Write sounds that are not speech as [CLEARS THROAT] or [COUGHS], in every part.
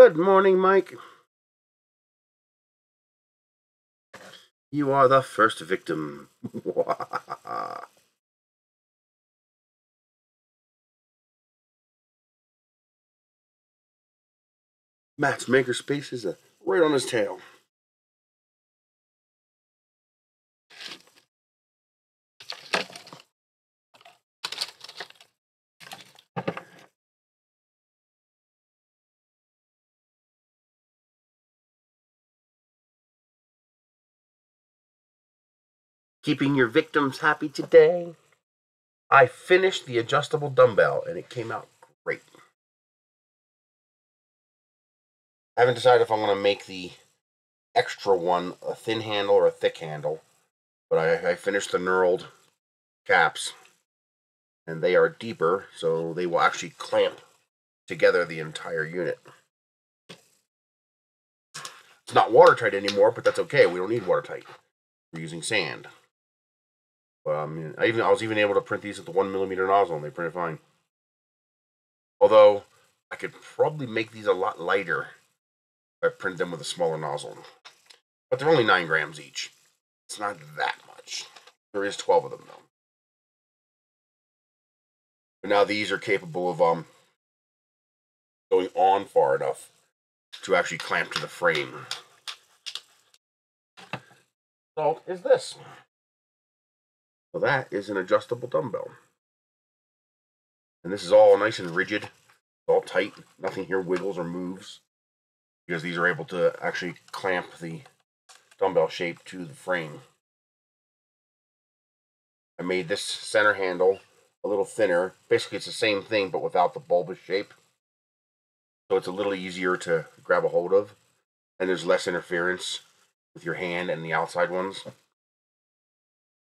Good morning, Mike. You are the first victim. [LAUGHS] Matt's makerspace is uh, right on his tail. Keeping your victims happy today. I finished the adjustable dumbbell and it came out great. I haven't decided if I'm going to make the extra one a thin handle or a thick handle, but I, I finished the knurled caps and they are deeper, so they will actually clamp together the entire unit. It's not watertight anymore, but that's okay. We don't need watertight. We're using sand. Um, I even I was even able to print these with the one millimeter nozzle, and they printed fine. Although I could probably make these a lot lighter if I print them with a smaller nozzle. But they're only nine grams each. It's not that much. There is twelve of them though. But now these are capable of um going on far enough to actually clamp to the frame. So is this. So that is an adjustable dumbbell. And this is all nice and rigid, all tight. Nothing here wiggles or moves because these are able to actually clamp the dumbbell shape to the frame. I made this center handle a little thinner. Basically, it's the same thing, but without the bulbous shape. So it's a little easier to grab a hold of. And there's less interference with your hand and the outside ones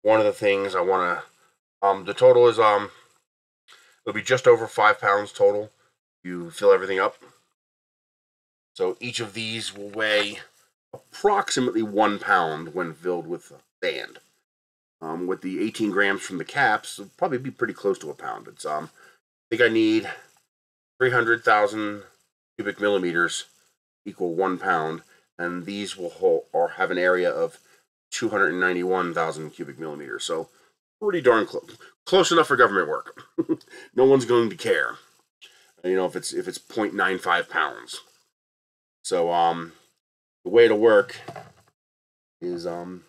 one of the things I want to, um, the total is, um, it'll be just over five pounds total. You fill everything up. So each of these will weigh approximately one pound when filled with band. Um, with the 18 grams from the caps, it'll probably be pretty close to a pound. It's, um, I think I need 300,000 cubic millimeters equal one pound, and these will hold, or have an area of 291,000 cubic millimeters. So pretty darn close. Close enough for government work. [LAUGHS] no one's going to care. You know, if it's if it's 0.95 pounds. So um the way to work is um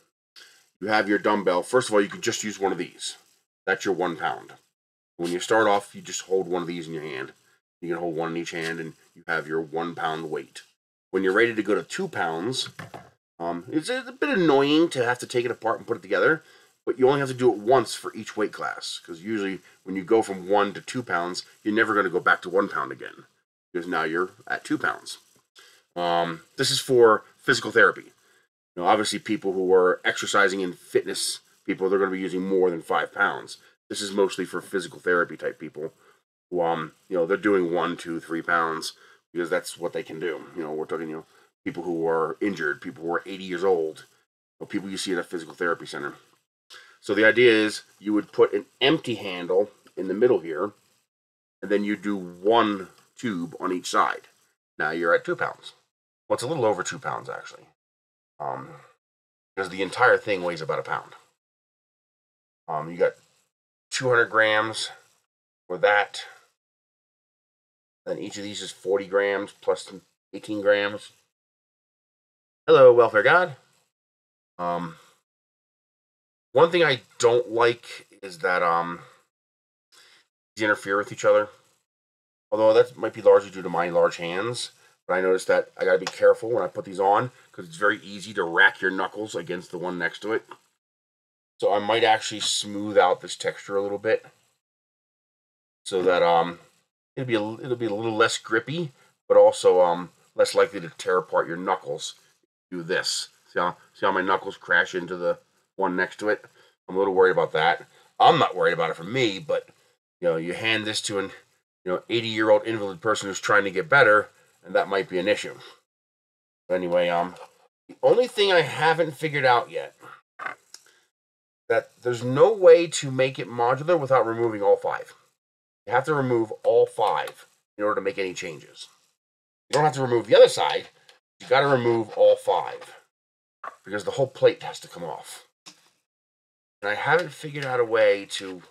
you have your dumbbell. First of all, you can just use one of these. That's your one pound. When you start off, you just hold one of these in your hand. You can hold one in each hand and you have your one pound weight. When you're ready to go to two pounds, um, it's a bit annoying to have to take it apart and put it together, but you only have to do it once for each weight class because usually when you go from one to two pounds, you're never going to go back to one pound again because now you're at two pounds. Um, this is for physical therapy. You know, obviously, people who are exercising in fitness people, they're going to be using more than five pounds. This is mostly for physical therapy type people who, um, you know, they're doing one, two, three pounds because that's what they can do. You know, we're talking, you know, people who are injured, people who are 80 years old, or people you see at a physical therapy center. So the idea is you would put an empty handle in the middle here, and then you do one tube on each side. Now you're at two pounds. Well, it's a little over two pounds actually, um, because the entire thing weighs about a pound. Um, you got 200 grams for that. Then each of these is 40 grams plus 18 grams. Hello, welfare god. Um, one thing I don't like is that um, these interfere with each other. Although that might be largely due to my large hands, but I noticed that I gotta be careful when I put these on because it's very easy to rack your knuckles against the one next to it. So I might actually smooth out this texture a little bit so that um it'll be a, it'll be a little less grippy, but also um less likely to tear apart your knuckles do this. See how, see how my knuckles crash into the one next to it? I'm a little worried about that. I'm not worried about it for me, but you know, you hand this to an you know 80 year old invalid person who's trying to get better, and that might be an issue. But anyway, um, the only thing I haven't figured out yet that there's no way to make it modular without removing all five. You have to remove all five in order to make any changes. You don't have to remove the other side. You got to remove all five because the whole plate has to come off. And I haven't figured out a way to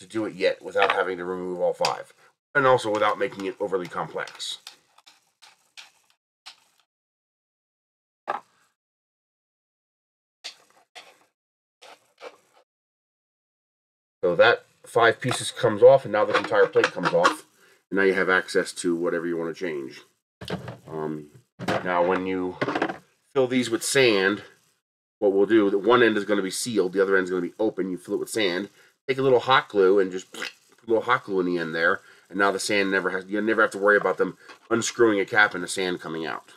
to do it yet without having to remove all five. And also without making it overly complex. So that five pieces comes off, and now this entire plate comes off. And now you have access to whatever you want to change. Um, now, when you fill these with sand, what we'll do, the one end is going to be sealed, the other end is going to be open. You fill it with sand. Take a little hot glue and just put a little hot glue in the end there. And now the sand never has, you never have to worry about them unscrewing a cap and the sand coming out.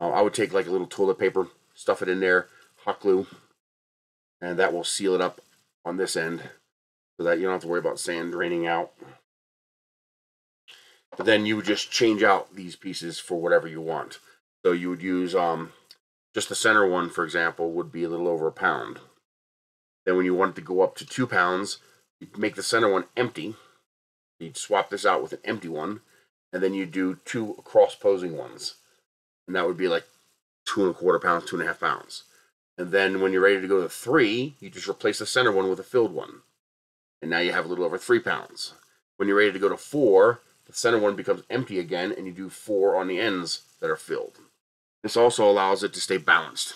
Uh, I would take like a little toilet paper, stuff it in there, hot glue, and that will seal it up on this end so that you don't have to worry about sand draining out. Then you would just change out these pieces for whatever you want. So you would use um, just the center one, for example, would be a little over a pound. Then when you want it to go up to two pounds, you make the center one empty. You'd swap this out with an empty one, and then you do two cross-posing ones. And that would be like two and a quarter pounds, two and a half pounds. And then when you're ready to go to three, you just replace the center one with a filled one. And now you have a little over three pounds. When you're ready to go to four, the center one becomes empty again, and you do four on the ends that are filled. This also allows it to stay balanced.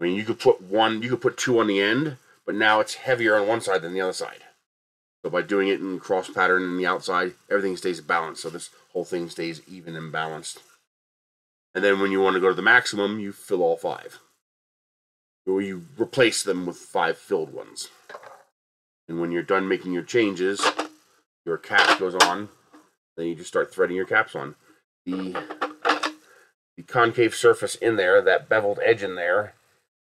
I mean, you could put one, you could put two on the end, but now it's heavier on one side than the other side. So by doing it in cross pattern in the outside, everything stays balanced. So this whole thing stays even and balanced. And then when you want to go to the maximum, you fill all five. Or you replace them with five filled ones. And when you're done making your changes, your cap goes on. Then you just start threading your caps on. The the concave surface in there, that beveled edge in there,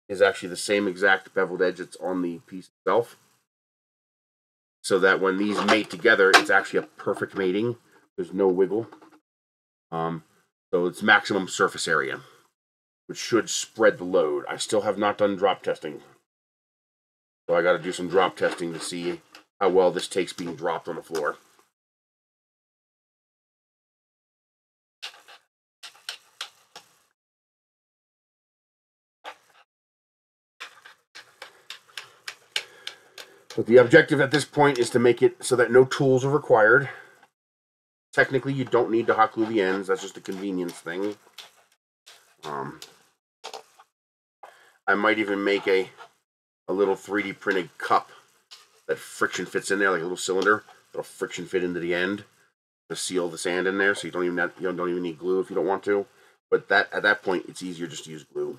is actually the same exact beveled edge that's on the piece itself. So that when these mate together, it's actually a perfect mating. There's no wiggle. Um, so it's maximum surface area, which should spread the load. I still have not done drop testing. So I got to do some drop testing to see how well this takes being dropped on the floor. But the objective at this point is to make it so that no tools are required. Technically, you don't need to hot glue the ends. That's just a convenience thing. Um, I might even make a, a little 3D printed cup that friction fits in there, like a little cylinder. That'll friction fit into the end to seal the sand in there, so you don't even have, you don't even need glue if you don't want to. But that at that point, it's easier just to use glue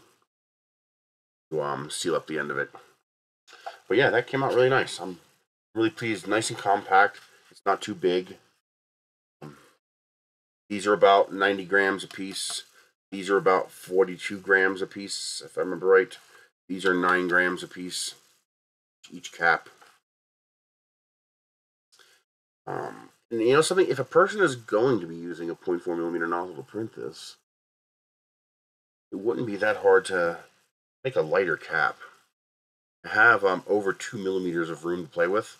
to um, seal up the end of it. But yeah, that came out really nice. I'm really pleased. Nice and compact. It's not too big. Um, these are about 90 grams a piece. These are about 42 grams a piece, if I remember right. These are 9 grams a piece, each cap. Um, and you know something? If a person is going to be using a 0.4 millimeter nozzle to print this, it wouldn't be that hard to make a lighter cap have um, over two millimeters of room to play with.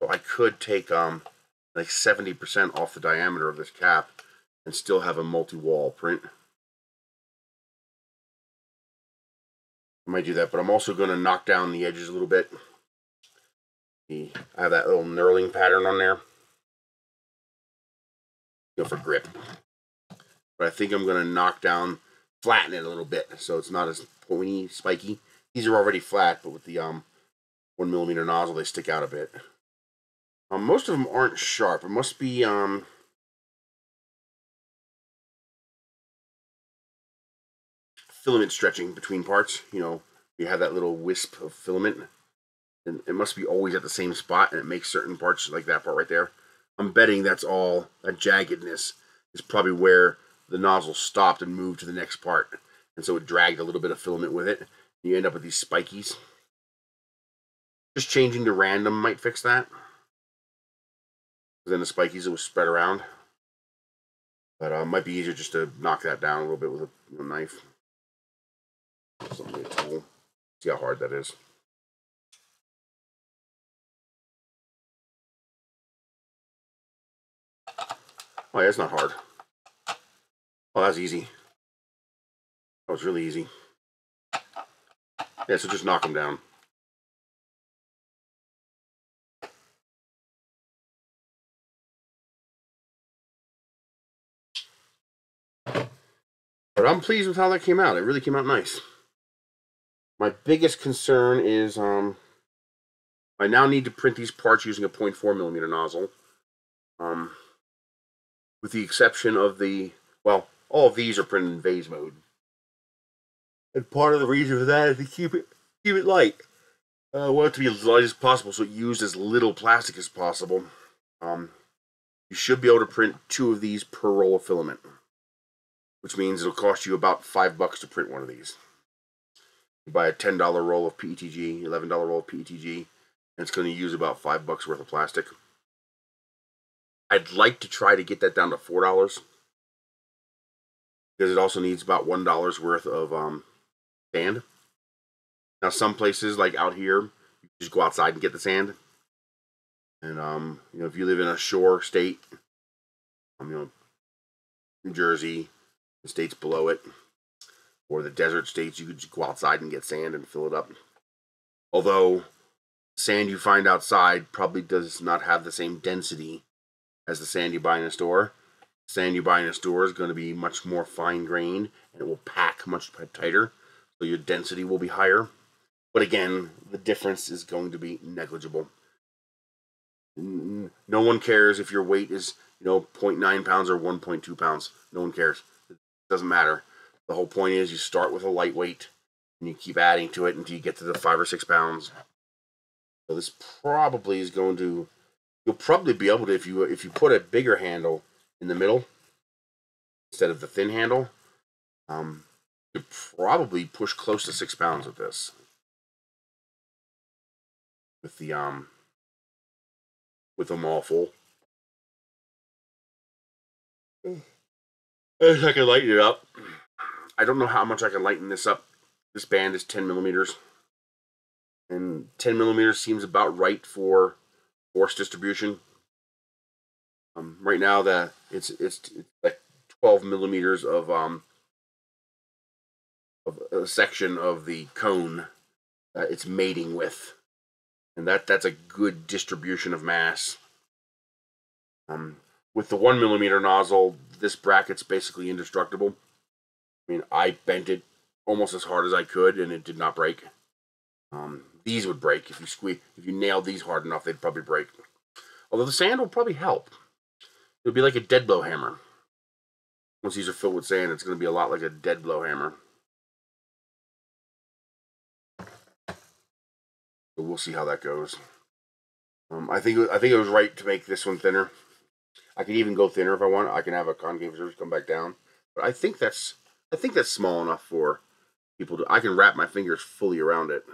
So I could take um, like 70% off the diameter of this cap and still have a multi-wall print. I might do that, but I'm also going to knock down the edges a little bit. I have that little knurling pattern on there. Go for grip. But I think I'm going to knock down, flatten it a little bit so it's not as pointy, spiky. These are already flat, but with the um, one millimeter nozzle, they stick out a bit. Um, most of them aren't sharp. It must be um, filament stretching between parts. You know, you have that little wisp of filament. And it must be always at the same spot, and it makes certain parts like that part right there. I'm betting that's all, that jaggedness is probably where the nozzle stopped and moved to the next part. And so it dragged a little bit of filament with it. You end up with these spikies. Just changing to random might fix that. Then the spikies will spread around. But uh, might be easier just to knock that down a little bit with a, a knife. Something tool. See how hard that is. Oh, yeah, it's not hard. Oh, that's easy. That was really easy. Yeah, so just knock them down. But I'm pleased with how that came out. It really came out nice. My biggest concern is um, I now need to print these parts using a 0.4 millimeter nozzle. Um, with the exception of the, well, all of these are printed in vase mode. And part of the reason for that is to keep it keep it light. Uh, I want it to be as light as possible, so it used as little plastic as possible. Um, you should be able to print two of these per roll of filament, which means it'll cost you about five bucks to print one of these. You buy a ten dollar roll of PETG, eleven dollar roll of PETG, and it's going to use about five bucks worth of plastic. I'd like to try to get that down to four dollars because it also needs about one dollar's worth of um, sand. Now, some places like out here, you just go outside and get the sand. And um, you know, if you live in a shore state, um, you know, New Jersey, the states below it, or the desert states, you could just go outside and get sand and fill it up. Although sand you find outside probably does not have the same density as the sand you buy in a store. Sand you buy in a store is going to be much more fine grained and it will pack much tighter, so your density will be higher. But again, the difference is going to be negligible. No one cares if your weight is, you know, 0.9 pounds or 1.2 pounds. No one cares. It doesn't matter. The whole point is you start with a lightweight and you keep adding to it until you get to the five or six pounds. So this probably is going to you'll probably be able to if you if you put a bigger handle in the middle instead of the thin handle, um, you probably push close to six pounds with this. With the um with them all full. [SIGHS] I can lighten it up. I don't know how much I can lighten this up. This band is 10 millimeters. And 10 millimeters seems about right for force distribution. Um, right now, the it's, it's like 12 millimeters of um of a section of the cone it's mating with, and that that's a good distribution of mass. Um, with the one millimeter nozzle, this bracket's basically indestructible. I mean, I bent it almost as hard as I could, and it did not break. Um, these would break if you squeeze if you nailed these hard enough, they'd probably break. Although the sand will probably help. It would be like a dead blow hammer. Once these are filled with sand, it's going to be a lot like a dead blow hammer. but we'll see how that goes. Um, I think I think it was right to make this one thinner. I can even go thinner if I want. I can have a concave surface come back down, but I think that's I think that's small enough for people to. I can wrap my fingers fully around it.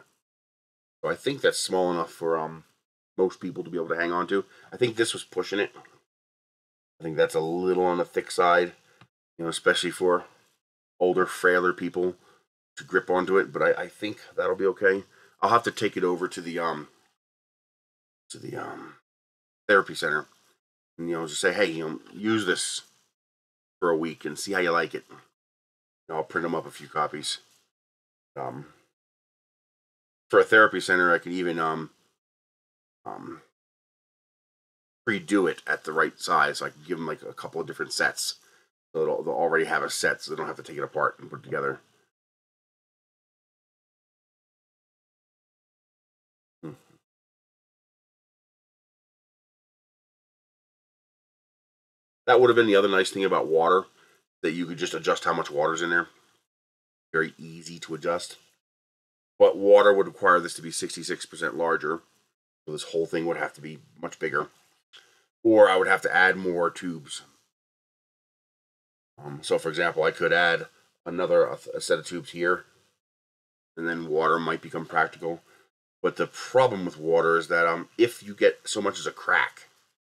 So I think that's small enough for um most people to be able to hang on to. I think this was pushing it. I think that's a little on the thick side, you know, especially for older, frailer people to grip onto it. But I, I think that'll be okay. I'll have to take it over to the um to the um therapy center and you know just say, hey, you know, use this for a week and see how you like it. I'll print them up a few copies. Um, for a therapy center, I could even um um redo it at the right size. So I can give them like a couple of different sets. So they'll, they'll already have a set, so they don't have to take it apart and put it together. Hmm. That would have been the other nice thing about water, that you could just adjust how much water's in there. Very easy to adjust. But water would require this to be 66% larger. So this whole thing would have to be much bigger. Or I would have to add more tubes. Um, so for example, I could add another a, a set of tubes here. And then water might become practical. But the problem with water is that um, if you get so much as a crack,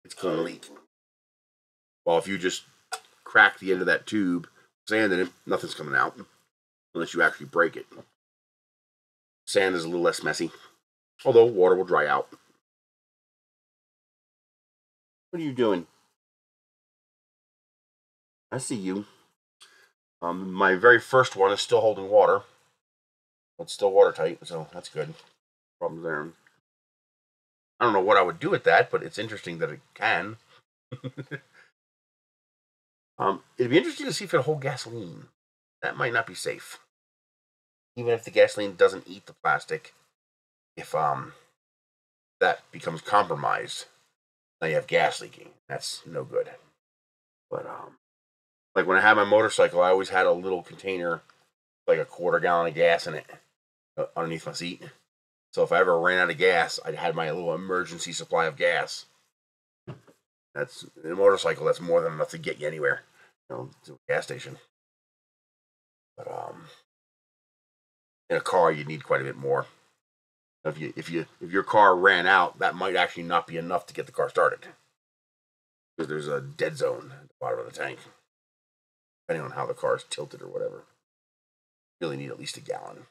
it's going to leak. Well, if you just crack the end of that tube, sand in it, nothing's coming out unless you actually break it. Sand is a little less messy, although water will dry out. What are you doing? I see you. Um, my very first one is still holding water. It's still watertight, so that's good. Problems there. I don't know what I would do with that, but it's interesting that it can. [LAUGHS] um, it'd be interesting to see if it'll hold gasoline. That might not be safe. Even if the gasoline doesn't eat the plastic, if um that becomes compromised, now you have gas leaking. That's no good. But um, like when I had my motorcycle, I always had a little container, like a quarter gallon of gas in it, uh, underneath my seat. So if I ever ran out of gas, I had my little emergency supply of gas. That's in a motorcycle. That's more than enough to get you anywhere, you know, to a gas station. But um, in a car, you need quite a bit more. If you if you if your car ran out, that might actually not be enough to get the car started because there's a dead zone at the bottom of the tank, depending on how the car is tilted or whatever. You really need at least a gallon.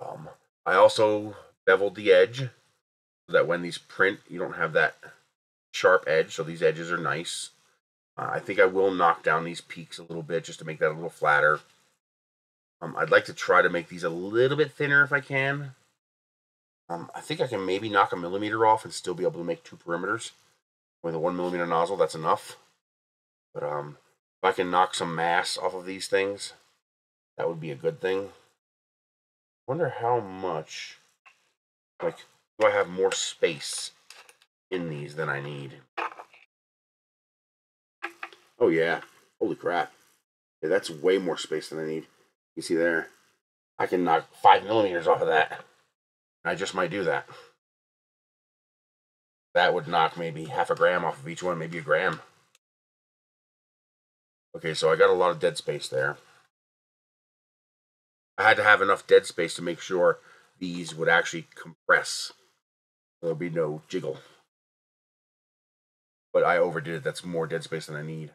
Um, I also beveled the edge so that when these print, you don't have that sharp edge. So these edges are nice. Uh, I think I will knock down these peaks a little bit just to make that a little flatter. Um, I'd like to try to make these a little bit thinner if I can. Um, I think I can maybe knock a millimeter off and still be able to make two perimeters. With a one millimeter nozzle, that's enough. But um, if I can knock some mass off of these things, that would be a good thing. Wonder how much, like, do I have more space in these than I need? Oh yeah, holy crap. Yeah, that's way more space than I need. You see there? I can knock five millimeters off of that. I just might do that. That would knock maybe half a gram off of each one, maybe a gram. Okay, so I got a lot of dead space there. I had to have enough dead space to make sure these would actually compress. There'll be no jiggle. But I overdid it. That's more dead space than I need.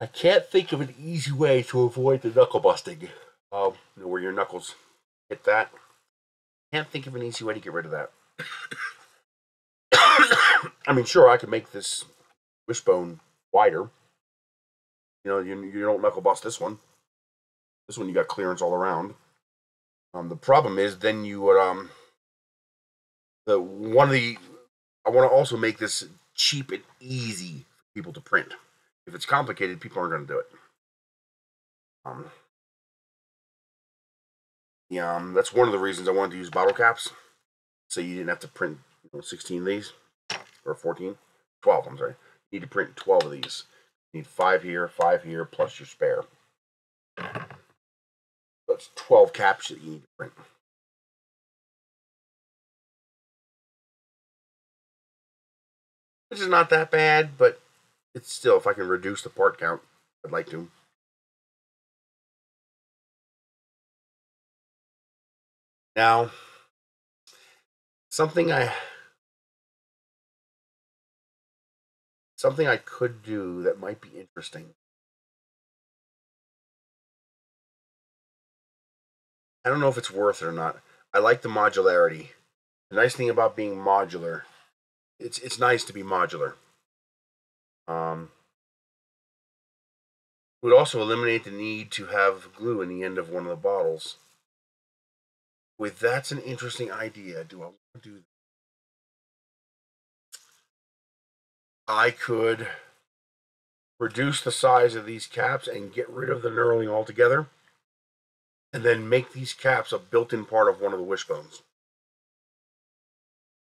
I can't think of an easy way to avoid the knuckle busting. Um, where your knuckles hit that. Can't think of an easy way to get rid of that. [COUGHS] I mean, sure, I could make this wishbone wider. You know, you, you don't knuckle bust this one. This one you got clearance all around. Um, the problem is then you would um the one of the I want to also make this cheap and easy for people to print. If it's complicated, people aren't going to do it. Um, yeah, um, that's one of the reasons I wanted to use bottle caps, so you didn't have to print you know, 16 of these or 14, 12. I'm sorry. You need to print 12 of these. You need five here, five here, plus your spare. That's 12 caps that you need to print. Which is not that bad, but it's still, if I can reduce the part count, I'd like to. Now, something I something I could do that might be interesting. I don't know if it's worth it or not. I like the modularity. The nice thing about being modular, it's it's nice to be modular. Um, would also eliminate the need to have glue in the end of one of the bottles. With that's an interesting idea. Do I want to do that? I could reduce the size of these caps and get rid of the knurling altogether and then make these caps a built-in part of one of the wishbones.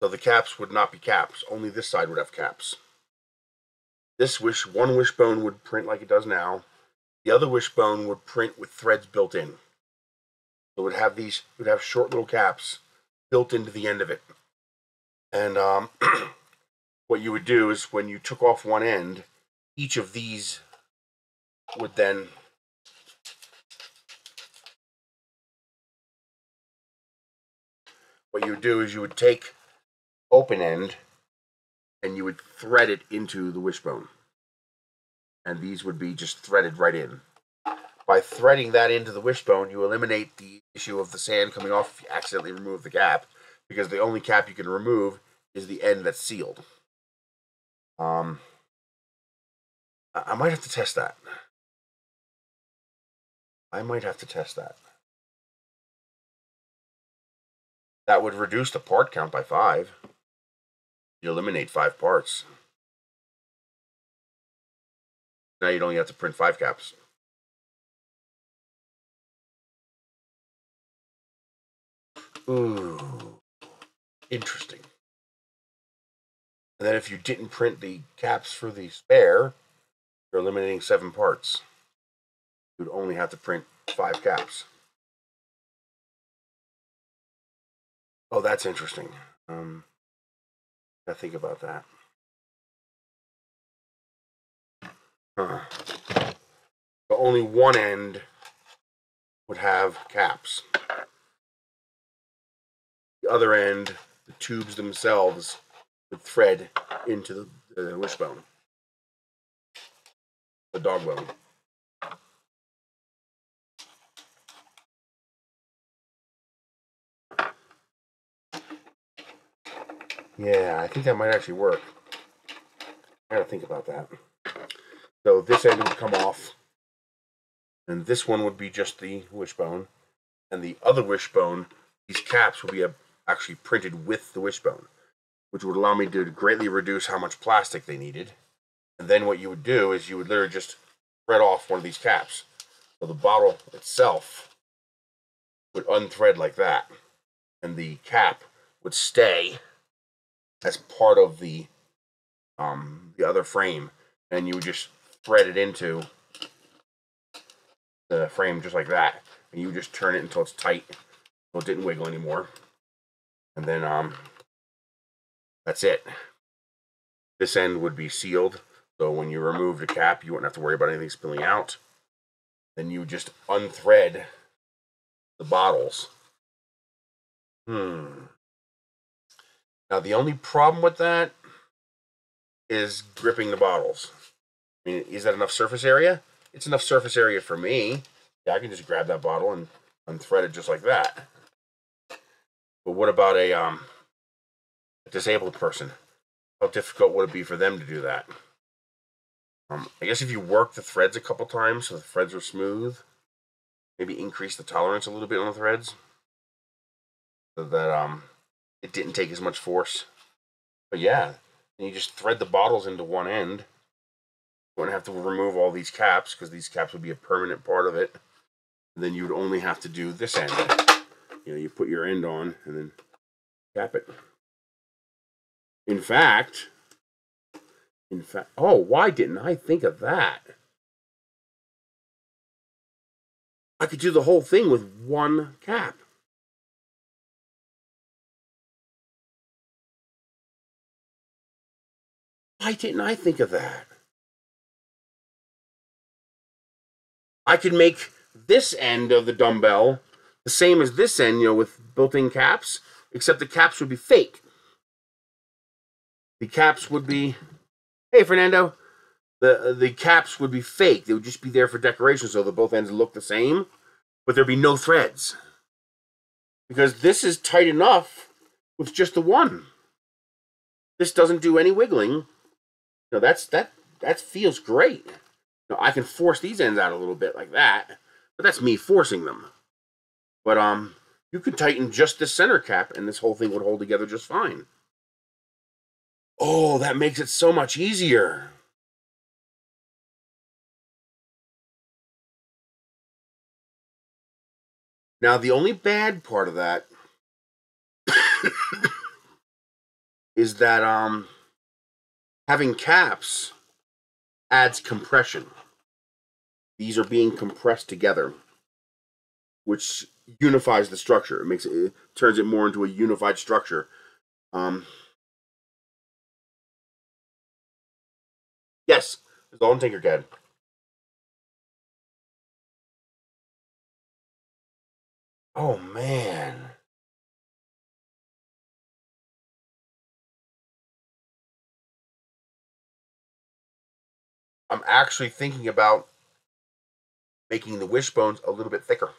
So the caps would not be caps. Only this side would have caps. This wish one wishbone would print like it does now. The other wishbone would print with threads built in. So it would have these it would have short little caps built into the end of it. And um, [CLEARS THROAT] what you would do is when you took off one end, each of these would then what you would do is you would take open end and you would thread it into the wishbone. And these would be just threaded right in. By threading that into the wishbone, you eliminate the issue of the sand coming off if you accidentally remove the cap, because the only cap you can remove is the end that's sealed. Um, I, I might have to test that. I might have to test that. That would reduce the part count by five. You eliminate five parts. Now you'd only have to print five caps. Ooh, interesting. And then if you didn't print the caps for the spare, you're eliminating seven parts. You'd only have to print five caps. Oh, that's interesting. Um, I think about that. Huh. But only one end would have caps. The other end, the tubes themselves would thread into the, the wishbone, the dog bone. Yeah, I think that might actually work. I gotta think about that. So this end would come off, and this one would be just the wishbone, and the other wishbone, these caps would be actually printed with the wishbone, which would allow me to greatly reduce how much plastic they needed. And then what you would do is you would literally just thread off one of these caps. So the bottle itself would unthread like that, and the cap would stay as part of the um, the other frame, and you would just thread it into the frame just like that, and you just turn it until it's tight, so it didn't wiggle anymore, and then um, that's it. This end would be sealed, so when you remove the cap, you wouldn't have to worry about anything spilling out. Then you would just unthread the bottles. Hmm. Now, the only problem with that is gripping the bottles. I mean, is that enough surface area? It's enough surface area for me. Yeah, I can just grab that bottle and unthread it just like that. But what about a, um, a disabled person? How difficult would it be for them to do that? Um, I guess if you work the threads a couple times so the threads are smooth, maybe increase the tolerance a little bit on the threads so that um, it didn't take as much force. But yeah, you just thread the bottles into one end. You wouldn't have to remove all these caps because these caps would be a permanent part of it. And then you would only have to do this end. You know, you put your end on and then cap it. In fact, in fact, oh, why didn't I think of that? I could do the whole thing with one cap. Why didn't I think of that? I could make this end of the dumbbell the same as this end, you know, with built-in caps, except the caps would be fake. The caps would be, hey Fernando, the the caps would be fake. They would just be there for decoration, so that both ends look the same, but there'd be no threads because this is tight enough with just the one. This doesn't do any wiggling know, that's that that feels great. You know, I can force these ends out a little bit like that, but that's me forcing them. But um, you could tighten just the center cap, and this whole thing would hold together just fine. Oh, that makes it so much easier. Now, the only bad part of that [COUGHS] is that um having caps adds compression. These are being compressed together, which unifies the structure. It makes it, it turns it more into a unified structure. Um, yes, it's all in Tinkercad. Oh man. I'm actually thinking about making the wishbones a little bit thicker.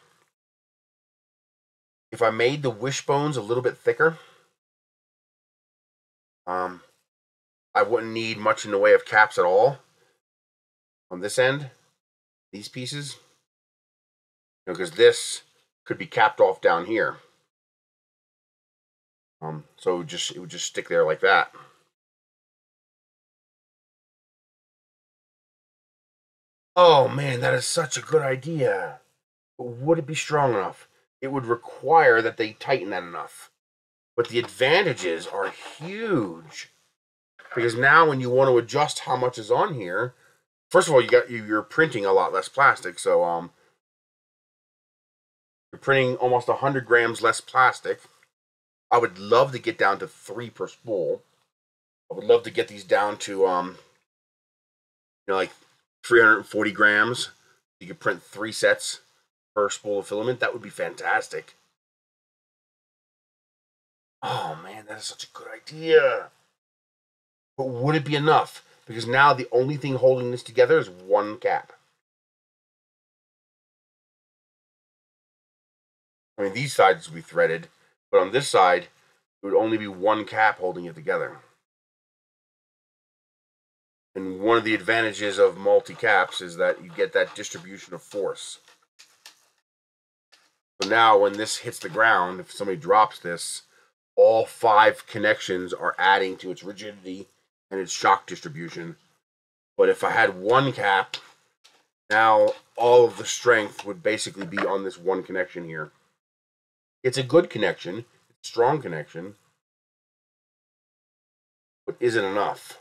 If I made the wishbones a little bit thicker, Um, I wouldn't need much in the way of caps at all on this end, these pieces, because you know, this could be capped off down here. Um, so it would just it would just stick there like that. Oh man, that is such a good idea. But would it be strong enough? It would require that they tighten that enough. But the advantages are huge. Because now when you want to adjust how much is on here, first of all, you got you're printing a lot less plastic, so um you're printing almost 100 grams less plastic. I would love to get down to 3 per spool. I would love to get these down to um you know like 340 grams. You could print 3 sets per spool of filament. That would be fantastic. Oh man, that is such a good idea. But would it be enough? Because now the only thing holding this together is one cap. I mean, these sides would be threaded, but on this side, it would only be one cap holding it together. And one of the advantages of multi-caps is that you get that distribution of force. So now when this hits the ground, if somebody drops this, all five connections are adding to its rigidity and its shock distribution. But if I had one cap, now all of the strength would basically be on this one connection here. It's a good connection, strong connection, but isn't enough?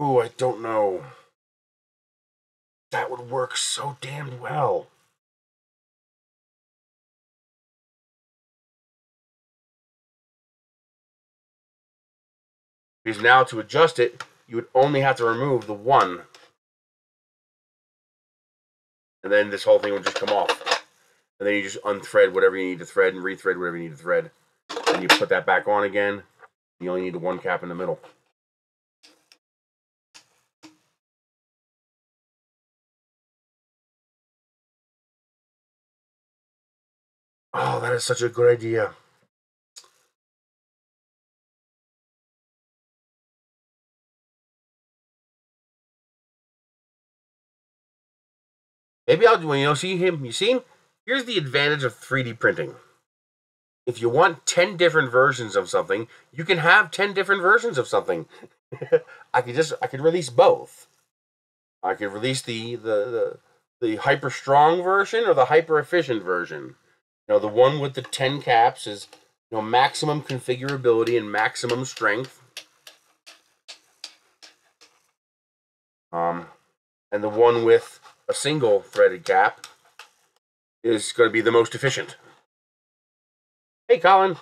Ooh, I don't know. That would work so damned well. Because now to adjust it, you would only have to remove the one. And then this whole thing would just come off. And then you just unthread whatever you need to thread and rethread whatever you need to thread. And you put that back on again. You only need the one cap in the middle. Oh, that is such a good idea. Maybe I'll do, when you see him, you see him? Here's the advantage of 3D printing. If you want 10 different versions of something, you can have 10 different versions of something. [LAUGHS] I could just, I could release both. I could release the, the, the, the hyper strong version or the hyper efficient version. Know, the one with the 10 caps is, you know, maximum configurability and maximum strength. Um, and the one with a single threaded cap is going to be the most efficient. Hey, Colin.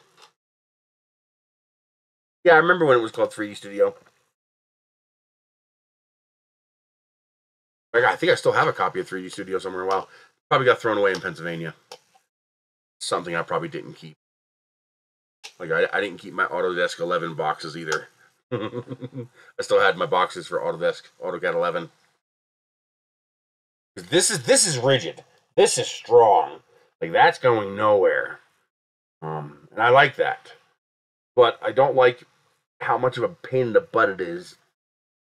Yeah, I remember when it was called 3D Studio. I think I still have a copy of 3D Studio somewhere. Well, probably got thrown away in Pennsylvania something I probably didn't keep. Like I, I didn't keep my Autodesk 11 boxes either. [LAUGHS] I still had my boxes for Autodesk AutoCAD 11. This is this is rigid. This is strong. Like that's going nowhere. Um, and I like that. But I don't like how much of a pain in the butt it is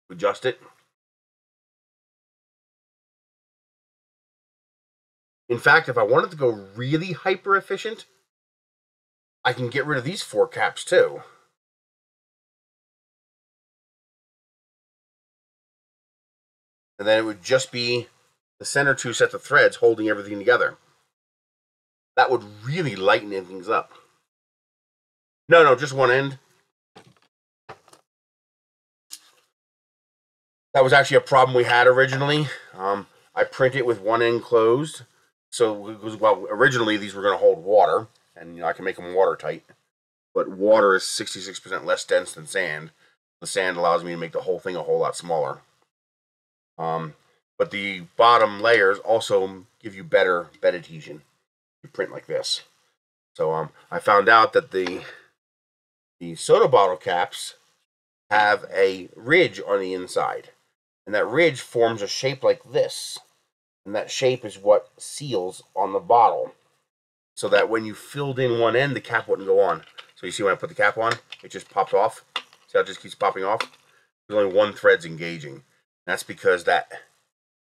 to adjust it. In fact, if I wanted to go really hyper efficient, I can get rid of these four caps too. And then it would just be the center two sets of threads holding everything together. That would really lighten things up. No, no, just one end. That was actually a problem we had originally. Um, I print it with one end closed so, well, originally these were going to hold water, and you know I can make them watertight. But water is 66% less dense than sand. The sand allows me to make the whole thing a whole lot smaller. Um, but the bottom layers also give you better bed adhesion. You print like this. So um, I found out that the the soda bottle caps have a ridge on the inside, and that ridge forms a shape like this And that shape is what seals on the bottle. So that when you filled in one end, the cap wouldn't go on. So you see when I put the cap on, it just pops off. See how it just keeps popping off? There's only one thread's engaging. That's because that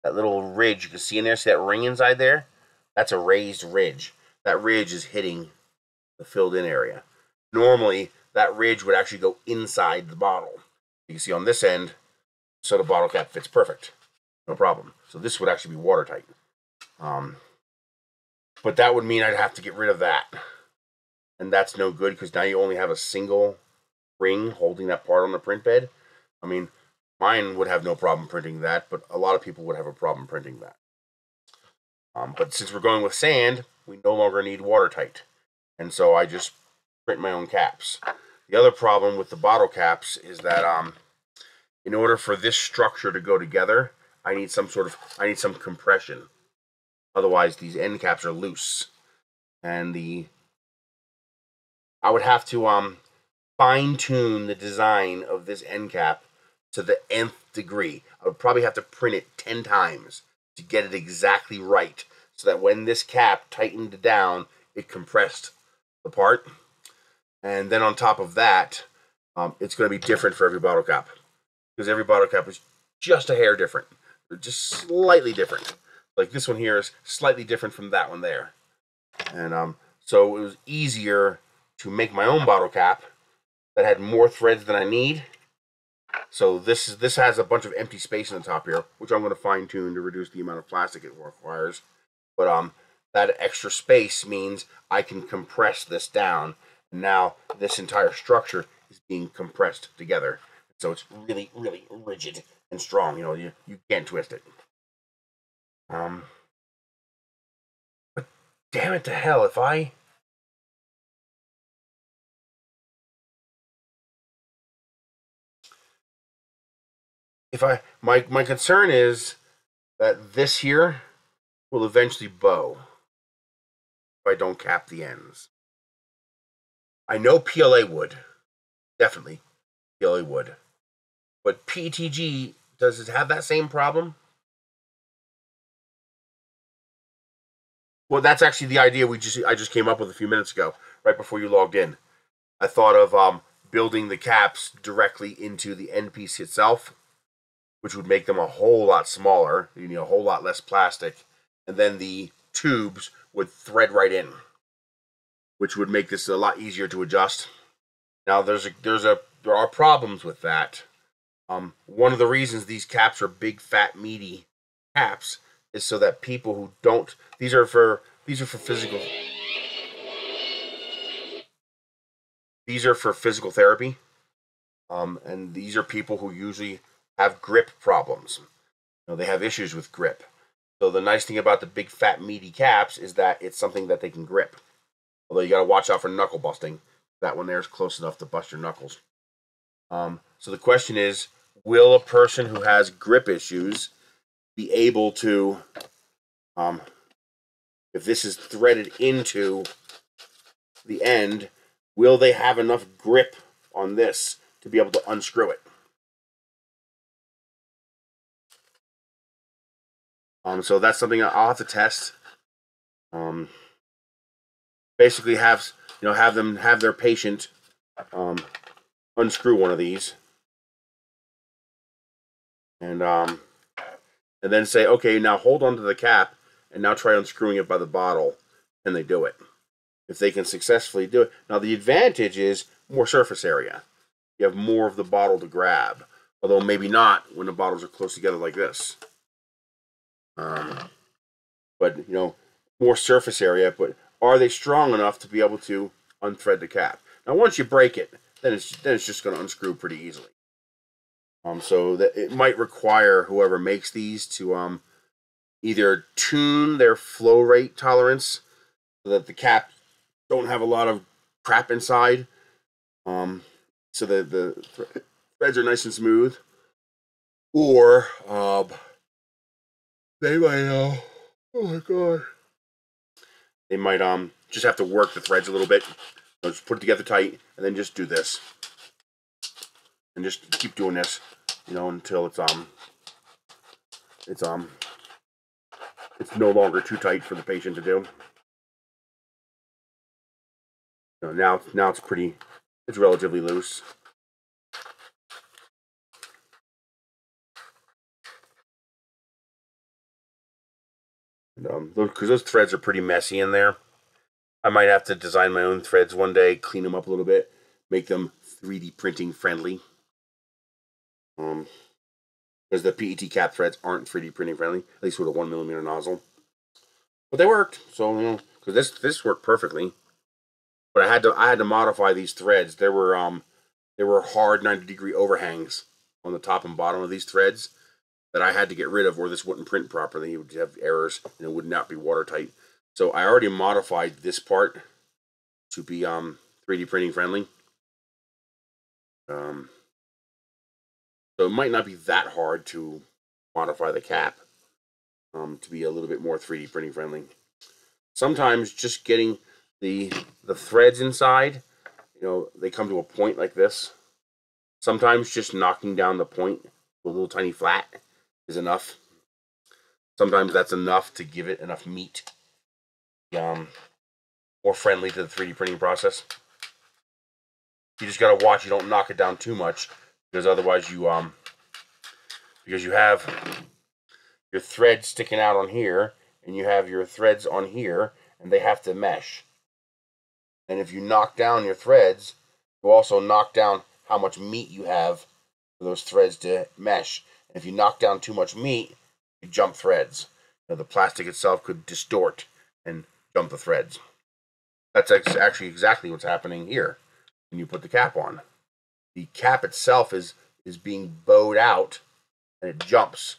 that little ridge you can see in there, see that ring inside there? That's a raised ridge. That ridge is hitting the filled in area. Normally, that ridge would actually go inside the bottle. You can see on this end, so the bottle cap fits perfect. No problem. So this would actually be watertight. Um, but that would mean I'd have to get rid of that. And that's no good because now you only have a single ring holding that part on the print bed. I mean, mine would have no problem printing that, but a lot of people would have a problem printing that. Um, but since we're going with sand, we no longer need watertight. And so I just print my own caps. The other problem with the bottle caps is that um, in order for this structure to go together, I need some sort of, I need some compression. Otherwise, these end caps are loose. And the, I would have to um, fine tune the design of this end cap to the nth degree. I would probably have to print it 10 times to get it exactly right so that when this cap tightened down, it compressed the part. And then on top of that, um, it's going to be different for every bottle cap because every bottle cap is just a hair different. They're just slightly different. Like this one here is slightly different from that one there. And um, so it was easier to make my own bottle cap that had more threads than I need. So this is this has a bunch of empty space in the top here, which I'm going to fine tune to reduce the amount of plastic it requires. But um, that extra space means I can compress this down. And now this entire structure is being compressed together. So it's really, really rigid and strong. You know, you, you can't twist it. Um, but damn it to hell, if I if I my my concern is that this here will eventually bow if I don't cap the ends. I know PLA would. Definitely. PLA would. But PETG, does it have that same problem? Well, that's actually the idea we just I just came up with a few minutes ago, right before you logged in. I thought of um, building the caps directly into the end piece itself, which would make them a whole lot smaller. You need a whole lot less plastic, and then the tubes would thread right in, which would make this a lot easier to adjust. Now, there's a there's a there are problems with that. Um, one of the reasons these caps are big, fat, meaty caps is so that people who don't these are for these are for physical these are for physical therapy um, and these are people who usually have grip problems. You know, they have issues with grip. So the nice thing about the big fat meaty caps is that it's something that they can grip. Although you got to watch out for knuckle busting. That one there is close enough to bust your knuckles. Um, so the question is will a person who has grip issues be able to, um, if this is threaded into the end, will they have enough grip on this to be able to unscrew it? Um, so that's something I'll have to test. Um, basically, have you know have them have their patient um, unscrew one of these, and um, and then say, okay, now hold on to the cap and now try unscrewing it by the bottle, and they do it. If they can successfully do it. Now, the advantage is more surface area. You have more of the bottle to grab, although maybe not when the bottles are close together like this. Um, but, you know, more surface area, but are they strong enough to be able to unthread the cap? Now, once you break it, then it's, then it's just going to unscrew pretty easily. Um, so that it might require whoever makes these to um, either tune their flow rate tolerance so that the cap don't have a lot of crap inside, um, so that the th- threads are nice and smooth, or uh, they might uh, oh my god, they might um just have to work the threads a little bit. just put it together tight, and then just do this. And just keep doing this, you know, until it's um, it's um, it's no longer too tight for the patient to do. So now, now it's pretty, it's relatively loose. um, because those threads are pretty messy in there. I might have to design my own threads one day, clean them up a little bit, make them 3D printing friendly. Um, because the PET cap threads aren't 3D printing friendly, at least with a one millimeter nozzle. But they worked, so you know, because this this worked perfectly. But I had to I had to modify these threads. There were um there were hard 90 degree overhangs on the top and bottom of these threads that I had to get rid of, or this wouldn't print properly. It would have errors and it would not be watertight. So I already modified this part to be um 3D printing friendly. Um, so it might not be that hard to modify the cap um, to be a little bit more 3D printing friendly. Sometimes just getting the the threads inside, you know, they come to a point like this. Sometimes just knocking down the point with a little tiny flat is enough. Sometimes that's enough to give it enough meat. Um, more friendly to the 3D printing process. You just gotta watch you don't knock it down too much because otherwise you um because you have your thread sticking out on here and you have your threads on here and they have to mesh. And if you knock down your threads, you also knock down how much meat you have for those threads to mesh. And if you knock down too much meat, you jump threads. The plastic itself could distort and jump the threads. That's actually exactly what's happening here when you put the cap on. The cap itself is is being bowed out and it jumps.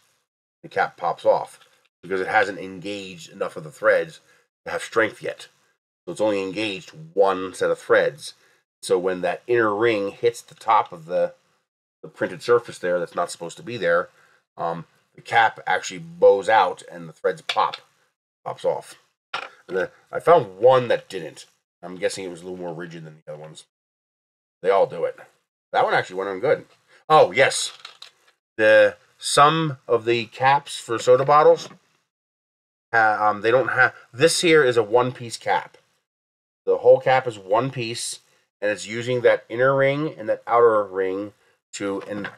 The cap pops off because it hasn't engaged enough of the threads to have strength yet. So it's only engaged one set of threads. So when that inner ring hits the top of the the printed surface there that's not supposed to be there, um, the cap actually bows out and the threads pop, pops off. And then I found one that didn't. I'm guessing it was a little more rigid than the other ones. They all do it. That one actually went on good. Oh yes, the some of the caps for soda bottles, uh, um, they don't have. This here is a one-piece cap. The whole cap is one piece, and it's using that inner ring and that outer ring to and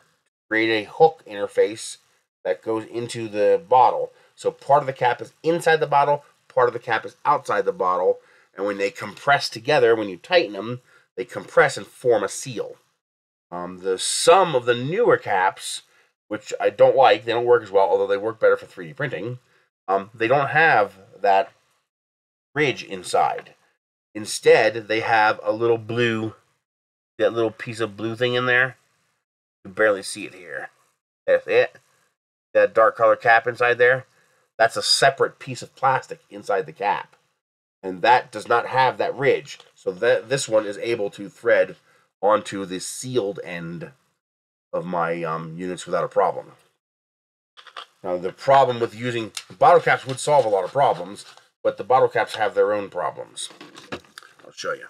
create a hook interface that goes into the bottle. So part of the cap is inside the bottle, part of the cap is outside the bottle, and when they compress together, when you tighten them, they compress and form a seal. Um, the sum of the newer caps, which I don't like, they don't work as well, although they work better for 3D printing. Um, they don't have that ridge inside. Instead, they have a little blue, that little piece of blue thing in there. You barely see it here. That's it. That dark color cap inside there. That's a separate piece of plastic inside the cap. And that does not have that ridge. So that this one is able to thread onto the sealed end of my um, units without a problem. Now the problem with using bottle caps would solve a lot of problems, but the bottle caps have their own problems. I'll show you.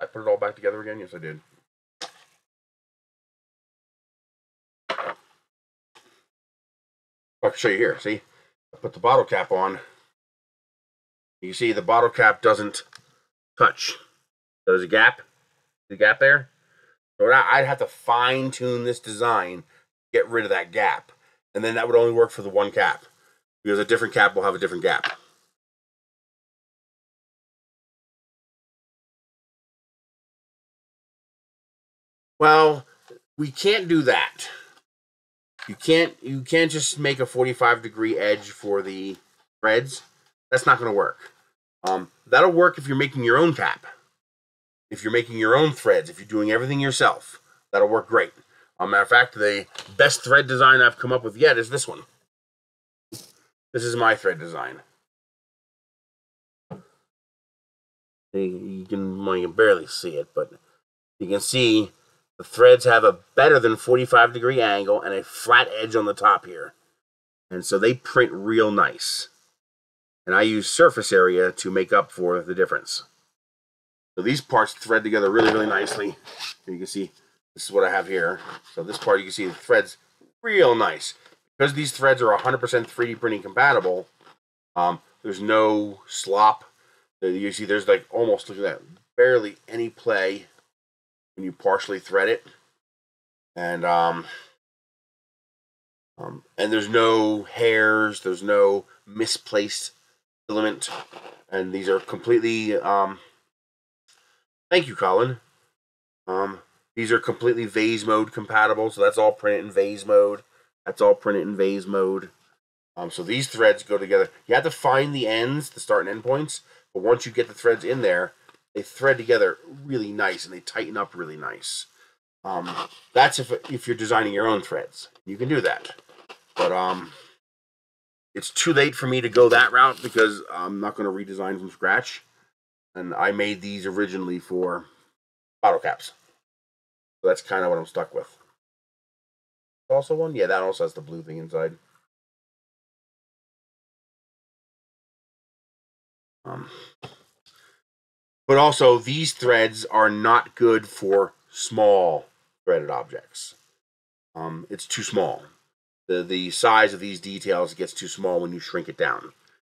I put it all back together again? Yes, I did. I can show you here. See, I put the bottle cap on. You see the bottle cap doesn't touch. There's a gap. The gap there. So I'd have to fine tune this design, get rid of that gap, and then that would only work for the one cap because a different cap will have a different gap. Well, we can't do that. You can't you can't just make a 45 degree edge for the threads. That's not going to work. Um, that'll work if you're making your own cap. If you're making your own threads, if you're doing everything yourself, that'll work great. a matter of fact, the best thread design I've come up with yet is this one. This is my thread design. You can, well, you can barely see it, but you can see the threads have a better than 45 degree angle and a flat edge on the top here. And so they print real nice. And I use surface area to make up for the difference. So these parts thread together really, really nicely. You can see this is what I have here. So this part you can see the threads real nice because these threads are 100% 3D printing compatible, um, there's no slop. You see, there's like almost, look at that, barely any play when you partially thread it. And, um, um, and there's no hairs, there's no misplaced filament. And these are completely, um, thank you, Colin. Um, these are completely vase mode compatible, so that's all printed in vase mode. That's all printed in vase mode. Um, so these threads go together. You have to find the ends, the start and end points, but once you get the threads in there, they thread together really nice and they tighten up really nice. Um, that's if if you're designing your own threads, you can do that. But um, it's too late for me to go that route because I'm not going to redesign from scratch. And I made these originally for bottle caps. So that's kind of what I'm stuck with. Also one? Yeah, that also has the blue thing inside. Um, but also, these threads are not good for small threaded objects. Um, it's too small. The, the size of these details gets too small when you shrink it down.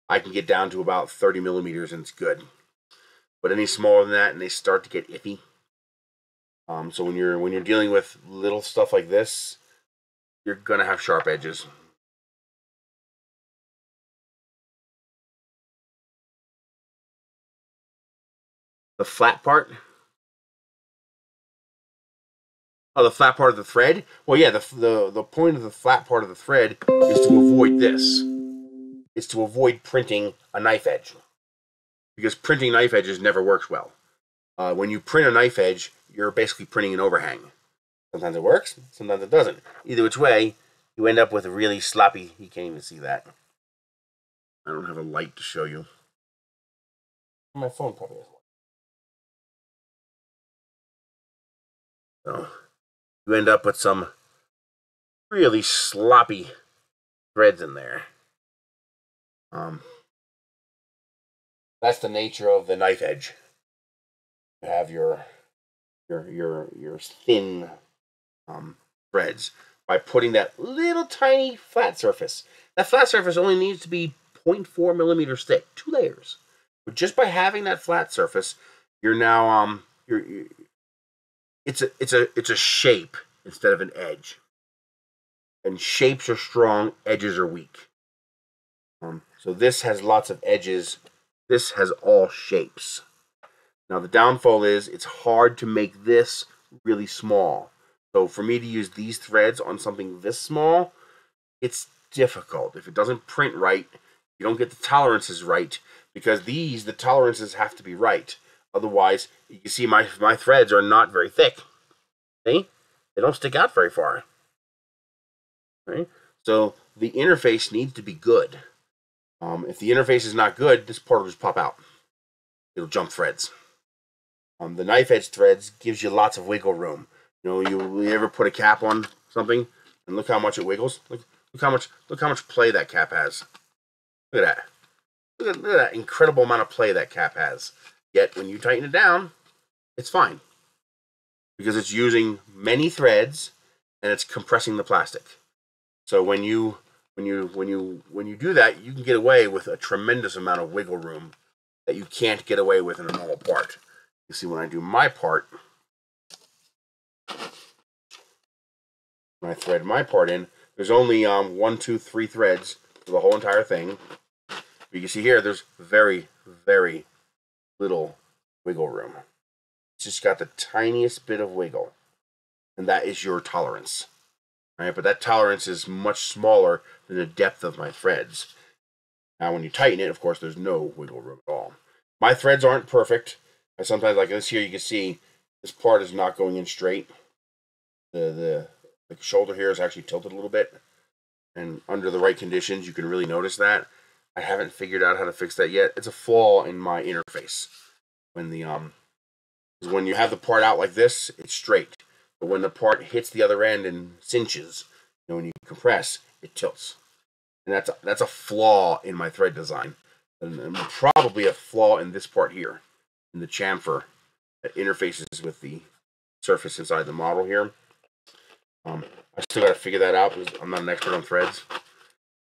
I can get down to about 30 millimeters and it's good. But any smaller than that and they start to get iffy. Um, so when you're when you're dealing with little stuff like this, you're gonna have sharp edges. The flat part. Oh, the flat part of the thread? Well, yeah, the, the, the point of the flat part of the thread is to avoid this. It's to avoid printing a knife edge. Because printing knife edges never works well. Uh, when you print a knife edge, you're basically printing an overhang. Sometimes it works, sometimes it doesn't. Either which way, you end up with a really sloppy, you can't even see that. I don't have a light to show you. My phone probably has So you end up with some really sloppy threads in there. Um, that's the nature of the knife edge. You have your your your your thin um, threads by putting that little tiny flat surface. That flat surface only needs to be 0.4 millimeters thick, two layers. But just by having that flat surface, you're now um you're, you're it's a it's a it's a shape instead of an edge. And shapes are strong, edges are weak. Um, so this has lots of edges. This has all shapes. Now the downfall is it's hard to make this really small. So for me to use these threads on something this small, it's difficult. If it doesn't print right, you don't get the tolerances right because these, the tolerances have to be right. Otherwise, you see my, my threads are not very thick. See? They don't stick out very far. Right? So the interface needs to be good. Um, if the interface is not good, this part will just pop out. It'll jump threads. Um, the knife edge threads gives you lots of wiggle room. You know, you, you ever put a cap on something and look how much it wiggles. Look, look how much look how much play that cap has. Look at that. Look at, look at that incredible amount of play that cap has. Yet when you tighten it down, it's fine because it's using many threads and it's compressing the plastic. So when you when you when you when you do that, you can get away with a tremendous amount of wiggle room that you can't get away with in a normal part. You see, when I do my part, when I thread my part in, there's only um, one, two, three threads for the whole entire thing. But you can see here, there's very, very little wiggle room. It's just got the tiniest bit of wiggle. And that is your tolerance. Right? But that tolerance is much smaller than the depth of my threads. Now, when you tighten it, of course, there's no wiggle room at all. My threads aren't perfect. I sometimes, like this here, you can see this part is not going in straight. The, the, the shoulder here is actually tilted a little bit. And under the right conditions, you can really notice that. I haven't figured out how to fix that yet. It's a flaw in my interface. When the um, when you have the part out like this, it's straight. But when the part hits the other end and cinches, you know, when you compress, it tilts. And that's a, that's a flaw in my thread design. And, and probably a flaw in this part here in the chamfer that interfaces with the surface inside the model here. Um, I still got to figure that out because I'm not an expert on threads.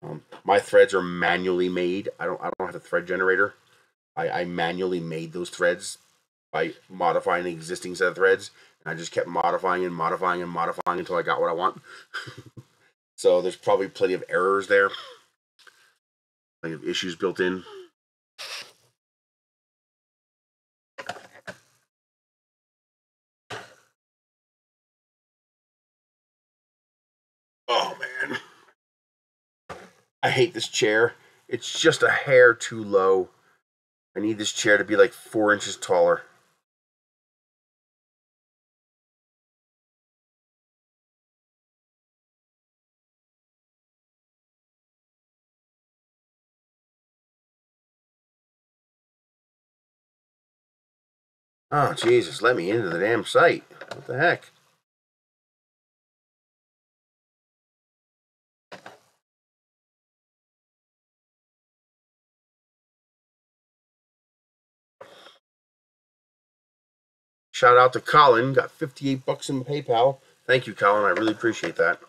Um, my threads are manually made. I don't I don't have a thread generator. I, I manually made those threads by modifying the existing set of threads. I just kept modifying and modifying and modifying until I got what I want. [LAUGHS] so there's probably plenty of errors there. Plenty of issues built in. Oh man. I hate this chair. It's just a hair too low. I need this chair to be like four inches taller. Oh, Jesus, let me into the damn site. What the heck? Shout out to Colin. Got 58 bucks in PayPal. Thank you, Colin. I really appreciate that.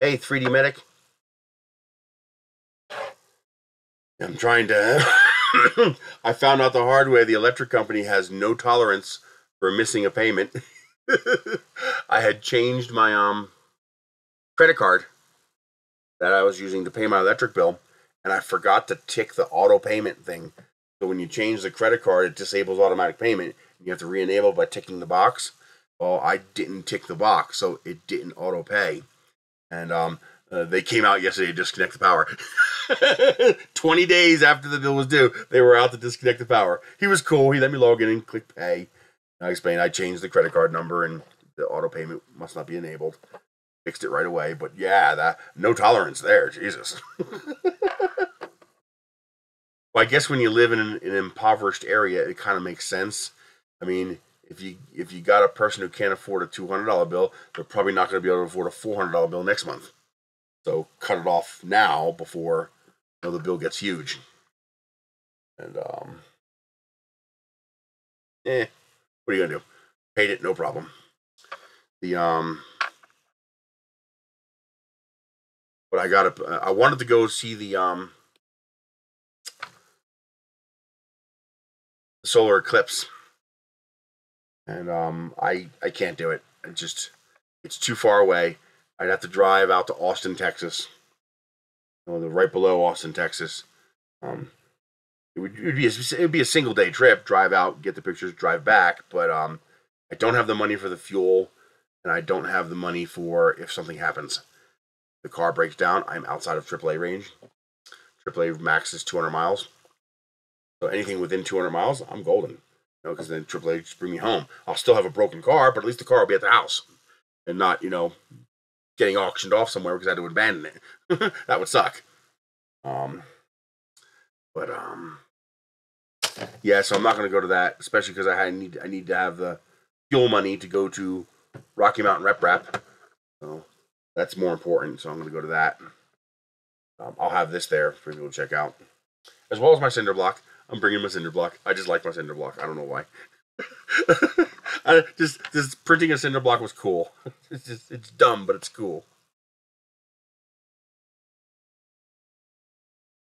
Hey, 3D Medic. I'm trying to. [LAUGHS] [LAUGHS] I found out the hard way the electric company has no tolerance for missing a payment. [LAUGHS] I had changed my um credit card that I was using to pay my electric bill, and I forgot to tick the auto payment thing. So when you change the credit card, it disables automatic payment. You have to re-enable by ticking the box. Well, I didn't tick the box, so it didn't auto pay. And um, uh, they came out yesterday to disconnect the power. [LAUGHS] 20 days after the bill was due, they were out to disconnect the power. He was cool. He let me log in and click pay. I explained I changed the credit card number and the auto payment must not be enabled. Fixed it right away. But yeah, that no tolerance there. Jesus. [LAUGHS] Well, I guess when you live in an, an impoverished area, it kind of makes sense. I mean, if you if you got a person who can't afford a two hundred dollar bill, they're probably not going to be able to afford a four hundred dollar bill next month. So cut it off now before you know, the bill gets huge. And um, eh, what are you gonna do? Paid it, no problem. The um, but I got to. I wanted to go see the um the solar eclipse, and um, I I can't do it. It just it's too far away. I'd have to drive out to Austin, Texas, right below Austin, Texas. Um, it would, it would be a, it would be a single day trip. Drive out, get the pictures, drive back. But um, I don't have the money for the fuel, and I don't have the money for if something happens. The car breaks down. I'm outside of AAA range. AAA max is 200 miles. So anything within 200 miles, I'm golden. You know, because then AAA just bring me home. I'll still have a broken car, but at least the car will be at the house and not, you know, getting auctioned off somewhere because I had to abandon it. [LAUGHS] that would suck. Um, but um, yeah. So I'm not going to go to that, especially because I need I need to have the fuel money to go to Rocky Mountain RepRap. So that's more important. So I'm going to go to that. Um, I'll have this there for people to check out, as well as my cinder block. I'm bringing my cinder block. I just like my cinder block. I don't know why. [LAUGHS] I just just printing a cinder block was cool. [LAUGHS] It's just it's dumb, but it's cool.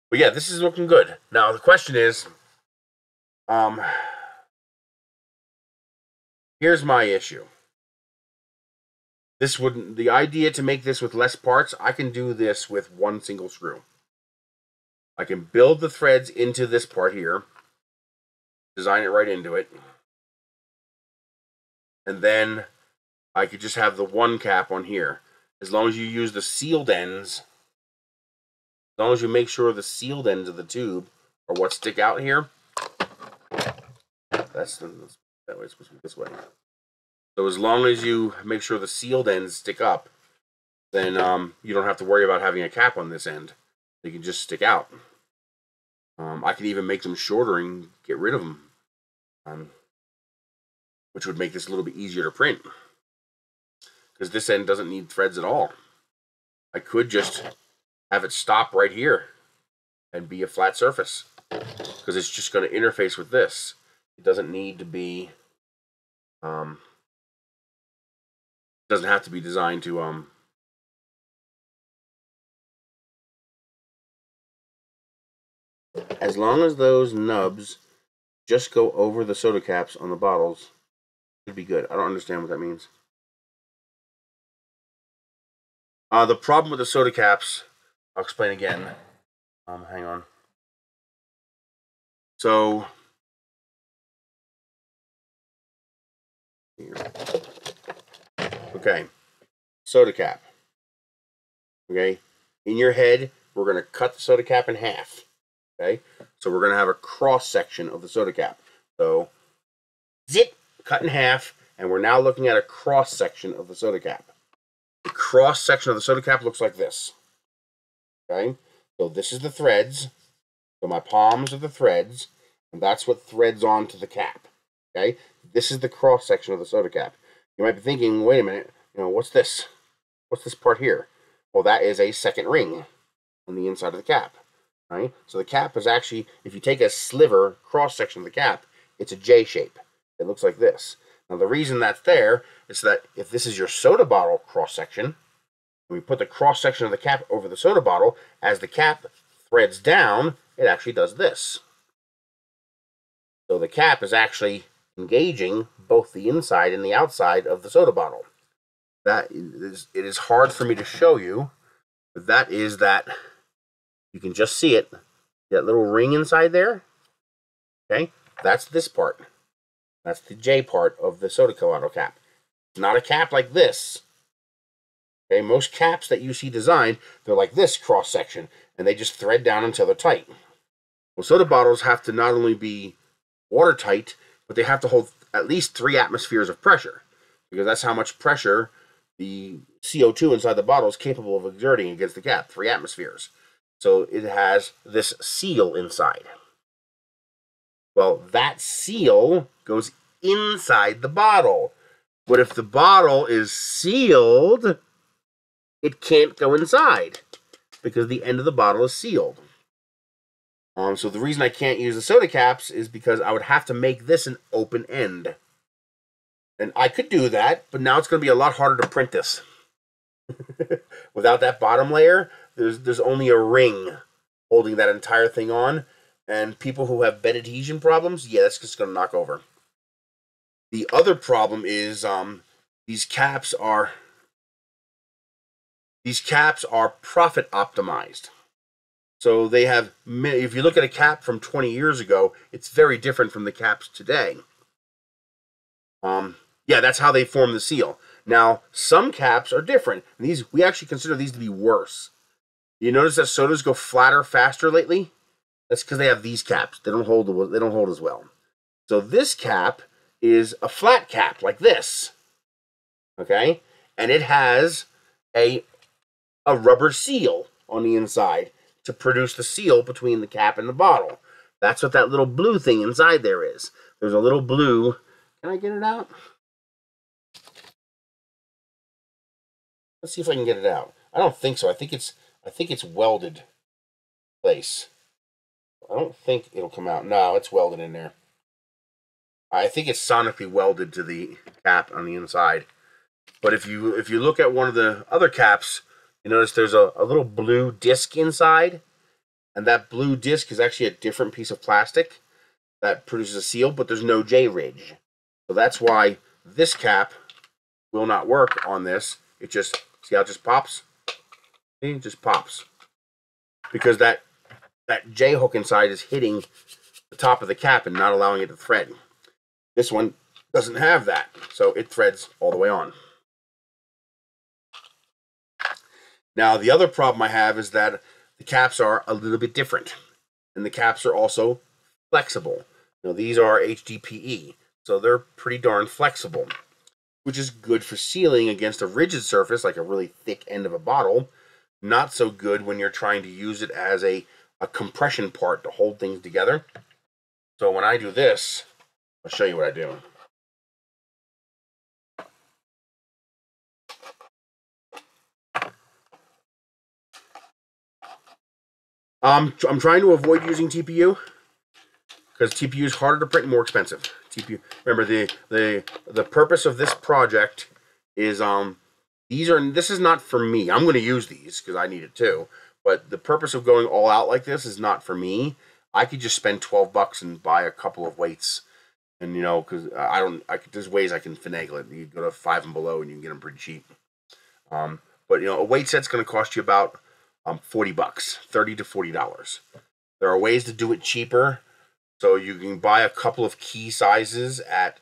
But yeah, this is looking good. Now the question is, um, here's my issue. This wouldn't the idea to make this with less parts. I can do this with one single screw. I can build the threads into this part here, design it right into it, and then I could just have the one cap on here. As long as you use the sealed ends, as long as you make sure the sealed ends of the tube are what stick out here, that's that way it's supposed to be this way. So as long as you make sure the sealed ends stick up, then um, you don't have to worry about having a cap on this end. They can just stick out. Um, I can even make them shorter and get rid of them, um, which would make this a little bit easier to print. Because this end doesn't need threads at all. I could just have it stop right here and be a flat surface because it's just going to interface with this. It doesn't need to be um, doesn't have to be designed to um as long as those nubs just go over the soda caps on the bottles should be good. I don't understand what that means. Uh, the problem with the soda caps, I'll explain again. Um, hang on. So, here. okay, soda cap. Okay, in your head, we're going to cut the soda cap in half. Okay, so we're going to have a cross section of the soda cap. So, zip, cut in half, and we're now looking at a cross section of the soda cap. The cross section of the soda cap looks like this. Okay, so this is the threads. So my palms are the threads, and that's what threads onto the cap. Okay, this is the cross section of the soda cap. You might be thinking, wait a minute, you know, what's this? What's this part here? Well, that is a second ring on the inside of the cap. Right? So the cap is actually, if you take a sliver cross section of the cap, it's a J shape. It looks like this. Now the reason that's there is that if this is your soda bottle cross section, we put the cross section of the cap over the soda bottle, as the cap threads down, it actually does this. So the cap is actually engaging both the inside and the outside of the soda bottle. That is, it is hard for me to show you, but that is that you can just see it. That little ring inside there, okay, that's this part. That's the J part of the soda bottle cap. It's not a cap like this. Okay, most caps that you see designed, they're like this cross section, and they just thread down until they're tight. Well, soda bottles have to not only be watertight, but they have to hold at least three atmospheres of pressure, because that's how much pressure the CO2 inside the bottle is capable of exerting against the cap, three atmospheres. So it has this seal inside. Well, that seal goes inside the bottle. But if the bottle is sealed, it can't go inside because the end of the bottle is sealed. Um, so the reason I can't use the soda caps is because I would have to make this an open end. And I could do that, but now it's going to be a lot harder to print this. [LAUGHS] Without that bottom layer, there's there's only a ring holding that entire thing on, and people who have bed adhesion problems, yeah, that's just going to knock over. The other problem is um, these caps are these caps are profit optimized. So they have, if you look at a cap from 20 years ago, it's very different from the caps today. Um, yeah, that's how they form the seal. Now, some caps are different. These we actually consider these to be worse. You notice that sodas go flatter faster lately? That's because they have these caps. They don't hold they don't hold as well. So this cap is a flat cap like this. Okay? And it has a a rubber seal on the inside to produce the seal between the cap and the bottle. That's what that little blue thing inside there is. There's a little blue. Can I get it out? Let's see if I can get it out. I don't think so. I think it's I think it's welded place. I don't think it'll come out. No, it's welded in there. I think it's sonically welded to the cap on the inside. But if you if you look at one of the other caps, you notice there's a, a little blue disc inside, and that blue disc is actually a different piece of plastic that produces a seal, but there's no J ridge. So that's why this cap will not work on this. It just, see how it just pops? See, it just pops. Because that, that J hook inside is hitting the top of the cap and not allowing it to thread. This one doesn't have that, so it threads all the way on. Now, the other problem I have is that the caps are a little bit different. And the caps are also flexible. Now, these are HDPE, so they're pretty darn flexible, which is good for sealing against a rigid surface, like a really thick end of a bottle. Not so good when you're trying to use it as a, a compression part to hold things together. So when I do this, I'll show you what I do. Um, I'm trying to avoid using TPU because TPU is harder to print and more expensive. TPU. Remember the the the purpose of this project is um these are this is not for me. I'm going to use these because I need it too. But the purpose of going all out like this is not for me. I could just spend 12 bucks and buy a couple of weights. And, you know, because I don't, I there's ways I can finagle it. You go to five and below and you can get them pretty cheap. Um, but, you know, a weight set's going to cost you about um, 40 bucks, 30 to $40. There are ways to do it cheaper. So you can buy a couple of key sizes at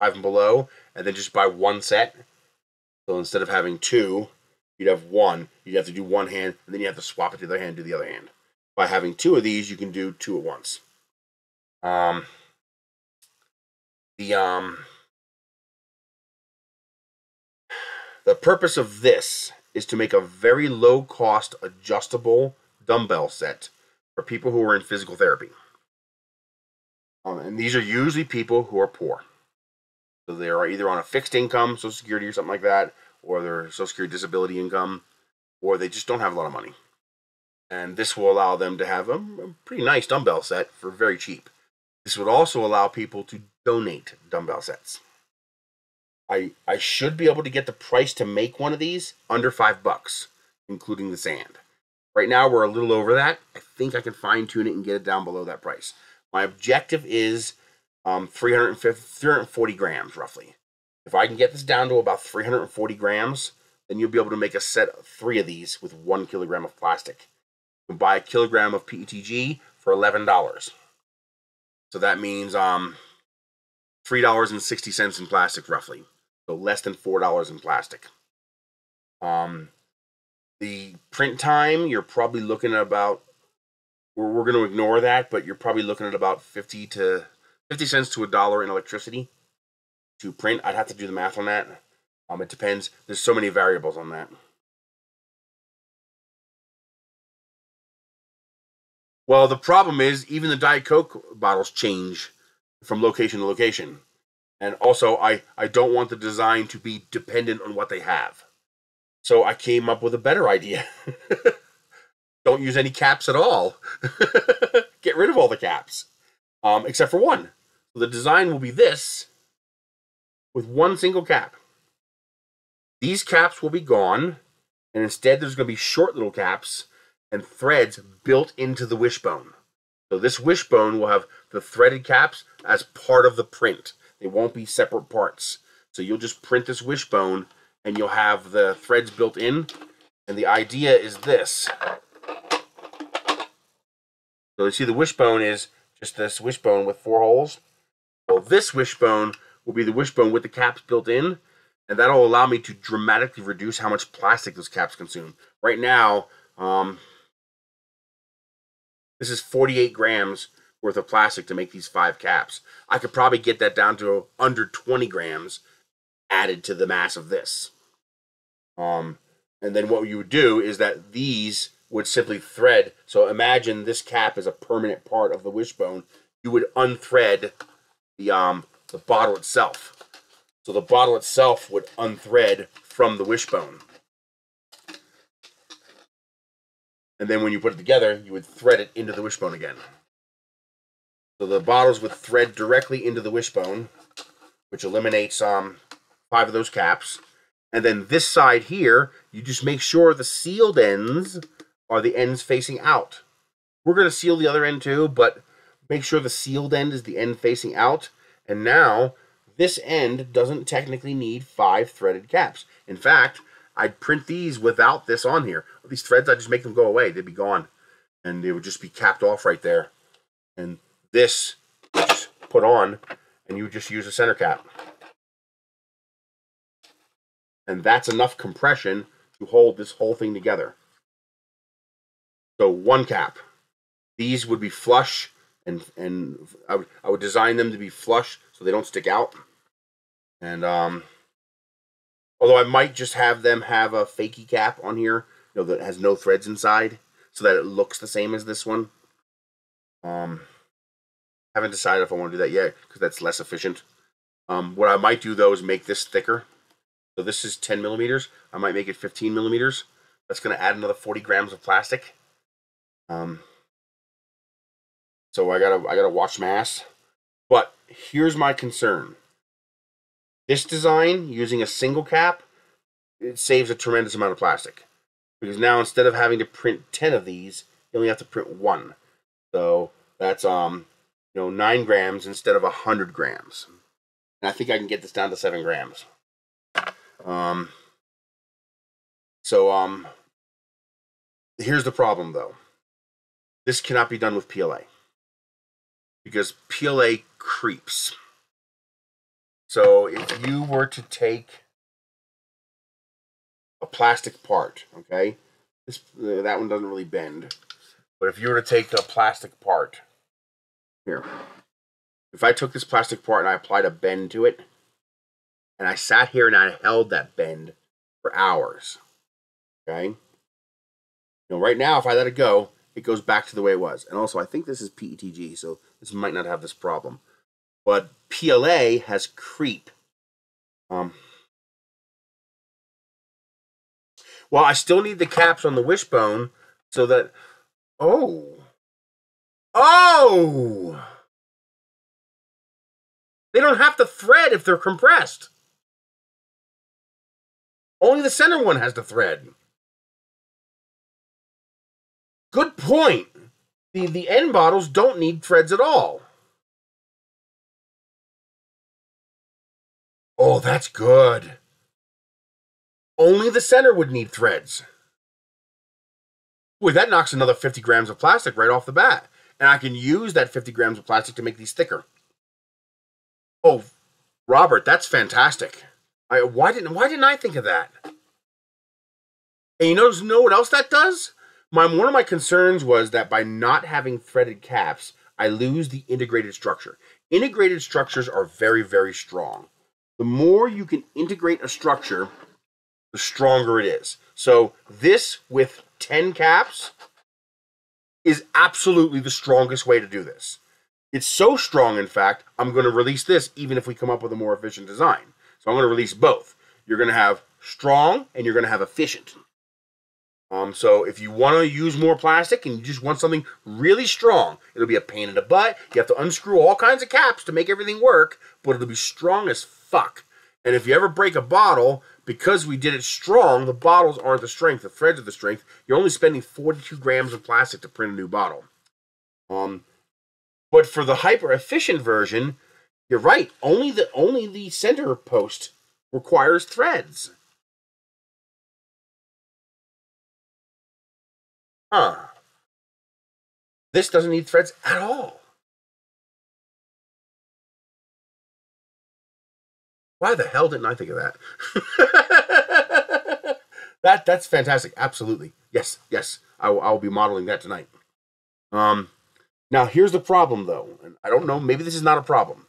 five and below and then just buy one set. So instead of having two, you'd have one. You'd have to do one hand and then you have to swap it to the other hand, do the other hand. By having two of these, you can do two at once. Um, the um, the purpose of this is to make a very low cost adjustable dumbbell set for people who are in physical therapy. Um, and these are usually people who are poor. So they are either on a fixed income, Social Security or something like that, or their Social Security disability income, or they just don't have a lot of money. And this will allow them to have a, a pretty nice dumbbell set for very cheap. This would also allow people to donate dumbbell sets. I I should be able to get the price to make one of these under five bucks, including the sand. Right now we're a little over that. I think I can fine tune it and get it down below that price. My objective is um, 340 grams roughly. If I can get this down to about 340 grams, then you'll be able to make a set of three of these with one kilogram of plastic. You can buy a kilogram of PETG for $11. So that means um, $3.60 in plastic roughly. So less than $4 in plastic. Um, the print time, you're probably looking at about, we're, we're going to ignore that, but you're probably looking at about 50 to 50 cents to a dollar in electricity to print. I'd have to do the math on that. Um, it depends. There's so many variables on that. Well, the problem is even the Diet Coke bottles change from location to location. And also, I, I don't want the design to be dependent on what they have. So I came up with a better idea. [LAUGHS] don't use any caps at all. [LAUGHS] Get rid of all the caps, um, except for one. So the design will be this with one single cap. These caps will be gone, and instead there's going to be short little caps and threads built into the wishbone. So this wishbone will have the threaded caps as part of the print. They won't be separate parts. So you'll just print this wishbone and you'll have the threads built in. And the idea is this. So you see the wishbone is just this wishbone with four holes. Well, this wishbone will be the wishbone with the caps built in, and that'll allow me to dramatically reduce how much plastic those caps consume. Right now, um, this is 48 grams worth of plastic to make these five caps. I could probably get that down to under 20 grams added to the mass of this. Um, and then what you would do is that these would simply thread. So imagine this cap is a permanent part of the wishbone. You would unthread the um the bottle itself. So the bottle itself would unthread from the wishbone. And then when you put it together, you would thread it into the wishbone again. So the bottles would thread directly into the wishbone, which eliminates um, five of those caps. And then this side here, you just make sure the sealed ends are the ends facing out. We're going to seal the other end too, but make sure the sealed end is the end facing out. And now this end doesn't technically need five threaded caps. In fact, I'd print these without this on here. These threads, I'd just make them go away. They'd be gone. And they would just be capped off right there. And this just put on, and you would just use a center cap. And that's enough compression to hold this whole thing together. So one cap. These would be flush, and and I would, I would design them to be flush so they don't stick out. And um, Although I might just have them have a fakey cap on here, you know, that has no threads inside, so that it looks the same as this one. Um, haven't decided if I want to do that yet because that's less efficient. Um, what I might do though is make this thicker. So this is 10 millimeters. I might make it 15 millimeters. That's going to add another 40 grams of plastic. Um, so I gotta I gotta watch mass. But here's my concern. This design, using a single cap, it saves a tremendous amount of plastic because now instead of having to print 10 of these, you only have to print one. So that's um you know nine grams instead of a hundred grams. And I think I can get this down to seven grams. Um. So um. Here's the problem though. This cannot be done with PLA because PLA creeps. So if you were to take a plastic part, okay, this uh, that one doesn't really bend, but if you were to take a plastic part, here, if I took this plastic part and I applied a bend to it, and I sat here and I held that bend for hours, okay. You know, right now, if I let it go, it goes back to the way it was. And also, I think this is PETG, so this might not have this problem. But PLA has creep. Um, well, I still need the caps on the wishbone so that. Oh. Oh! They don't have to thread if they're compressed. Only the center one has to thread. Good point. The, the end bottles don't need threads at all. Oh, that's good. Only the center would need threads. Boy, that knocks another 50 grams of plastic right off the bat. And I can use that 50 grams of plastic to make these thicker. Oh, Robert, that's fantastic. I, why didn't why didn't I think of that? And you know, know what else that does? My one of my concerns was that by not having threaded caps, I lose the integrated structure. Integrated structures are very, very strong. The more you can integrate a structure, the stronger it is. So this with 10 caps is absolutely the strongest way to do this. It's so strong, in fact, I'm going to release this even if we come up with a more efficient design. So I'm going to release both. You're going to have strong and you're going to have efficient. Um, so if you want to use more plastic and you just want something really strong, it'll be a pain in the butt. You have to unscrew all kinds of caps to make everything work, but it'll be strong as fuck. And if you ever break a bottle, because we did it strong, the bottles aren't the strength, the threads are the strength. You're only spending 42 grams of plastic to print a new bottle. Um, but for the hyper efficient version, you're right. Only the only the center post requires threads. Huh. This doesn't need threads at all. Why the hell didn't I think of that? [LAUGHS] that that's fantastic. Absolutely. Yes, yes. I will, I will be modeling that tonight. Um, now here's the problem though, and I don't know. Maybe this is not a problem.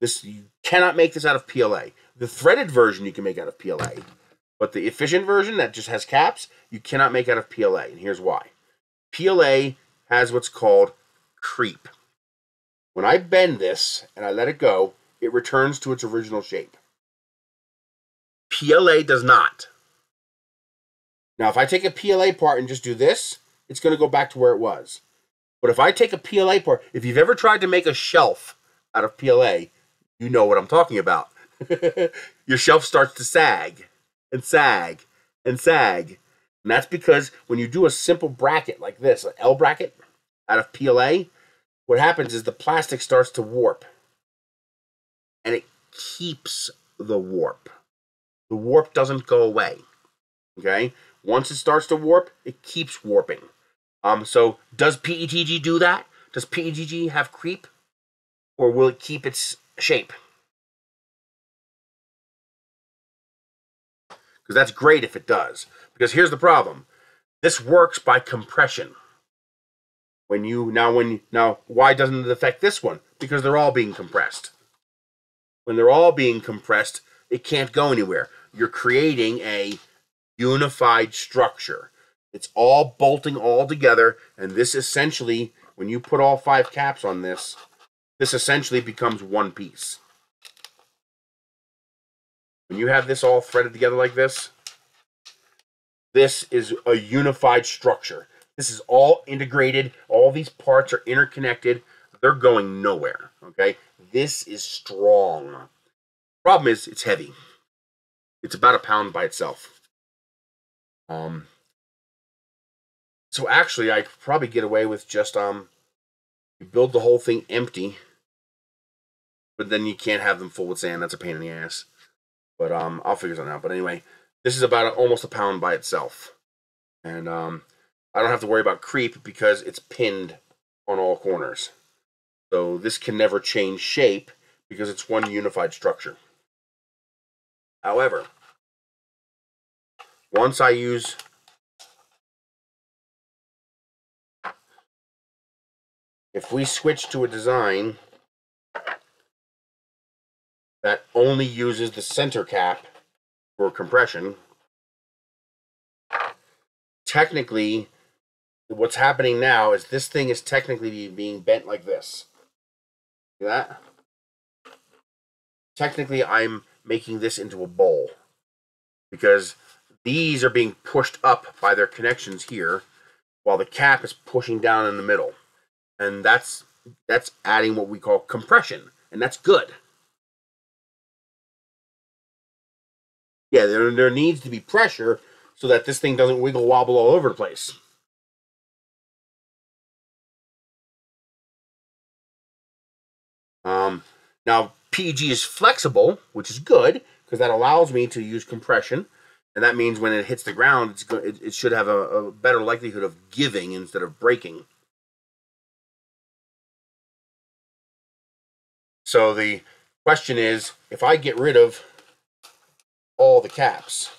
This you cannot make this out of PLA. The threaded version you can make out of PLA, but the efficient version that just has caps you cannot make out of PLA, and here's why. PLA has what's called creep. When I bend this and I let it go, it returns to its original shape. PLA does not. Now, if I take a PLA part and just do this, it's going to go back to where it was. But if I take a PLA part, if you've ever tried to make a shelf out of PLA, you know what I'm talking about. [LAUGHS] Your shelf starts to sag and sag and sag. And that's because when you do a simple bracket like this, an L bracket out of PLA, what happens is the plastic starts to warp and it keeps the warp. The warp doesn't go away. Okay? Once it starts to warp, it keeps warping. Um, so does PETG do that? Does PETG have creep? Or will it keep its shape? Because that's great if it does. Because here's the problem. This works by compression. When you now when now why doesn't it affect this one? Because they're all being compressed when they're all being compressed, it can't go anywhere. You're creating a unified structure. It's all bolting all together, and this essentially, when you put all five caps on this, this essentially becomes one piece. When you have this all threaded together like this, this is a unified structure. This is all integrated. All these parts are interconnected. They're going nowhere. Okay? This is strong. Problem is, it's heavy. it's about a pound by itself. Um, so actually, I could probably get away with just um, you build the whole thing empty, but then you can't have them full with sand. That's a pain in the ass. But um, I'll figure something out. But anyway, this is about a, almost a pound by itself, and um, I don't have to worry about creep because it's pinned on all corners. So this can never change shape because it's one unified structure. However, once I use if we switch to a design that only uses the center cap for compression, technically what's happening now is this thing is technically being bent like this. See that? Technically, I'm making this into a bowl because these are being pushed up by their connections here while the cap is pushing down in the middle. And that's that's adding what we call compression, and that's good. Yeah, there, there needs to be pressure so that this thing doesn't wiggle wobble all over the place. Um, now, PG is flexible, which is good because that allows me to use compression. And that means when it hits the ground, it's go- it, it should have a, a better likelihood of giving instead of breaking. So the question is, if I get rid of all the caps,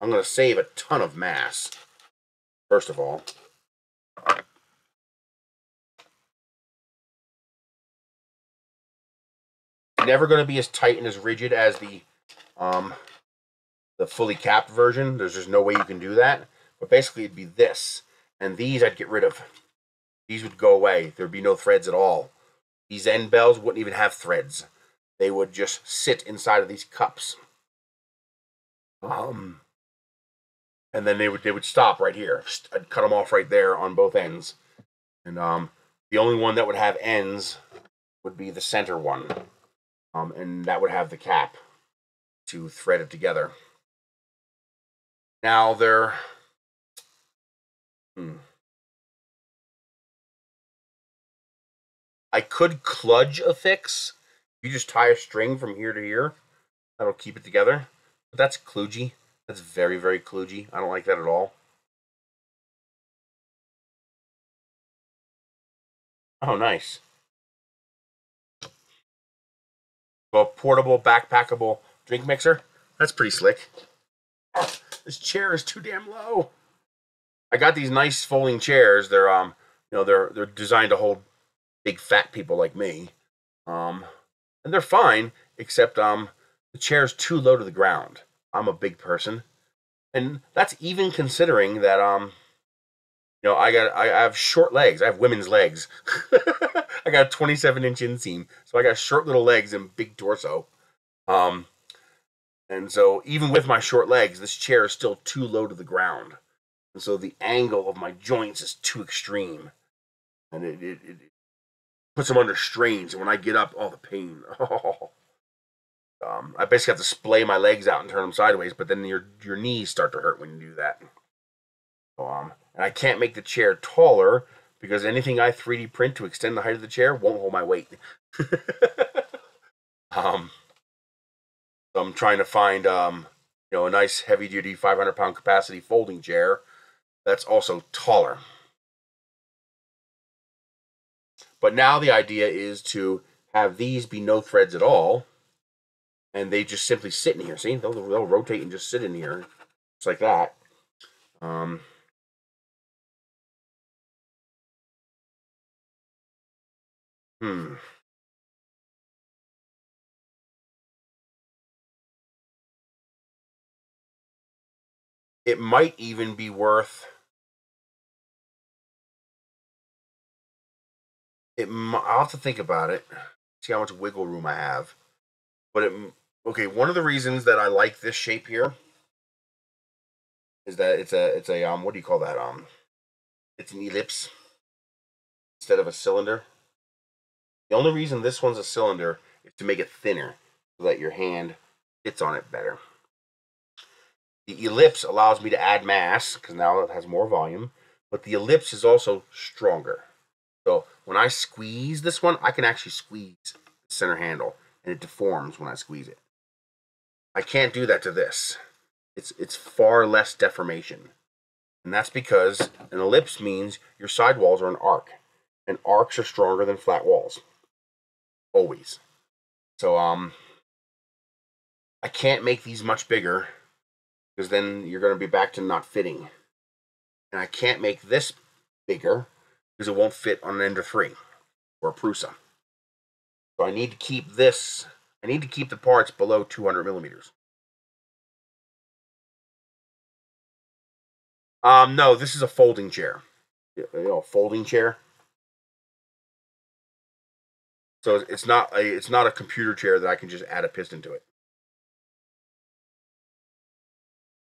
I'm going to save a ton of mass, first of all. Never going to be as tight and as rigid as the um, the fully capped version. There's just no way you can do that. But basically, it'd be this. And these I'd get rid of. These would go away. There'd be no threads at all. These end bells wouldn't even have threads. They would just sit inside of these cups. Um, and then they would they would stop right here. I'd cut them off right there on both ends. And um, the only one that would have ends would be the center one. Um, and that would have the cap to thread it together. Now they're hmm. I could kludge a fix. You just tie a string from here to here. That'll keep it together. But that's kludgy. That's very, very kludgy. I don't like that at all. Oh, nice. A portable, backpackable drink mixer. That's pretty slick. This chair is too damn low. I got these nice folding chairs. They're um, you know, they're they're designed to hold big fat people like me. Um, and they're fine, except um, the chair's too low to the ground. I'm a big person, and that's even considering that um, you know, I got I, I have short legs. I have women's legs. [LAUGHS] I got a 27 inch inseam, so I got short little legs and big torso. Um, and so even with my short legs, this chair is still too low to the ground, and so the angle of my joints is too extreme, and it it, it puts them under strains. And when I get up, all oh, the pain. [LAUGHS] Um, I basically have to splay my legs out and turn them sideways, but then your your knees start to hurt when you do that. Um, and I can't make the chair taller because anything I 3D print to extend the height of the chair won't hold my weight. [LAUGHS] um, so I'm trying to find um, you know a nice heavy duty 500 pound capacity folding chair that's also taller. But now the idea is to have these be no threads at all, and they just simply sit in here. See, they'll, they'll rotate and just sit in here, just like that. Um, Hmm. It might even be worth. It. I'll have to think about it. See how much wiggle room I have. But it. Okay, one of the reasons that I like this shape here is that it's a it's a um what do you call that um it's an ellipse instead of a cylinder. The only reason this one's a cylinder is to make it thinner so that your hand fits on it better. The ellipse allows me to add mass because now it has more volume, but the ellipse is also stronger. So when I squeeze this one, I can actually squeeze the center handle and it deforms when I squeeze it. I can't do that to this. It's, it's far less deformation. And that's because an ellipse means your sidewalls are an arc. And arcs are stronger than flat walls. Always. So um I can't make these much bigger because then you're going to be back to not fitting. And I can't make this bigger because it won't fit on an Ender 3 or a Prusa. So I need to keep this, I need to keep the parts below 200 millimeters. Um, no, this is a folding chair. You know, folding chair. So it's not a it's not a computer chair that I can just add a piston to it.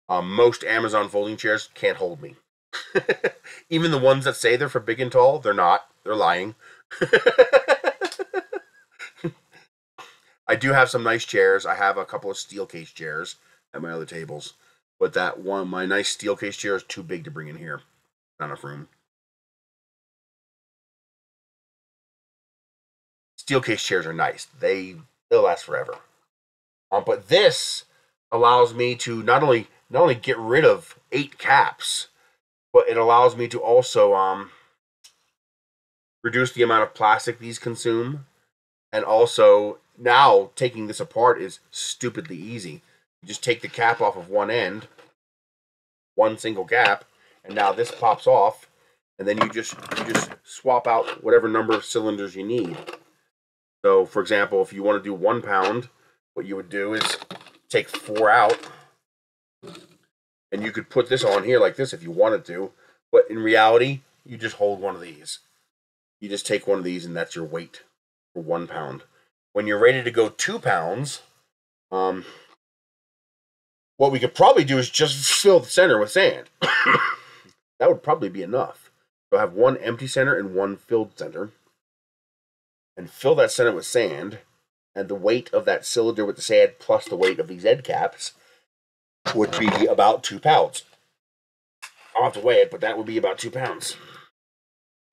Um, most Amazon folding chairs can't hold me. [LAUGHS] Even the ones that say they're for big and tall, they're not. They're lying. [LAUGHS] I do have some nice chairs. I have a couple of Steelcase chairs at my other tables. But that one, my nice Steelcase chair is too big to bring in here. Not enough room. Steelcase chairs are nice. They they'll last forever. Um, but this allows me to not only not only get rid of eight caps, but it allows me to also um, reduce the amount of plastic these consume. And also, now taking this apart is stupidly easy. You just take the cap off of one end, one single gap, and now this pops off, and then you just you just swap out whatever number of cylinders you need. So, for example, if you want to do one pound, what you would do is take four out and you could put this on here like this if you wanted to. But in reality, you just hold one of these. You just take one of these, and that's your weight for one pound. When you're ready to go two pounds, um, what we could probably do is just fill the center with sand. [COUGHS] that would probably be enough. So I have one empty center and one filled center. And fill that center with sand. And the weight of that cylinder with the sand plus the weight of these end caps would be about two pounds. I'll have to weigh it, but that would be about two pounds.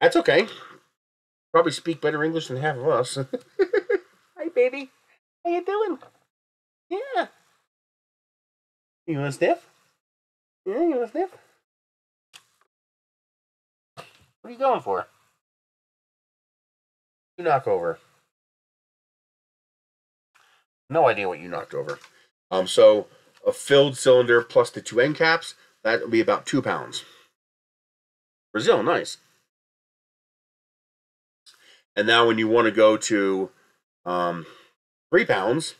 That's okay. Probably speak better English than half of us. [LAUGHS] Hi, baby. How you doing? Yeah. You want to sniff? Yeah, you want to sniff? What are you going for? You knock over. No idea what you knocked over. Um, so a filled cylinder plus the two end caps, that would be about two pounds. Brazil, nice. And now when you want to go to um, three pounds,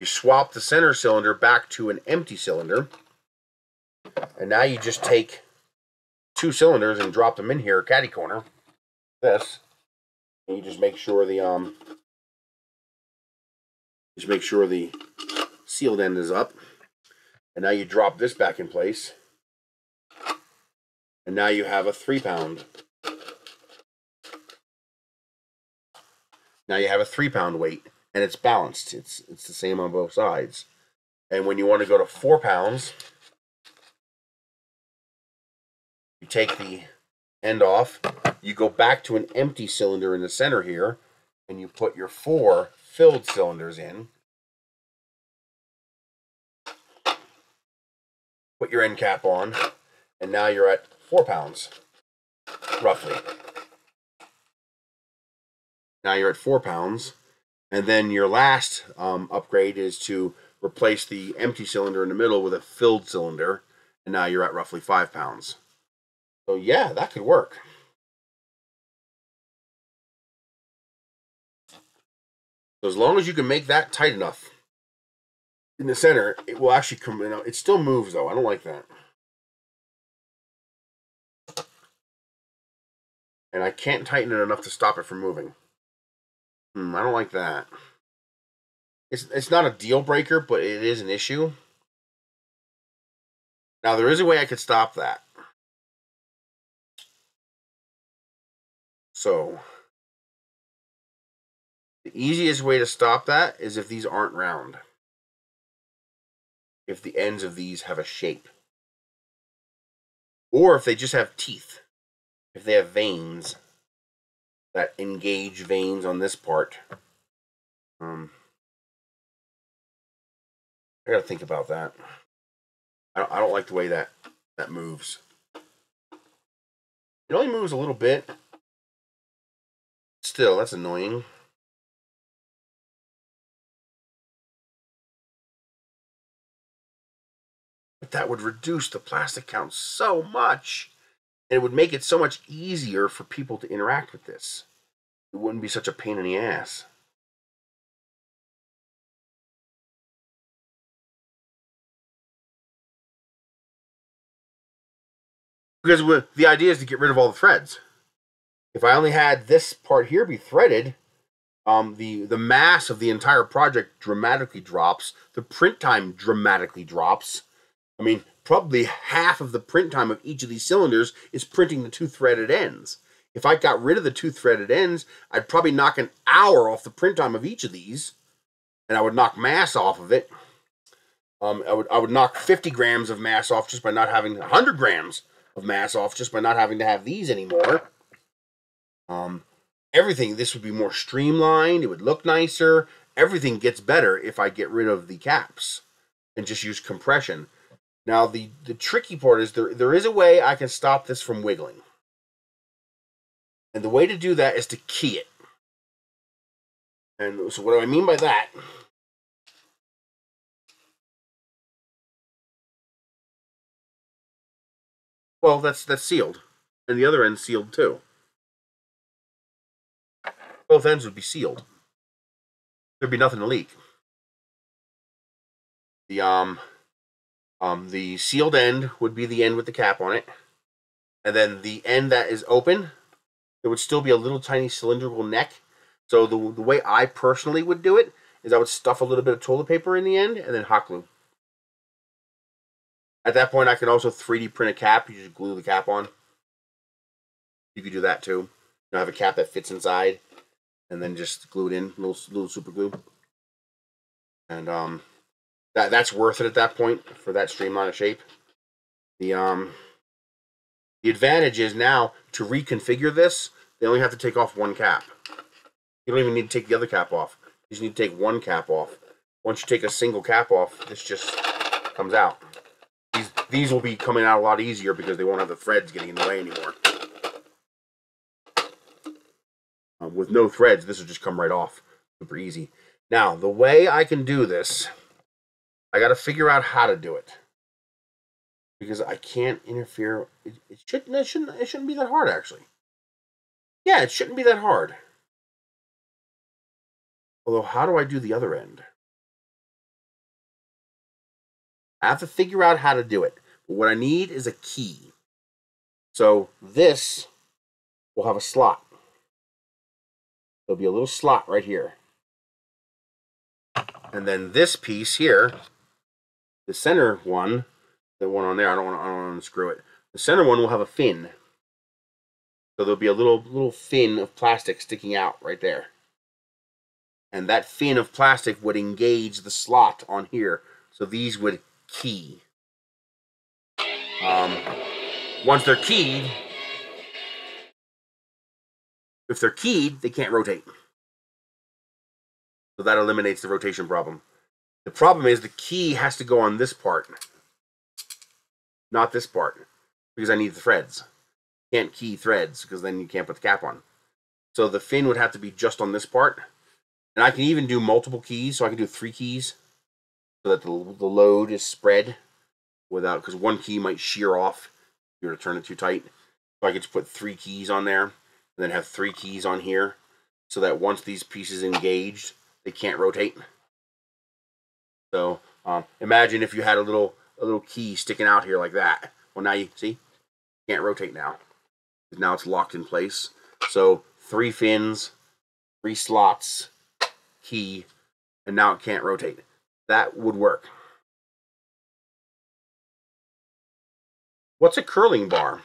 you swap the center cylinder back to an empty cylinder. And now you just take two cylinders and drop them in here, caddy corner. This. And you just make sure the um just make sure the sealed end is up. And now you drop this back in place. And now you have a three pound. Now you have a three pound weight and it's balanced. It's it's the same on both sides. And when you want to go to four pounds, you take the end off, you go back to an empty cylinder in the center here, and you put your four filled cylinders in. Put your end cap on, and now you're at four pounds, roughly. Now you're at four pounds, and then your last um, upgrade is to replace the empty cylinder in the middle with a filled cylinder, and now you're at roughly five pounds. So yeah, that could work. So as long as you can make that tight enough in the center, it will actually come. Know, it still moves though. I don't like that. And I can't tighten it enough to stop it from moving. Hmm, I don't like that. It's it's not a deal breaker, but it is an issue. Now there is a way I could stop that. So easiest way to stop that is if these aren't round. If the ends of these have a shape. Or if they just have teeth. If they have vanes that engage vanes on this part. Um, I gotta think about that. I don't, I don't like the way that that moves. It only moves a little bit. Still, that's annoying. But that would reduce the plastic count so much. And it would make it so much easier for people to interact with this. It wouldn't be such a pain in the ass. Because the idea is to get rid of all the threads. If I only had this part here be threaded, um, the, the mass of the entire project dramatically drops. The print time dramatically drops. I mean, probably half of the print time of each of these cylinders is printing the two threaded ends. If I got rid of the two threaded ends, I'd probably knock an hour off the print time of each of these, and I would knock mass off of it. Um, I would I would knock 50 grams of mass off just by not having 100 grams of mass off just by not having to have these anymore. Um, everything, this would be more streamlined. It would look nicer. Everything gets better if I get rid of the caps and just use compression. Now, the, the tricky part is there, there is a way I can stop this from wiggling. And the way to do that is to key it. And so what do I mean by that? Well, that's that's sealed. And the other end's sealed too. Both ends would be sealed. There'd be nothing to leak. The um um the sealed end would be the end with the cap on it. And then the end that is open, there would still be a little tiny cylindrical neck. So the the way I personally would do it is I would stuff a little bit of toilet paper in the end and then hot glue. At that point, I can also 3D print a cap. You just glue the cap on. You could do that too. You know, have a cap that fits inside, and then just glue it in, little little super glue. And um, that that's worth it at that point for that streamline of shape. The um, the advantage is now to reconfigure this. They only have to take off one cap. You don't even need to take the other cap off. You just need to take one cap off. Once you take a single cap off, this just comes out. These, these will be coming out a lot easier because they won't have the threads getting in the way anymore. Um, with no threads, this will just come right off. Super easy. Now, the way I can do this, I got to figure out how to do it. Because I can't interfere. It, it, shouldn't, it, shouldn't, it shouldn't be that hard, actually. Yeah, it shouldn't be that hard. Although, how do I do the other end? I have to figure out how to do it. But what I need is a key. So this will have a slot. There'll be a little slot right here. And then this piece here, the center one, the one on there, I don't want to, unscrew it. The center one will have a fin. So there'll be a little little fin of plastic sticking out right there. And that fin of plastic would engage the slot on here. So these would key. Um, once they're keyed, if they're keyed, they can't rotate. So that eliminates the rotation problem. The problem is the key has to go on this part, not this part, because I need the threads. Can't key threads because then you can't put the cap on. So the fin would have to be just on this part. And I can even do multiple keys, so I can do three keys so that the, the load is spread without, because one key might shear off if you were to turn it too tight. So I could just put three keys on there and then have three keys on here so that once these pieces engaged, they can't rotate. So um, imagine if you had a little a little key sticking out here like that. Well, now you see, can't rotate now. Now it's locked in place. So three fins, three slots, key, and now it can't rotate that would work. What's a curling bar?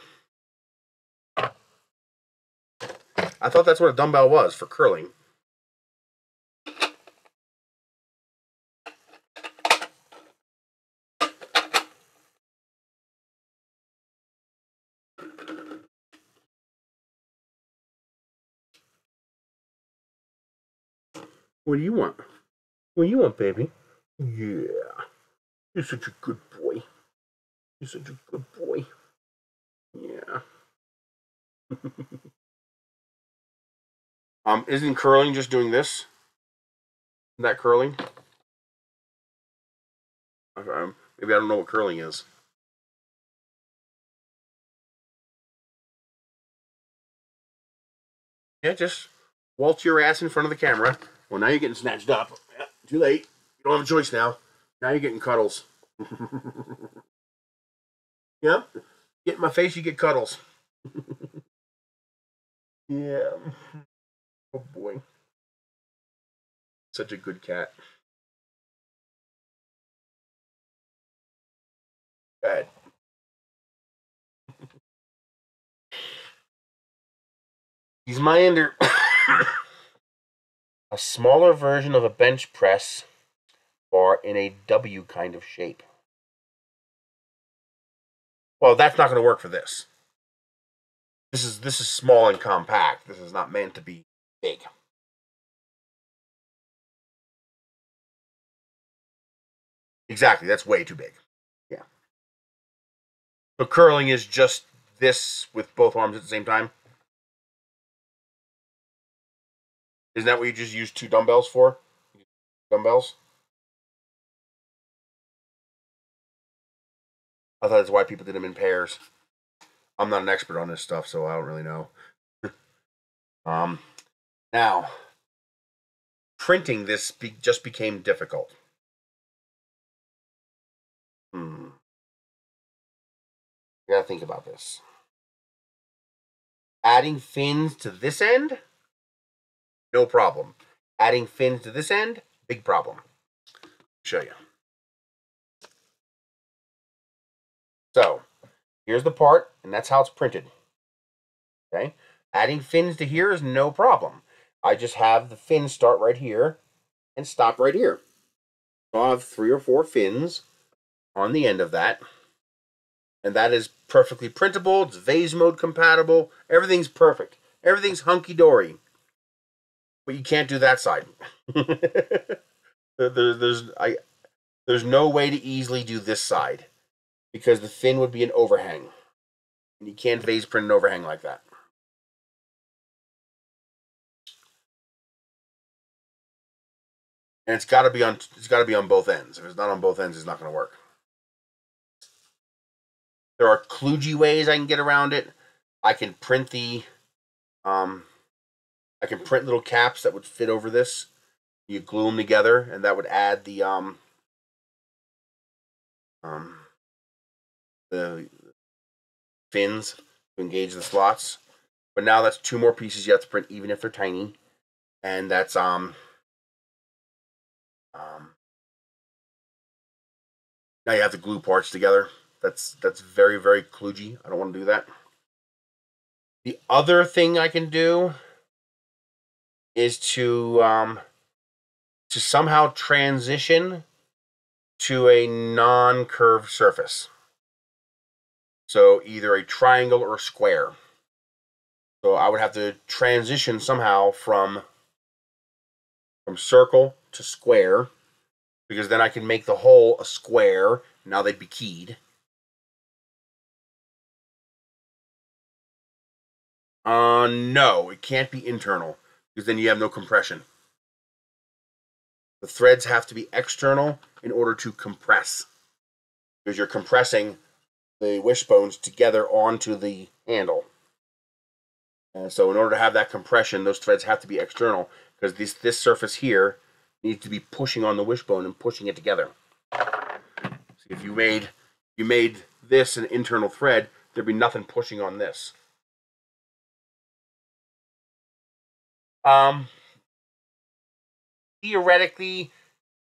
I thought that's what a dumbbell was for curling. What do you want? What do you want, baby? Yeah. You're such a good boy. You're such a good boy. Yeah. [LAUGHS] um, isn't curling just doing this? That curling? Um, maybe I don't know what curling is. Yeah, just waltz your ass in front of the camera. Well, now you're getting snatched up. Yeah, too late. You don't have a choice now. Now you're getting cuddles. [LAUGHS] yep. Get in my face, you get cuddles. [LAUGHS] yeah. Oh boy. Such a good cat. Bad. [LAUGHS] He's my ender. [COUGHS] a smaller version of a bench press bar in a W kind of shape. Well, that's not going to work for this. This is this is small and compact. This is not meant to be big. Exactly, that's way too big. Yeah. So curling is just this with both arms at the same time. Isn't that what you just use two dumbbells for? Dumbbells? I thought that's why people did them in pairs. I'm not an expert on this stuff, so I don't really know. [LAUGHS] um, now, printing this be- just became difficult. Hmm. You gotta think about this. Adding fins to this end, no problem. Adding fins to this end, big problem. Show you. So, here's the part, and that's how it's printed. Okay? Adding fins to here is no problem. I just have the fins start right here and stop right here. So I'll have three or four fins on the end of that. And that is perfectly printable. It's vase mode compatible. Everything's perfect. Everything's hunky dory. But you can't do that side. [LAUGHS] there, there's I there's no way to easily do this side because the fin would be an overhang. And you can't vase print an overhang like that. And it's got to be on it's got to be on both ends. If it's not on both ends, it's not going to work. There are kludgy ways I can get around it. I can print the um I can print little caps that would fit over this. You glue them together and that would add the um um the fins to engage the slots. But now that's two more pieces you have to print, even if they're tiny. And that's um um now you have to glue parts together. That's that's very very kludgy. I don't want to do that. The other thing I can do is to um to somehow transition to a non-curved surface. So either a triangle or square. So I would have to transition somehow from from circle to square because then I can make the hole a square. Now they'd be keyed. Uh, no, it can't be internal because then you have no compression. The threads have to be external in order to compress because you're compressing the wishbones together onto the handle. And so in order to have that compression, those threads have to be external because this, this surface here needs to be pushing on the wishbone and pushing it together. See, if you made you made this an internal thread, there'd be nothing pushing on this. Um, theoretically,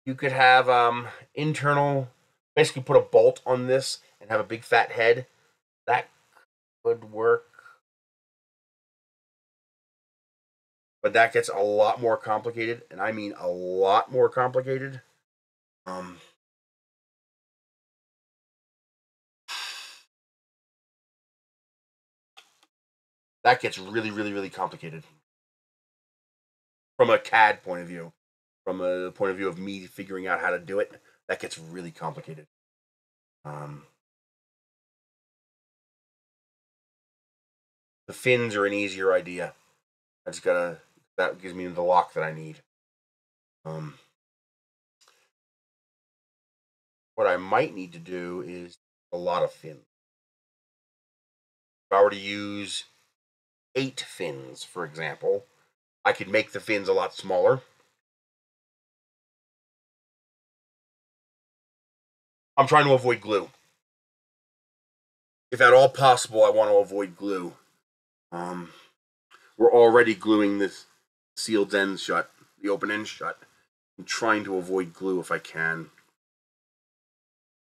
you could have um, internal, basically put a bolt on this and have a big fat head. That could work. But that gets a lot more complicated, and I mean a lot more complicated. Um, that gets really, really, really complicated from a CAD point of view. from a point of view of me figuring out how to do it, that gets really complicated. Um, the fins are an easier idea. I just gotta, that gives me the lock that I need. Um, what I might need to do is a lot of fins. If I were to use eight fins, for example, I could make the fins a lot smaller. I'm trying to avoid glue. If at all possible, I want to avoid glue. Um, we're already gluing this sealed end shut, the open end shut. I'm trying to avoid glue if I can.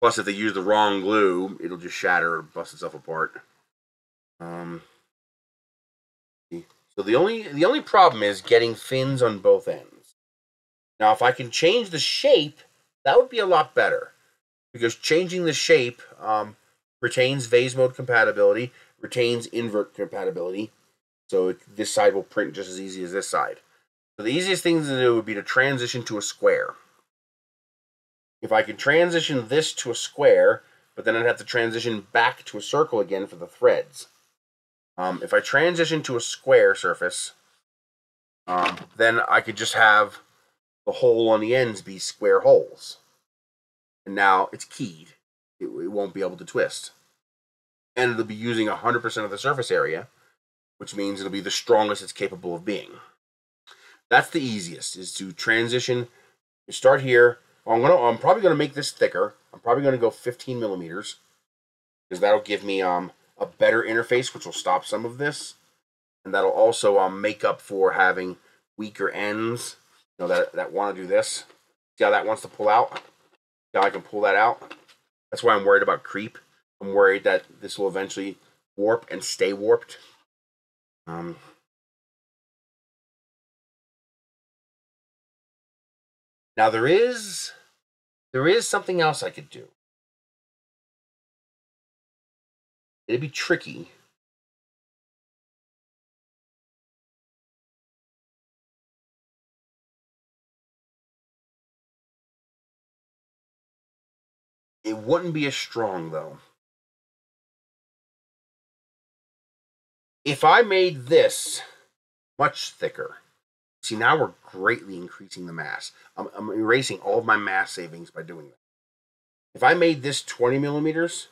Plus, if they use the wrong glue, it'll just shatter or bust itself apart. Um, so the only the only problem is getting fins on both ends. Now, if I can change the shape, that would be a lot better because changing the shape um, retains vase mode compatibility, retains invert compatibility. So it, this side will print just as easy as this side. So the easiest thing to do would be to transition to a square. If I could transition this to a square, but then I'd have to transition back to a circle again for the threads. Um, if I transition to a square surface, um, then I could just have the hole on the ends be square holes. And now it's keyed. It, it won't be able to twist. And it'll be using 100% of the surface area, which means it'll be the strongest it's capable of being. That's the easiest, is to transition. You start here. I'm gonna. I'm probably gonna make this thicker. I'm probably gonna go 15 millimeters, because that'll give me um a better interface, which will stop some of this, and that'll also um, make up for having weaker ends. You know that that want to do this. See how that wants to pull out? See how I can pull that out? That's why I'm worried about creep. I'm worried that this will eventually warp and stay warped. Um, now there is there is something else I could do. It'd be tricky. It wouldn't be as strong, though. If I made this much thicker, see, now we're greatly increasing the mass. I'm, I'm erasing all of my mass savings by doing that. If I made this 20 millimeters,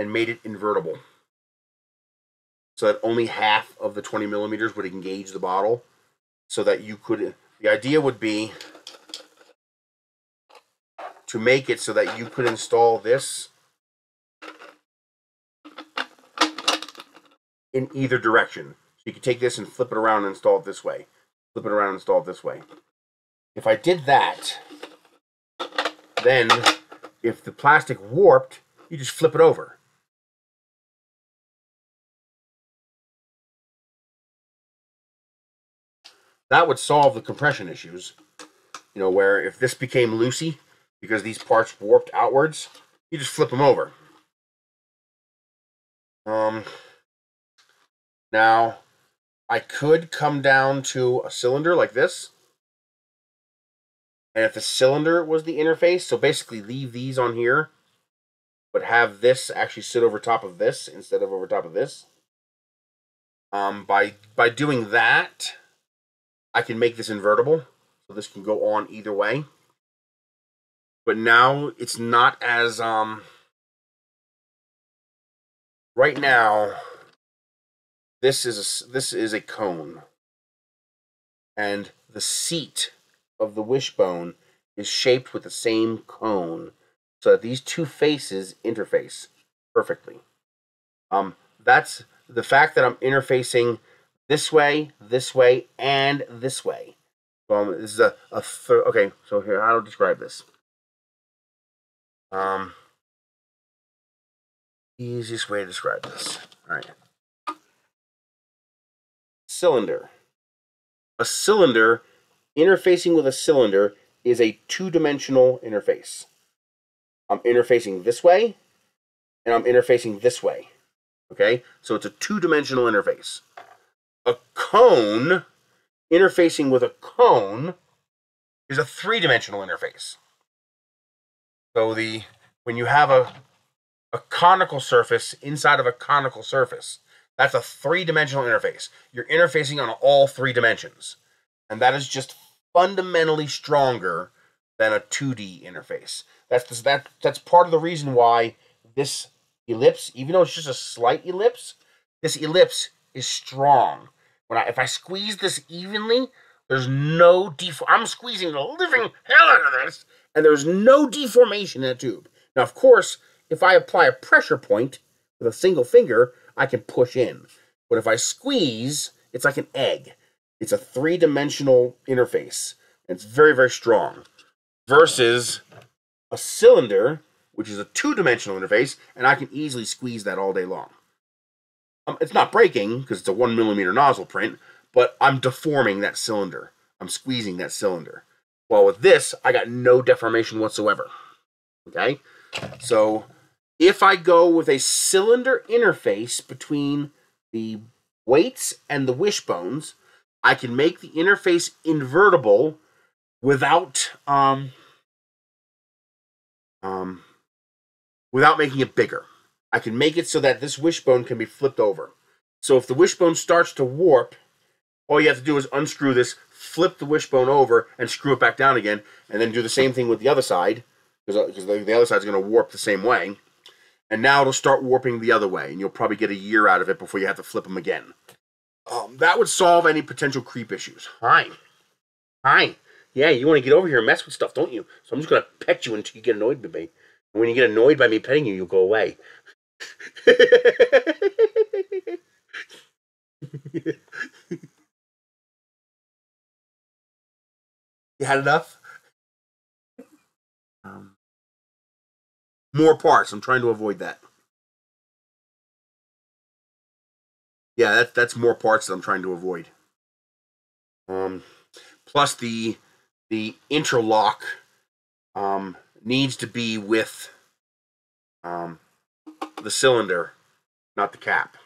and made it invertible. So that only half of the 20 millimeters would engage the bottle so that you could the idea would be to make it so that you could install this in either direction. So you could take this and flip it around and install it this way. Flip it around and install it this way. If I did that then if the plastic warped you just flip it over That would solve the compression issues. You know, where if this became loosey because these parts warped outwards, you just flip them over. Um, now, I could come down to a cylinder like this. And if the cylinder was the interface, so basically leave these on here, but have this actually sit over top of this instead of over top of this. Um, by by doing that, I can make this invertible, so this can go on either way. But now it's not as um right now this is a, this is a cone and the seat of the wishbone is shaped with the same cone so that these two faces interface perfectly um that's the fact that i'm interfacing this way, this way, and this way. Um, this is a, a third. Okay, so here, how to describe this? Um, easiest way to describe this. All right. Cylinder. A cylinder interfacing with a cylinder is a two-dimensional interface. I'm interfacing this way, and I'm interfacing this way. Okay, so it's a two-dimensional interface a cone interfacing with a cone is a three-dimensional interface. So the when you have a a conical surface inside of a conical surface, that's a three-dimensional interface. You're interfacing on all three dimensions. And that is just fundamentally stronger than a 2D interface. That's that that's part of the reason why this ellipse, even though it's just a slight ellipse, this ellipse is strong. When I if I squeeze this evenly, there's no deform. I'm squeezing the living hell out of this, and there's no deformation in that tube. Now, of course, if I apply a pressure point with a single finger, I can push in. But if I squeeze, it's like an egg. It's a three-dimensional interface. And it's very, very strong. Versus a cylinder, which is a two-dimensional interface, and I can easily squeeze that all day long. Um, it's not breaking because it's a one millimeter nozzle print, but I'm deforming that cylinder. I'm squeezing that cylinder. Well, with this, I got no deformation whatsoever. Okay? So if I go with a cylinder interface between the weights and the wishbones, I can make the interface invertible without um, um, without making it bigger. I can make it so that this wishbone can be flipped over. So if the wishbone starts to warp, all you have to do is unscrew this, flip the wishbone over, and screw it back down again, and then do the same thing with the other side, because the, the other side's going to warp the same way. And now it'll start warping the other way, and you'll probably get a year out of it before you have to flip them again. Um, that would solve any potential creep issues. Hi. Hi. Yeah, you want to get over here and mess with stuff, don't you? So I'm just going to pet you until you get annoyed with me. When you get annoyed by me petting you, you'll go away. [LAUGHS] you had enough? Um, more parts. I'm trying to avoid that. Yeah, that, that's more parts that I'm trying to avoid. Um, plus the the interlock um, needs to be with um, the cylinder, not the cap.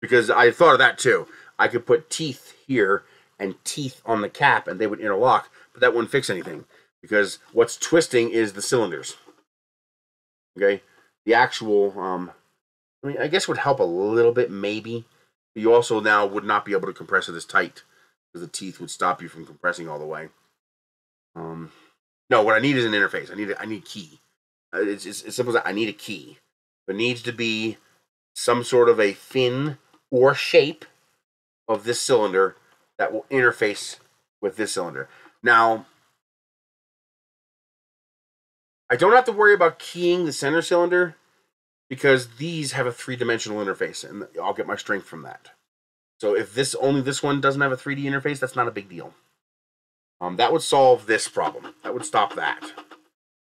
Because I thought of that too. I could put teeth here and teeth on the cap and they would interlock, but that wouldn't fix anything because what's twisting is the cylinders. Okay? The actual, um, I mean, I guess would help a little bit, maybe. You also now would not be able to compress it as tight because the teeth would stop you from compressing all the way. Um, no, what I need is an interface. I need I need key. Uh, it's, it's as simple as that. I need a key. There needs to be some sort of a fin or shape of this cylinder that will interface with this cylinder. Now, I don't have to worry about keying the center cylinder because these have a three-dimensional interface and I'll get my strength from that. So if this only this one doesn't have a 3D interface, that's not a big deal. Um, that would solve this problem. That would stop that.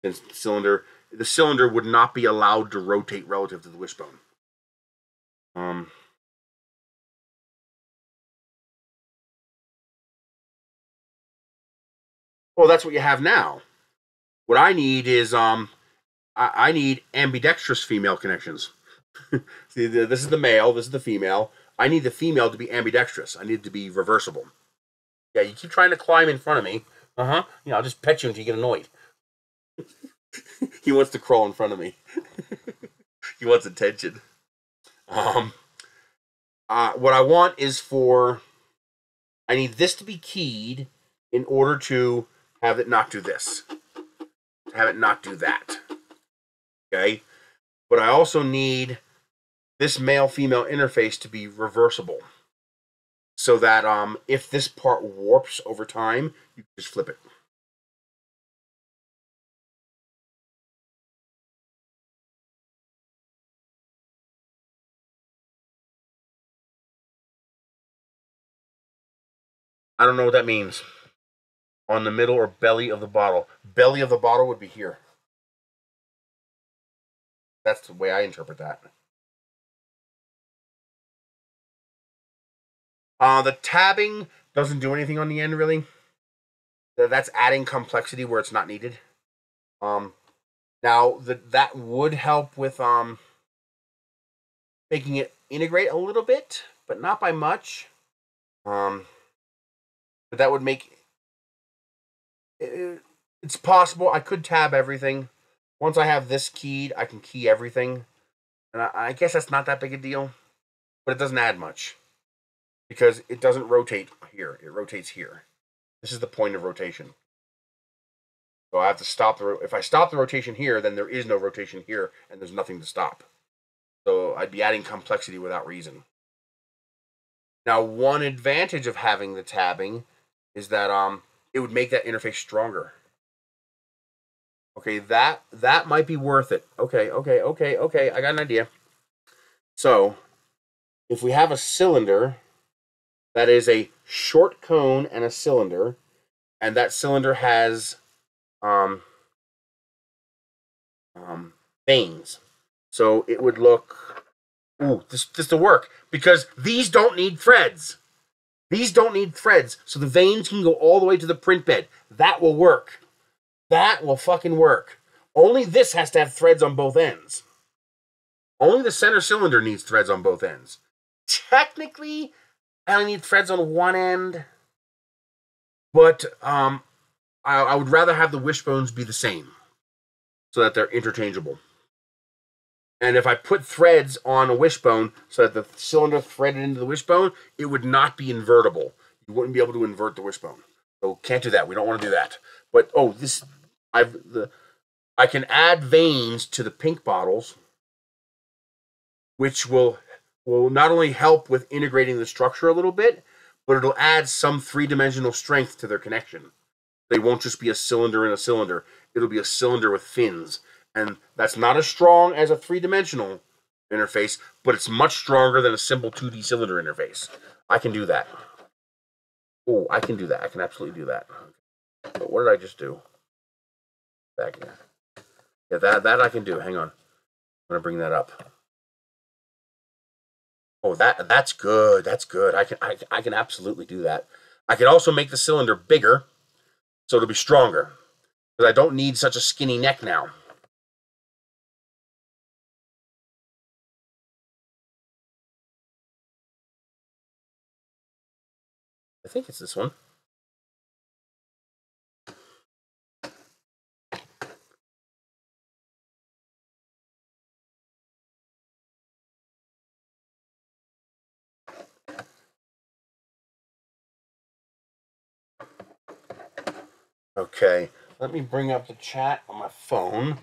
Since the cylinder, the cylinder would not be allowed to rotate relative to the wishbone. Um, well, that's what you have now. What I need is um, I, I need ambidextrous female connections. [LAUGHS] See, this is the male, this is the female. I need the female to be ambidextrous. I need it to be reversible. Yeah, you keep trying to climb in front of me. Uh huh. Yeah, I'll just pet you until you get annoyed. [LAUGHS] [LAUGHS] he wants to crawl in front of me. [LAUGHS] he wants attention. Um, uh, what I want is for I need this to be keyed in order to have it not do this to have it not do that. Okay? But I also need this male-female interface to be reversible. So that um, if this part warps over time, you can just flip it. I don't know what that means on the middle or belly of the bottle. Belly of the bottle would be here. That's the way I interpret that. Uh, the tabbing doesn't do anything on the end, really. That's adding complexity where it's not needed. Um, now, the, that would help with um, making it integrate a little bit, but not by much. Um, but that would make it, it's possible I could tab everything. Once I have this keyed, I can key everything. And I, I guess that's not that big a deal, but it doesn't add much because it doesn't rotate here. It rotates here. This is the point of rotation. So I have to stop the, if I stop the rotation here, then there is no rotation here and there's nothing to stop. So I'd be adding complexity without reason. Now, one advantage of having the tabbing is that um, it would make that interface stronger. Okay, that that might be worth it. Okay, okay, okay, okay. I got an idea. So, if we have a cylinder that is a short cone and a cylinder, and that cylinder has um, um, vanes. So it would look, ooh, this this will work because these don't need threads. These don't need threads, so the vanes can go all the way to the print bed. That will work. That will fucking work. Only this has to have threads on both ends. Only the center cylinder needs threads on both ends. Technically, I only need threads on one end, but um, I, I would rather have the wishbones be the same so that they're interchangeable. And if I put threads on a wishbone so that the cylinder threaded into the wishbone, it would not be invertible. You wouldn't be able to invert the wishbone. So can't do that. We don't want to do that. But oh, this I've the I can add vanes to the pink bottles, which will will not only help with integrating the structure a little bit, but it'll add some three-dimensional strength to their connection. They won't just be a cylinder in a cylinder. It'll be a cylinder with fins. And that's not as strong as a three-dimensional interface, but it's much stronger than a simple 2D cylinder interface. I can do that. Oh, I can do that. I can absolutely do that. But what did I just do? Back here. Yeah, that, that I can do. Hang on. I'm going to bring that up. Oh, that that's good. That's good. I can I, I can absolutely do that. I can also make the cylinder bigger so it'll be stronger. Because I don't need such a skinny neck now. I think it's this one. Okay, let me bring up the chat on my phone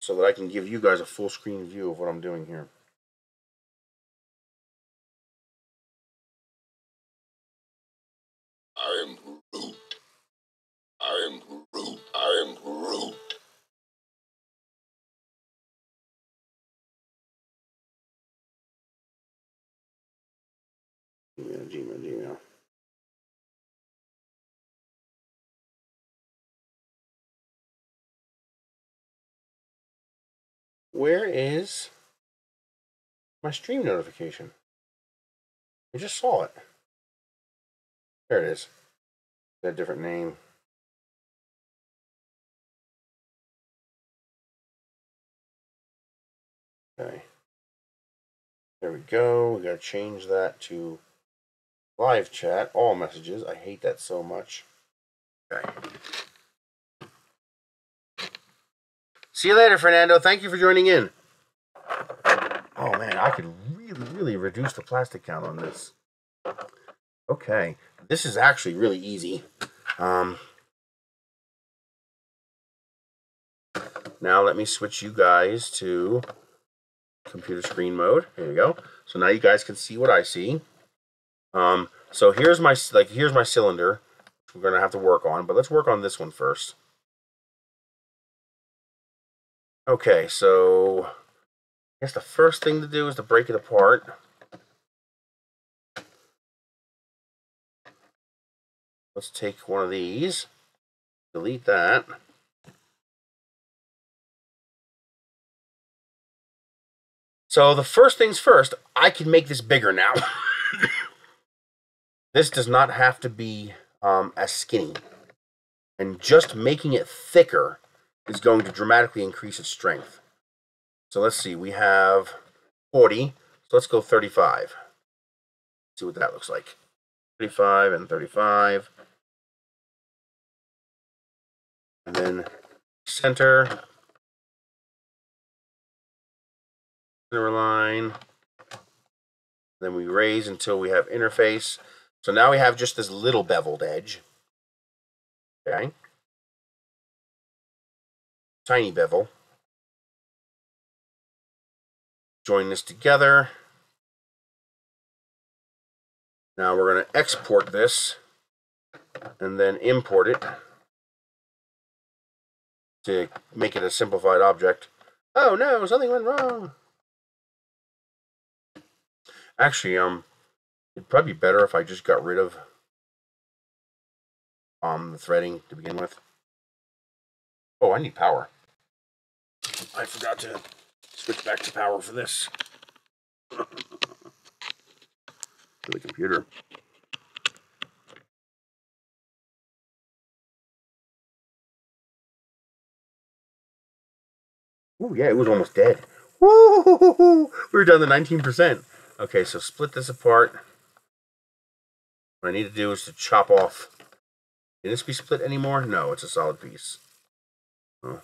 so that I can give you guys a full screen view of what I'm doing here. Where is my stream notification? I just saw it. There it is. Got a different name. Okay. There we go. We gotta change that to live chat, all messages. I hate that so much. Okay. See you later, Fernando. Thank you for joining in. Oh man, I could really, really reduce the plastic count on this. Okay, this is actually really easy. Um, now let me switch you guys to computer screen mode. There you go. So now you guys can see what I see. Um, so here's my like here's my cylinder. We're gonna have to work on, but let's work on this one first. Okay, so I guess the first thing to do is to break it apart. Let's take one of these, delete that. So the first things first, I can make this bigger now. [LAUGHS] this does not have to be um, as skinny. And just making it thicker is going to dramatically increase its strength. So let's see, we have 40, so let's go 35. See what that looks like. 35 and 35. And then center. Center line. Then we raise until we have interface. So now we have just this little beveled edge. Okay. Tiny bevel. Join this together. Now we're going to export this and then import it to make it a simplified object. Oh no, something went wrong. Actually, um, it'd probably be better if I just got rid of um the threading to begin with. Oh, I need power. I forgot to switch back to power for this. [COUGHS] for the computer. Oh yeah, it was almost dead. Woo! We were down to 19%. Okay, so split this apart. What I need to do is to chop off. Can this be split anymore? No, it's a solid piece. Oh,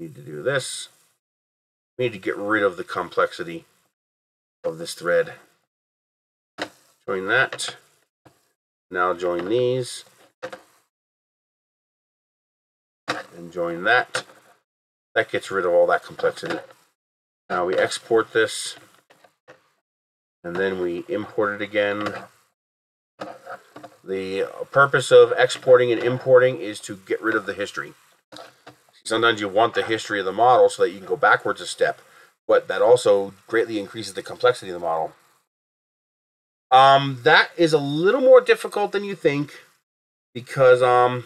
need to do this. We need to get rid of the complexity of this thread. Join that. Now join these. And join that. That gets rid of all that complexity. Now we export this and then we import it again. The purpose of exporting and importing is to get rid of the history. Sometimes you want the history of the model so that you can go backwards a step, but that also greatly increases the complexity of the model. Um, that is a little more difficult than you think because um,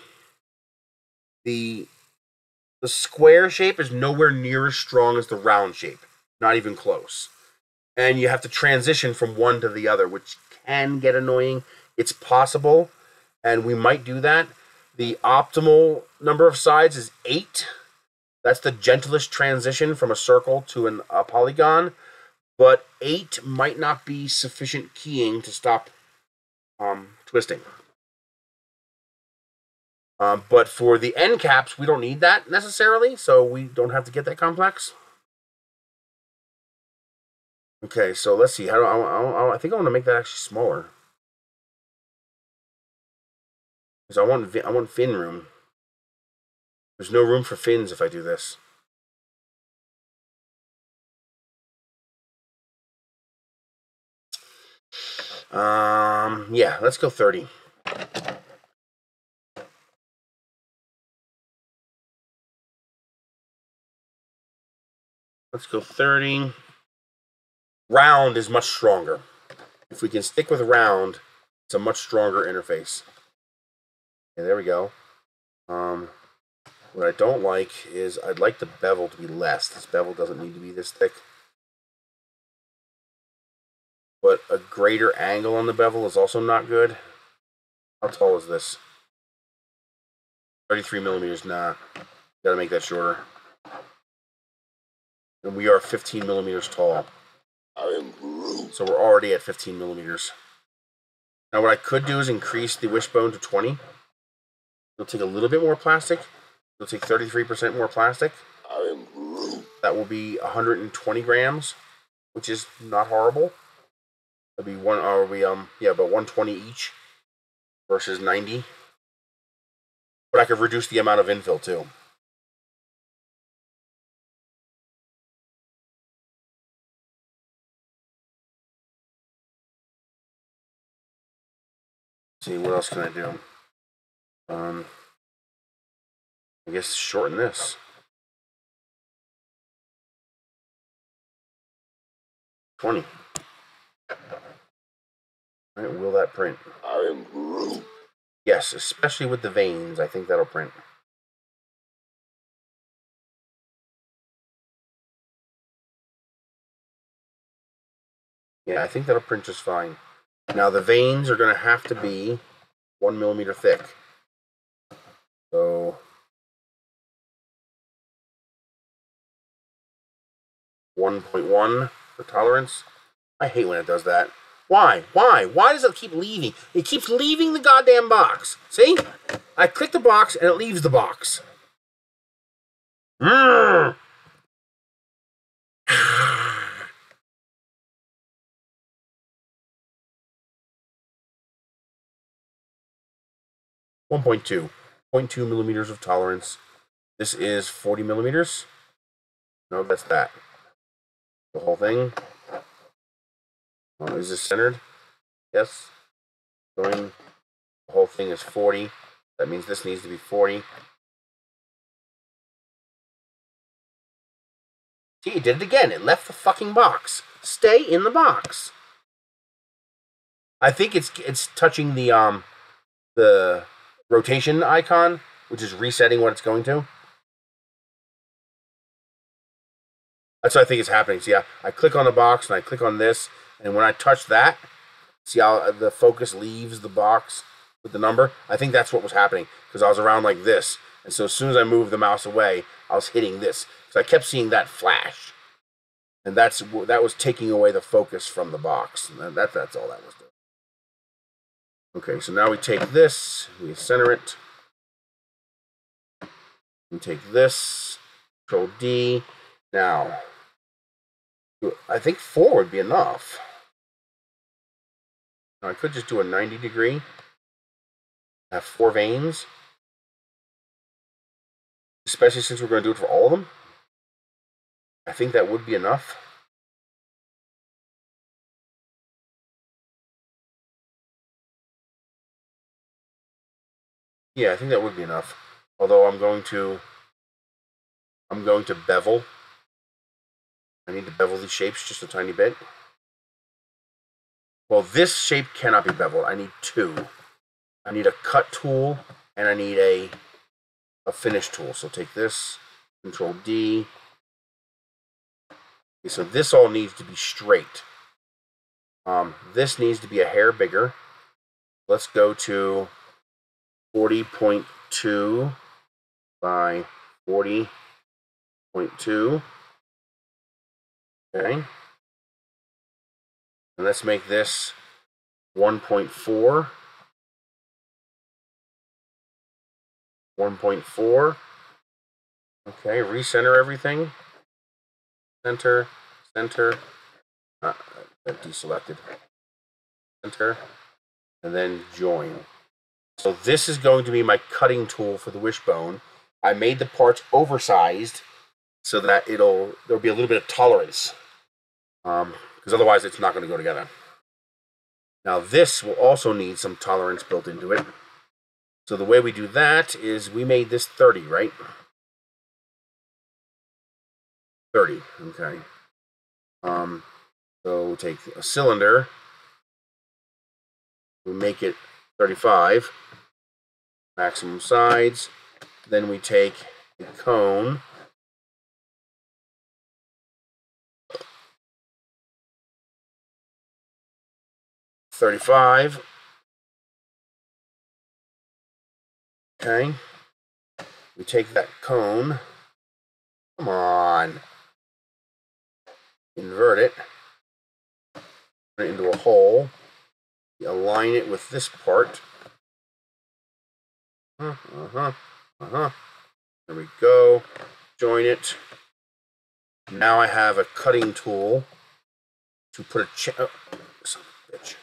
the the square shape is nowhere near as strong as the round shape, not even close and you have to transition from one to the other, which can get annoying. It's possible, and we might do that. The optimal number of sides is eight. That's the gentlest transition from a circle to an, a polygon, but eight might not be sufficient keying to stop um, twisting. Um, but for the end caps, we don't need that necessarily, so we don't have to get that complex. Okay, so let's see. I, I, I think I want to make that actually smaller. Because I want I want fin room. There's no room for fins if I do this. Um, yeah, let's go 30. Let's go 30 round is much stronger. If we can stick with round, it's a much stronger interface. Okay, there we go. Um, what I don't like is I'd like the bevel to be less. This bevel doesn't need to be this thick. But a greater angle on the bevel is also not good. How tall is this? 33 millimeters. Nah, gotta make that shorter. And we are 15 millimeters tall. I am Groot. So we're already at 15 millimeters. Now what I could do is increase the wishbone to 20. You'll take a little bit more plastic. You'll take 33% more plastic. That will be 120 grams, which is not horrible. It'll be one, or we um, yeah, but 120 each versus 90. But I could reduce the amount of infill too. see what else can I do? Um, I guess shorten this. Twenty. All right, will that print? I am Groot. Yes, especially with the vanes. I think that'll print. Yeah, I think that'll print just fine. Now the vanes are going to have to be one millimeter thick. So one point one for tolerance. I hate when it does that. Why? Why? Why does it keep leaving? It keeps leaving the goddamn box. See? I click the box and it leaves the box. Mm. [SIGHS] One point two. 0.2 millimeters of tolerance. This is 40 millimeters. No, that's that. The whole thing. Oh, is this centered? Yes. Going. The whole thing is 40. That means this needs to be 40. See, it did it again. It left the fucking box. Stay in the box. I think it's it's touching the um the rotation icon, which is resetting what it's going to. That's what I think is happening. See, I, I click on the box and I click on this, and when I touch that, see how the focus leaves the box with the number? I think that's what was happening because I was around like this. And so as soon as I moved the mouse away, I was hitting this. So I kept seeing that flash. And that's that was taking away the focus from the box. And that, that's all that was doing. Okay, so now we take this, we center it. We take this, Control D. Now, I think four would be enough. Now, I could just do a 90 degree, have four vanes, especially since we're going to do it for all of them. I think that would be enough. Yeah, I think that would be enough. Although I'm going to I'm going to bevel. I need to bevel these shapes just a tiny bit. Well, this shape cannot be beveled. I need two. I need a cut tool and I need a a finish tool. So take this, Control D. Okay, so this all needs to be straight. Um, this needs to be a hair bigger. Let's go to 40.2 by 40.2. Okay. And let's make this 1.4. 1.4. Okay, recenter everything. Center, center. Uh, deselected. Center. And then join. So this is going to be my cutting tool for the wishbone. I made the parts oversized so that it'll there'll be a little bit of tolerance. Um, because otherwise it's not going to go together. Now this will also need some tolerance built into it. So the way we do that is we made this 30, right? 30, okay. Um, so we'll take a cylinder, we make it 35, maximum sides. Then we take a cone, Thirty-five. Okay. We take that cone. Come on. Invert it. Put it into a hole. Align it with this part. Uh huh. Uh huh. There we go. Join it. Now I have a cutting tool to put a ch oh, son of a bitch.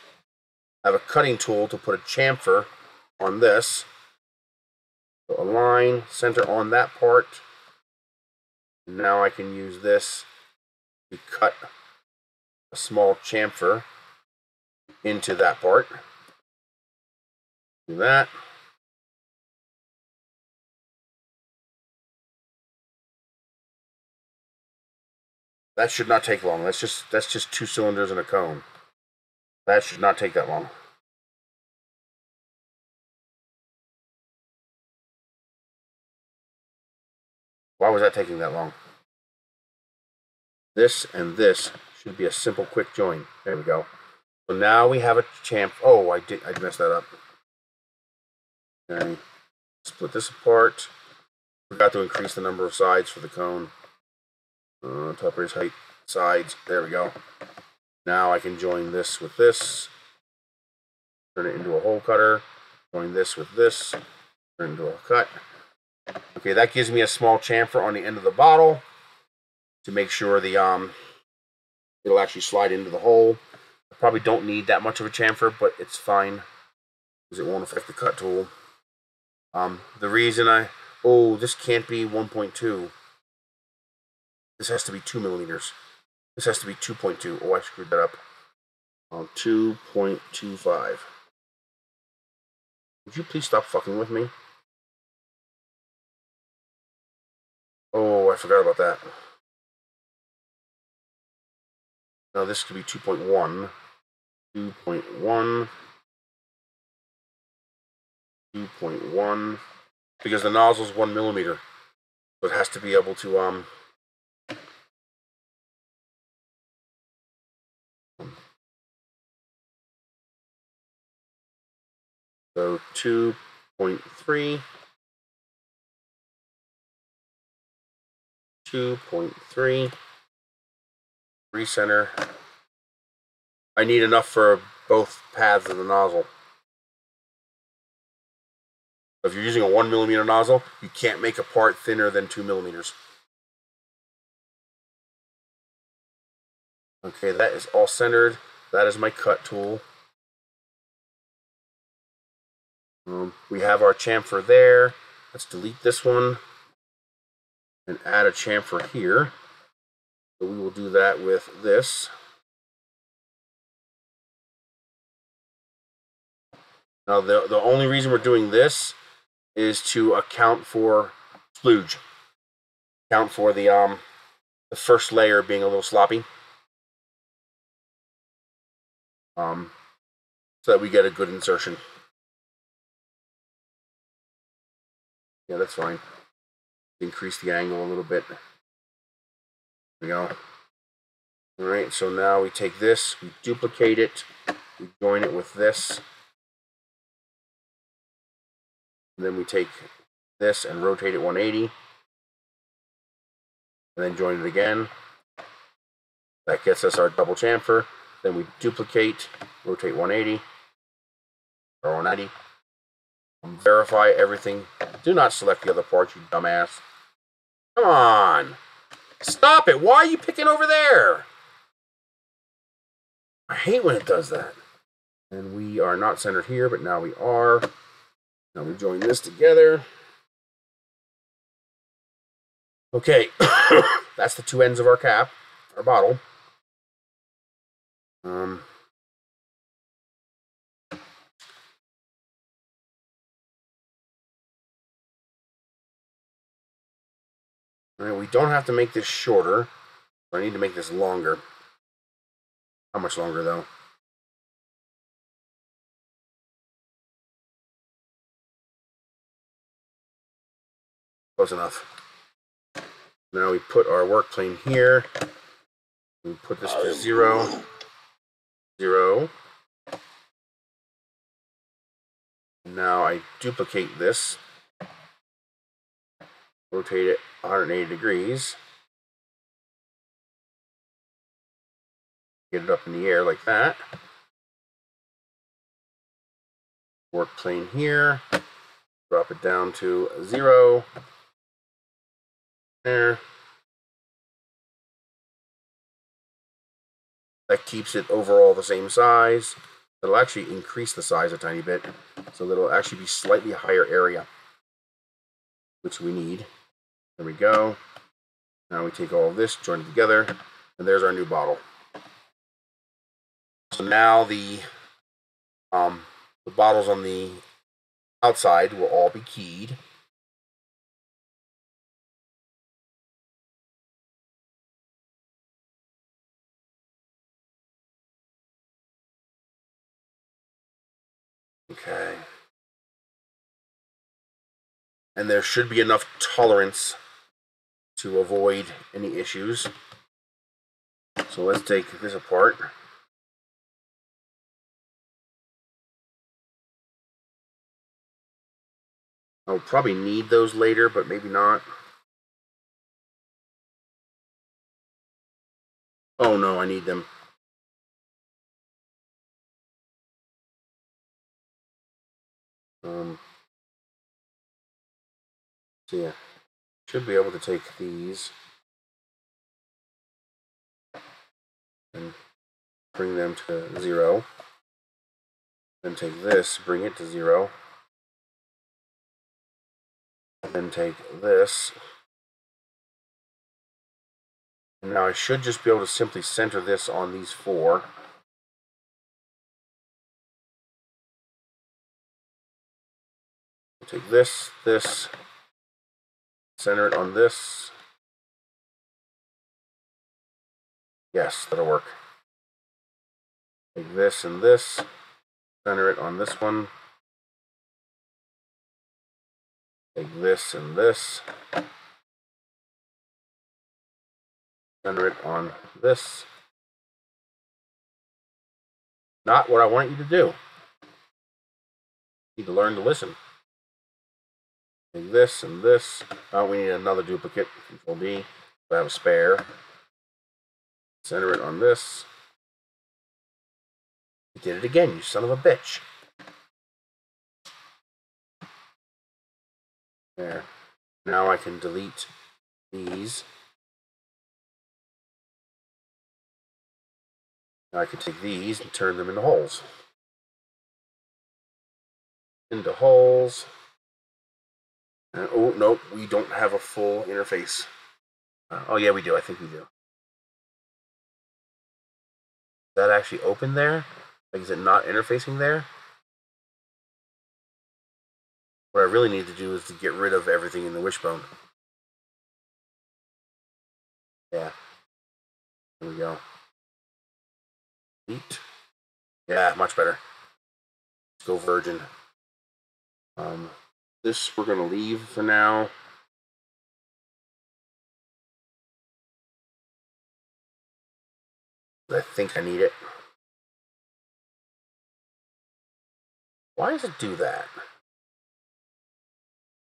I have a cutting tool to put a chamfer on this. So align, center on that part. Now I can use this to cut a small chamfer into that part. Do that. That should not take long. That's just that's just two cylinders and a cone. That should not take that long. Why was that taking that long? This and this should be a simple quick join. There we go. So now we have a champ. Oh, I did. I messed that up. Okay. Split this apart. Forgot to increase the number of sides for the cone. Uh, top raise height, sides. There we go. Now I can join this with this. Turn it into a hole cutter. Join this with this. Turn into a cut. Okay, that gives me a small chamfer on the end of the bottle to make sure the um it'll actually slide into the hole. I probably don't need that much of a chamfer, but it's fine because it won't affect the cut tool. Um, the reason I oh this can't be 1.2. This has to be two millimeters. This has to be 2.2. Oh, I screwed that up. On 2.25. Would you please stop fucking with me? Oh, I forgot about that. Now this could be 2.1. 2.1. 2.1. Because the nozzle is one millimeter. So it has to be able to, um, So 2.3. 2.3 recenter. I need enough for both paths of the nozzle. If you're using a one millimeter nozzle, you can't make a part thinner than two millimeters. Okay, that is all centered. That is my cut tool. Um, we have our chamfer there. Let's delete this one and add a chamfer here. So we will do that with this. Now the, the only reason we're doing this is to account for splooge. Account for the um the first layer being a little sloppy. Um so that we get a good insertion. Yeah, that's fine increase the angle a little bit. There we go. All right, so now we take this, we duplicate it, we join it with this. Then we take this and rotate it 180. And then join it again. That gets us our double chamfer. Then we duplicate, rotate 180 or 190. Verify everything. Do not select the other part, you dumbass. Come on. Stop it. Why are you picking over there? I hate when it does that. And we are not centered here, but now we are. Now we join this together. Okay, [COUGHS] that's the two ends of our cap, our bottle. Um, Right, we don't have to make this shorter. I need to make this longer. How much longer though? Close enough. Now we put our work plane here. We put this to zero. Zero. Now I duplicate this rotate it 180 degrees, get it up in the air like that. Work plane here, drop it down to zero, there. That keeps it overall the same size. It'll actually increase the size a tiny bit, so it'll actually be slightly higher area, which we need. There we go. Now we take all of this, join it together, and there's our new bottle. So now the um, the bottles on the outside will all be keyed. Okay. And there should be enough tolerance to avoid any issues. So let's take this apart. I'll probably need those later, but maybe not. Oh no, I need them. Um, So yeah, should be able to take these and bring them to zero. Then take this, bring it to zero. Then take this. Now I should just be able to simply center this on these four. Take this, this, center it on this. Yes, that'll work. Take this and this, center it on this one. Take this and this, center it on this. Not what I want you to do. You need to learn to listen. This and this. Oh, we need another duplicate. Control D. Have a spare. Center it on this. You did it again, you son of a bitch. There. Now I can delete these. Now I can take these and turn them into holes. Into holes. And, oh, nope, we don't have a full interface. Uh, oh, yeah, we do. I think we do. Is that actually open there? Like, is it not interfacing there? What I really need to do is to get rid of everything in the wishbone. Yeah. There we go. Eat. Yeah, much better. Let's go virgin. Um, this we're going to leave for now. I think I need it. Why does it do that?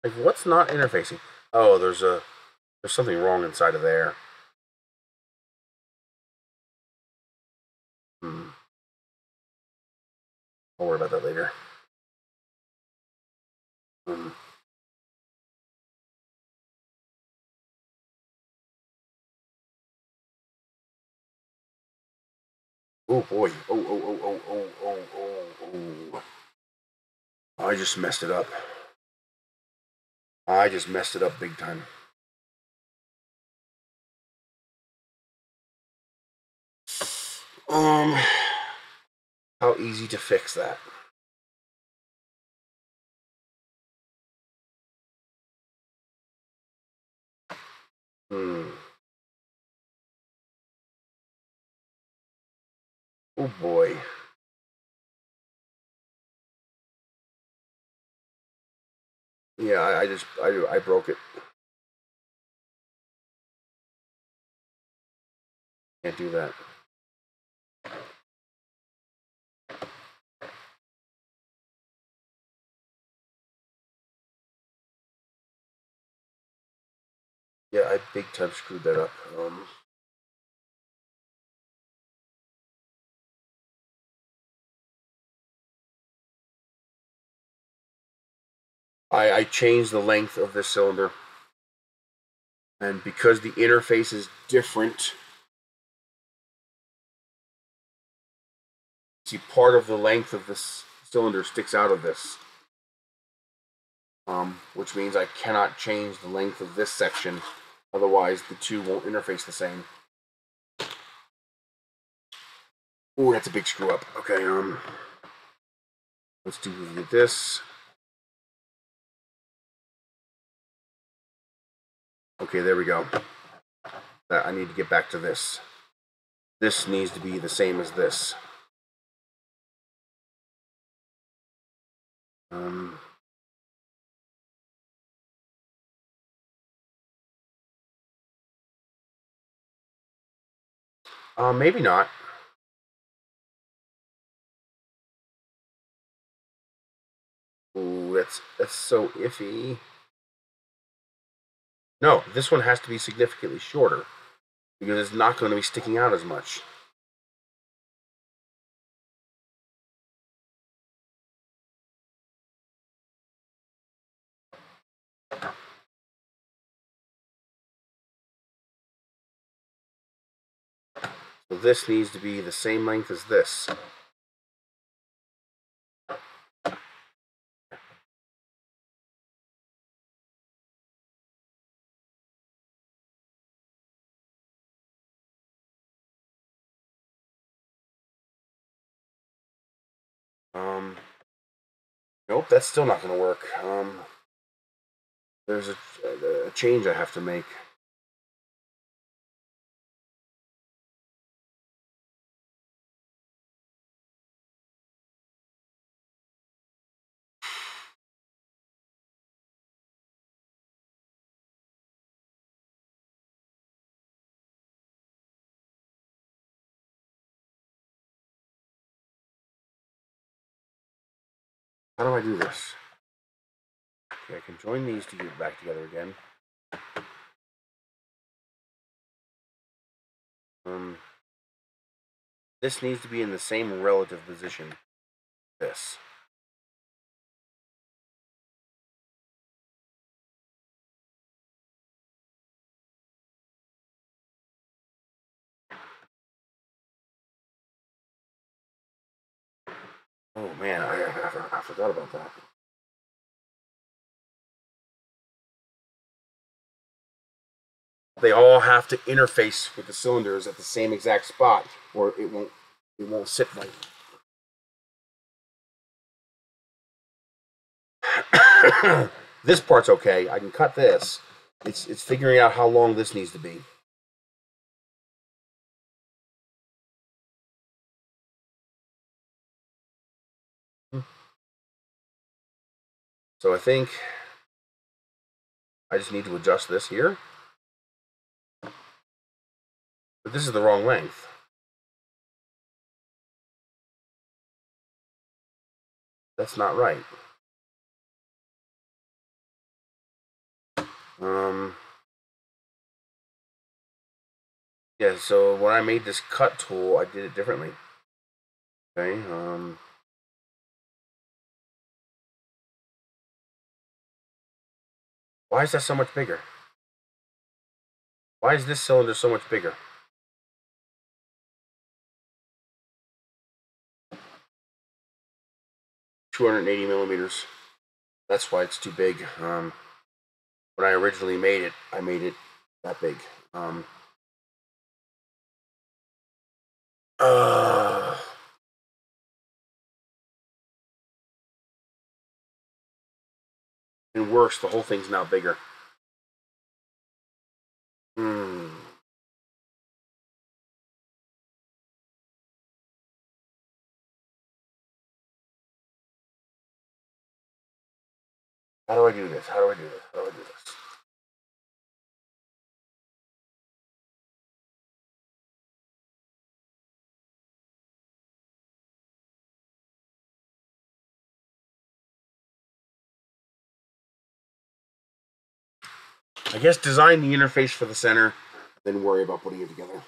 Like, what's not interfacing? Oh, there's a there's something wrong inside of there. Hmm. I'll worry about that later. Hmm. Oh boy. Oh, oh, oh, oh, oh, oh, oh, oh. I just messed it up. I just messed it up big time. Um, how easy to fix that? Hmm. Oh boy. Yeah, I, I just I I broke it. Can't do that. Yeah, I big time screwed that up. Um, I, I changed the length of this cylinder. And because the interface is different, see part of the length of this cylinder sticks out of this. Um, which means I cannot change the length of this section, otherwise the two won't interface the same. Oh, that's a big screw up. Okay, um, let's do this. Okay, there we go. I need to get back to this. This needs to be the same as this. Um, uh, maybe not. Ooh, that's that's so iffy. No, this one has to be significantly shorter because it's not going to be sticking out as much. So this needs to be the same length as this. Um, nope, that's still not going to work. Um, there's a, a change I have to make. How do I do this? Okay, I can join these to get back together again. Um, this needs to be in the same relative position. This. Oh man, I, I, I forgot about that. They all have to interface with the cylinders at the same exact spot, or it won't it won't sit right. [COUGHS] this part's okay. I can cut this. It's it's figuring out how long this needs to be. So I think I just need to adjust this here. But this is the wrong length. That's not right. Um, yeah, so when I made this cut tool, I did it differently. Okay, um, why is that so much bigger? Why is this cylinder so much bigger? Two hundred eighty millimeters. That's why it's too big. Um, when I originally made it, I made it that big. Um, uh, and worse, the whole thing's now bigger. Hmm. How do I do this? How do I do this? How do I do this? I guess design the interface for the center, then worry about putting it together.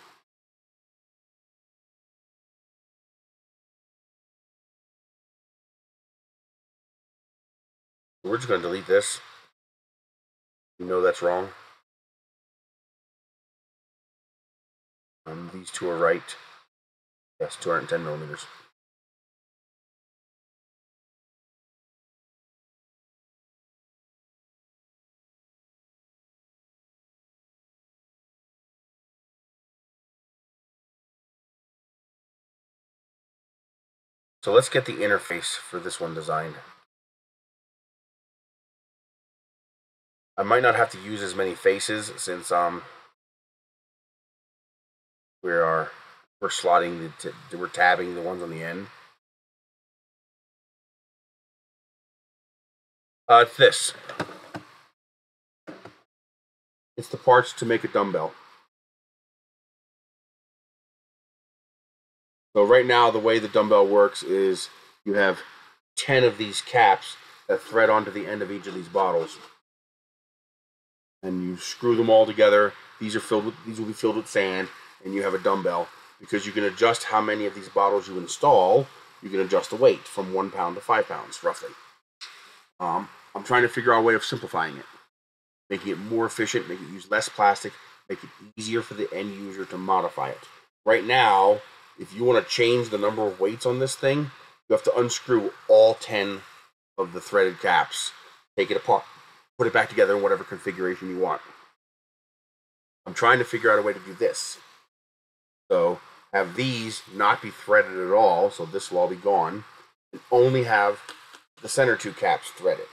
We're just going to delete this. You know that's wrong. Um, these two are right. Yes, 210 millimeters. So let's get the interface for this one designed. I might not have to use as many faces since um we are we're slotting the we're tabbing the ones on the end. Uh, it's this. It's the parts to make a dumbbell. So right now, the way the dumbbell works is you have 10 of these caps that thread onto the end of each of these bottles. And you screw them all together. These are filled with these will be filled with sand, and you have a dumbbell because you can adjust how many of these bottles you install. You can adjust the weight from one pound to five pounds, roughly. Um, I'm trying to figure out a way of simplifying it, making it more efficient, make it use less plastic, make it easier for the end user to modify it. right now, if you want to change the number of weights on this thing, you have to unscrew all 10 of the threaded caps, take it apart, put it back together in whatever configuration you want. I'm trying to figure out a way to do this. So have these not be threaded at all, so this will all be gone, and only have the center two caps threaded.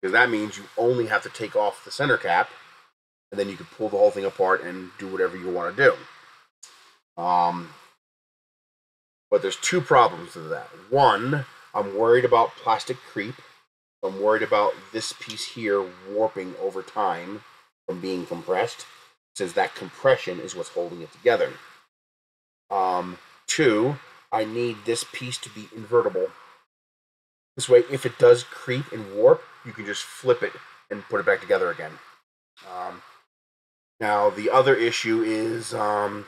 Because that means you only have to take off the center cap, and then you can pull the whole thing apart and do whatever you want to do. Um, but there's two problems with that. One, I'm worried about plastic creep. I'm worried about this piece here warping over time from being compressed, since that compression is what's holding it together. Um, two, I need this piece to be invertible. This way, if it does creep and warp, you can just flip it and put it back together again. Um, now, the other issue is um,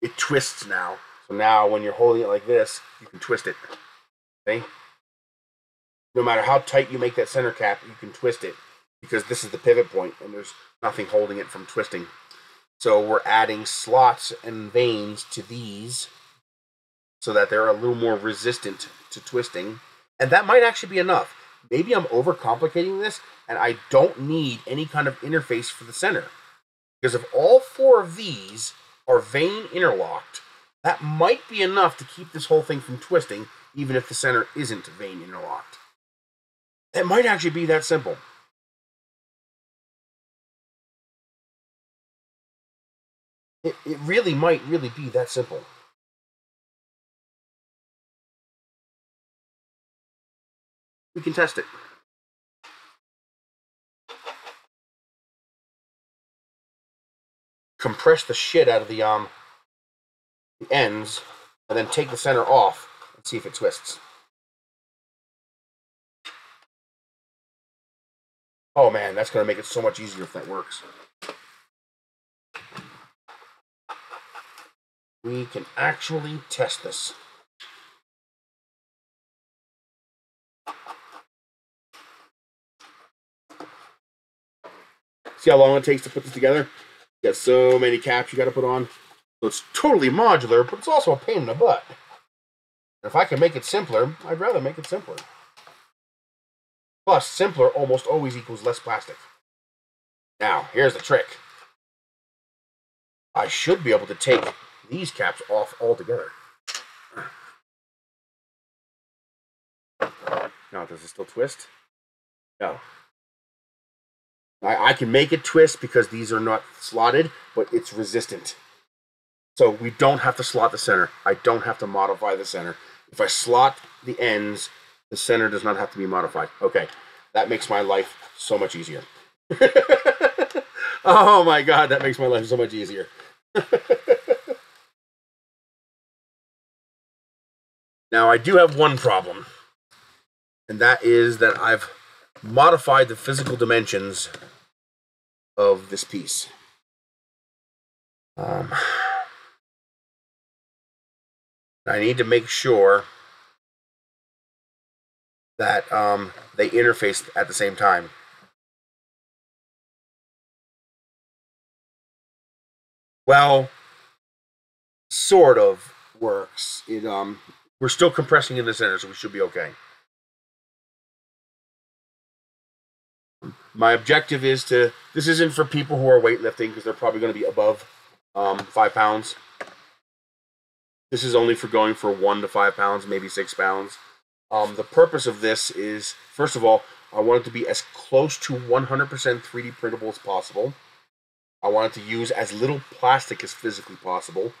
it twists now. So now when you're holding it like this, you can twist it. Okay? No matter how tight you make that center cap, you can twist it because this is the pivot point and there's nothing holding it from twisting. So we're adding slots and vanes to these so that they're a little more resistant to twisting. And that might actually be enough. Maybe I'm overcomplicating this and I don't need any kind of interface for the center. Because if all four of these are vane interlocked, that might be enough to keep this whole thing from twisting, even if the center isn't vane interlocked. It might actually be that simple. It, it really might really be that simple. We can test it. Compress the shit out of the um the ends, and then take the center off and see if it twists. Oh man, that's going to make it so much easier if that works. We can actually test this. See how long it takes to put this together? You got so many caps you got to put on. So it's totally modular, but it's also a pain in the butt. If I can make it simpler, I'd rather make it simpler. Plus, simpler almost always equals less plastic. Now, here's the trick. I should be able to take these caps off altogether. Now, does it still twist? No. I, I can make it twist because these are not slotted, but it's resistant. So we don't have to slot the center. I don't have to modify the center. If I slot the ends, the center does not have to be modified. Okay, that makes my life so much easier. [LAUGHS] oh my god, that makes my life so much easier. [LAUGHS] now, I do have one problem, and that is that I've modified the physical dimensions of this piece. Um, I need to make sure that um, they interface at the same time. Well, sort of works. It um, we're still compressing in the center, so we should be okay. My objective is to. This isn't for people who are weightlifting because they're probably going to be above um, five pounds. This is only for going for one to five pounds, maybe six pounds. Um, the purpose of this is, first of all, I want it to be as close to 100% 3D printable as possible. I want it to use as little plastic as physically possible.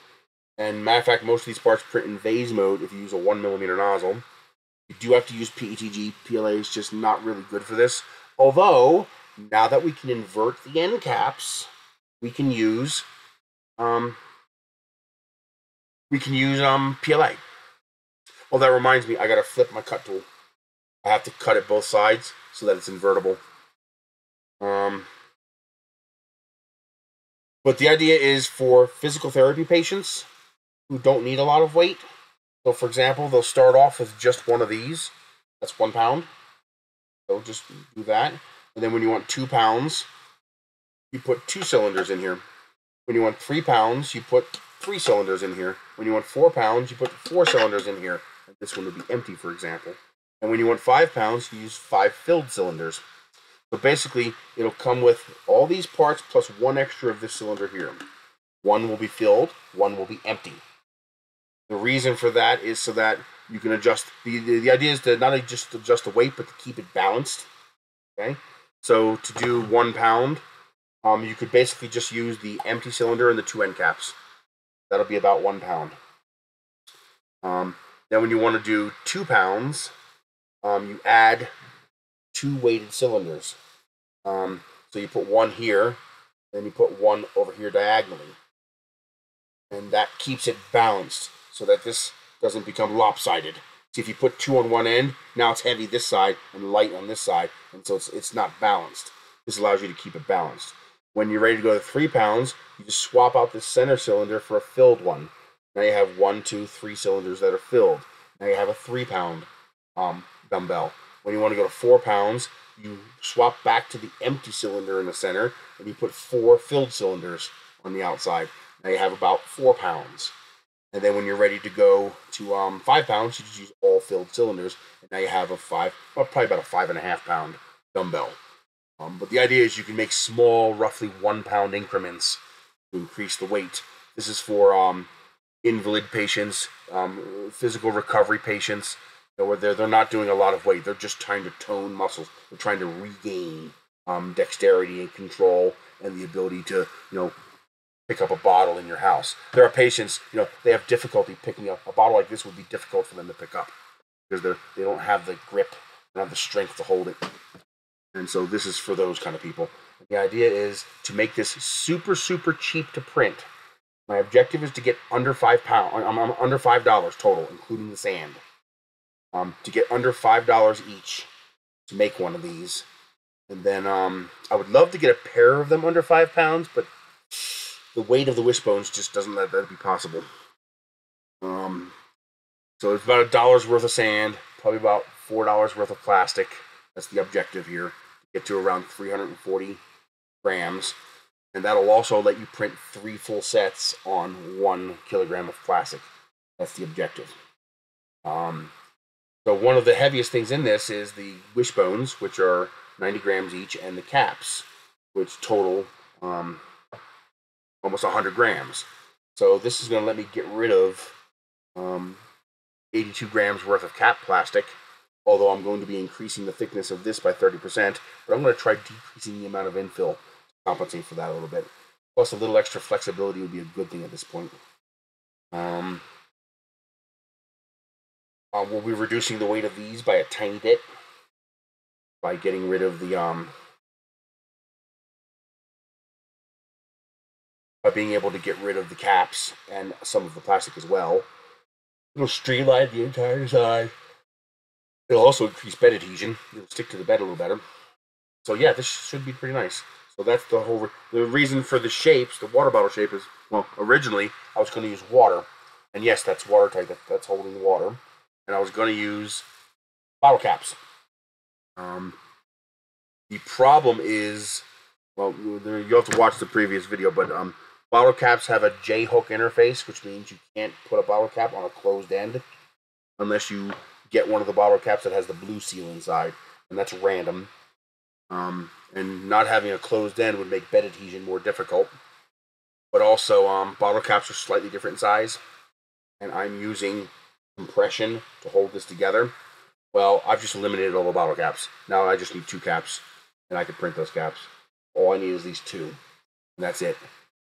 And matter of fact, most of these parts print in vase mode if you use a one millimeter nozzle. You do have to use PETG. PLA is just not really good for this. Although, now that we can invert the end caps, we can use um, we can use um PLA. Oh, that reminds me, I gotta flip my cut tool. I have to cut it both sides so that it's invertible. Um, but the idea is for physical therapy patients who don't need a lot of weight. So, for example, they'll start off with just one of these. That's one pound. So just do that. And then when you want two pounds, you put two cylinders in here. When you want three pounds, you put three cylinders in here. When you want four pounds, you put four cylinders in here. This one would be empty, for example. And when you want five pounds, you use five filled cylinders. So basically, it'll come with all these parts plus one extra of this cylinder here. One will be filled, one will be empty. The reason for that is so that you can adjust. The, the, the idea is to not just adjust the weight, but to keep it balanced. Okay? So to do one pound, um, you could basically just use the empty cylinder and the two end caps. That'll be about one pound. Um, then when you want to do two pounds, um, you add two weighted cylinders. Um, so you put one here, then you put one over here diagonally. And that keeps it balanced so that this doesn't become lopsided. See, if you put two on one end, now it's heavy this side and light on this side, and so it's, it's not balanced. This allows you to keep it balanced. When you're ready to go to three pounds, you just swap out the center cylinder for a filled one. Now you have one, two, three cylinders that are filled. Now you have a three pound um, dumbbell. When you want to go to four pounds, you swap back to the empty cylinder in the center and you put four filled cylinders on the outside. Now you have about four pounds. And then when you're ready to go to um, five pounds, you just use all filled cylinders. And now you have a five, well, probably about a five and a half pound dumbbell. Um, but the idea is you can make small, roughly one pound increments to increase the weight. This is for um, invalid patients, um, physical recovery patients, where they're, they're not doing a lot of weight. They're just trying to tone muscles. They're trying to regain um, dexterity and control and the ability to, you know, pick up a bottle in your house. There are patients, you know, they have difficulty picking up a bottle like this would be difficult for them to pick up because they're they don't have the grip, they don't have the strength to hold it. And so this is for those kind of people. The idea is to make this super super cheap to print. My objective is to get under five pound. I'm, I'm under five dollars total, including the sand. Um, to get under five dollars each to make one of these, and then um, I would love to get a pair of them under five pounds, but the weight of the wishbones just doesn't let that be possible. Um, so it's about a dollar's worth of sand, probably about four dollars worth of plastic. That's the objective here. Get to around 340 grams, and that'll also let you print three full sets on one kilogram of plastic. That's the objective. Um, so one of the heaviest things in this is the wishbones, which are 90 grams each, and the caps, which total um, almost 100 grams. So this is going to let me get rid of um, 82 grams worth of cap plastic, although I'm going to be increasing the thickness of this by 30%, but I'm going to try decreasing the amount of infill to compensate for that a little bit. Plus, a little extra flexibility would be a good thing at this point. Um, uh, we'll be reducing the weight of these by a tiny bit by getting rid of the um, by being able to get rid of the caps and some of the plastic as well. It'll streamline the entire side. It'll also increase bed adhesion. It'll stick to the bed a little better. So yeah, this should be pretty nice. So that's the whole. Re- the reason for the shapes, the water bottle shape is well. Originally, I was going to use water, and yes, that's watertight. That, that's holding water, and I was going to use bottle caps. Um, the problem is, well, you have to watch the previous video, but um, Bottle caps have a J hook interface, which means you can't put a bottle cap on a closed end unless you get one of the bottle caps that has the blue seal inside, and that's random. Um, and not having a closed end would make bed adhesion more difficult. But also, um, bottle caps are slightly different in size, and I'm using compression to hold this together. Well, I've just eliminated all the bottle caps. Now I just need two caps, and I can print those caps. All I need is these two, and that's it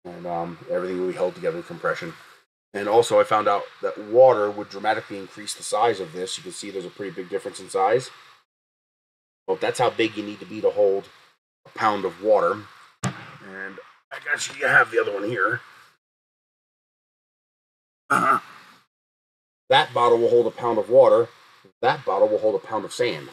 and um, everything will be held together with compression. And also, I found out that water would dramatically increase the size of this. You can see there's a pretty big difference in size. Well, that's how big you need to be to hold a pound of water. And I got you, you have the other one here. Uh-huh. That bottle will hold a pound of water. That bottle will hold a pound of sand.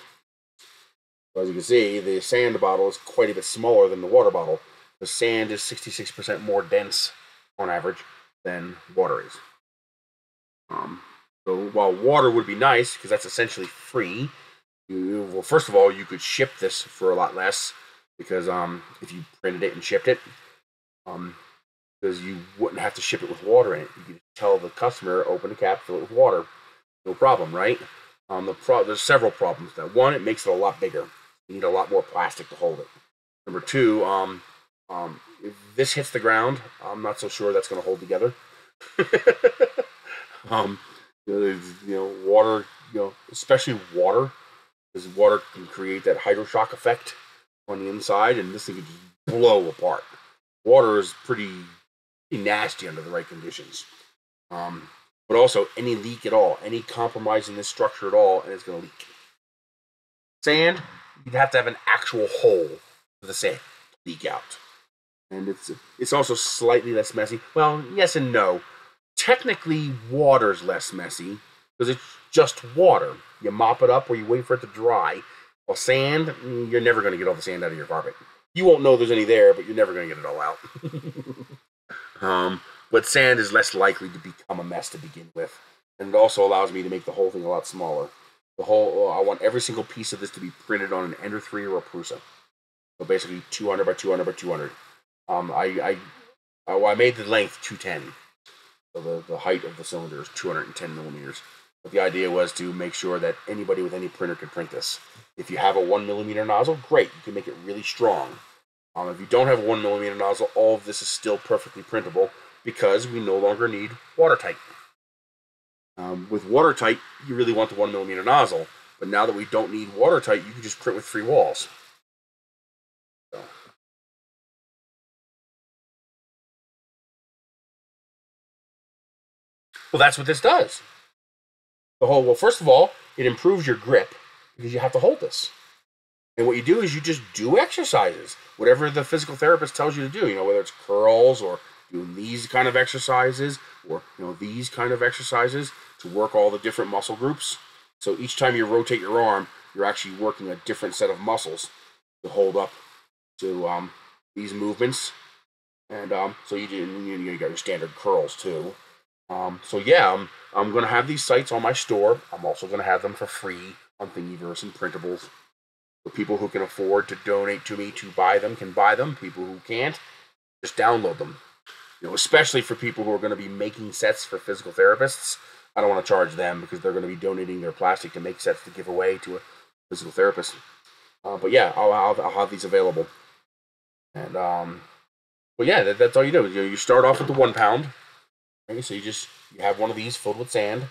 So as you can see, the sand bottle is quite a bit smaller than the water bottle. The sand is 66% more dense on average than water is. Um, so while water would be nice because that's essentially free, you, well, first of all, you could ship this for a lot less because um, if you printed it and shipped it, um, because you wouldn't have to ship it with water in it. You could tell the customer open the cap, fill it with water, no problem, right? Um, the pro- there's several problems. That one, it makes it a lot bigger. You need a lot more plastic to hold it. Number two, um, um, if this hits the ground, I'm not so sure that's going to hold together. [LAUGHS] um, you know, you know, water, you know, especially water, because water can create that hydroshock effect on the inside, and this thing could just blow apart. Water is pretty, nasty under the right conditions. Um, but also, any leak at all, any compromise in this structure at all, and it's going to leak. Sand, you'd have to have an actual hole for the sand to leak out. And it's it's also slightly less messy. Well, yes and no. Technically, water's less messy because it's just water. You mop it up or you wait for it to dry. Well, sand, mm, you're never going to get all the sand out of your carpet. You won't know there's any there, but you're never going to get it all out. [LAUGHS] um, but sand is less likely to become a mess to begin with, and it also allows me to make the whole thing a lot smaller. The whole, I want every single piece of this to be printed on an Ender 3 or a Prusa. So basically 200 by 200 by 200. Um, I, I, I, made the length 210. So the, the height of the cylinder is 210 millimeters. But the idea was to make sure that anybody with any printer could print this. If you have a one millimeter nozzle, great, you can make it really strong. Um, if you don't have a one millimeter nozzle, all of this is still perfectly printable because we no longer need watertight. Um, with watertight, you really want the one millimeter nozzle, but now that we don't need watertight, you can just print with three walls. Well, that's what this does. The whole well, first of all, it improves your grip because you have to hold this. And what you do is you just do exercises, whatever the physical therapist tells you to do. You know, whether it's curls or doing these kind of exercises or you know these kind of exercises to work all the different muscle groups. So each time you rotate your arm, you're actually working a different set of muscles to hold up to um, these movements. And um, so you, do, you, you got your standard curls too. Um, so yeah, I'm, I'm going to have these sites on my store. I'm also going to have them for free on Thingiverse and printables. For people who can afford to donate to me to buy them can buy them. People who can't, just download them. You know, especially for people who are going to be making sets for physical therapists. I don't want to charge them because they're going to be donating their plastic to make sets to give away to a physical therapist. Uh, but yeah, I'll, I'll, I'll have these available. And um, but yeah, that, that's all you do. You, you start off with the one pound. Okay, so you just you have one of these filled with sand.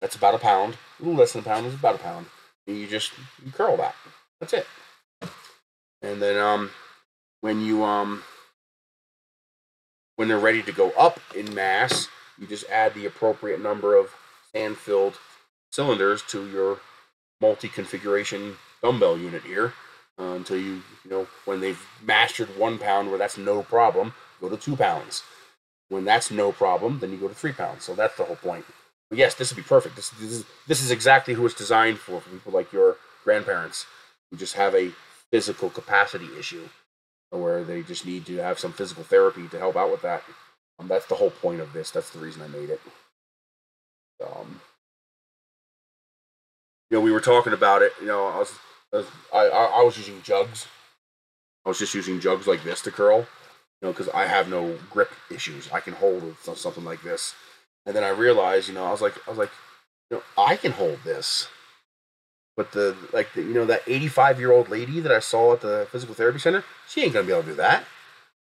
That's about a pound. A little less than a pound is about a pound. And you just you curl that. That's it. And then um, when you um, when they're ready to go up in mass, you just add the appropriate number of sand-filled cylinders to your multi-configuration dumbbell unit here uh, until you you know when they've mastered one pound where that's no problem, go to two pounds. When that's no problem, then you go to three pounds. So that's the whole point. But yes, this would be perfect. This, this is this is exactly who it's designed for for people like your grandparents who just have a physical capacity issue where they just need to have some physical therapy to help out with that. Um, that's the whole point of this. That's the reason I made it. Um, you know, we were talking about it. You know, I was, I I, I was using jugs. I was just using jugs like this to curl. Know, because I have no grip issues. I can hold something like this. And then I realized, you know, I was like, I was like, you know, I can hold this. But the like the, you know that 85 year old lady that I saw at the physical therapy center, she ain't gonna be able to do that.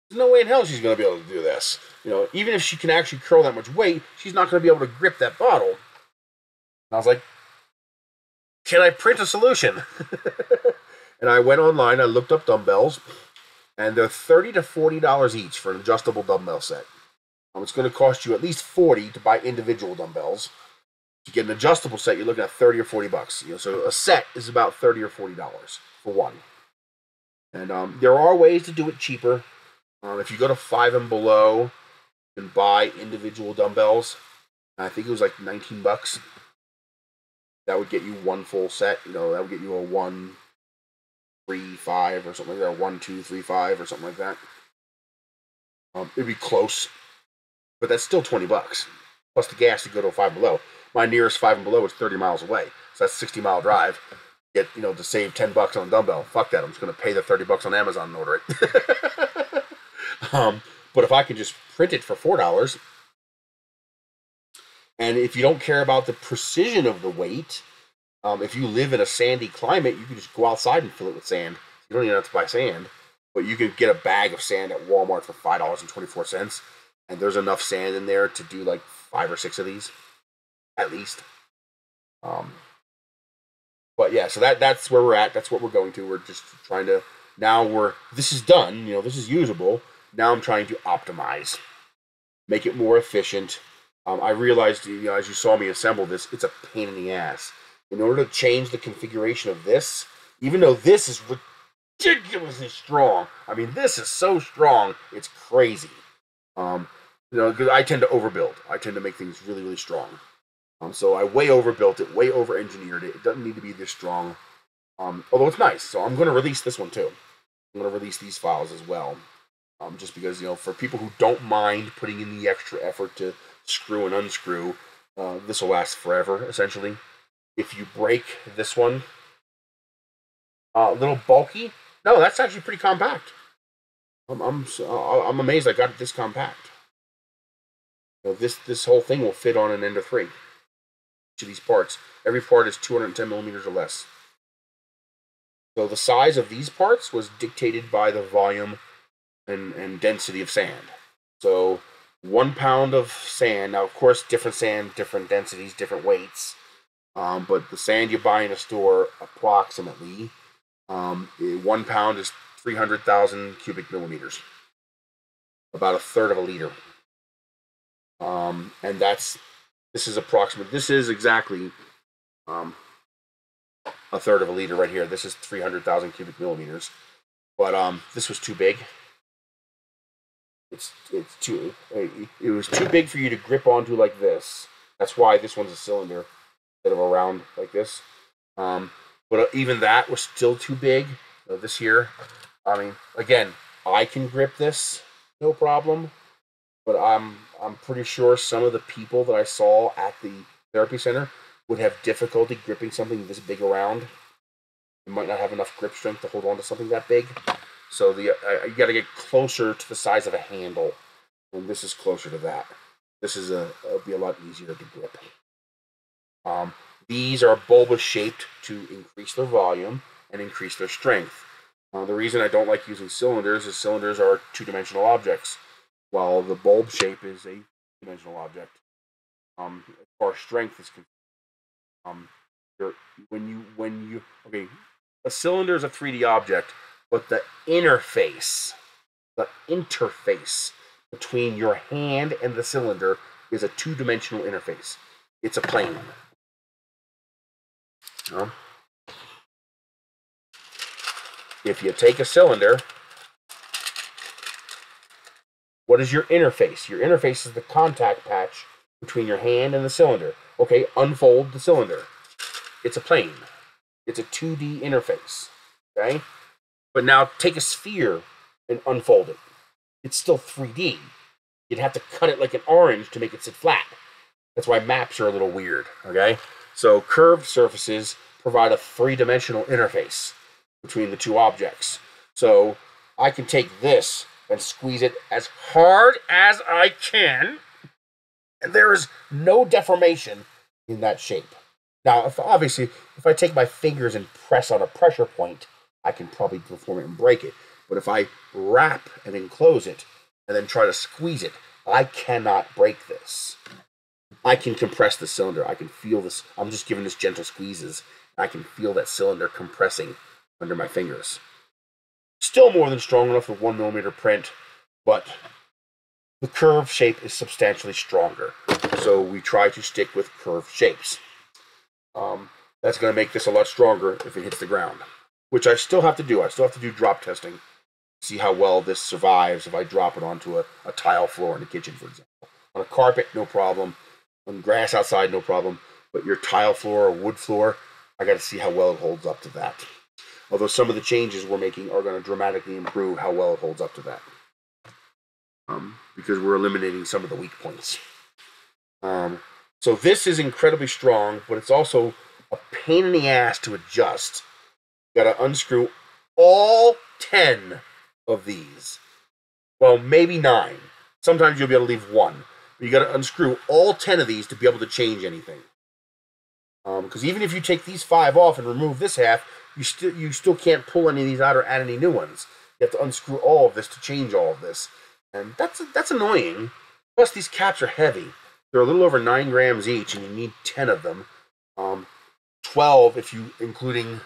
There's no way in hell she's gonna be able to do this. You know, even if she can actually curl that much weight, she's not gonna be able to grip that bottle. And I was like, can I print a solution? [LAUGHS] and I went online, I looked up dumbbells, and they're 30 to 40 dollars each for an adjustable dumbbell set. Um, it's going to cost you at least 40 to buy individual dumbbells to get an adjustable set, you're looking at 30 or 40 bucks. You know, so a set is about 30 or 40 dollars for one. And um, there are ways to do it cheaper. Um, if you go to five and below, you can buy individual dumbbells. I think it was like 19 bucks. That would get you one full set. You know, that would get you a one, three, five, or something like that. One, two, three, five, or something like that. Um, it'd be close, but that's still 20 bucks plus the gas to go to a five below. My nearest five and below is 30 miles away, so that's 60 mile drive. Get you know to save 10 bucks on a dumbbell. Fuck that. I'm just gonna pay the 30 bucks on Amazon and order it. [LAUGHS] um, But if I can just print it for four dollars, and if you don't care about the precision of the weight, um, if you live in a sandy climate, you can just go outside and fill it with sand. You don't even have to buy sand, but you can get a bag of sand at Walmart for five dollars and twenty four cents, and there's enough sand in there to do like five or six of these, at least. Um, but yeah, so that that's where we're at. That's what we're going to. We're just trying to now we're this is done. You know, this is usable. Now I'm trying to optimize, make it more efficient. Um, I realized, you know, as you saw me assemble this, it's a pain in the ass. In order to change the configuration of this, even though this is ridiculously strong, I mean, this is so strong, it's crazy. Um, you know, because I tend to overbuild. I tend to make things really, really strong. Um, so I way overbuilt it, way over engineered it. It doesn't need to be this strong. Um, although it's nice. So I'm going to release this one too. I'm going to release these files as well. Um, just because, you know, for people who don't mind putting in the extra effort to screw and unscrew, uh, this will last forever, essentially. If you break this one, uh, a little bulky. No, that's actually pretty compact. I'm, I'm, uh, I'm amazed I got it this compact. Know, this, this whole thing will fit on an Ender 3 each of these parts. Every part is 210 millimeters or less. So the size of these parts was dictated by the volume and, and density of sand. So one pound of sand, now of course different sand, different densities, different weights. Um, but the sand you buy in a store approximately, um, one pound is 300,000 cubic millimeters. About a third of a liter. Um, and that's this is approximate. This is exactly um, a third of a liter right here. This is 300,000 cubic millimeters. But um, this was too big. It's it's too it was too big for you to grip onto like this. That's why this one's a cylinder instead of a round like this. Um, but uh, even that was still too big. Uh, this here, I mean, again, I can grip this no problem, but I'm I'm pretty sure some of the people that I saw at the therapy center would have difficulty gripping something this big around. You might not have enough grip strength to hold on to something that big. So the uh, you got to get closer to the size of a handle, and this is closer to that. This is a it'll be a lot easier to grip. Um, these are bulbous shaped to increase their volume and increase their strength. Uh, the reason I don't like using cylinders is cylinders are two dimensional objects while the bulb shape is a dimensional object. Um, as far as strength is concerned, um, when you when you okay, a cylinder is a 3D object, but the interface, the interface between your hand and the cylinder is a two-dimensional interface. It's a plane. If you take a cylinder what is your interface? Your interface is the contact patch between your hand and the cylinder. Okay, unfold the cylinder. It's a plane. It's a 2D interface. Okay? But now take a sphere and unfold it. It's still 3D. You'd have to cut it like an orange to make it sit flat. That's why maps are a little weird. Okay? So curved surfaces provide a three dimensional interface between the two objects. So I can take this and squeeze it as hard as I can. And there is no deformation in that shape. Now, if obviously, if I take my fingers and press on a pressure point, I can probably deform it and break it. But if I wrap and enclose it and then try to squeeze it, I cannot break this. I can compress the cylinder. I can feel this. I'm just giving this gentle squeezes. I can feel that cylinder compressing under my fingers. Still more than strong enough for one millimeter print, but the curve shape is substantially stronger. So we try to stick with curved shapes. Um, that's going to make this a lot stronger if it hits the ground, which I still have to do. I still have to do drop testing, see how well this survives if I drop it onto a, a tile floor in the kitchen, for example. On a carpet, no problem. On grass outside, no problem. But your tile floor or wood floor, I got to see how well it holds up to that. Although some of the changes we're making are going to dramatically improve how well it holds up to that. Um, because we're eliminating some of the weak points. Um, so this is incredibly strong, but it's also a pain in the ass to adjust. You got to unscrew all 10 of these. Well, maybe nine. Sometimes you'll be able to leave one. You got to unscrew all 10 of these to be able to change anything. Because um, even if you take these five off and remove this half, you still you still can't pull any of these out or add any new ones. You have to unscrew all of this to change all of this, and that's that's annoying. Plus, these caps are heavy. They're a little over nine grams each, and you need ten of them. Um, Twelve if you including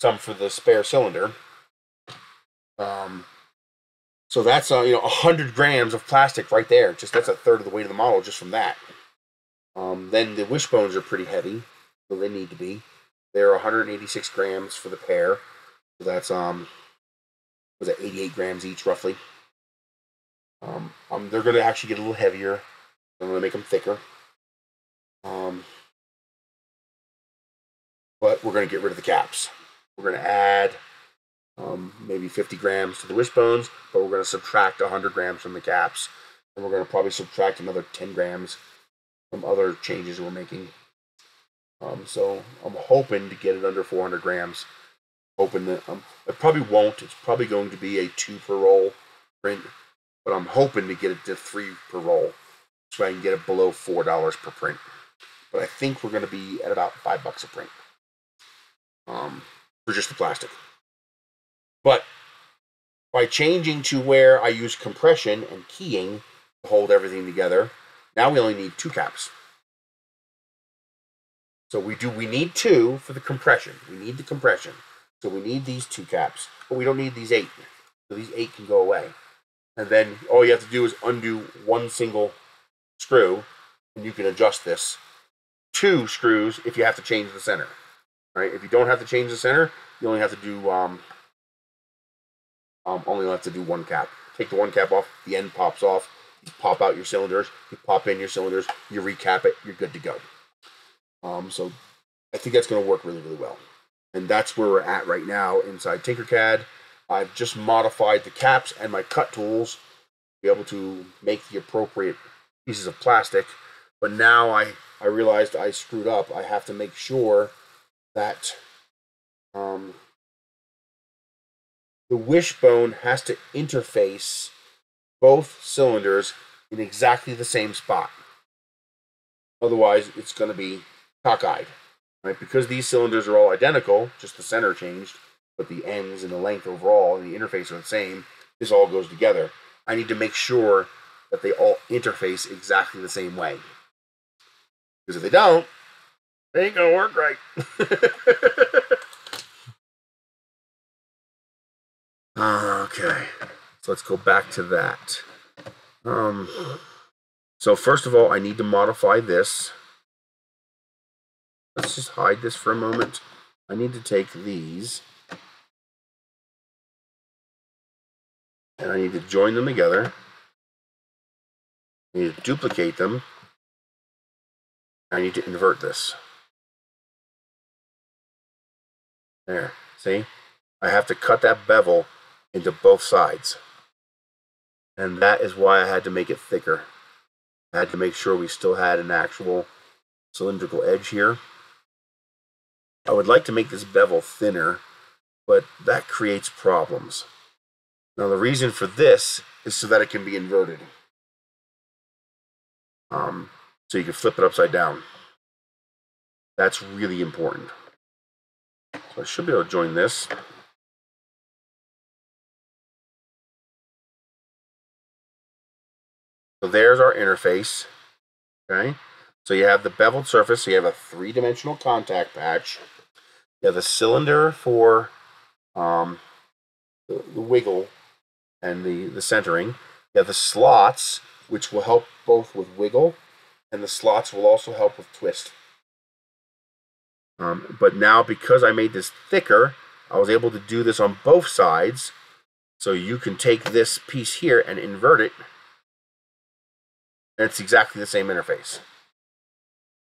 some for the spare cylinder. Um, so that's uh, you know hundred grams of plastic right there. Just that's a third of the weight of the model just from that. Um, then the wishbones are pretty heavy, so they need to be. They're 186 grams for the pair. So that's um, was it 88 grams each roughly. Um, um they're going to actually get a little heavier. I'm going to make them thicker. Um, but we're going to get rid of the caps. We're going to add um, maybe 50 grams to the wishbones, but we're going to subtract 100 grams from the caps. And we're going to probably subtract another 10 grams from other changes we're making. Um, so I'm hoping to get it under 400 grams. Hoping that um, it probably won't. It's probably going to be a two per roll print, but I'm hoping to get it to three per roll, so I can get it below four dollars per print. But I think we're going to be at about five bucks a print um, for just the plastic. But by changing to where I use compression and keying to hold everything together, now we only need two caps. So we do we need two for the compression. We need the compression. So we need these two caps, but we don't need these eight. So these eight can go away. And then all you have to do is undo one single screw, and you can adjust this. Two screws if you have to change the center. Right? If you don't have to change the center, you only have to do um, um only have to do one cap. Take the one cap off, the end pops off, you pop out your cylinders, you pop in your cylinders, you recap it, you're good to go. Um, so I think that's going to work really, really well. And that's where we're at right now inside Tinkercad. I've just modified the caps and my cut tools to be able to make the appropriate pieces of plastic. But now I, I realized I screwed up. I have to make sure that um, the wishbone has to interface both cylinders in exactly the same spot. Otherwise, it's going to be cockeyed right? Because these cylinders are all identical, just the center changed, but the ends and the length overall and the interface are the same, this all goes together. I need to make sure that they all interface exactly the same way. Because if they don't, they ain't gonna work right. [LAUGHS] okay, so let's go back to that. Um, so first of all, I need to modify this. Let's just hide this for a moment. I need to take these and I need to join them together. I need to duplicate them. I need to invert this. There, see? I have to cut that bevel into both sides. And that is why I had to make it thicker. I had to make sure we still had an actual cylindrical edge here. I would like to make this bevel thinner, but that creates problems. Now the reason for this is so that it can be inverted. Um, so you can flip it upside down. That's really important. So I should be able to join this. So there's our interface. Okay. So you have the beveled surface, so you have a three-dimensional contact patch. You have the cylinder for um, the, the wiggle and the, the centering. You have the slots, which will help both with wiggle, and the slots will also help with twist. Um, but now, because I made this thicker, I was able to do this on both sides. So you can take this piece here and invert it. And it's exactly the same interface.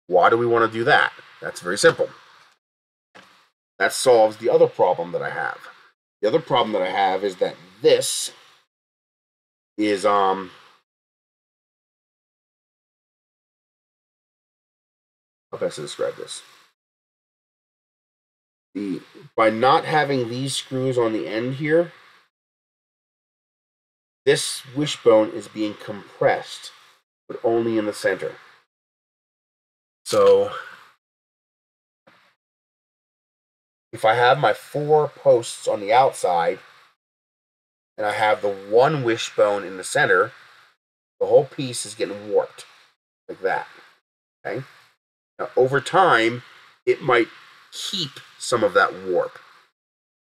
Why do we want to do that? That's very simple. That solves the other problem that I have. The other problem that I have is that this is um how best to describe this. The by not having these screws on the end here, this wishbone is being compressed, but only in the center. So if I have my four posts on the outside and I have the one wishbone in the center, the whole piece is getting warped like that. Okay? Now, over time, it might keep some of that warp,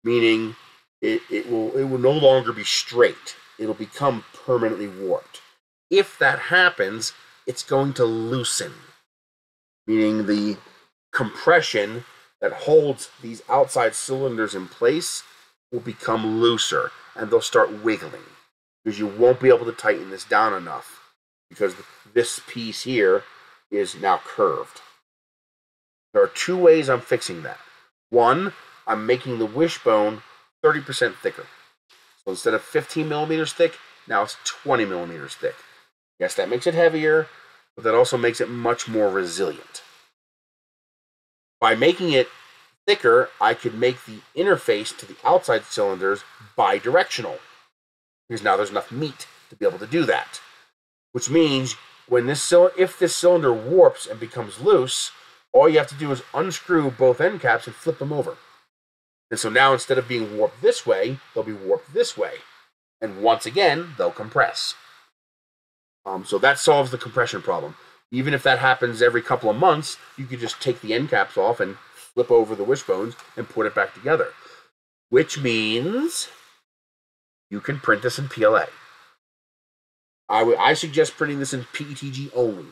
meaning it, it will it will no longer be straight. It'll become permanently warped. If that happens, it's going to loosen, meaning the compression that holds these outside cylinders in place will become looser and they'll start wiggling because you won't be able to tighten this down enough because this piece here is now curved. There are two ways I'm fixing that. One, I'm making the wishbone 30% thicker. So instead of 15 millimeters thick, now it's 20 millimeters thick. Yes, that makes it heavier, but that also makes it much more resilient. By making it thicker, I could make the interface to the outside cylinders bidirectional. Because now there's enough meat to be able to do that. Which means when this if this cylinder warps and becomes loose, all you have to do is unscrew both end caps and flip them over. And so now instead of being warped this way, they'll be warped this way. And once again, they'll compress. Um, so that solves the compression problem. Even if that happens every couple of months, you could just take the end caps off and flip over the wishbones and put it back together. Which means you can print this in PLA. I, I suggest printing this in PETG only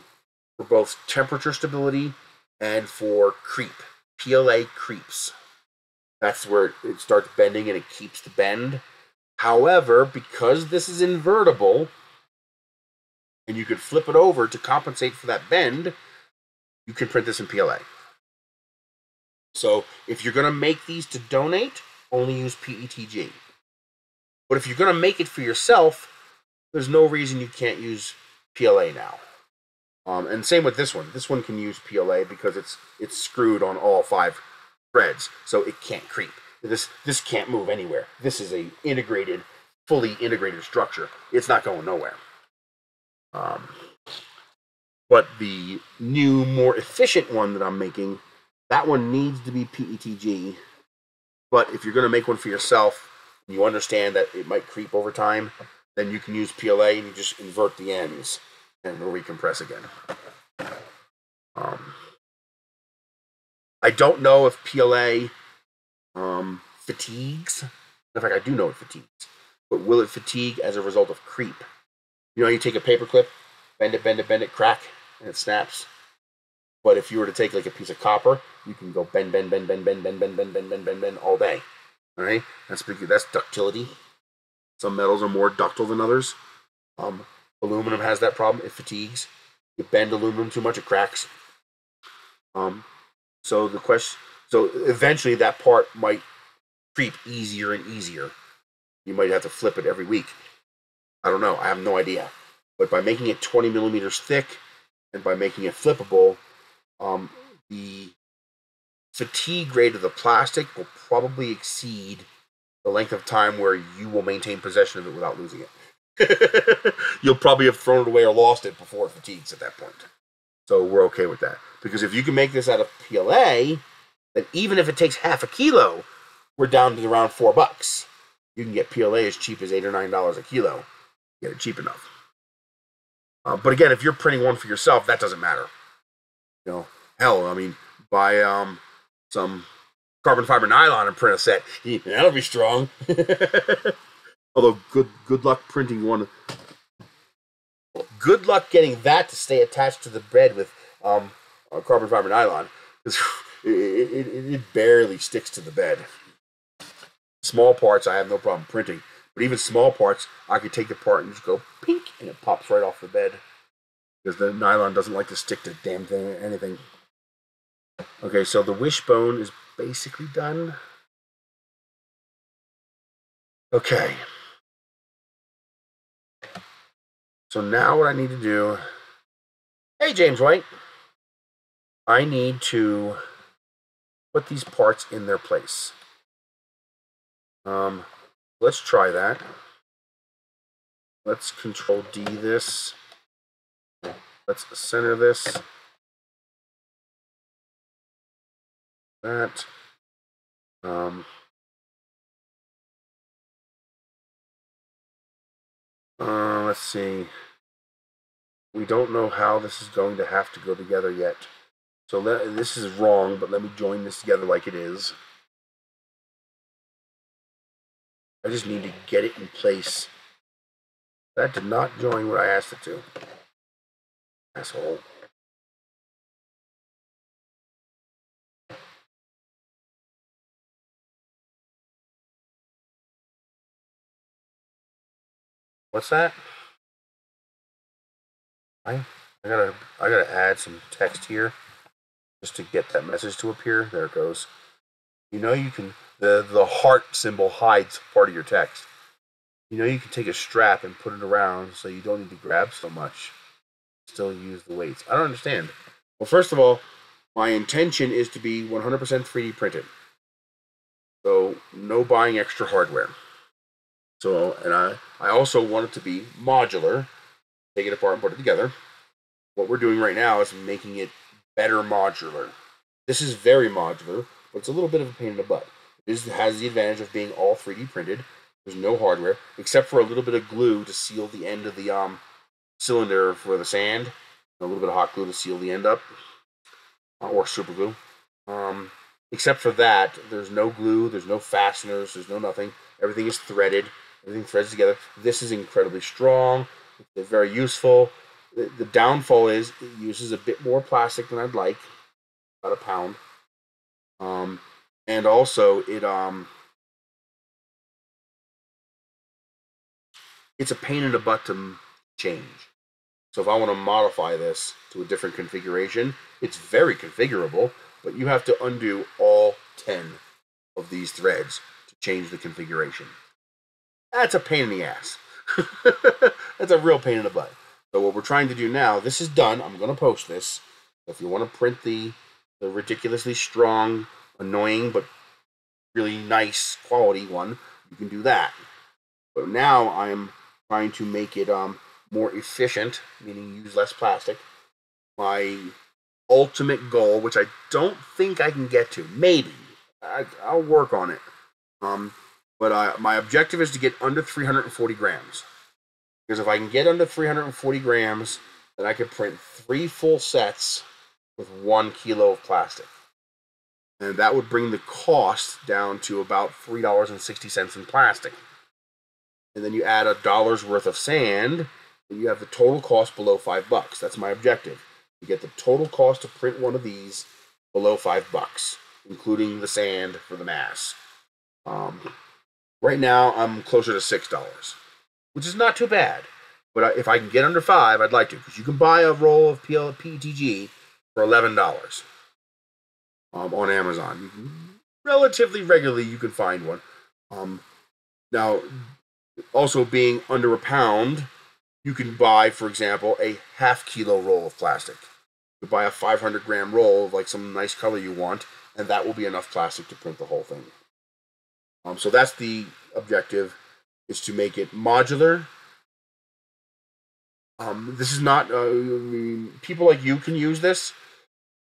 for both temperature stability and for creep. PLA creeps. That's where it starts bending and it keeps the bend. However, because this is invertible, and you could flip it over to compensate for that bend, you can print this in PLA. So if you're going to make these to donate, only use PETG. But if you're going to make it for yourself, there's no reason you can't use PLA now. Um, and same with this one. This one can use PLA because it's it's screwed on all five threads, so it can't creep. This this can't move anywhere. This is a integrated, fully integrated structure. It's not going nowhere. Um, but the new, more efficient one that I'm making, that one needs to be PETG. But if you're going to make one for yourself, you understand that it might creep over time, then you can use PLA and you just invert the ends and it'll recompress again. Um, I don't know if PLA um, fatigues. In fact, I do know it fatigues. But will it fatigue as a result of creep? You know, you take a paper clip, bend it, bend it, bend it, crack, and it snaps. But if you were to take like a piece of copper, you can go bend, bend, bend, bend, bend, bend, bend, bend, bend, bend, bend, bend all day. All right, that's that's ductility. Some metals are more ductile than others. Um, aluminum has that problem; it fatigues. You bend aluminum too much, it cracks. Um, so the question, so eventually that part might creep easier and easier. You might have to flip it every week. I don't know. I have no idea. But by making it 20 millimeters thick and by making it flippable, um, the fatigue rate of the plastic will probably exceed the length of time where you will maintain possession of it without losing it. [LAUGHS] You'll probably have thrown it away or lost it before it fatigues at that point. So we're okay with that. Because if you can make this out of PLA, then even if it takes half a kilo, we're down to around four bucks. You can get PLA as cheap as eight or nine dollars a kilo. Get it cheap enough. Uh, but again, if you're printing one for yourself, that doesn't matter. You know, hell, I mean, buy um, some carbon fiber nylon and print a set. [LAUGHS] That'll be strong. [LAUGHS] Although good good luck printing one. Good luck getting that to stay attached to the bed with um, carbon fiber nylon. [LAUGHS] It, it, it, it barely sticks to the bed. Small parts I have no problem printing, but even small parts I could take the part and just go pink and it pops right off the bed because the nylon doesn't like to stick to damn thing or anything. Okay, so the wishbone is basically done. Okay. So now what I need to do. Hey, James White. I need to put these parts in their place. Um, let's try that. let's control D this. Let's center this. That. Um, uh, let's see. We don't know how this is going to have to go together yet. So let, this is wrong, but let me join this together like it is. I just need to get it in place. That did not join what I asked it to. Asshole. What's that? I I gotta I gotta add some text here just to get that message to appear. There it goes. You know you can the the heart symbol hides part of your text. You know you can take a strap and put it around so you don't need to grab so much. Still use the weights. I don't understand. Well, first of all, my intention is to be 100% 3D printed. So no buying extra hardware. So and I I also want it to be modular. Take it apart and put it together. What we're doing right now is making it better modular. This is very modular, but it's a little bit of a pain in the butt. This has the advantage of being all 3D printed. There's no hardware except for a little bit of glue to seal the end of the um, cylinder for the sand. A little bit of hot glue to seal the end up, uh, or super glue. Um, except for that, there's no glue, there's no fasteners, there's no nothing. Everything is threaded. Everything threads together. This is incredibly strong. It's very useful. The, the downfall is it uses a bit more plastic than I'd like, about a pound. Um, and also it um it's a pain in the butt to change. So if I want to modify this to a different configuration, it's very configurable, but you have to undo all 10 of these threads to change the configuration. That's a pain in the ass. [LAUGHS] That's a real pain in the butt. So what we're trying to do now, this is done. I'm going to post this. If you want to print the, the ridiculously strong, annoying, but really nice quality one, you can do that. But now I'm trying to make it um, more efficient, meaning use less plastic. My ultimate goal, which I don't think I can get to, maybe I, will work on it. Um, but I, my objective is to get under 340 grams. Because if I can get under 340 grams, then I could print three full sets with one kilo of plastic. And that would bring the cost down to about $3.60 in plastic. And then you add a dollar's worth of sand, and you have the total cost below five bucks. That's my objective. You get the total cost to print one of these below five bucks, including the sand for the mass. Um, right now, I'm closer to six dollars which is not too bad. But if I can get under five, I'd like to, because you can buy a roll of PL- PETG for eleven dollars um, on Amazon. Relatively regularly, you can find one. Um, now, also being under a pound, you can buy, for example, a half kilo roll of plastic. You buy a 500 gram roll of like some nice color you want, and that will be enough plastic to print the whole thing. Um, so that's the objective is to make it modular. Um, this is not, uh, people like you can use this,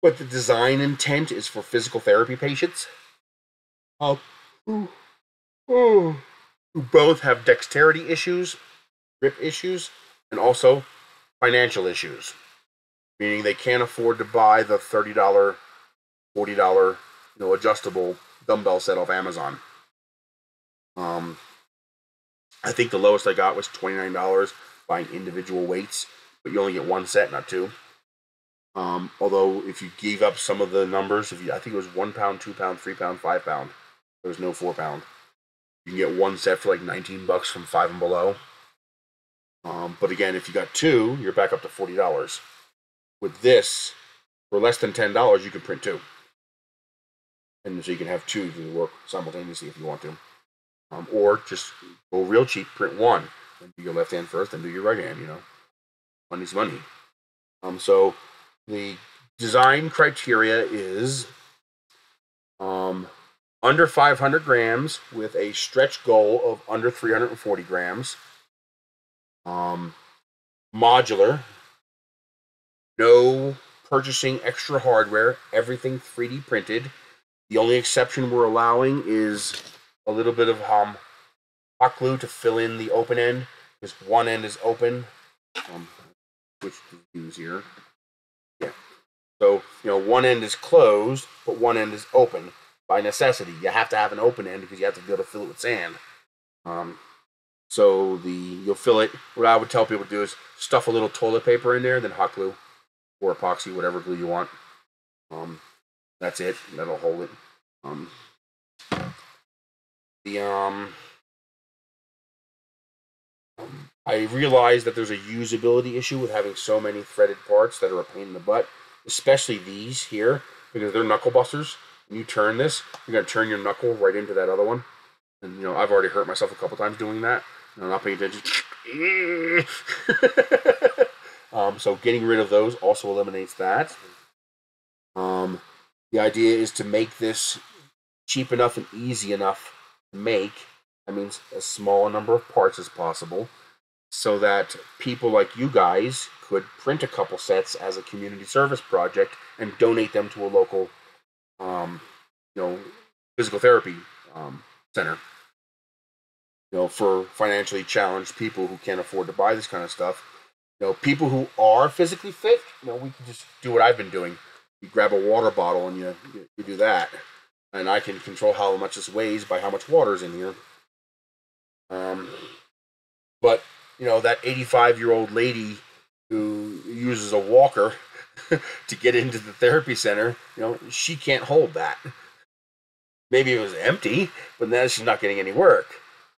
but the design intent is for physical therapy patients uh, who, who both have dexterity issues, grip issues, and also financial issues. Meaning they can't afford to buy the $30, $40, you know, adjustable dumbbell set off Amazon. Um, I think the lowest I got was twenty nine dollars buying individual weights, but you only get one set, not two. Um, although if you gave up some of the numbers, if you, I think it was one pound, two pound, three pound, five pound, there was no four pound. You can get one set for like nineteen bucks from five and below. Um, but again, if you got two, you're back up to forty dollars. With this, for less than ten dollars, you can print two, and so you can have two to work simultaneously if you want to. Um, or just go real cheap, print one, and do your left hand first, then do your right hand. You know, money's money. Um, so the design criteria is um, under 500 grams with a stretch goal of under 340 grams. Um, modular. No purchasing extra hardware. Everything 3D printed. The only exception we're allowing is a little bit of um, hot glue to fill in the open end. Because one end is open. Um, which is here. Yeah. So, you know, one end is closed, but one end is open by necessity. You have to have an open end because you have to be able to fill it with sand. Um, so the you'll fill it. What I would tell people to do is stuff a little toilet paper in there, then hot glue or epoxy, whatever glue you want. Um, that's it. That'll hold it. Um, the um, I realize that there's a usability issue with having so many threaded parts that are a pain in the butt, especially these here because they're knuckle busters. When you turn this, you're gonna turn your knuckle right into that other one, and you know I've already hurt myself a couple times doing that. And I'm not paying attention. [LAUGHS] um, so getting rid of those also eliminates that. Um, the idea is to make this cheap enough and easy enough to make. That means as small a number of parts as possible, so that people like you guys could print a couple sets as a community service project and donate them to a local, um, you know, physical therapy um, center. You know, for financially challenged people who can't afford to buy this kind of stuff. You know, people who are physically fit, you know, we can just do what I've been doing. You grab a water bottle and you, you, you do that. And I can control how much this weighs by how much water is in here. Um, but, you know, that 85 year old lady who uses a walker [LAUGHS] to get into the therapy center, you know, she can't hold that. Maybe it was empty, but then she's not getting any work.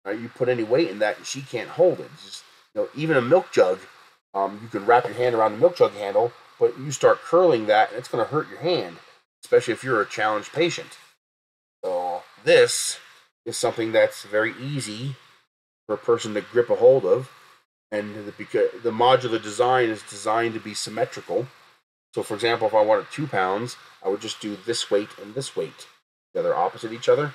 Right? You put any weight in that, and she can't hold it. Just, you know, even a milk jug, um, you can wrap your hand around the milk jug handle, but you start curling that, and it's going to hurt your hand, especially if you're a challenged patient. So this is something that's very easy for a person to grip a hold of, and the, because the modular design is designed to be symmetrical. So, for example, if I wanted two pounds, I would just do this weight and this weight. They're opposite each other.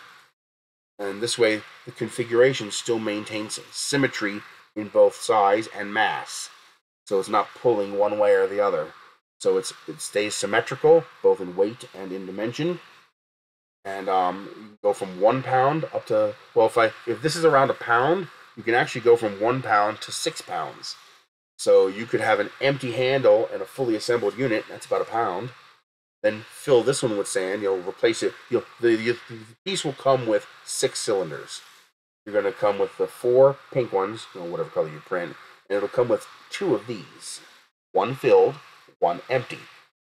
And this way, the configuration still maintains symmetry in both size and mass. So it's not pulling one way or the other. So it's it stays symmetrical, both in weight and in dimension. And um, go from one pound up to well, if I if this is around a pound, you can actually go from one pound to six pounds. So you could have an empty handle and a fully assembled unit. That's about a pound. Then fill this one with sand. You'll replace it. You'll the, the, the piece will come with six cylinders. You're going to come with the four pink ones, know, whatever color you print, and it'll come with two of these, one filled, one empty.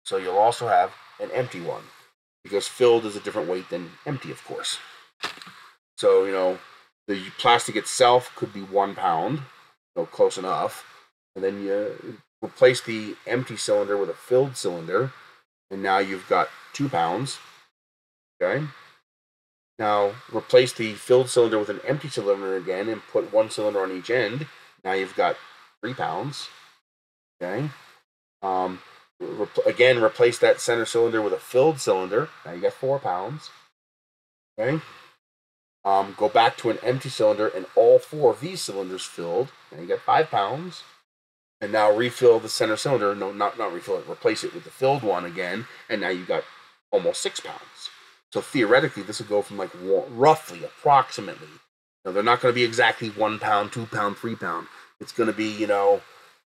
So you'll also have an empty one because filled is a different weight than empty, of course. So you know the plastic itself could be one pound, know, close enough, and then you replace the empty cylinder with a filled cylinder and now you've got two pounds. Okay. Now replace the filled cylinder with an empty cylinder again and put one cylinder on each end. Now you've got three pounds. Okay. Um, again, replace that center cylinder with a filled cylinder. Now you got four pounds. Okay. Um, go back to an empty cylinder and all four of these cylinders filled. and you got five pounds and now refill the center cylinder. No, not not refill it. Replace it with the filled one again, and now you've got almost six pounds. So theoretically, this would go from like roughly, approximately. Now they're not going to be exactly one pound, two pound, three pound. It's going to be you know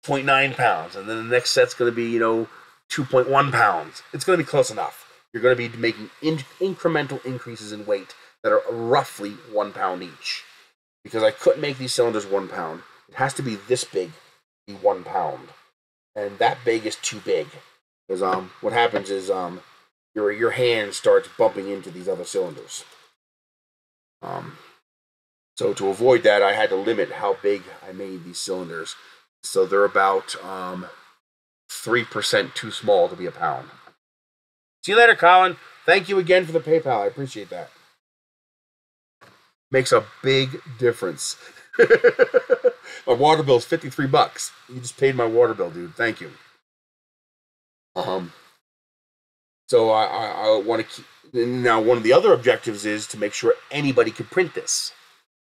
0.9 pounds, and then the next set's going to be you know 2.1 pounds. It's going to be close enough. You're going to be making in- incremental increases in weight that are roughly one pound each. Because I couldn't make these cylinders one pound. It has to be this big to be one pound, and that big is too big. Because um, what happens is um, your your hand starts bumping into these other cylinders. Um, so to avoid that, I had to limit how big I made these cylinders. So they're about um, three percent too small to be a pound. See you later, Colin. Thank you again for the PayPal. I appreciate that. Makes a big difference. [LAUGHS] my water bill is 53 bucks. You just paid my water bill, dude. Thank you. Um, so I, I, I want to keep. Now, one of the other objectives is to make sure anybody can print this.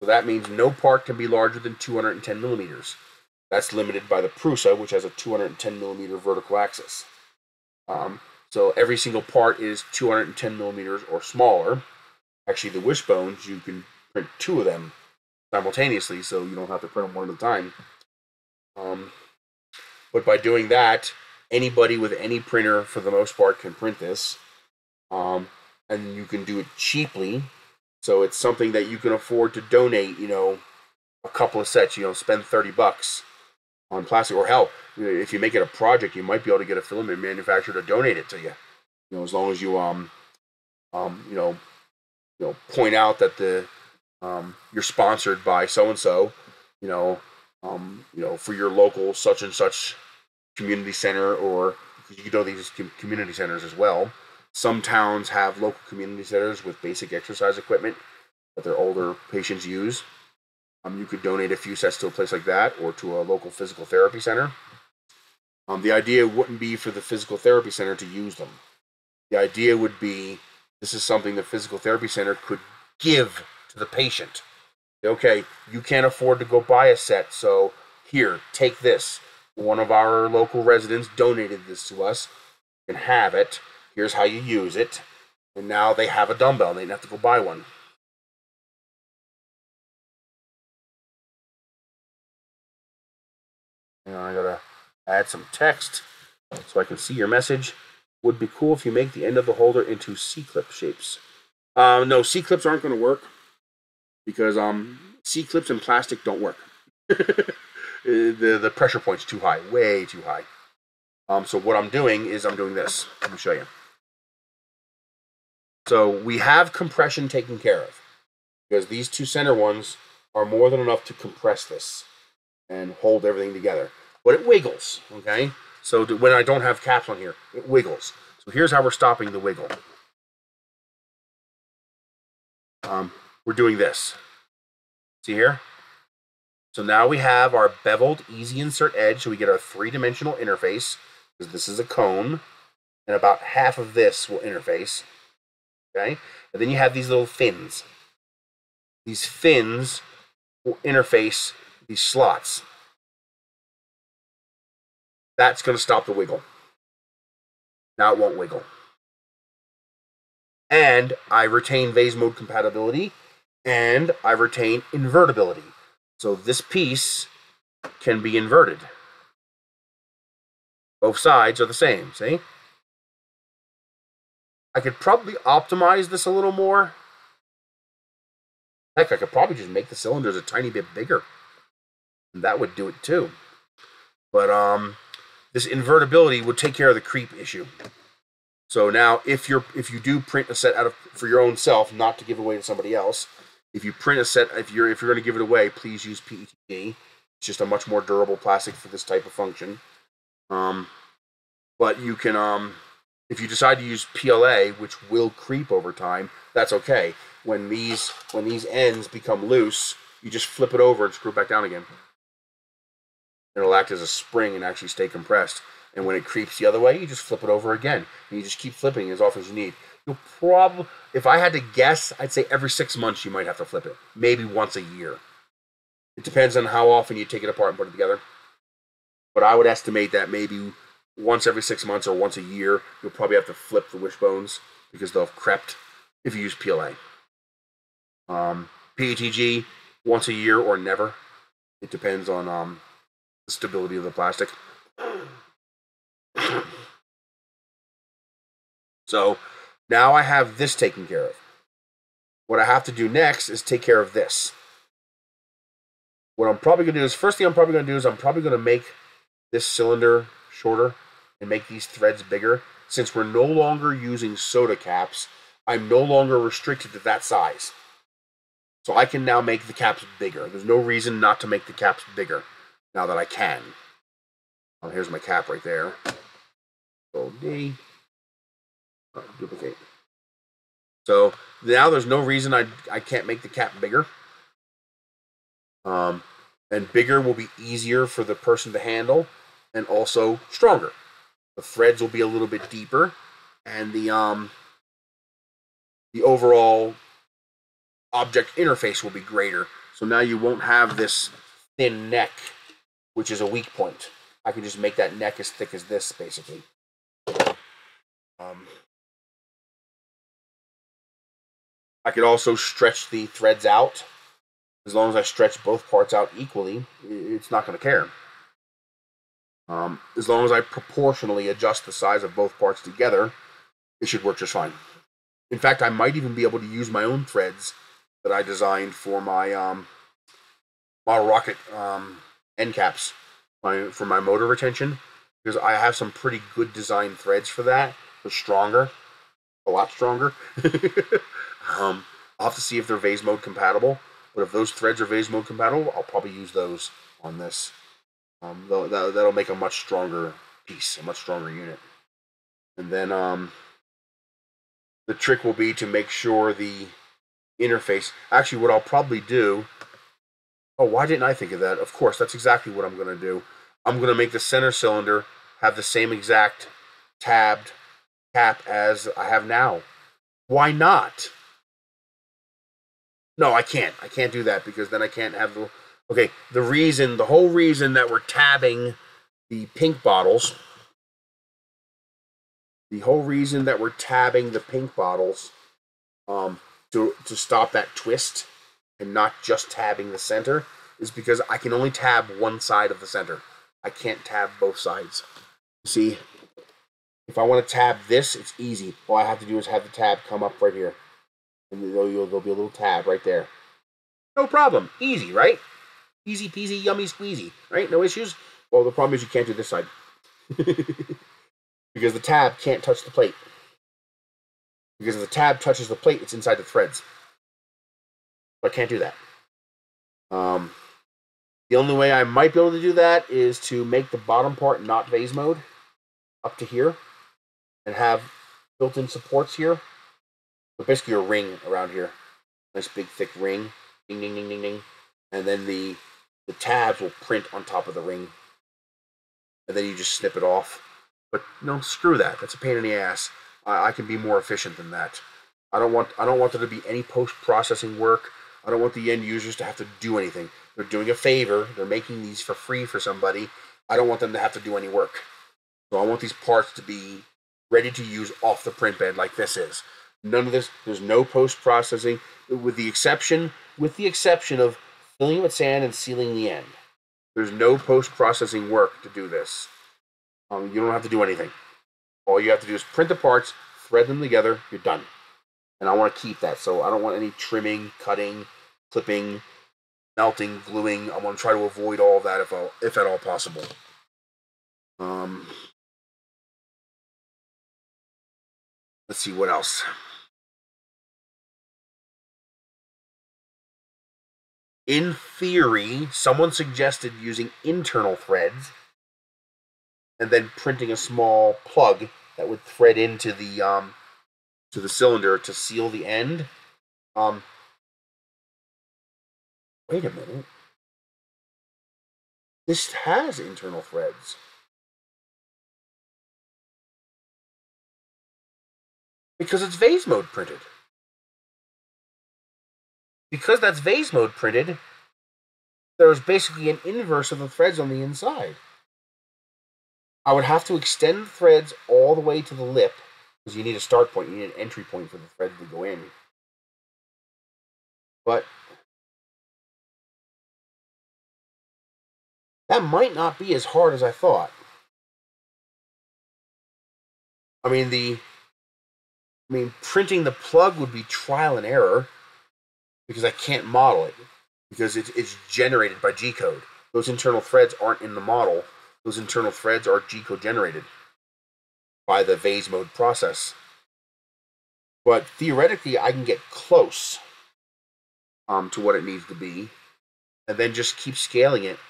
So that means no part can be larger than 210 millimeters. That's limited by the Prusa, which has a 210 millimeter vertical axis. Um, so every single part is 210 millimeters or smaller. Actually, the wishbones, you can print two of them simultaneously, so you don't have to print them one at a time. Um, but by doing that, anybody with any printer, for the most part, can print this. Um, and you can do it cheaply. So it's something that you can afford to donate, you know, a couple of sets, you know, spend 30 bucks on plastic. Or hell, if you make it a project, you might be able to get a filament manufacturer to donate it to you. You know, as long as you um um you know you know point out that the um you're sponsored by so and so, you know, um you know for your local such and such community center or you know these community centers as well. Some towns have local community centers with basic exercise equipment that their older patients use. Um, you could donate a few sets to a place like that or to a local physical therapy center. Um, the idea wouldn't be for the physical therapy center to use them. The idea would be this is something the physical therapy center could give to the patient. Okay, you can't afford to go buy a set, so here, take this. One of our local residents donated this to us. You can have it. Here's how you use it. And now they have a dumbbell. They didn't have to go buy one. Now I gotta add some text so I can see your message. Would be cool if you make the end of the holder into C-clip shapes. Um, no, C-clips aren't going to work because um, C-clips and plastic don't work. [LAUGHS] the the pressure point's too high, way too high. Um, so what I'm doing is I'm doing this. Let me show you. So we have compression taken care of because these two center ones are more than enough to compress this and hold everything together but it wiggles, okay? So when I don't have caps on here, it wiggles. So here's how we're stopping the wiggle. Um, we're doing this. See here? So now we have our beveled easy insert edge, so we get our three-dimensional interface, because this is a cone, and about half of this will interface, okay? And then you have these little fins. These fins will interface these slots. That's going to stop the wiggle. Now it won't wiggle. And I retain vase mode compatibility and I retain invertibility. So this piece can be inverted. Both sides are the same, see? I could probably optimize this a little more. Heck, I could probably just make the cylinders a tiny bit bigger. And that would do it too. But um this invertibility would take care of the creep issue. So now, if you're if you do print a set out of for your own self, not to give away to somebody else, if you print a set, if you're if you're going to give it away, please use PETG. It's just a much more durable plastic for this type of function. Um, but you can um, if you decide to use PLA, which will creep over time, that's okay. When these when these ends become loose, you just flip it over and screw it back down again it'll act as a spring and actually stay compressed. And when it creeps the other way, you just flip it over again. And you just keep flipping as often as you need. You'll probably, if I had to guess, I'd say every six months you might have to flip it. Maybe once a year. It depends on how often you take it apart and put it together. But I would estimate that maybe once every six months or once a year, you'll probably have to flip the wishbones because they'll have crept if you use PLA. Um, PETG, once a year or never. It depends on um, the stability of the plastic. [COUGHS] So now I have this taken care of. What I have to do next is take care of this. What I'm probably going to do is, first thing I'm probably going to do is I'm probably going to make this cylinder shorter and make these threads bigger. Since we're no longer using soda caps, I'm no longer restricted to that size. So I can now make the caps bigger. There's no reason not to make the caps bigger now that I can. Oh, here's my cap right there. Control D. Oh, duplicate. So now there's no reason I, I can't make the cap bigger. Um, and bigger will be easier for the person to handle and also stronger. The threads will be a little bit deeper and the um the overall object interface will be greater. So now you won't have this thin neck which is a weak point. I can just make that neck as thick as this, basically. Um, I could also stretch the threads out. As long as I stretch both parts out equally, it's not going to care. Um, as long as I proportionally adjust the size of both parts together, it should work just fine. In fact, I might even be able to use my own threads that I designed for my um, model rocket um, end caps my, for my motor retention because I have some pretty good design threads for that. They're stronger, a lot stronger. [LAUGHS] um, I'll have to see if they're vase mode compatible. But if those threads are vase mode compatible, I'll probably use those on this. Um, that, that'll make a much stronger piece, a much stronger unit. And then um, the trick will be to make sure the interface. Actually, what I'll probably do. Oh, why didn't I think of that? Of course, that's exactly what I'm going to do. I'm going to make the center cylinder have the same exact tabbed cap as I have now. Why not? No, I can't. I can't do that because then I can't have the. Okay, the reason, the whole reason that we're tabbing the pink bottles, the whole reason that we're tabbing the pink bottles, um, to to stop that twist and not just tabbing the center, is because I can only tab one side of the center. I can't tab both sides. See, if I want to tab this, it's easy. All I have to do is have the tab come up right here. There'll, be a little tab right there. No problem. Easy, right? Easy peasy, yummy squeezy, right? No issues? Well, the problem is you can't do this side. [LAUGHS] because the tab can't touch the plate. Because if the tab touches the plate, it's inside the threads. I can't do that. Um, the only way I might be able to do that is to make the bottom part not vase mode up to here and have built-in supports here. But basically a ring around here. Nice big thick ring. Ding ding ding ding ding. And then the the tabs will print on top of the ring. And then you just snip it off. But no, screw that. That's a pain in the ass. I, I can be more efficient than that. I don't want I don't want there to be any post processing work. I don't want the end users to have to do anything. They're doing a favor. They're making these for free for somebody. I don't want them to have to do any work. So I want these parts to be ready to use off the print bed like this is. None of this. There's no post processing, with the exception with the exception of filling it with sand and sealing the end. There's no post processing work to do this. Um, you don't have to do anything. All you have to do is print the parts, thread them together. You're done. And I want to keep that. So I don't want any trimming, cutting, clipping, melting, gluing. I want to try to avoid all that if, if at all possible. Um, let's see what else. In theory, someone suggested using internal threads and then printing a small plug that would thread into the um, to the cylinder to seal the end. Um, wait a minute. This has internal threads. Because it's vase mode printed because that's vase mode printed, there's basically an inverse of the threads on the inside. I would have to extend the threads all the way to the lip because you need a start point, you need an entry point for the thread to go in. But that might not be as hard as I thought. I mean the I mean printing the plug would be trial and error because I can't model it because it's, it's generated by G code. Those internal threads aren't in the model. Those internal threads are G code generated by the vase mode process. But theoretically, I can get close um, to what it needs to be and then just keep scaling it.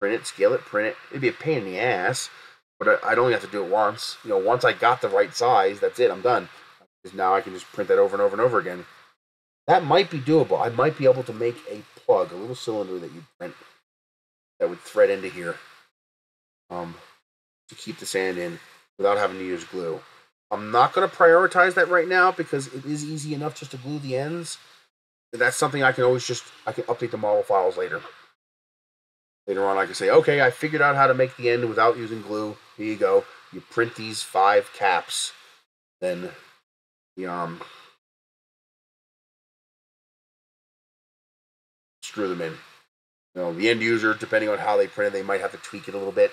Print it, scale it, print it. It'd be a pain in the ass, but I'd only have to do it once. You know, once I got the right size, that's it, I'm done. Because now I can just print that over and over and over again. That might be doable. I might be able to make a plug, a little cylinder that you print that would thread into here um, to keep the sand in without having to use glue. I'm not going to prioritize that right now because it is easy enough just to glue the ends. That's something I can always just I can update the model files later. Later on, I can say, okay, I figured out how to make the end without using glue. Here you go. You print these five caps. Then the um screw them in. You know, the end user, depending on how they print it, they might have to tweak it a little bit.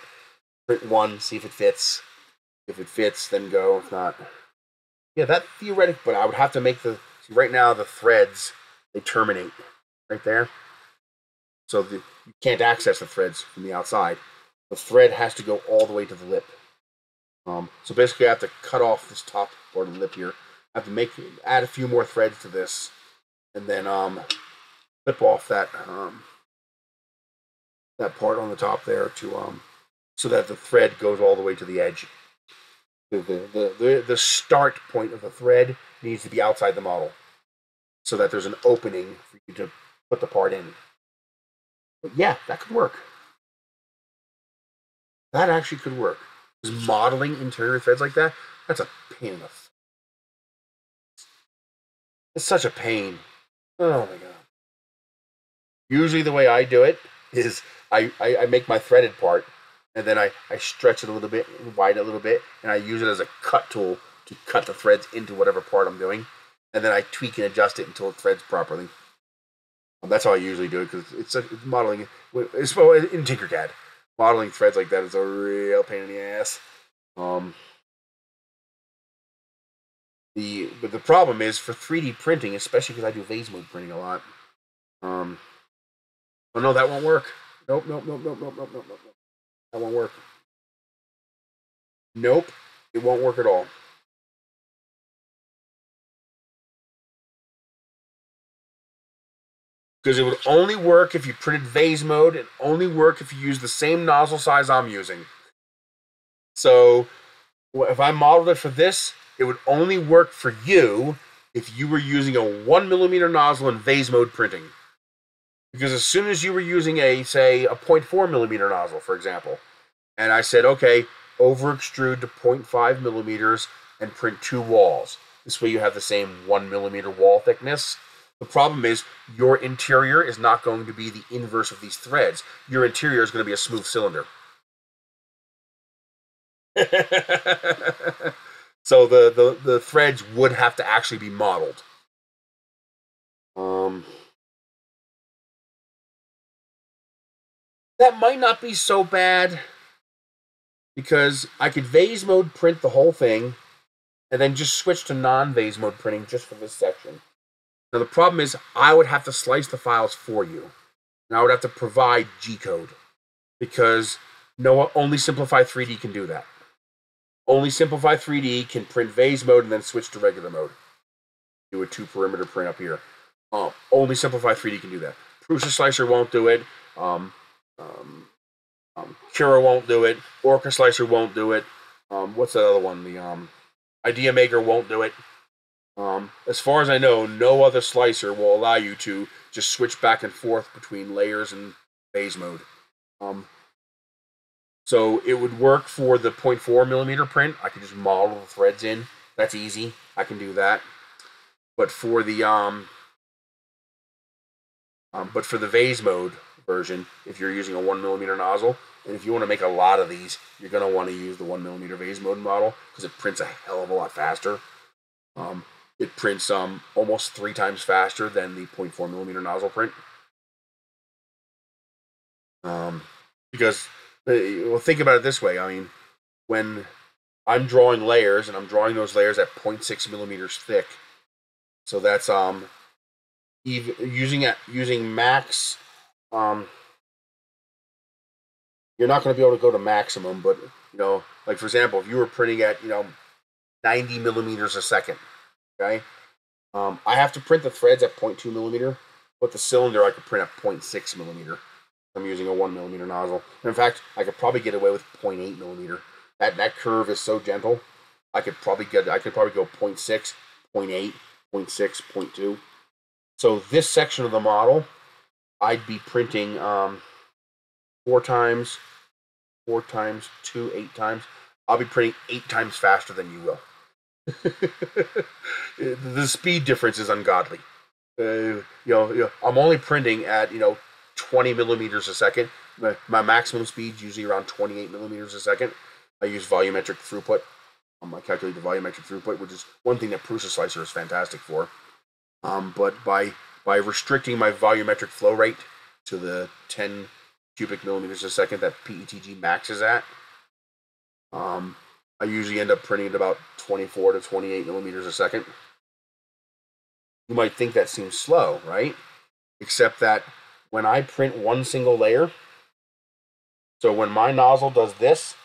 Print one, see if it fits. If it fits, then go. If not, yeah, that theoretic. But I would have to make the see right now the threads they terminate right there, so the, you can't access the threads from the outside. The thread has to go all the way to the lip. Um, so basically, I have to cut off this top part of the lip here. I have to make add a few more threads to this, and then um, clip off that um, that part on the top there to um, so that the thread goes all the way to the edge. The, the, the, the start point of the thread needs to be outside the model so that there's an opening for you to put the part in. But yeah, that could work. That actually could work. Because modeling interior threads like that, that's a pain in the. It's such a pain. Oh my god. Usually the way I do it is I, I, I make my threaded part and then I, I stretch it a little bit, widen it a little bit, and I use it as a cut tool to cut the threads into whatever part I'm doing. And then I tweak and adjust it until it threads properly. Um, that's how I usually do it because it's, it's modeling. It's in Tinkercad. Modeling threads like that is a real pain in the ass. Um, the but the problem is for 3D printing, especially because I do vase mode printing a lot. Um, oh no, that won't work. Nope, nope, nope, nope, nope, nope, nope, nope. That won't work. Nope, it won't work at all. Because it would only work if you printed vase mode and only work if you use the same nozzle size I'm using. So if I modeled it for this, it would only work for you if you were using a one millimeter nozzle in vase mode printing. Because as soon as you were using a, say, a 0.4 millimeter nozzle, for example, and I said, okay, over extrude to 0.5 millimeters and print two walls. This way you have the same one millimeter wall thickness. The problem is your interior is not going to be the inverse of these threads. Your interior is going to be a smooth cylinder. [LAUGHS] so the, the, the threads would have to actually be modeled. Um, that might not be so bad because I could vase mode print the whole thing and then just switch to non vase mode printing just for this section. Now, the problem is I would have to slice the files for you, and I would have to provide G code because no, only Simplify 3D can do that. Only Simplify 3D can print vase mode and then switch to regular mode. Do a two perimeter print up here. Um, only Simplify 3D can do that. Prusa Slicer won't do it. Um, um, um, Cura won't do it. Orca Slicer won't do it. Um, what's that other one? The um, Idea Maker won't do it. Um, as far as I know, no other slicer will allow you to just switch back and forth between layers and vase mode. Um, so it would work for the 0.4 millimeter print. I could just model the threads in. That's easy. I can do that. But for the um, um but for the vase mode, version if you're using a one millimeter nozzle. And if you want to make a lot of these, you're going to want to use the one millimeter vase mode model because it prints a hell of a lot faster. Um, it prints um, almost three times faster than the 0.4 millimeter nozzle print. Um, because, uh, well, think about it this way. I mean, when I'm drawing layers and I'm drawing those layers at 0.6 millimeters thick, so that's um, even using it using max um, you're not going to be able to go to maximum, but you know, like for example, if you were printing at you know 90 millimeters a second, okay, um, I have to print the threads at 0.2 millimeter, but the cylinder I could print at 0.6 millimeter. I'm using a one millimeter nozzle. And in fact, I could probably get away with 0.8 millimeter. That that curve is so gentle. I could probably get I could probably go 0.6, 0.8, 0.6, 0.2. So this section of the model I'd be printing um, four times, four times, two, eight times. I'll be printing eight times faster than you will. [LAUGHS] the speed difference is ungodly. Uh, you, know, you know, I'm only printing at you know 20 millimeters a second. my, my maximum speed is usually around 28 millimeters a second. I use volumetric throughput. Um, I calculate the volumetric throughput, which is one thing that Prusa Slicer is fantastic for. Um, but by by restricting my volumetric flow rate to the 10 cubic millimeters a second that PETG maxes at, um, I usually end up printing at about 24 to 28 millimeters a second. You might think that seems slow, right? Except that when I print one single layer, so when my nozzle does this,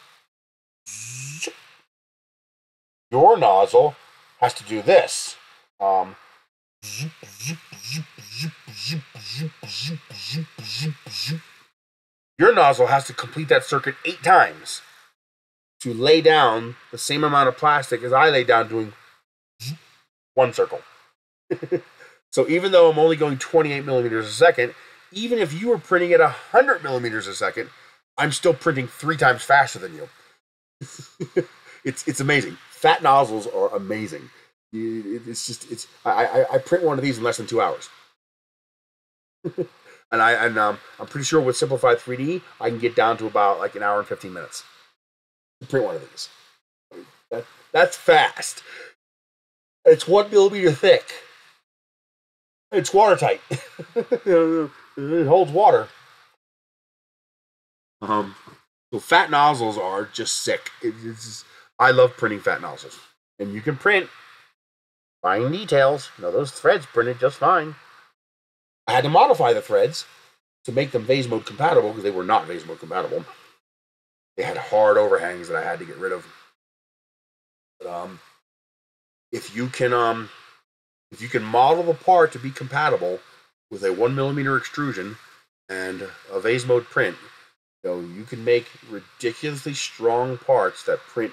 your nozzle has to do this. Um, your nozzle has to complete that circuit eight times to lay down the same amount of plastic as I lay down doing one circle. [LAUGHS] so even though I'm only going 28 millimeters a second, even if you were printing at 100 millimeters a second, I'm still printing three times faster than you. [LAUGHS] it's it's amazing. Fat nozzles are amazing. It's just it's I, I, I print one of these in less than two hours. [LAUGHS] and I and um, I'm pretty sure with Simplify 3D I can get down to about like an hour and 15 minutes to print one of these. That, that's fast. It's one millimeter thick. It's watertight. [LAUGHS] it holds water. Um, so fat nozzles are just sick. It, just, I love printing fat nozzles, and you can print fine details. Now those threads printed just fine. I had to modify the threads to make them vase mode compatible because they were not vase mode compatible. They had hard overhangs that I had to get rid of. But, um, if you can um, if you can model the part to be compatible with a one millimeter extrusion and a vase mode print, you know, you can make ridiculously strong parts that print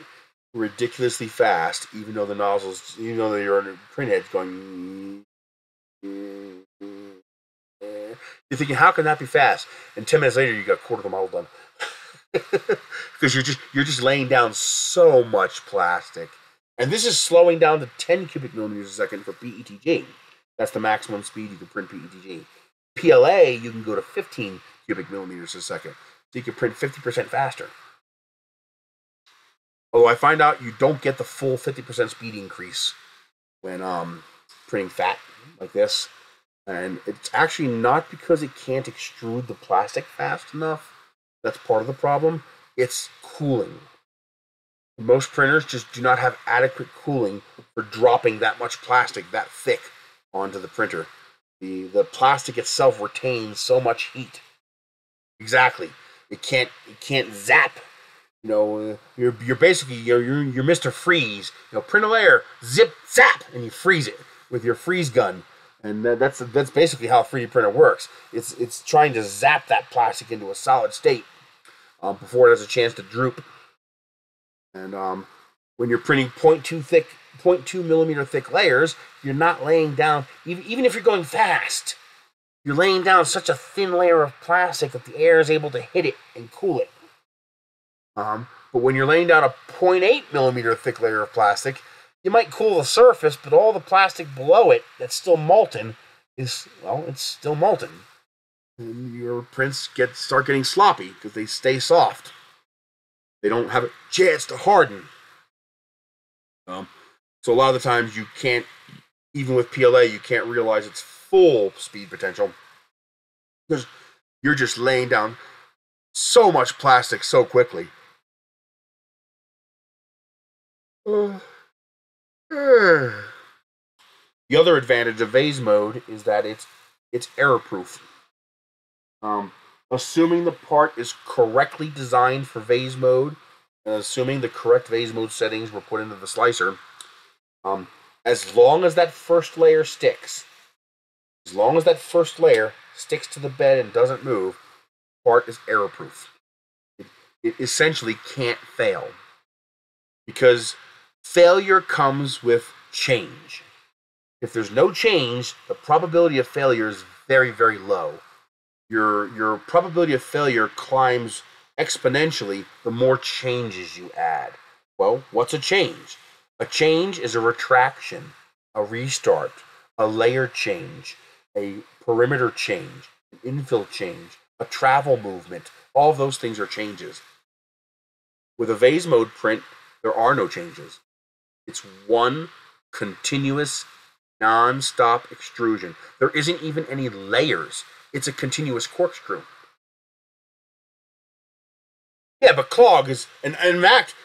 ridiculously fast, even though the nozzles, even though your print head's going. You're thinking, how can that be fast? And ten minutes later, you got a quarter of the model done. [LAUGHS] because you're just you're just laying down so much plastic, and this is slowing down to 10 cubic millimeters a second for PETG. That's the maximum speed you can print PETG. PLA, you can go to 15 cubic millimeters a second, so you can print 50% faster. Although I find out you don't get the full 50% speed increase when um, printing fat like this. And it's actually not because it can't extrude the plastic fast enough that's part of the problem. It's cooling. Most printers just do not have adequate cooling for dropping that much plastic that thick onto the printer. The, the plastic itself retains so much heat. Exactly. It can't it can't zap. You know, you're you're basically you're you're, you're Mr. Freeze. You know, print a layer, zip zap, and you freeze it with your freeze gun and that's that's basically how a 3D printer works. It's it's trying to zap that plastic into a solid state um, before it has a chance to droop. And um, when you're printing 0.2 thick, 0.2 millimeter thick layers, you're not laying down even even if you're going fast. You're laying down such a thin layer of plastic that the air is able to hit it and cool it. Um, but when you're laying down a 0.8 millimeter thick layer of plastic, you might cool the surface, but all the plastic below it that's still molten is, well, it's still molten. And your prints get start getting sloppy because they stay soft. They don't have a chance to harden. Um, so a lot of the times you can't, even with PLA, you can't realize its full speed potential because you're just laying down so much plastic so quickly. The other advantage of vase mode is that it's it's error proof. Um, assuming the part is correctly designed for vase mode, and assuming the correct vase mode settings were put into the slicer, um, as long as that first layer sticks, as long as that first layer sticks to the bed and doesn't move, part is error proof. It, it essentially can't fail because failure comes with change. If there's no change, the probability of failure is very, very low. Your, your probability of failure climbs exponentially the more changes you add. Well, what's a change? A change is a retraction, a restart, a layer change, a perimeter change, an infill change, a travel movement, All those things are changes. With a vase mode print, there are no changes. It's one continuous, non stop extrusion. There isn't even any layers, it's a continuous corkscrew. Yeah, but clog is, and, and in fact,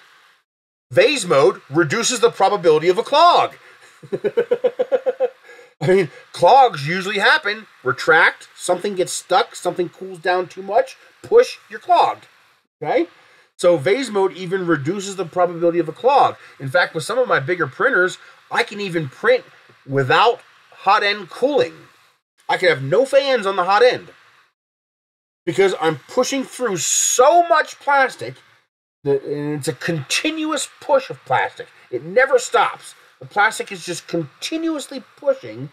vase mode reduces the probability of a clog. [LAUGHS] I mean, clogs usually happen, retract, something gets stuck, something cools down too much, push, you're clogged. Okay? So vase mode even reduces the probability of a clog. In fact, with some of my bigger printers, I can even print without hot end cooling. I can have no fans on the hot end because I'm pushing through so much plastic that it's a continuous push of plastic. It never stops. The plastic is just continuously pushing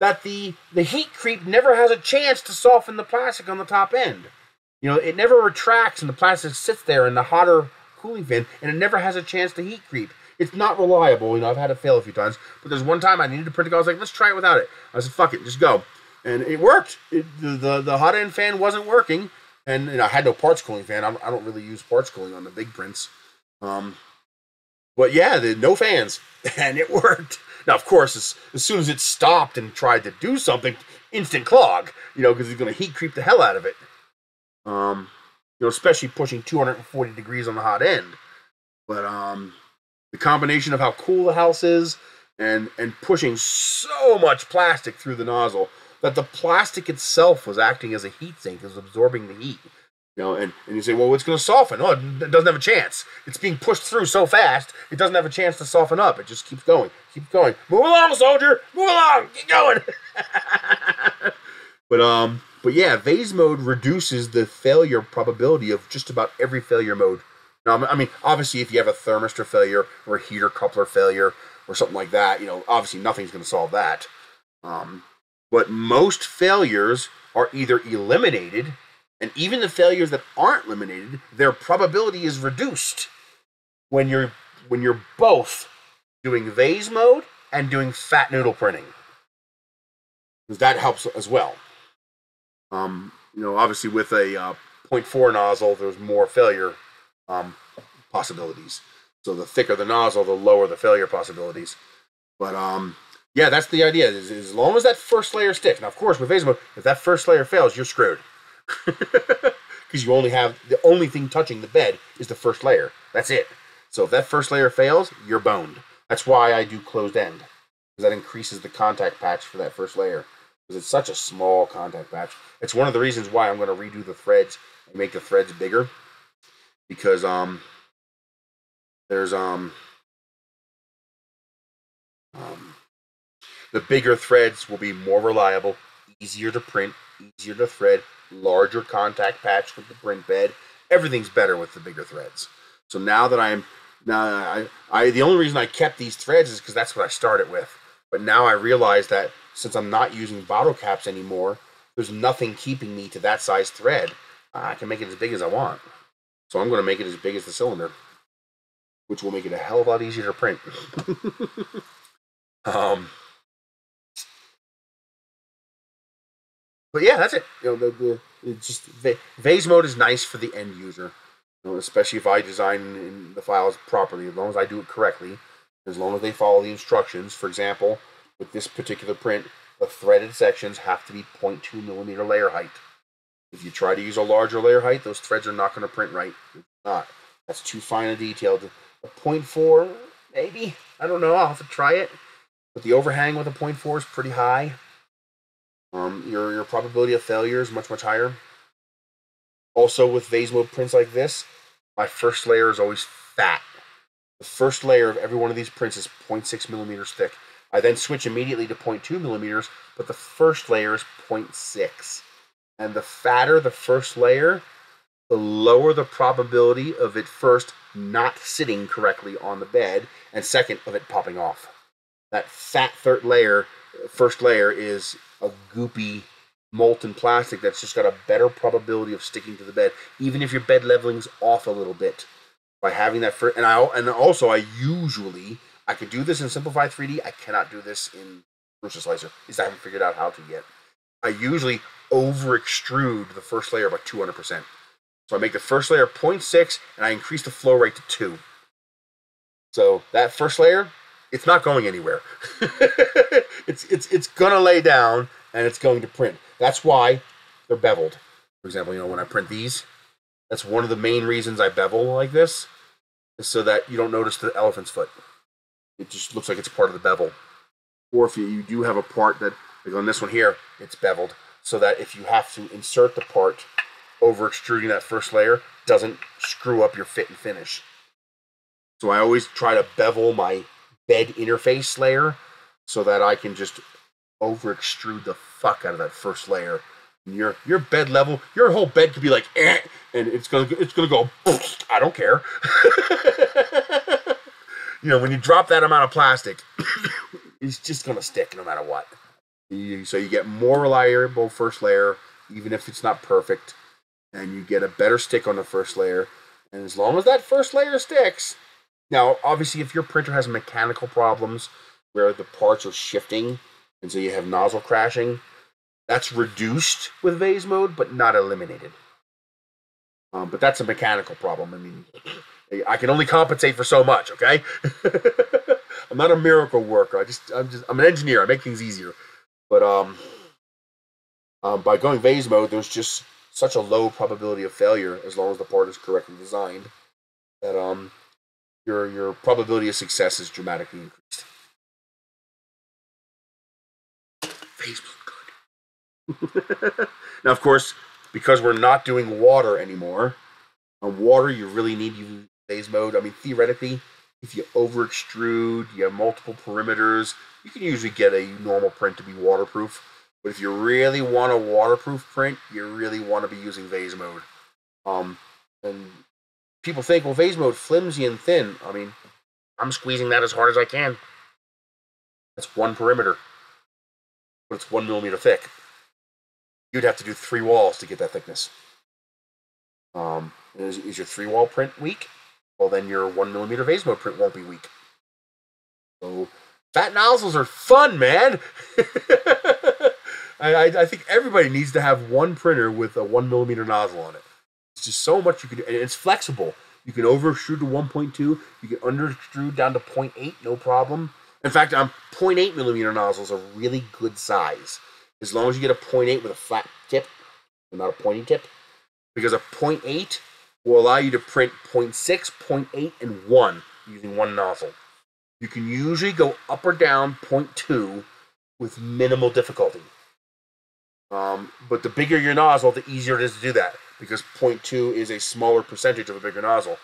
that the the heat creep never has a chance to soften the plastic on the top end. You know, it never retracts and the plastic sits there in the hotter cooling fan and it never has a chance to heat creep. It's not reliable. You know, I've had it fail a few times, but there's one time I needed to print it. I was like, let's try it without it. I said, fuck it, just go. And it worked. It, the, the, the hot end fan wasn't working and you know, I had no parts cooling fan. I, I don't really use parts cooling on the big prints. Um, but yeah, the, no fans, [LAUGHS] and it worked. Now, of course, as, as soon as it stopped and tried to do something, instant clog, you know, because it's going to heat creep the hell out of it. Um, you know, especially pushing 240 degrees on the hot end. But um, the combination of how cool the house is and and pushing so much plastic through the nozzle that the plastic itself was acting as a heat sink, was absorbing the heat. You know, and, and you say, well, it's going to soften. Oh, it doesn't have a chance. It's being pushed through so fast, it doesn't have a chance to soften up. It just keeps going, keeps going. Move along, soldier. Move along. Keep going. [LAUGHS] but um, but yeah, vase mode reduces the failure probability of just about every failure mode. Now, I mean, obviously, if you have a thermistor failure or a heater coupler failure or something like that, you know, obviously nothing's going to solve that. Um, but most failures are either eliminated, and even the failures that aren't eliminated, their probability is reduced when you're when you're both doing vase mode and doing fat noodle printing. Because that helps as well. Um, you know, obviously with a uh, 0.4 nozzle, there's more failure um, possibilities. So the thicker the nozzle, the lower the failure possibilities. But um, yeah, that's the idea. Is, as long as that first layer sticks. Now, of course, with vase mode, if that first layer fails, you're screwed. [LAUGHS] Because you only have the only thing touching the bed is the first layer. That's it. So if that first layer fails, you're boned. That's why I do closed end. Because that increases the contact patch for that first layer. Because it's such a small contact patch. It's one of the reasons why I'm going to redo the threads and make the threads bigger. Because um, there's um, um the bigger threads will be more reliable, easier to print, easier to thread, larger contact patch with the print bed. Everything's better with the bigger threads. So now that I'm now I, I the only reason I kept these threads is because that's what I started with. But now I realize that since I'm not using bottle caps anymore, there's nothing keeping me to that size thread. I can make it as big as I want. So I'm going to make it as big as the cylinder, which will make it a hell of a lot easier to print. [LAUGHS] um, but yeah, that's it. You know, the, the just vase mode is nice for the end user, you know, especially if I design the files properly. As long as I do it correctly, as long as they follow the instructions. For example, with this particular print, the threaded sections have to be 0.2 millimeter layer height. If you try to use a larger layer height, those threads are not going to print right. It's not. That's too fine a detail. A 0.4, maybe. I don't know. I'll have to try it. But the overhang with a 0.4 is pretty high. Um, your, your probability of failure is much, much higher. Also, with vase mode prints like this, my first layer is always fat. The first layer of every one of these prints is 0.6 millimeters thick. I then switch immediately to 0.2 millimeters, but the first layer is 0.6. And the fatter the first layer, the lower the probability of it first not sitting correctly on the bed, and second, of it popping off. That fat third layer, first layer, is a goopy molten plastic that's just got a better probability of sticking to the bed, even if your bed leveling's off a little bit. By having that first, and I and also I usually I could do this in Simplify 3D. I cannot do this in Prusa Slicer. Is I haven't figured out how to yet. I usually over extrude the first layer by 200%. So I make the first layer 0.6 and I increase the flow rate to 2. So that first layer, it's not going anywhere. [LAUGHS] it's it's it's gonna lay down and it's going to print. That's why they're beveled. For example, you know when I print these, that's one of the main reasons I bevel like this, is so that you don't notice the elephant's foot. It just looks like it's part of the bevel. Or if you, you do have a part that, like on this one here, it's beveled, so that if you have to insert the part over extruding that first layer, doesn't screw up your fit and finish. So I always try to bevel my bed interface layer so that I can just over extrude the fuck out of that first layer. Your your bed level, your whole bed could be like, eh, and it's gonna it's gonna go. I don't care. [LAUGHS] you know, when you drop that amount of plastic, [COUGHS] it's just gonna stick no matter what. You, so you get more reliable first layer, even if it's not perfect, and you get a better stick on the first layer. And as long as that first layer sticks, now obviously if your printer has mechanical problems where the parts are shifting, and so you have nozzle crashing, that's reduced with vase mode, but not eliminated. Um, but that's a mechanical problem. I mean, I can only compensate for so much. Okay, [LAUGHS] I'm not a miracle worker. I just, I'm just, I'm an engineer. I make things easier. But um, um, by going vase mode, there's just such a low probability of failure as long as the part is correctly designed that um, your your probability of success is dramatically increased. Vase mode. [LAUGHS] now, of course, because we're not doing water anymore. On water, you really need use vase mode. I mean, theoretically, if you over extrude, you have multiple perimeters, you can usually get a normal print to be waterproof. But if you really want a waterproof print, you really want to be using vase mode. Um, and people think, well, vase mode flimsy and thin. I mean, I'm squeezing that as hard as I can. That's one perimeter, but it's one millimeter thick you'd have to do three walls to get that thickness. Um, is, is your three wall print weak? Well, then your one millimeter vase mode print won't be weak. So fat nozzles are fun, man. [LAUGHS] I, I, I, think everybody needs to have one printer with a one millimeter nozzle on it. It's just so much you can do, and it's flexible. You can over extrude to 1.2. You can under extrude down to 0.8, no problem. In fact, um, 0.8 millimeter nozzles are really good size as long as you get a 0.8 with a flat tip, and not a pointy tip, because a 0.8 will allow you to print 0.6, 0.8, and 1 using one nozzle. You can usually go up or down 0.2 with minimal difficulty. Um, but the bigger your nozzle, the easier it is to do that because 0.2 is a smaller percentage of a bigger nozzle.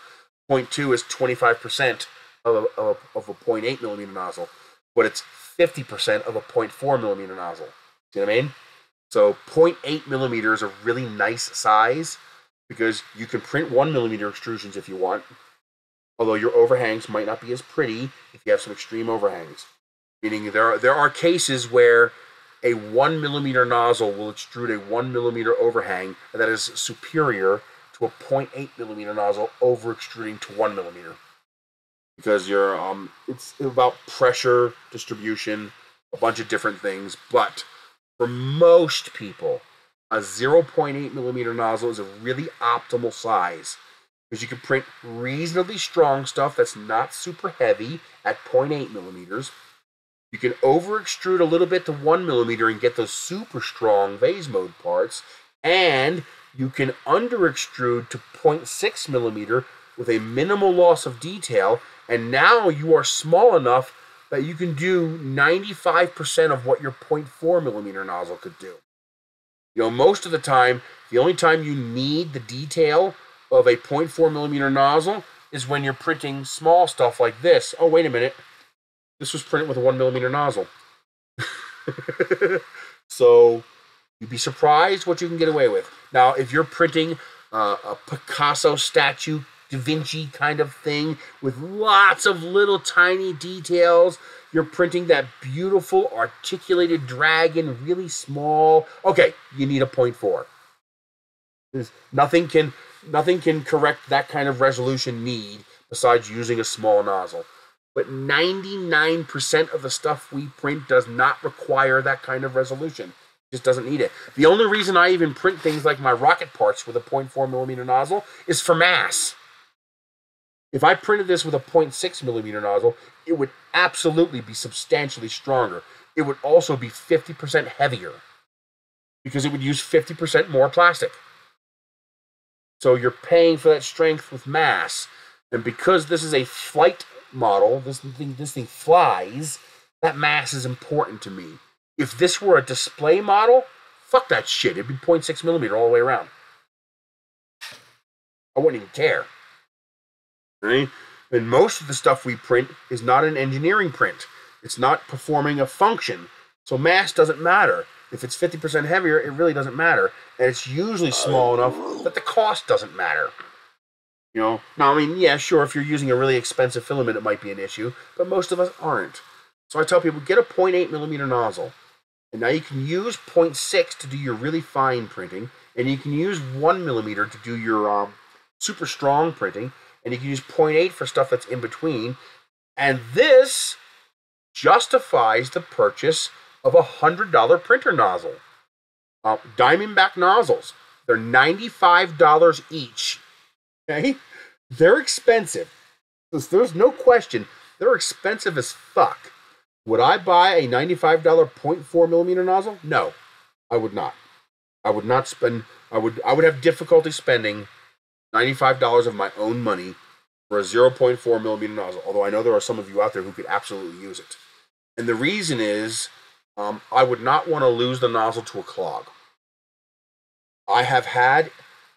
0.2 is 25% of a, of of a 0.8 millimeter nozzle, but it's 50% of a 0.4 millimeter nozzle. See what I mean? So 0.8 millimeter is a really nice size because you can print one millimeter extrusions if you want. Although your overhangs might not be as pretty if you have some extreme overhangs. Meaning there are there are cases where a one millimeter nozzle will extrude a one millimeter overhang that is superior to a 0.8 millimeter nozzle over extruding to one millimeter. Because you're um it's about pressure distribution, a bunch of different things, but for most people, a 0.8 millimeter nozzle is a really optimal size because you can print reasonably strong stuff that's not super heavy at 0.8 millimeters. You can over extrude a little bit to 1 millimeter and get those super strong vase mode parts. And you can under extrude to 0.6 millimeter with a minimal loss of detail. And now you are small enough that you can do 95% of what your 0.4 millimeter nozzle could do. You know, most of the time, the only time you need the detail of a 0.4 millimeter nozzle is when you're printing small stuff like this. Oh, wait a minute. This was printed with a 1 millimeter nozzle. [LAUGHS] so you'd be surprised what you can get away with. Now, if you're printing uh, a Picasso statue Da Vinci kind of thing with lots of little tiny details. You're printing that beautiful articulated dragon really small. Okay, you need a 0.4. There's nothing can nothing can correct that kind of resolution need besides using a small nozzle. But 99% of the stuff we print does not require that kind of resolution. Just doesn't need it. The only reason I even print things like my rocket parts with a 0.4 millimeter nozzle is for mass. If I printed this with a 0.6 millimeter nozzle, it would absolutely be substantially stronger. It would also be 50% heavier because it would use 50% more plastic. So you're paying for that strength with mass. And because this is a flight model, this thing, this thing flies, that mass is important to me. If this were a display model, fuck that shit. It'd be 0.6 millimeter all the way around. I wouldn't even care. Right? And most of the stuff we print is not an engineering print. It's not performing a function. So mass doesn't matter. If it's 50% heavier, it really doesn't matter. And it's usually small enough that the cost doesn't matter. You know, now I mean, yeah, sure, if you're using a really expensive filament, it might be an issue, but most of us aren't. So I tell people get a 0.8 millimeter nozzle. And now you can use 0.6 to do your really fine printing, and you can use 1 millimeter to do your um, super strong printing, and you can use 0.8 for stuff that's in between. And this justifies the purchase of a $100 printer nozzle. Uh, Diamondback nozzles, they're $95 each. Okay? They're expensive. There's, no question. They're expensive as fuck. Would I buy a $95 0.4 millimeter nozzle? No, I would not. I would not spend, I would, I would have difficulty spending $95 of my own money for a 0.4 millimeter nozzle, although I know there are some of you out there who could absolutely use it. And the reason is um, I would not want to lose the nozzle to a clog. I have had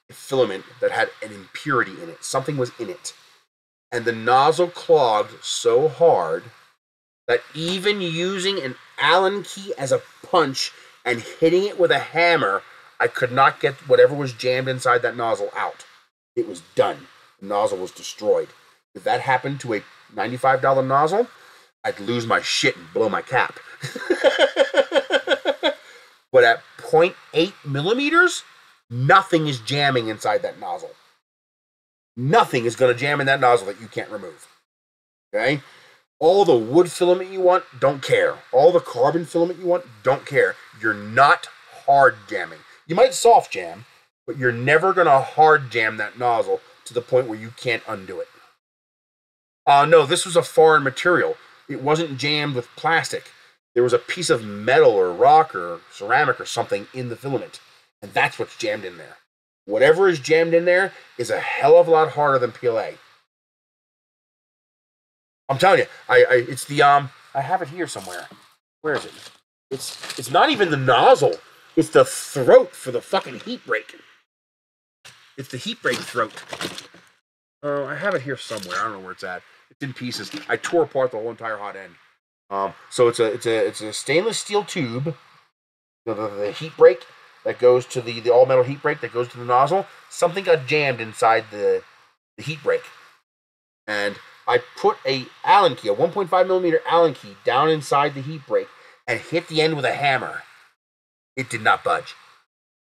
a filament that had an impurity in it, something was in it. And the nozzle clogged so hard that even using an Allen key as a punch and hitting it with a hammer, I could not get whatever was jammed inside that nozzle out. It was done. The nozzle was destroyed. If that happened to a $95 nozzle, I'd lose my shit and blow my cap. [LAUGHS] but at 0.8 millimeters, nothing is jamming inside that nozzle. Nothing is going to jam in that nozzle that you can't remove. Okay? All the wood filament you want, don't care. All the carbon filament you want, don't care. You're not hard jamming. You might soft jam, but you're never going to hard jam that nozzle to the point where you can't undo it. Uh, no, this was a foreign material. It wasn't jammed with plastic. There was a piece of metal or rock or ceramic or something in the filament, and that's what's jammed in there. Whatever is jammed in there is a hell of a lot harder than PLA. I'm telling you, I, I it's the um I have it here somewhere. Where is it? It's it's not even the nozzle. It's the throat for the fucking heat break. It's the heat break throat. Oh, I have it here somewhere. I don't know where it's at. It's in pieces. I tore apart the whole entire hot end. Um, so it's a it's a it's a stainless steel tube. The, the, the heat break that goes to the the all metal heat break that goes to the nozzle. Something got jammed inside the the heat break, and I put a Allen key, a 1.5 millimeter Allen key, down inside the heat break and hit the end with a hammer. It did not budge.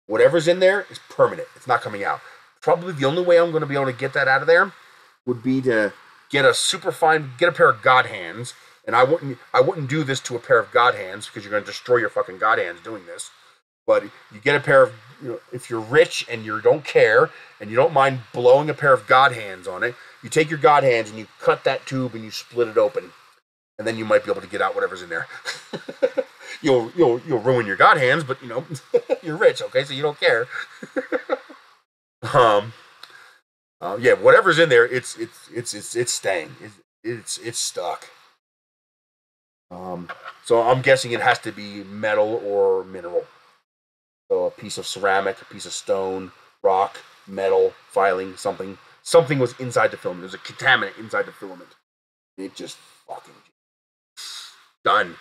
Whatever's in there is permanent. It's not coming out. Probably the only way I'm going to be able to get that out of there would be to get a super fine, get a pair of God hands. And I wouldn't, I wouldn't do this to a pair of God hands because you're going to destroy your fucking God hands doing this. But you get a pair of, you know, if you're rich and you don't care and you don't mind blowing a pair of God hands on it, you take your God hands and you cut that tube and you split it open, and then you might be able to get out whatever's in there. [LAUGHS] you'll you'll you'll ruin your God hands, but you know [LAUGHS] you're rich, okay, so you don't care. [LAUGHS] um, uh, yeah, whatever's in there, it's it's it's it's it's staying. It's it's it's stuck. Um, so I'm guessing it has to be metal or mineral. So a piece of ceramic, a piece of stone, rock, metal, filing, something. Something was inside the filament. There's a contaminant inside the filament. It just fucking done.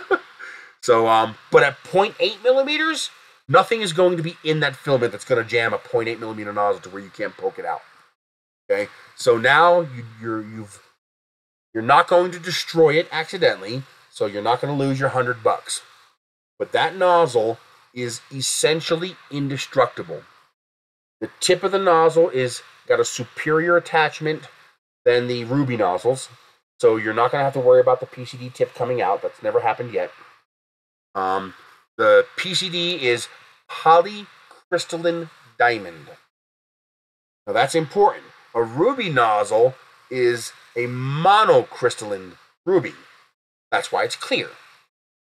[LAUGHS] so, um, but at 0.8 millimeters, nothing is going to be in that filament that's going to jam a 0.8 millimeter nozzle to where you can't poke it out. Okay, so now you, you're you've you're not going to destroy it accidentally, so you're not going to lose your hundred bucks. But that nozzle is essentially indestructible. The tip of the nozzle is got a superior attachment than the ruby nozzles, so you're not going to have to worry about the PCD tip coming out. That's never happened yet. Um, The PCD is polycrystalline diamond. Now that's important. A ruby nozzle is a monocrystalline ruby. That's why it's clear.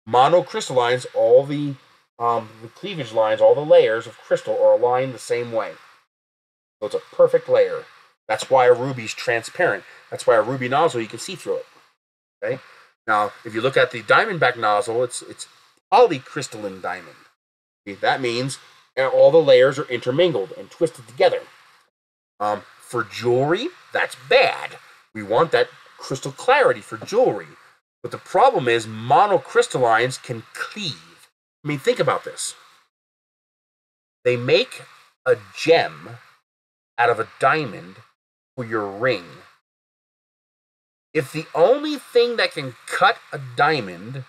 Monocrystallines, all the um, the cleavage lines, all the layers of crystal are aligned the same way. So it's a perfect layer. That's why a ruby's transparent. That's why a ruby nozzle you can see through it. Okay. Now, if you look at the diamondback nozzle, it's it's polycrystalline diamond. That means all the layers are intermingled and twisted together. Um, for jewelry, that's bad. We want that crystal clarity for jewelry. But the problem is monocrystallines can cleave. I mean, think about this. They make a gem out of a diamond for your ring. If the only thing that can cut a diamond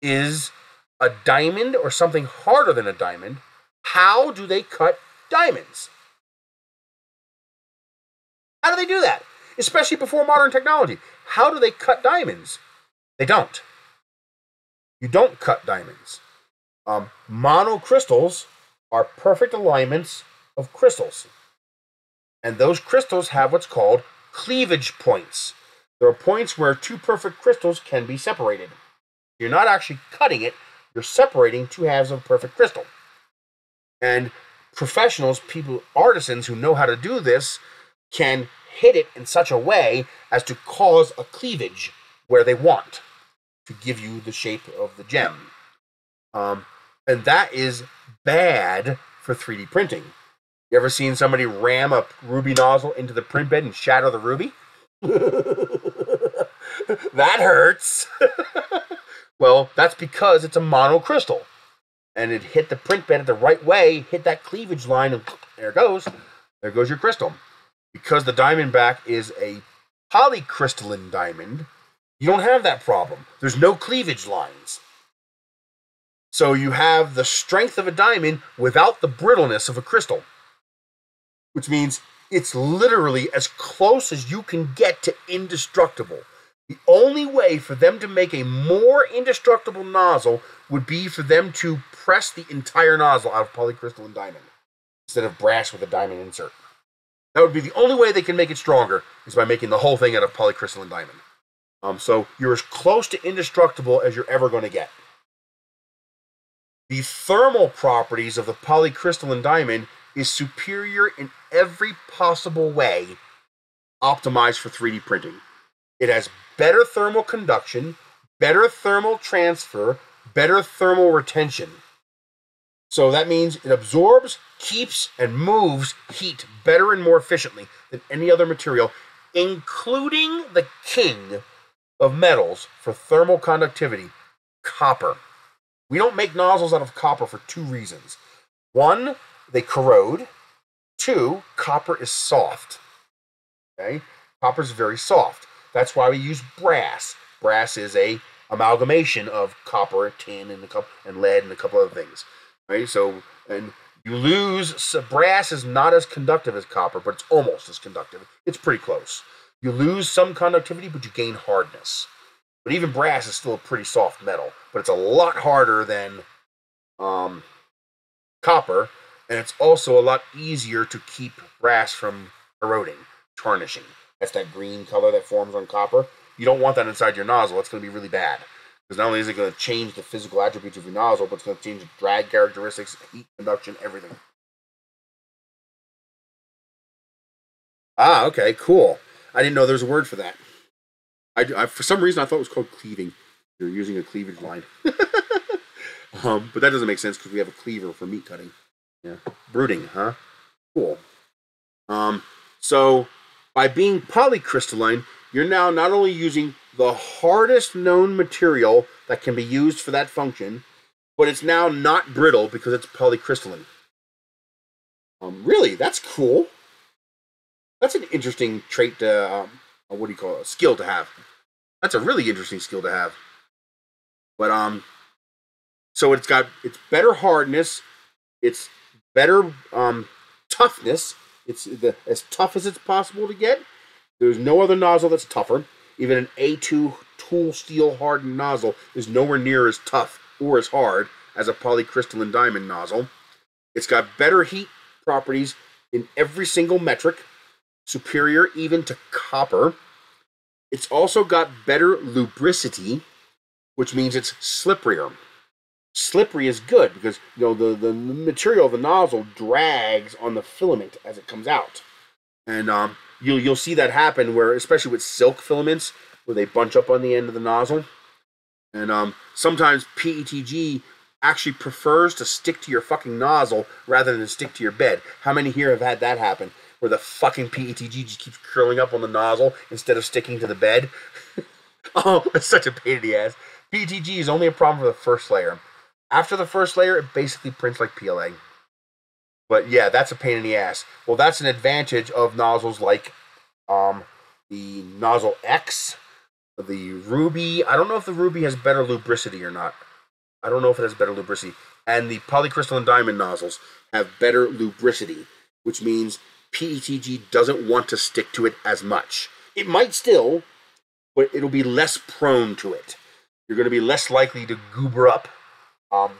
is a diamond or something harder than a diamond, how do they cut diamonds? How do they do that? Especially before modern technology. How do they cut diamonds? They don't. You don't cut diamonds. Um, monocrystals are perfect alignments of crystals. And those crystals have what's called cleavage points. There are points where two perfect crystals can be separated. You're not actually cutting it, you're separating two halves of a perfect crystal. And professionals, people, artisans who know how to do this, can hit it in such a way as to cause a cleavage where they want to give you the shape of the gem. Um, and that is bad for 3D printing. You ever seen somebody ram a ruby nozzle into the print bed and shatter the ruby? [LAUGHS] that hurts. [LAUGHS] well, that's because it's a monocrystal. And it hit the print bed at the right way, hit that cleavage line, and there it goes. There goes your crystal. Because the diamondback is a polycrystalline diamond, you don't have that problem. There's no cleavage lines. So you have the strength of a diamond without the brittleness of a crystal. Which means it's literally as close as you can get to indestructible. The only way for them to make a more indestructible nozzle would be for them to press the entire nozzle out of polycrystalline diamond instead of brass with a diamond insert. That would be the only way they can make it stronger is by making the whole thing out of polycrystalline diamond. Um, so you're as close to indestructible as you're ever going to get. The thermal properties of the polycrystalline diamond is superior in every possible way optimized for 3D printing. It has better thermal conduction, better thermal transfer, better thermal retention. So that means it absorbs, keeps, and moves heat better and more efficiently than any other material, including the king of metals for thermal conductivity copper. We don't make nozzles out of copper for two reasons. One, they corrode. Two, copper is soft. Okay? Copper is very soft. That's why we use brass. Brass is a amalgamation of copper, tin, and a couple, and lead, and a couple other things. Right? So, and you lose. So brass is not as conductive as copper, but it's almost as conductive. It's pretty close. You lose some conductivity, but you gain hardness. But even brass is still a pretty soft metal, but it's a lot harder than um, copper, and it's also a lot easier to keep brass from eroding, tarnishing. That's that green color that forms on copper. You don't want that inside your nozzle. It's going to be really bad. Because not only is it going to change the physical attributes of your nozzle, but it's going to change the drag characteristics, heat conduction, everything. Ah, okay, cool. I didn't know there was a word for that. I, I for some reason I thought it was called cleaving. You're using a cleavage line. [LAUGHS] um, but that doesn't make sense because we have a cleaver for meat cutting. Yeah, bruting, huh? Cool. Um, so by being polycrystalline, you're now not only using the hardest known material that can be used for that function, but it's now not brittle because it's polycrystalline. Um, really, that's cool. That's an interesting trait to, um, what do you call it, a skill to have. That's a really interesting skill to have. But um, so it's got it's better hardness, it's better um toughness. It's the as tough as it's possible to get. There's no other nozzle that's tougher. Even an A2 tool steel hardened nozzle is nowhere near as tough or as hard as a polycrystalline diamond nozzle. It's got better heat properties in every single metric, superior even to copper. It's also got better lubricity, which means it's slipperier. Slippery is good because you know the, the material of the nozzle drags on the filament as it comes out. And um, you'll you'll see that happen where especially with silk filaments where they bunch up on the end of the nozzle. And um, sometimes PETG actually prefers to stick to your fucking nozzle rather than stick to your bed. How many here have had that happen? Where the fucking PETG just keeps curling up on the nozzle instead of sticking to the bed? [LAUGHS] oh, it's such a pain in the ass. PETG is only a problem for the first layer. After the first layer, it basically prints like PLA. But yeah, that's a pain in the ass. Well, that's an advantage of nozzles like um, the Nozzle X, the Ruby. I don't know if the Ruby has better lubricity or not. I don't know if it has better lubricity. And the polycrystalline diamond nozzles have better lubricity, which means PETG doesn't want to stick to it as much. It might still, but it'll be less prone to it. You're going to be less likely to goober up um,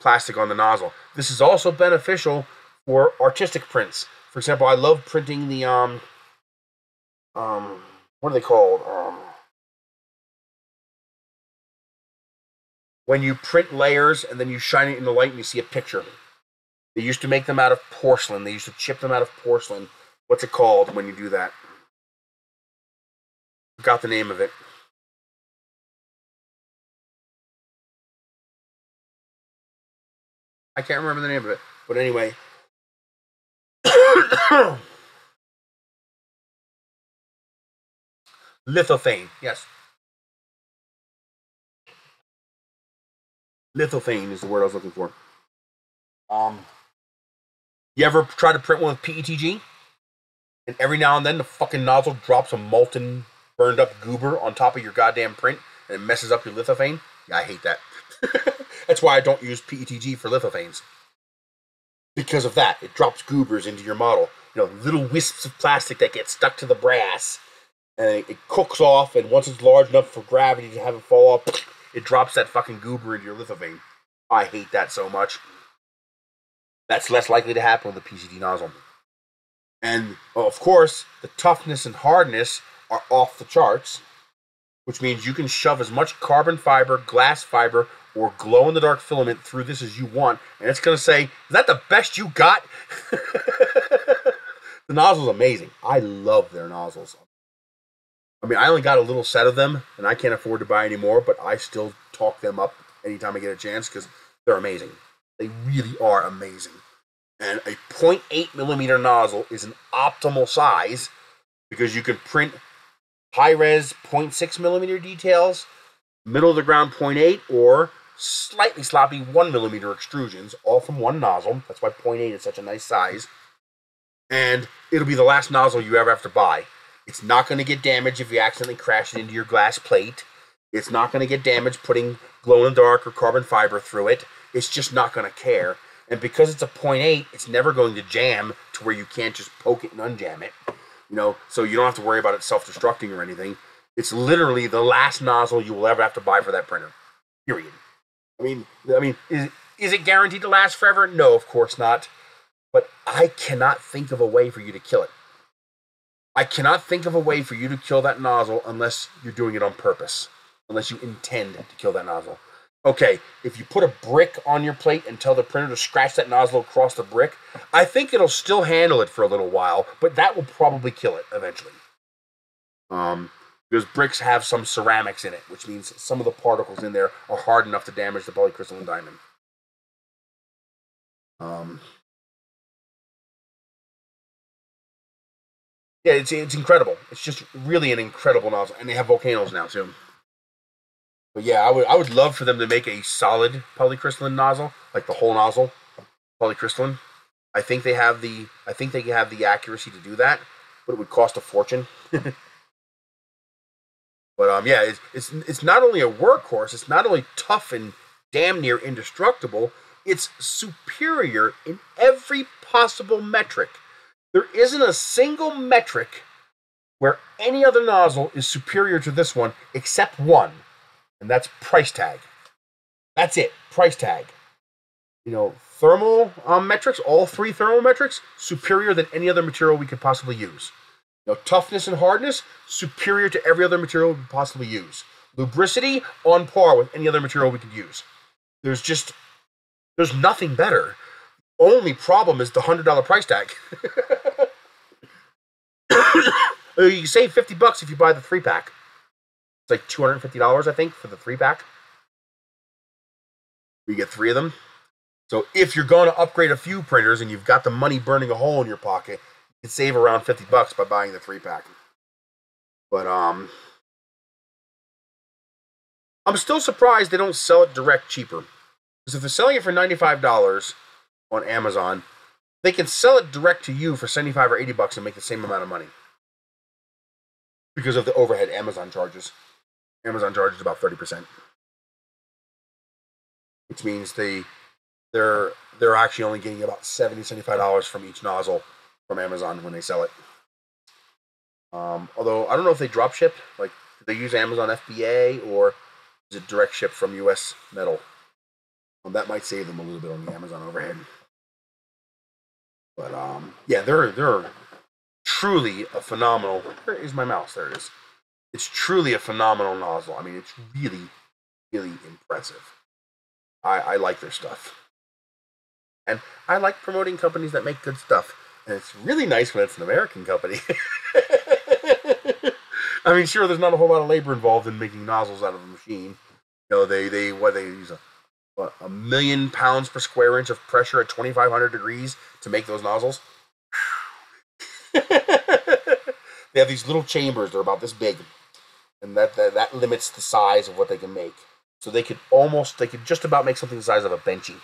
plastic on the nozzle. This is also beneficial for artistic prints. For example, I love printing the um um what are they called? Um when you print layers and then you shine it in the light and you see a picture. They used to make them out of porcelain. They used to chip them out of porcelain. What's it called when you do that? Got the name of it. I can't remember the name of it. But anyway. [COUGHS] Lithophane, yes. Lithophane is the word I was looking for. Um, you ever try to print one with PETG? And every now and then the fucking nozzle drops a molten, burned up goober on top of your goddamn print and it messes up your lithophane? Yeah, I hate that. [LAUGHS] That's why I don't use PETG for lithophanes. Because of that, it drops goobers into your model. You know, little wisps of plastic that get stuck to the brass, and it, cooks off. And once it's large enough for gravity to have it fall off, [SNIFFS] it drops that fucking goober into your lithophane. I hate that so much. That's less likely to happen with a PCD nozzle. And uh, of course, the toughness and hardness are off the charts, which means you can shove as much carbon fiber, glass fiber, or glow in the dark filament through this as you want, and it's going to say, Is that the best you got? [LAUGHS] the nozzle's amazing. I love their nozzles. I mean, I only got a little set of them, and I can't afford to buy any more, but I still talk them up anytime I get a chance because they're amazing. They really are amazing. And a 0.8 millimeter nozzle is an optimal size because you can print high res 0.6 millimeter details, middle of the ground 0.8, or slightly sloppy 1 millimeter extrusions, all from one nozzle. That's why 0.8 is such a nice size. And it'll be the last nozzle you ever have to buy. It's not going to get damaged if you accidentally crash it into your glass plate. It's not going to get damaged putting glow in the dark or carbon fiber through it. It's just not going to care. And because it's a 0.8, it's never going to jam to where you can't just poke it and unjam it. You know, so you don't have to worry about it self-destructing or anything. It's literally the last nozzle you will ever have to buy for that printer. Period. I mean, I mean, is is it guaranteed to last forever? No, of course not. But I cannot think of a way for you to kill it. I cannot think of a way for you to kill that nozzle unless you're doing it on purpose, unless you intend to kill that nozzle. Okay, if you put a brick on your plate and tell the printer to scratch that nozzle across the brick, I think it'll still handle it for a little while, but that will probably kill it eventually. Um, because bricks have some ceramics in it, which means some of the particles in there are hard enough to damage the polycrystalline diamond. Um, yeah, it's it's incredible. It's just really an incredible nozzle, and they have volcanoes now too. But yeah, I would I would love for them to make a solid polycrystalline nozzle, like the whole nozzle, polycrystalline. I think they have the I think they have the accuracy to do that, but it would cost a fortune. [LAUGHS] But um, yeah, it's, it's it's not only a workhorse. It's not only tough and damn near indestructible. It's superior in every possible metric. There isn't a single metric where any other nozzle is superior to this one except one, and that's price tag. That's it, price tag. you know, thermal um, metrics, all three thermal metrics, superior than any other material we could possibly use. Know, toughness and hardness, superior to every other material we could possibly use. Lubricity, on par with any other material we could use. There's just, there's nothing better. Only problem is the hundred dollar price tag. [COUGHS] you save fifty bucks if you buy the three pack. It's like two hundred and fifty dollars, I think, for the three pack. You get three of them. So if you're going to upgrade a few printers and you've got the money burning a hole in your pocket, can save around fifty bucks by buying the three pack. But um, I'm still surprised they don't sell it direct cheaper. Because if they're selling it for ninety five dollars on Amazon, they can sell it direct to you for 75 or 80 bucks and make the same amount of money. Because of the overhead Amazon charges. Amazon charges about 30%. Which means they they're they're actually only getting about 70 $75 from each nozzle from Amazon when they sell it. Um, although I don't know if they drop ship, like they use Amazon FBA or is it direct ship from US metal? Well, that might save them a little bit on the Amazon overhead. But um, yeah, they're they're truly a phenomenal. Where is my mouse? There it is. It's truly a phenomenal nozzle. I mean, it's really, really impressive. I, I like their stuff, and I like promoting companies that make good stuff. It's really nice when it's an American company. [LAUGHS] I mean, sure, there's not a whole lot of labor involved in making nozzles out of a machine. You know, they they what they use a what, a million pounds per square inch of pressure at 2,500 degrees to make those nozzles. [LAUGHS] they have these little chambers. They're about this big, and that, that that limits the size of what they can make. So they could almost, they could just about make something the size of a benchy.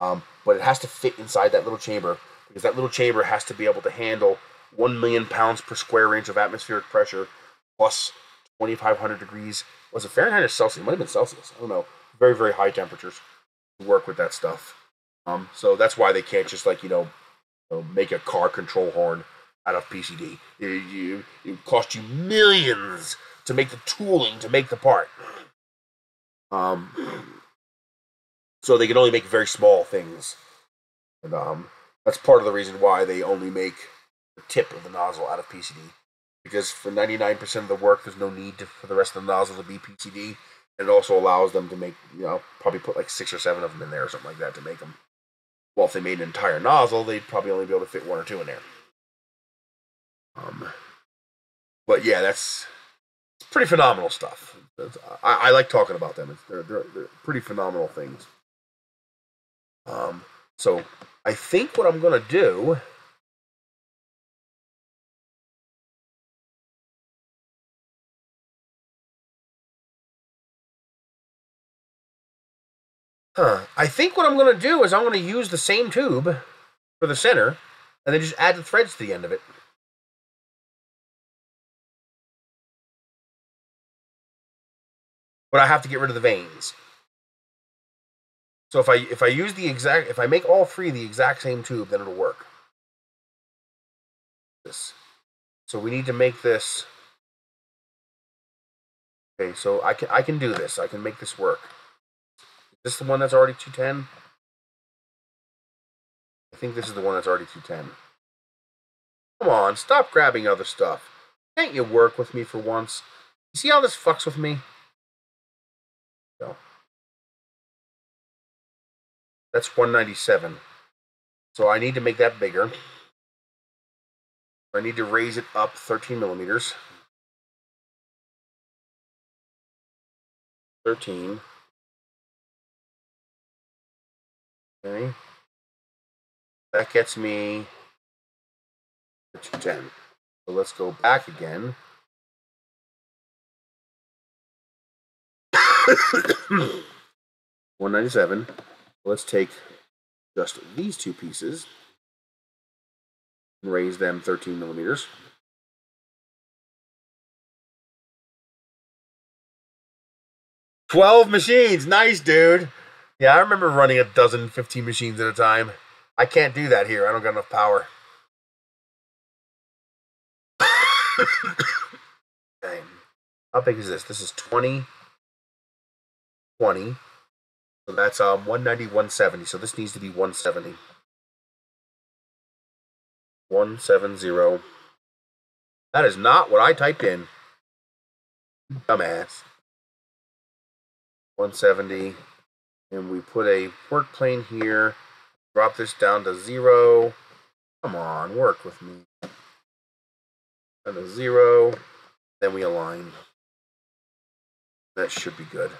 Um, but it has to fit inside that little chamber because that little chamber has to be able to handle one million pounds per square inch of atmospheric pressure plus 2,500 degrees. Was it Fahrenheit or Celsius? It might have been Celsius. I don't know. Very, very high temperatures to work with that stuff. Um, so that's why they can't just like you know, you make a car control horn out of PCD. It, it, it cost you millions to make the tooling to make the part. Um, so they can only make very small things, and um, that's part of the reason why they only make the tip of the nozzle out of PCD. Because for 99% of the work, there's no need to, for the rest of the nozzle to be PCD. And it also allows them to make, you know, probably put like six or seven of them in there or something like that to make them. Well, if they made an entire nozzle, they'd probably only be able to fit one or two in there. Um, but yeah, that's pretty phenomenal stuff. I, I, like talking about them. They're, they're, they're pretty phenomenal things. Um, so I think what I'm going to do Huh. I think what I'm going to do is I'm going to use the same tube for the center and then just add the threads to the end of it. But I have to get rid of the vanes. So if I if I use the exact if I make all three the exact same tube, then it'll work. This. So we need to make this. Okay, so I can I can do this. I can make this work Is this the one that's already 210? I think this is the one that's already 210. Come on, stop grabbing other stuff. Can't you work with me for once? You see how this fucks with me? No. That's 197. So I need to make that bigger. I need to raise it up 13 millimeters. 13. Okay. That gets me to 210. So let's go back again. [COUGHS] One ninety seven. Let's take just these two pieces and raise them thirteen millimeters. Twelve machines, nice dude. Yeah, I remember running a dozen, 15 machines at a time. I can't do that here. I don't got enough power. [COUGHS] How big is this? This is 20, 20, So that's um 190, 170. So this needs to be 170. 170. That is not what I typed in. Dumbass. 170. And we put a work plane here. Drop this down to zero. Come on, work with me. Down to zero. Then we align. That should be good.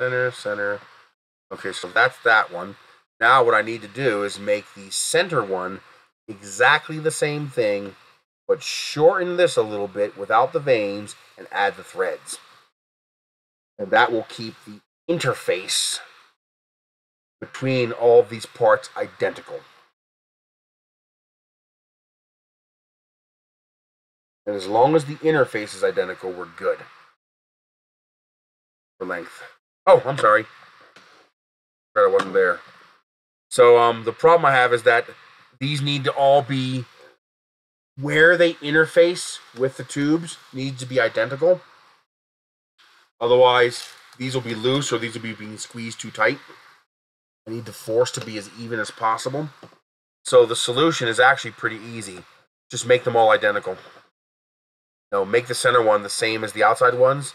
Center, center. Okay, so that's that one. Now what I need to do is make the center one exactly the same thing, but shorten this a little bit without the vanes and add the threads. And that will keep the interface between all these parts identical. And as long as the interface is identical, we're good. For length. Oh, I'm sorry. I wasn't there. So um, the problem I have is that these need to all be where they interface with the tubes needs to be identical. Otherwise, these will be loose or these will be being squeezed too tight. I need the force to be as even as possible. So the solution is actually pretty easy. Just make them all identical. No, make the center one the same as the outside ones,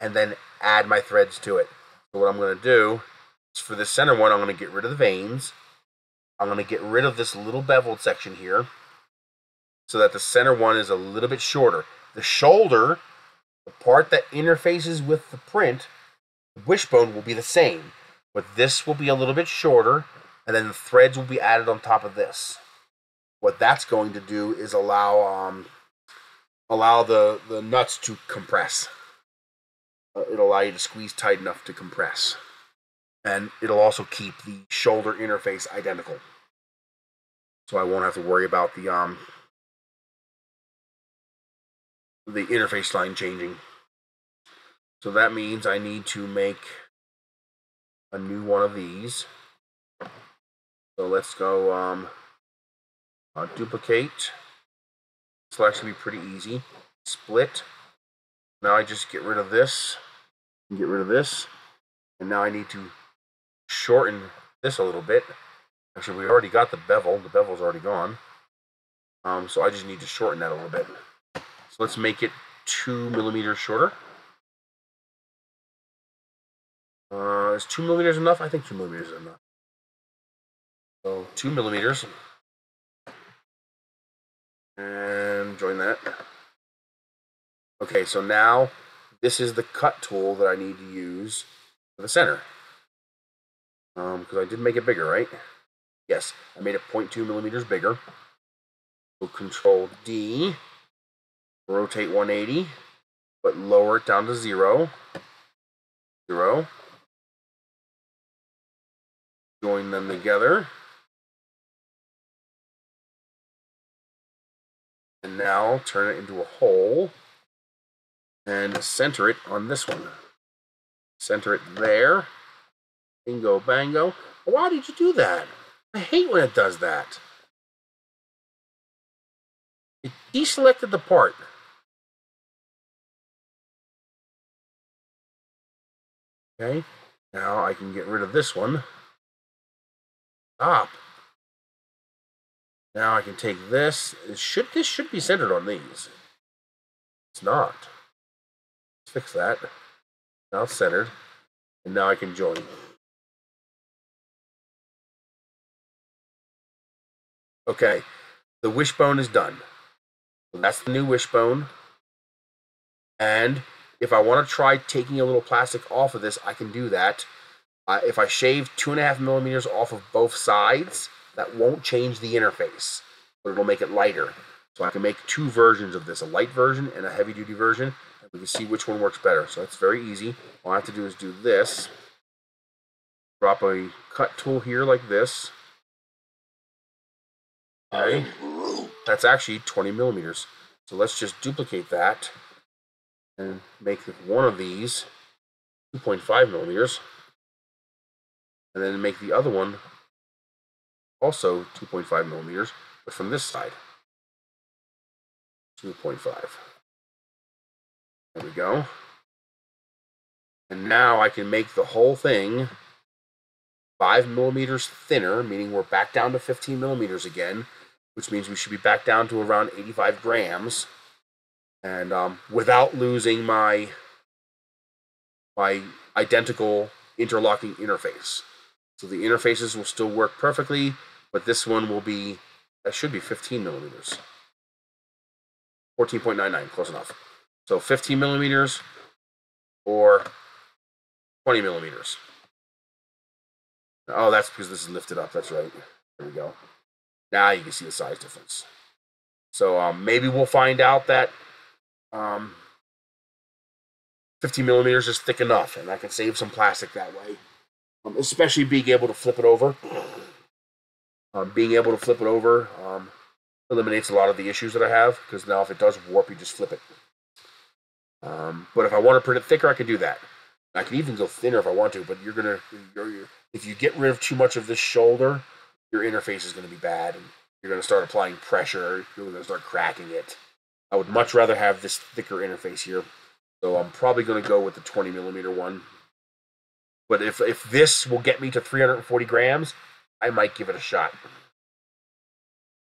and then add my threads to it. What I'm going to do is for the center one, I'm going to get rid of the vanes. I'm going to get rid of this little beveled section here so that the center one is a little bit shorter. The shoulder, the part that interfaces with the print, the wishbone will be the same, but this will be a little bit shorter, and then the threads will be added on top of this. What that's going to do is allow um, allow the, the nuts to compress. Uh, it'll allow you to squeeze tight enough to compress. And it'll also keep the shoulder interface identical. So I won't have to worry about the um the interface line changing. So that means I need to make a new one of these. So let's go um, uh, duplicate. This will actually be pretty easy. Split. Now I just get rid of this and get rid of this. And now I need to shorten this a little bit. Actually, we already got the bevel. The bevel's already gone. Um, so I just need to shorten that a little bit. So let's make it two millimeters shorter. Uh, is two millimeters enough? I think two millimeters is enough. So two millimeters. And join that. Okay, so now this is the cut tool that I need to use for the center. Um, because I did make it bigger, right? Yes, I made it 0.2 millimeters bigger. So control D, rotate 180, but lower it down to zero. Zero. Join them together. And now turn it into a hole and center it on this one. Center it there. Bingo bango. Why did you do that? I hate when it does that. It deselected the part. Okay, now I can get rid of this one. Stop. Now I can take this. It should this should be centered on these. It's not. Fix that. Now it's centered. And now I can join. Okay, the wishbone is done. That's the new wishbone. And if I want to try taking a little plastic off of this, I can do that. Uh, if I shave two and a half millimeters off of both sides, that won't change the interface, but it'll make it lighter. So I can make two versions of this, a light version and a heavy duty version. We can see which one works better. So it's very easy. All I have to do is do this. Drop a cut tool here like this. Okay. That's actually 20 millimeters. So let's just duplicate that and make one of these 2.5 millimeters. And then make the other one also 2.5 millimeters, but from this side. 2.5. There we go. And now I can make the whole thing five millimeters thinner, meaning we're back down to 15 millimeters again, which means we should be back down to around 85 grams. And um, without losing my my identical interlocking interface. So the interfaces will still work perfectly, but this one will be, that should be 15 millimeters. 14.99, close enough. So 15 millimeters or 20 millimeters. Oh, that's because this is lifted up. That's right. There we go. Now you can see the size difference. So um, maybe we'll find out that um, 50 millimeters is thick enough, and I can save some plastic that way. Um, especially being able to flip it over. Um, being able to flip it over um, eliminates a lot of the issues that I have, because now if it does warp, you just flip it. Um, but if I want to print it thicker, I can do that. I can even go thinner if I want to, but you're gonna, you're, you're, if you get rid of too much of this shoulder, your interface is gonna be bad, and you're gonna start applying pressure. You're gonna start cracking it. I would much rather have this thicker interface here, so I'm probably gonna go with the 20 millimeter one. But if if this will get me to 340 grams, I might give it a shot.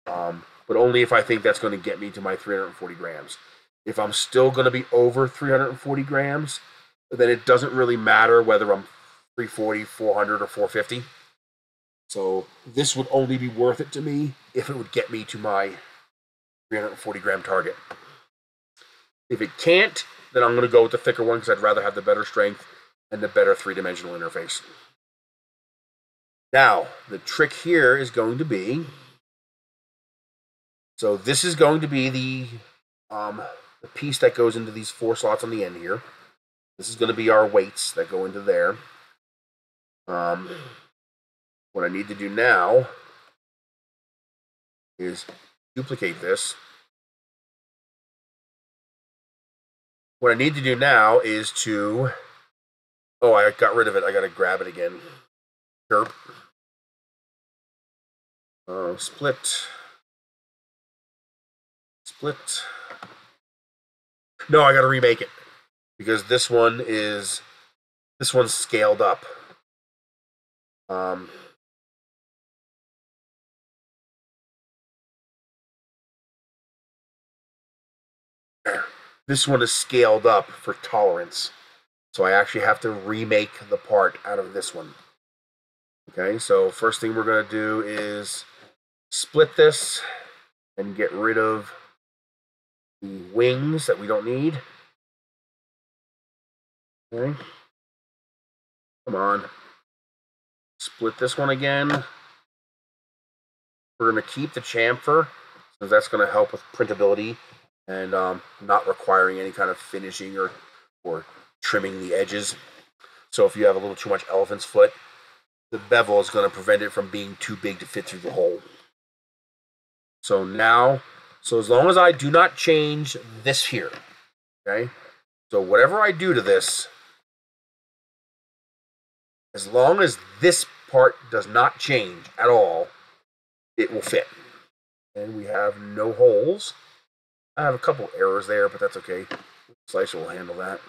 Um, but only if I think that's to get me to my 340 grams. If I'm still going to be over 340 grams, then it doesn't really matter whether I'm 340, 400, or 450. So this would only be worth it to me if it would get me to my 340 gram target. If it can't, then I'm going to go with the thicker one because I'd rather have the better strength and the better three dimensional interface. Now, the trick here is going to be so this is going to be the um, the piece that goes into these four slots on the end here. This is going to be our weights that go into there. Um, what I need to do now is duplicate this. What I need to do now is to, oh, I got rid of it. I got to grab it again. Derp. Uh, split. Split. No, I got to remake it because this one is this one's scaled up. Um, this one is scaled up for tolerance. So I actually have to remake the part out of this one. Okay, so first thing we're going to do is split this and get rid of wings that we don't need. Okay. Come on. Split this one again. We're going to keep the chamfer, so that's going to help with printability and um, not requiring any kind of finishing or, or trimming the edges. So if you have a little too much elephant's foot, the bevel is going to prevent it from being too big to fit through the hole. So now, so as long as I do not change this here, okay? So whatever I do to this, as long as this part does not change at all, it will fit. And we have no holes. I have a couple errors there, but that's okay. Slicer will handle that.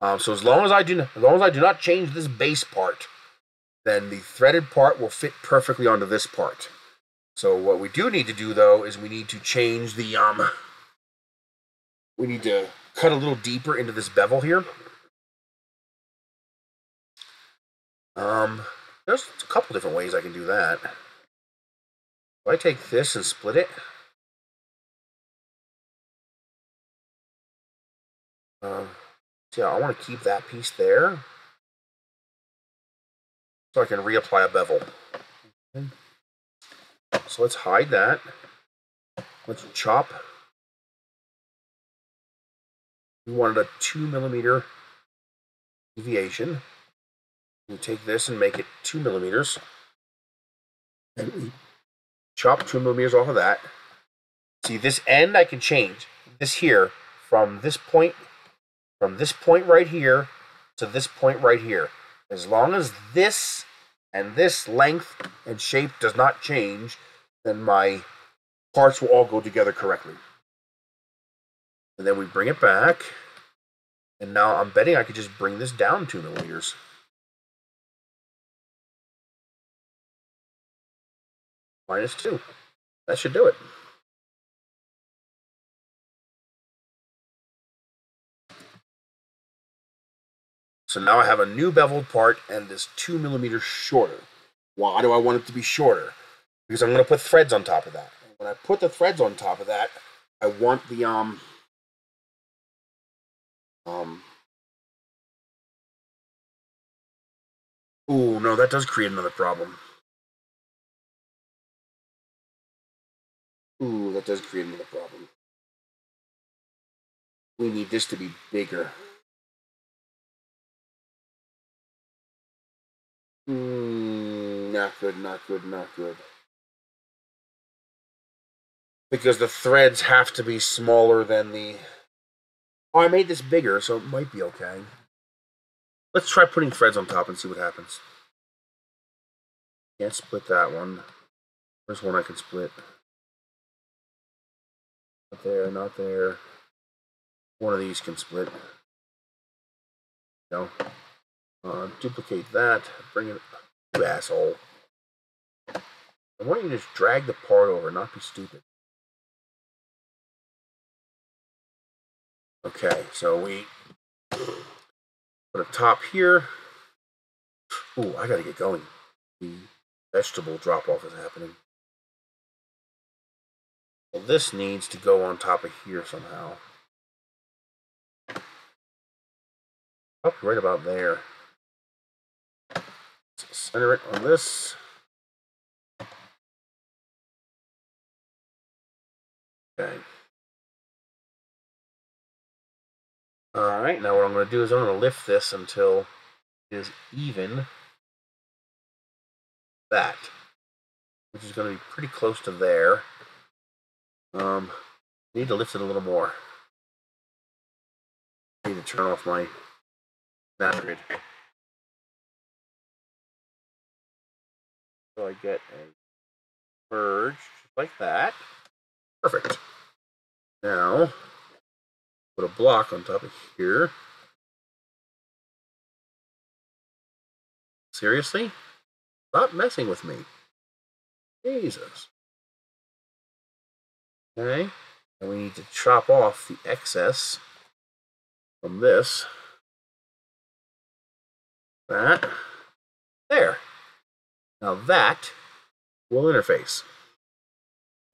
Um, so as long as I do, as long as I do not change this base part, then the threaded part will fit perfectly onto this part. So what we do need to do though is we need to change the um. We need to cut a little deeper into this bevel here. Um, there's a couple different ways I can do that. If I take this and split it. Um, so yeah, I want to keep that piece there. So I can reapply a bevel. Okay. So let's hide that. Let's chop. We wanted a two millimeter deviation. We take this and make it two millimeters. And we chop two millimeters off of that. See, this end I can change. This here, from this point, from this point right here to this point right here. As long as this and this length and shape does not change, then my parts will all go together correctly. And then we bring it back. And now I'm betting I could just bring this down two millimeters. Minus two. That should do it. So now I have a new beveled part and this two millimeters shorter. Why do I want it to be shorter? Because I'm going to put threads on top of that. When I put the threads on top of that, I want the um um. Ooh, no, that does create another problem. Ooh, that does create another problem. We need this to be bigger. Mm, not good, not good, not good. Because the threads have to be smaller than the. Oh, I made this bigger, so it might be okay. Let's try putting threads on top and see what happens. Can't split that one. There's one I can split. Not there, not there. One of these can split. No. Uh, duplicate that. Bring it. You asshole. I want you to just drag the part over, not be stupid. Okay, so we put a top here. Ooh, I gotta get going. The vegetable drop off is happening. Well, this needs to go on top of here somehow. Up right about there. Center it on this. Okay. All right, now what I'm going to do is I'm going to lift this until it is even that, which is going to be pretty close to there. Um, I need to lift it a little more. I need to turn off my snap grid. So I get a merge like that. Perfect. Now, put a block on top of here. Seriously? Stop messing with me. Jesus. Okay. And we need to chop off the excess from this. That. There. Now that will interface.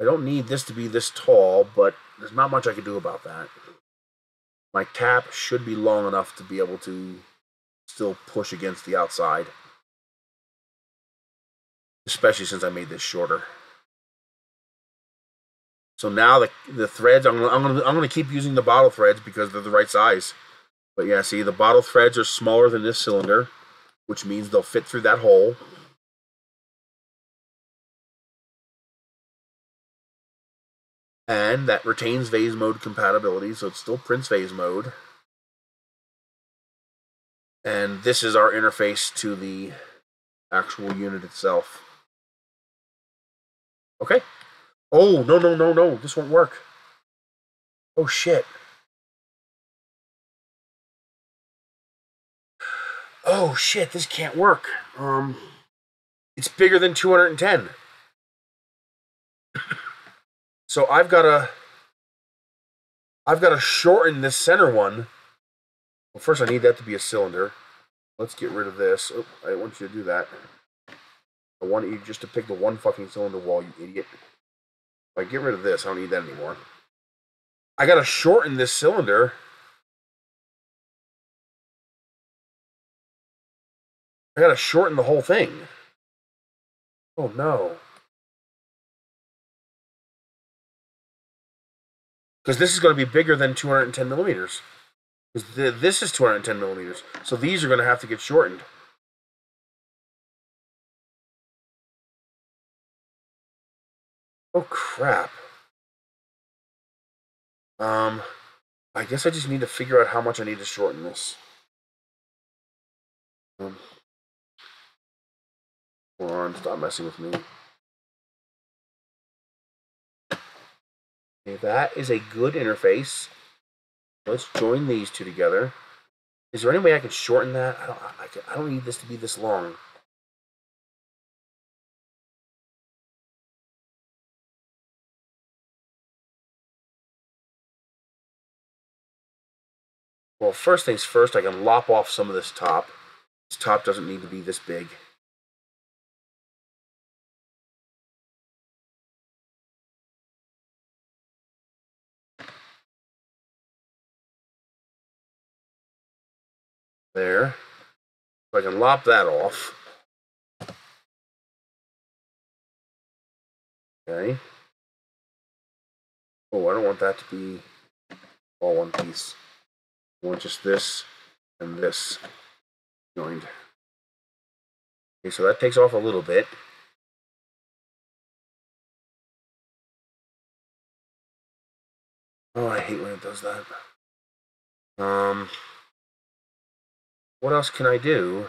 I don't need this to be this tall, but there's not much I can do about that. My tap should be long enough to be able to still push against the outside. Especially since I made this shorter. So now the the threads I'm gonna I'm gonna I'm gonna keep using the bottle threads because they're the right size. But yeah, see the bottle threads are smaller than this cylinder, which means they'll fit through that hole. And that retains vase mode compatibility, so it still prints vase mode. And this is our interface to the actual unit itself. Okay. Oh, no, no, no, no. This won't work. Oh, shit. [SIGHS] Oh, shit. This can't work. Um, it's bigger than 210. So I've got to I've got to shorten this center one. Well, first I need that to be a cylinder. Let's get rid of this. Oh, I want you to do that. I want you just to pick the one fucking cylinder wall, you idiot. If I get rid of this, I don't need that anymore. I got to shorten this cylinder. I got to shorten the whole thing. Oh no. Because this is going to be bigger than 210 millimeters. Because this is 210 millimeters, so these are going to have to get shortened. Oh crap. Um, I guess I just need to figure out how much I need to shorten this. Um, on, stop messing with me. That is a good interface. Let's join these two together. Is there any way I can shorten that? I don't. I, can, I don't need this to be this long. Well, first things first, I can lop off some of this top. This top doesn't need to be this big. There. So I can lop that off. Okay. Oh, I don't want that to be all one piece. I want just this and this joined. Okay, so that takes off a little bit. Oh, I hate when it does that. Um, what else can I do?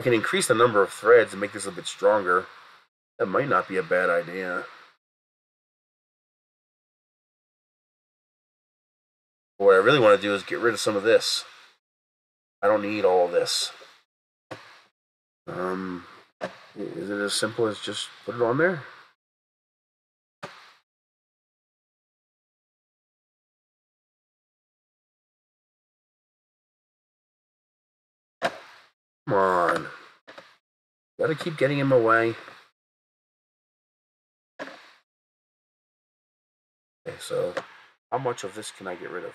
I can increase the number of threads and make this a bit stronger. That might not be a bad idea. What I really want to do is get rid of some of this. I don't need all of this. Um, is it as simple as just put it on there? Come on. Gotta keep getting him away. Okay, so how much of this can I get rid of?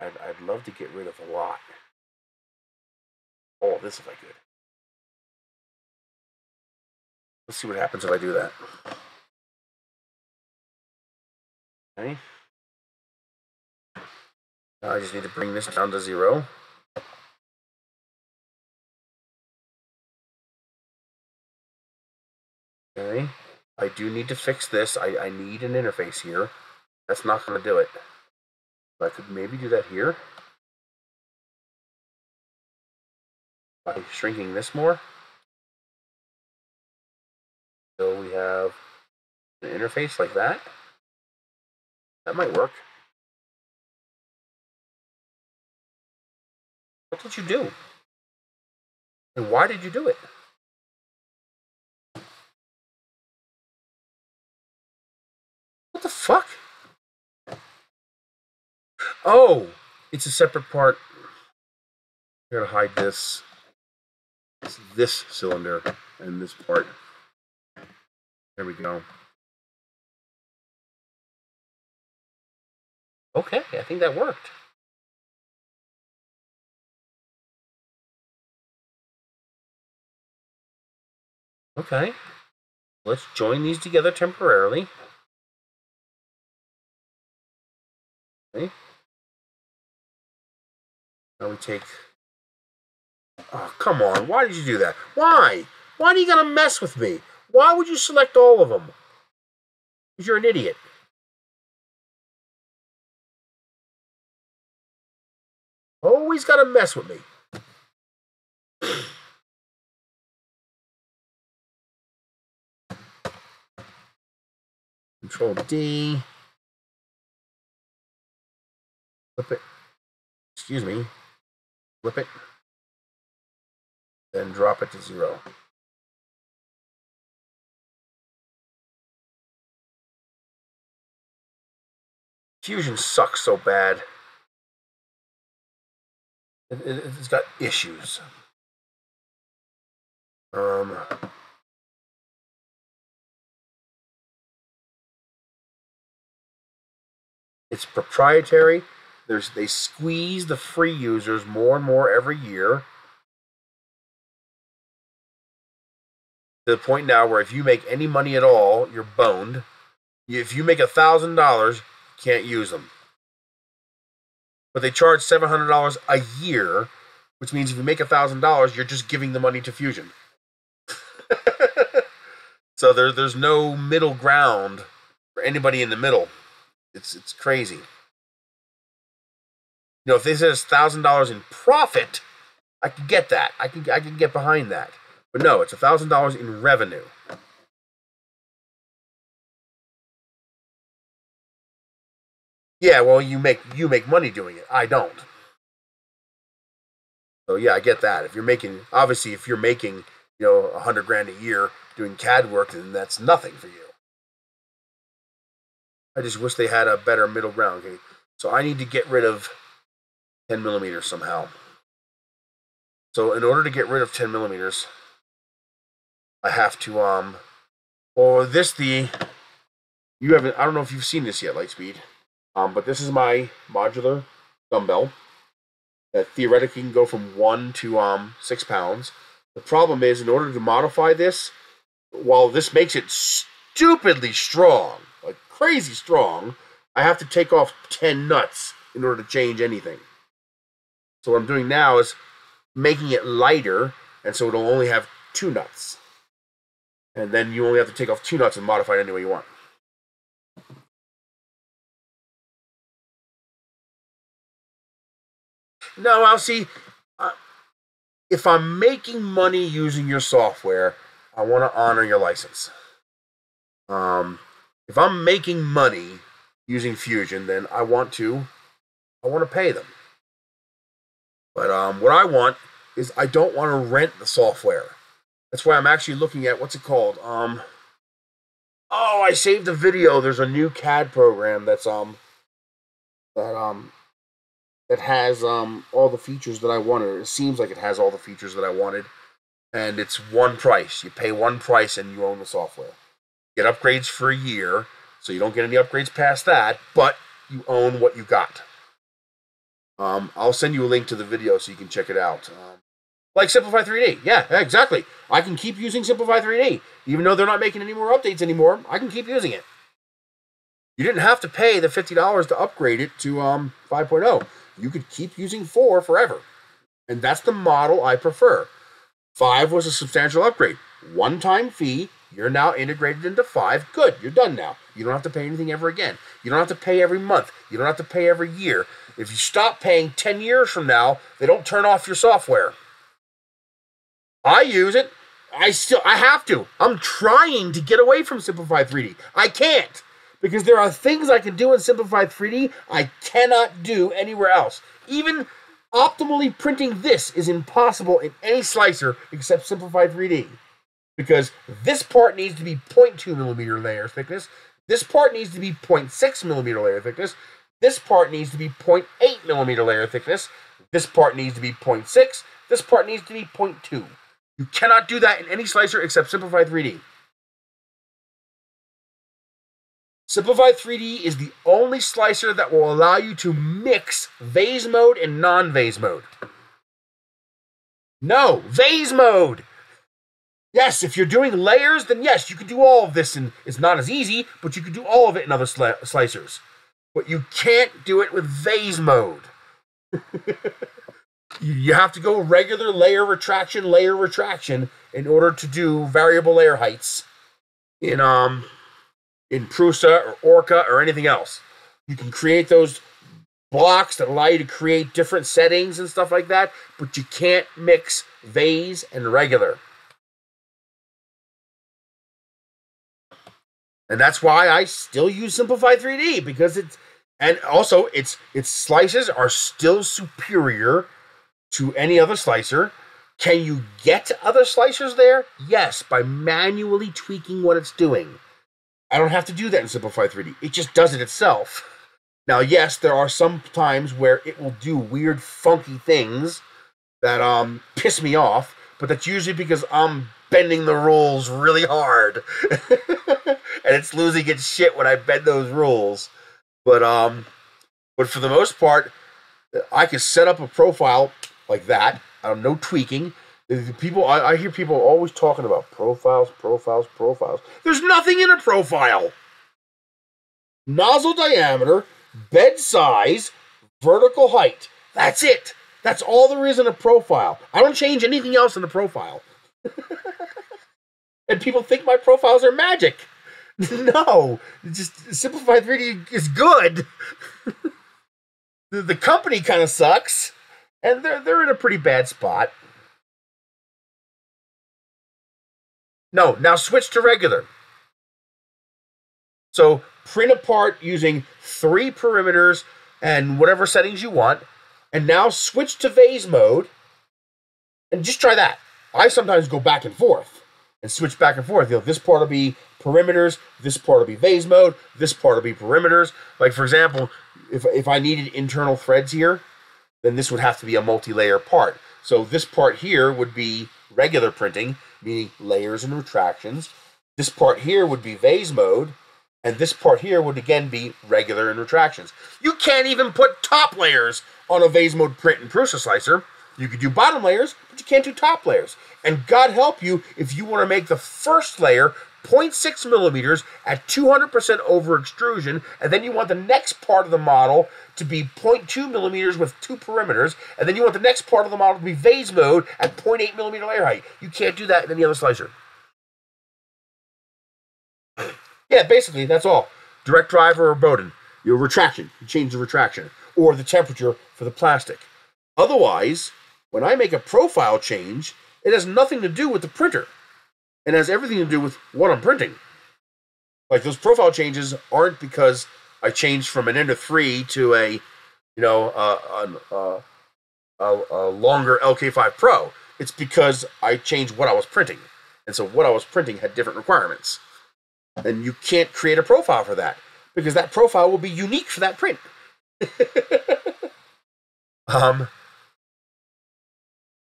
I'd, I'd love to get rid of a lot. All this if I could. Let's see what happens if I do that. Okay. Now I just need to bring this down to zero. Okay. I do need to fix this. I, I need an interface here. That's not going to do it. I could maybe do that here. By shrinking this more. So we have an interface like that. That might work. What did you do? And why did you do it? What the fuck? Oh, it's a separate part. I gotta hide this. It's this cylinder and this part. There we go. Okay, I think that worked. Okay. Let's join these together temporarily. Okay. Now we take. Oh, come on. Why did you do that? Why? Why do you gotta mess with me? Why would you select all of them? Because you're an idiot. Always gotta mess with me. Control D. Flip it. Excuse me. Flip it. Then drop it to zero. Fusion sucks so bad. It, it, it's got issues. Um, it's proprietary. There's they squeeze the free users more and more every year. To the point now where if you make any money at all, you're boned. If you make a thousand dollars, you can't use them. But they charge seven hundred dollars a year, which means if you make a thousand dollars, you're just giving the money to Fusion. [LAUGHS] so there, there's no middle ground for anybody in the middle. It's it's crazy. Know, if this says thousand dollars in profit, I can get that. I can I can get behind that. But no, it's a thousand dollars in revenue. Yeah, well, you make you make money doing it. I don't. So yeah, I get that. If you're making, obviously, if you're making, you know, a hundred grand a year doing CAD work, then that's nothing for you. I just wish they had a better middle ground. Okay, so I need to get rid of 10 millimeters somehow. So in order to get rid of 10 millimeters, I have to um, or this the you haven't. I don't know if you've seen this yet, Lightspeed. Um, but this is my modular dumbbell that theoretically can go from one to um six pounds. The problem is, in order to modify this, while this makes it stupidly strong, like crazy strong, I have to take off 10 nuts in order to change anything. So what I'm doing now is making it lighter, and so it'll only have two nuts. And then you only have to take off two nuts and modify it any way you want. No, I'll see. Uh, if I'm making money using your software, I want to honor your license. Um, if I'm making money using Fusion, then I want to, I want to pay them. But um, what I want is I don't want to rent the software. That's why I'm actually looking at what's it called? Um, oh, I saved a video. There's a new CAD program that's um that um that has um all the features that I wanted. It seems like it has all the features that I wanted, and it's one price. You pay one price and you own the software. Get upgrades for a year, so you don't get any upgrades past that, but you own what you got. Um, I'll send you a link to the video so you can check it out. Um, like Simplify 3D, yeah, exactly. I can keep using Simplify 3D, even though they're not making any more updates anymore. I can keep using it. You didn't have to pay the fifty dollars to upgrade it to um 5.0 you could keep using four forever. And that's the model I prefer. Five was a substantial upgrade. One time fee, you're now integrated into five. Good, you're done now. You don't have to pay anything ever again. You don't have to pay every month. You don't have to pay every year. If you stop paying 10 years from now, they don't turn off your software. I use it. I still I have to. I'm trying to get away from Simplify 3D. I can't because there are things I can do in Simplify 3D I cannot do anywhere else. Even optimally printing this is impossible in any slicer except Simplify 3D. Because this part needs to be 0.2 millimeter layer thickness, this part needs to be 0.6 millimeter layer thickness, this part needs to be 0.8 millimeter layer thickness, this part needs to be 0.6, this part needs to be 0.2. You cannot do that in any slicer except Simplify 3D. Simplify 3D is the only slicer that will allow you to mix vase mode and non-vase mode. No, vase mode! Yes, if you're doing layers, then yes, you can do all of this, and it's not as easy, but you can do all of it in other sli slicers. But you can't do it with vase mode. [LAUGHS] you have to go regular layer retraction, layer retraction in order to do variable layer heights in um in Prusa or Orca or anything else. You can create those blocks that allow you to create different settings and stuff like that, but you can't mix vase and regular. And that's why I still use Simplify 3D because it's and also its its slices are still superior to any other slicer. Can you get other slicers there? Yes, by manually tweaking what it's doing. I don't have to do that in Simplify 3D. It just does it itself. Now, yes, there are some times where it will do weird, funky things that um piss me off, but that's usually because I'm bending the rules really hard, [LAUGHS] and it's losing its shit when I bend those rules. But um, but for the most part, I can set up a profile like that. Um, no tweaking, people I, I hear people always talking about profiles, profiles, profiles. There's nothing in a profile. Nozzle diameter, bed size, vertical height. That's it. That's all there is in a profile. I don't change anything else in the profile. [LAUGHS] and people think my profiles are magic. [LAUGHS] no, just Simplify 3D is good. the, the company kind of sucks, and they're they're in a pretty bad spot. No, now switch to regular. So print a part using three perimeters and whatever settings you want, and now switch to vase mode and just try that. I sometimes go back and forth and switch back and forth. You know, this part will be perimeters, this part will be vase mode, this part will be perimeters. Like for example, if if I needed internal threads here, then this would have to be a multi-layer part. So this part here would be regular printing, meaning layers and retractions. This part here would be vase mode, and this part here would again be regular and retractions. You can't even put top layers on a vase mode print in Prusa Slicer. You could do bottom layers, but you can't do top layers. And God help you if you want to make the first layer 0.6 millimeters at 200% over extrusion, and then you want the next part of the model to be 0.2 millimeters with two perimeters, and then you want the next part of the model to be vase mode at 0.8 millimeter layer height. You can't do that in any other slicer. Yeah, basically, that's all. Direct driver or Bowden. Your retraction. You change the retraction. Or the temperature for the plastic. Otherwise, when I make a profile change, it has nothing to do with the printer. It has everything to do with what I'm printing. Like those profile changes aren't because I changed from an Ender 3 to a, you know, uh, uh, a, a longer LK5 Pro. It's because I changed what I was printing. And so what I was printing had different requirements. And you can't create a profile for that because that profile will be unique for that print. [LAUGHS] um,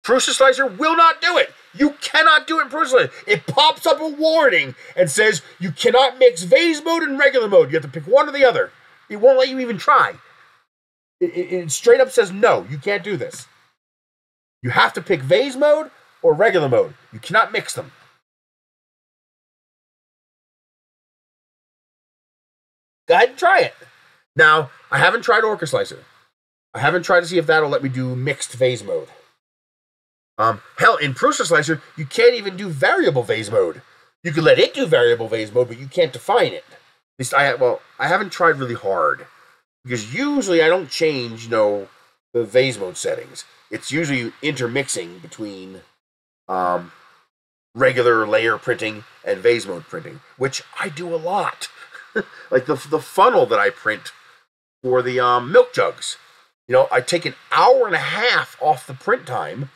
Prusa Slicer will not do it. You cannot do it in Prusa Slicer. It pops up a warning and says you cannot mix vase mode and regular mode. You have to pick one or the other. It won't let you even try. It, it, it straight up says no, you can't do this. You have to pick vase mode or regular mode. You cannot mix them. Go ahead and try it. Now, I haven't tried Orca Slicer. I haven't tried to see if that'll let me do mixed vase mode. Um, hell, in Prusa Slicer, you can't even do variable vase mode. You can let it do variable vase mode, but you can't define it. At least I well, I haven't tried really hard because usually I don't change, you know, the vase mode settings. It's usually intermixing between um, regular layer printing and vase mode printing, which I do a lot. [LAUGHS] like the the funnel that I print for the um, milk jugs. You know, I take an hour and a half off the print time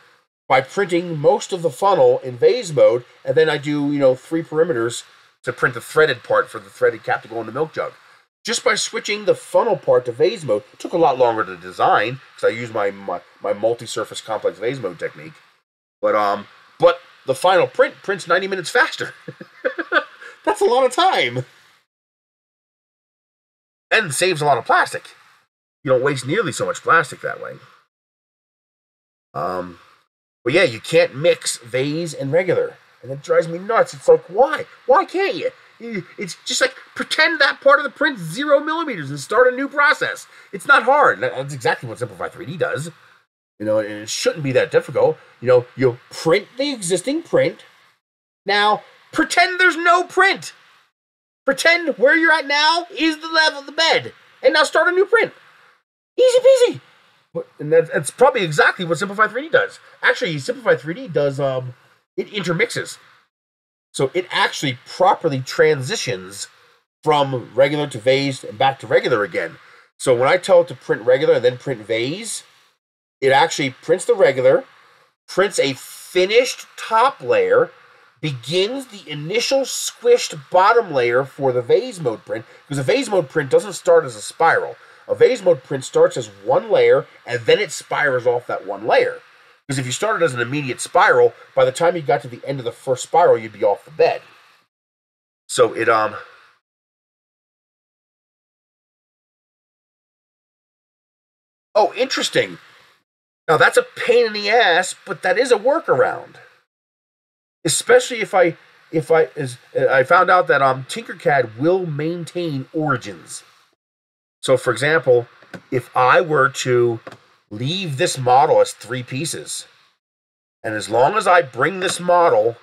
by printing most of the funnel in vase mode, and then I do, you know, three perimeters to print the threaded part for the threaded cap to go in the milk jug. Just by switching the funnel part to vase mode, took a lot longer to design because I use my, my, my multi-surface complex vase mode technique. But um, but the final print prints 90 minutes faster. [LAUGHS] That's a lot of time. And saves a lot of plastic. You don't waste nearly so much plastic that way. Um, but yeah, you can't mix vase and regular. And it drives me nuts. It's like, why? Why can't you? It's just like pretend that part of the print zero millimeters and start a new process. It's not hard. That's exactly what Simplify 3D does. You know, and it shouldn't be that difficult. You know, you print the existing print. Now, pretend there's no print. Pretend where you're at now is the level of the bed. And now start a new print. Easy peasy and that's, that's probably exactly what Simplify 3D does. Actually, Simplify 3D does um, it intermixes, so it actually properly transitions from regular to vase and back to regular again. So when I tell it to print regular and then print vase, it actually prints the regular, prints a finished top layer, begins the initial squished bottom layer for the vase mode print because the vase mode print doesn't start as a spiral. A vase mode print starts as one layer and then it spirals off that one layer. Because if you started as an immediate spiral, by the time you got to the end of the first spiral, you'd be off the bed. So it um Oh, interesting. Now that's a pain in the ass, but that is a workaround. Especially if I if I is I found out that um Tinkercad will maintain origins. So, for example, if I were to leave this model as three pieces, and as long as I bring this model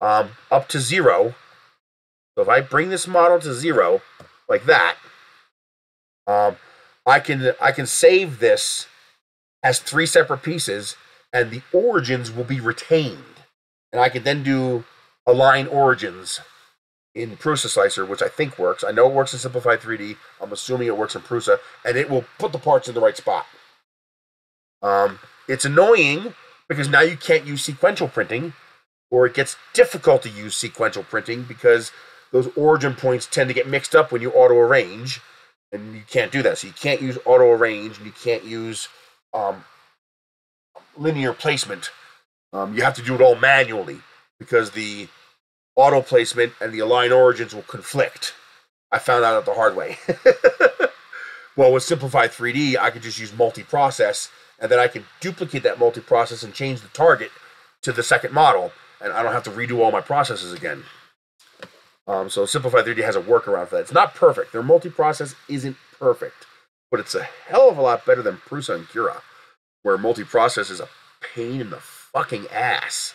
um, up to zero, so if I bring this model to zero, like that, um, I can I can save this as three separate pieces, and the origins will be retained, and I can then do align origins in Prusa Slicer, which I think works. I know it works in Simplified 3D. I'm assuming it works in Prusa, and it will put the parts in the right spot. Um, it's annoying because now you can't use sequential printing, or it gets difficult to use sequential printing because those origin points tend to get mixed up when you auto arrange, and you can't do that. So you can't use auto arrange, and you can't use um, linear placement. Um, you have to do it all manually because the auto placement and the align origins will conflict. I found out the hard way. [LAUGHS] well, with Simplified 3D, I could just use multi-process, and then I can duplicate that multi-process and change the target to the second model, and I don't have to redo all my processes again. Um, so Simplified 3D has a workaround for that. It's not perfect. Their multi-process isn't perfect, but it's a hell of a lot better than Prusa and Cura, where multi-process is a pain in the fucking ass.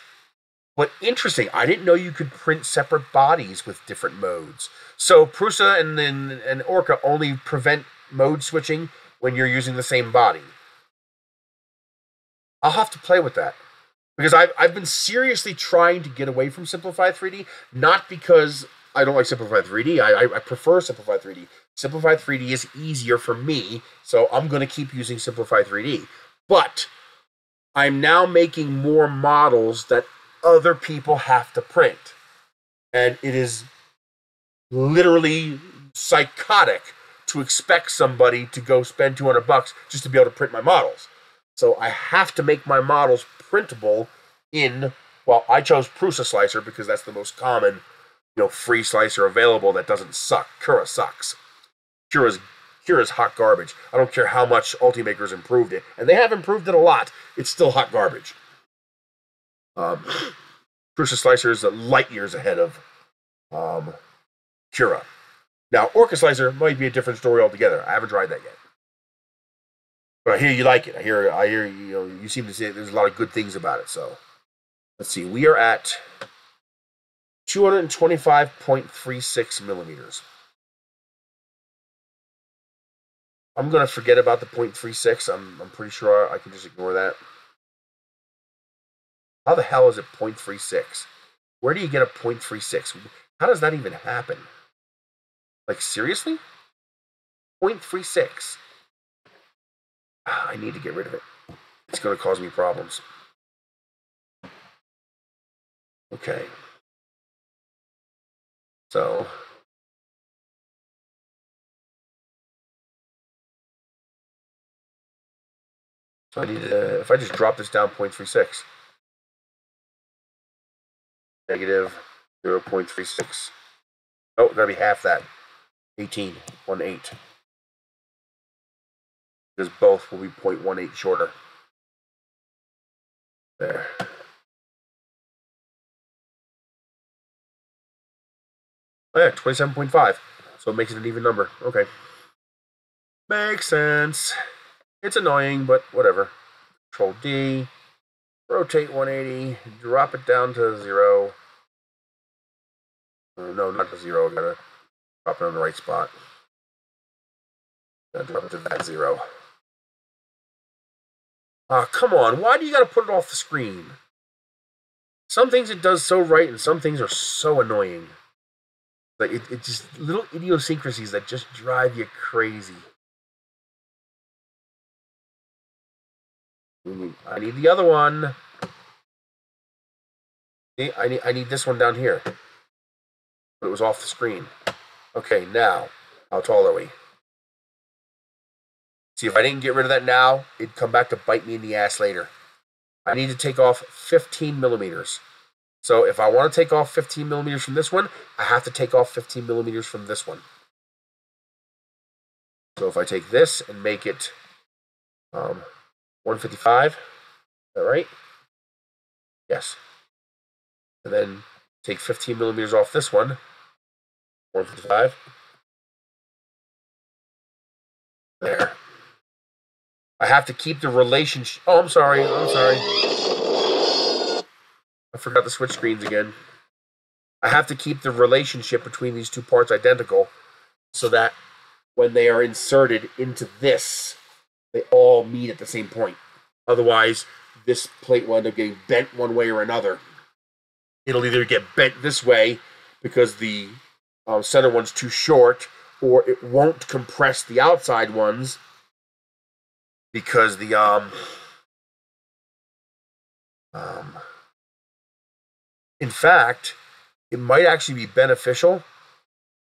But interesting, I didn't know you could print separate bodies with different modes. So Prusa and and, and Orca only prevent mode switching when you're using the same body. I'll have to play with that because I've I've been seriously trying to get away from Simplified 3D, not because I don't like Simplified 3D. I, I, I prefer Simplified 3D. Simplified 3D is easier for me, so I'm going to keep using Simplified 3D. But I'm now making more models that other people have to print. And it is literally psychotic to expect somebody to go spend 200 bucks just to be able to print my models. So I have to make my models printable in, well, I chose Prusa Slicer because that's the most common, you know, free slicer available that doesn't suck. Cura sucks. Cura's Cura's hot garbage. I don't care how much Ultimaker's improved it, and they have improved it a lot. It's still hot garbage. Um, Slicer is light years ahead of um, Cura. Now, Orca Slicer might be a different story altogether. I haven't tried that yet, but I hear you like it. I hear, I hear you. Know, you seem to say there's a lot of good things about it. So, let's see. We are at 225.36 millimeters. I'm gonna forget about the 0.36. I'm I'm pretty sure I can just ignore that. How the hell is it 0.36? Where do you get a 0.36? How does that even happen? Like seriously? 0.36. Ah, I need to get rid of it. It's gonna cause me problems. Okay. So So I need to, if I just drop this down 0.36, negative 0.36. Oh, gotta be half that. 18, 1 8. Because both will be 0.18 shorter. There. Oh yeah, 27.5. So it makes it an even number. Okay. Makes sense. It's annoying, but whatever. Control D, rotate 180, drop it down to zero. Uh, no, not to zero. Gotta drop it in the right spot. Gotta drop it to that zero. Ah, oh, come on. Why do you gotta put it off the screen? Some things it does so right, and some things are so annoying. Like it, it just little idiosyncrasies that just drive you crazy. I need the other one. I need I need this one down here. But it was off the screen. Okay, now, how tall are we? See, if I didn't get rid of that now, it'd come back to bite me in the ass later. I need to take off 15 millimeters. So if I want to take off 15 millimeters from this one, I have to take off 15 millimeters from this one. So if I take this and make it um, 155. Is that right? Yes. And then take 15 millimeters off this one. 155. There. I have to keep the relationship. Oh, I'm sorry. I'm sorry. I forgot to switch screens again. I have to keep the relationship between these two parts identical so that when they are inserted into this, they all meet at the same point. Otherwise, this plate will end up getting bent one way or another. It'll either get bent this way because the uh, center one's too short, or it won't compress the outside ones because the um um in fact it might actually be beneficial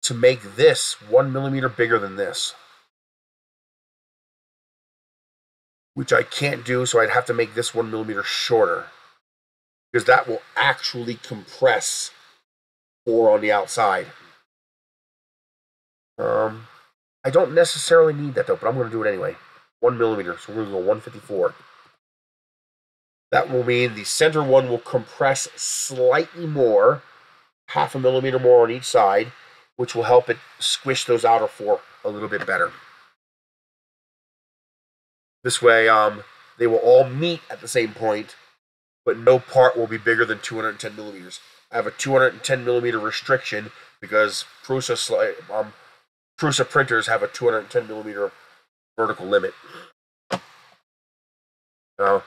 to make this one millimeter bigger than this. Which I can't do so I'd have to make this one millimeter shorter because that will actually compress four on the outside um I don't necessarily need that though but I'm going to do it anyway one millimeter. So we're going to go 154. That will mean the center one will compress slightly more, half a millimeter more on each side, which will help it squish those outer four a little bit better. This way, um, they will all meet at the same point, but no part will be bigger than 210 millimeters. I have a 210 millimeter restriction because Prusa, um, Prusa printers have a 210 millimeter vertical limit. Now,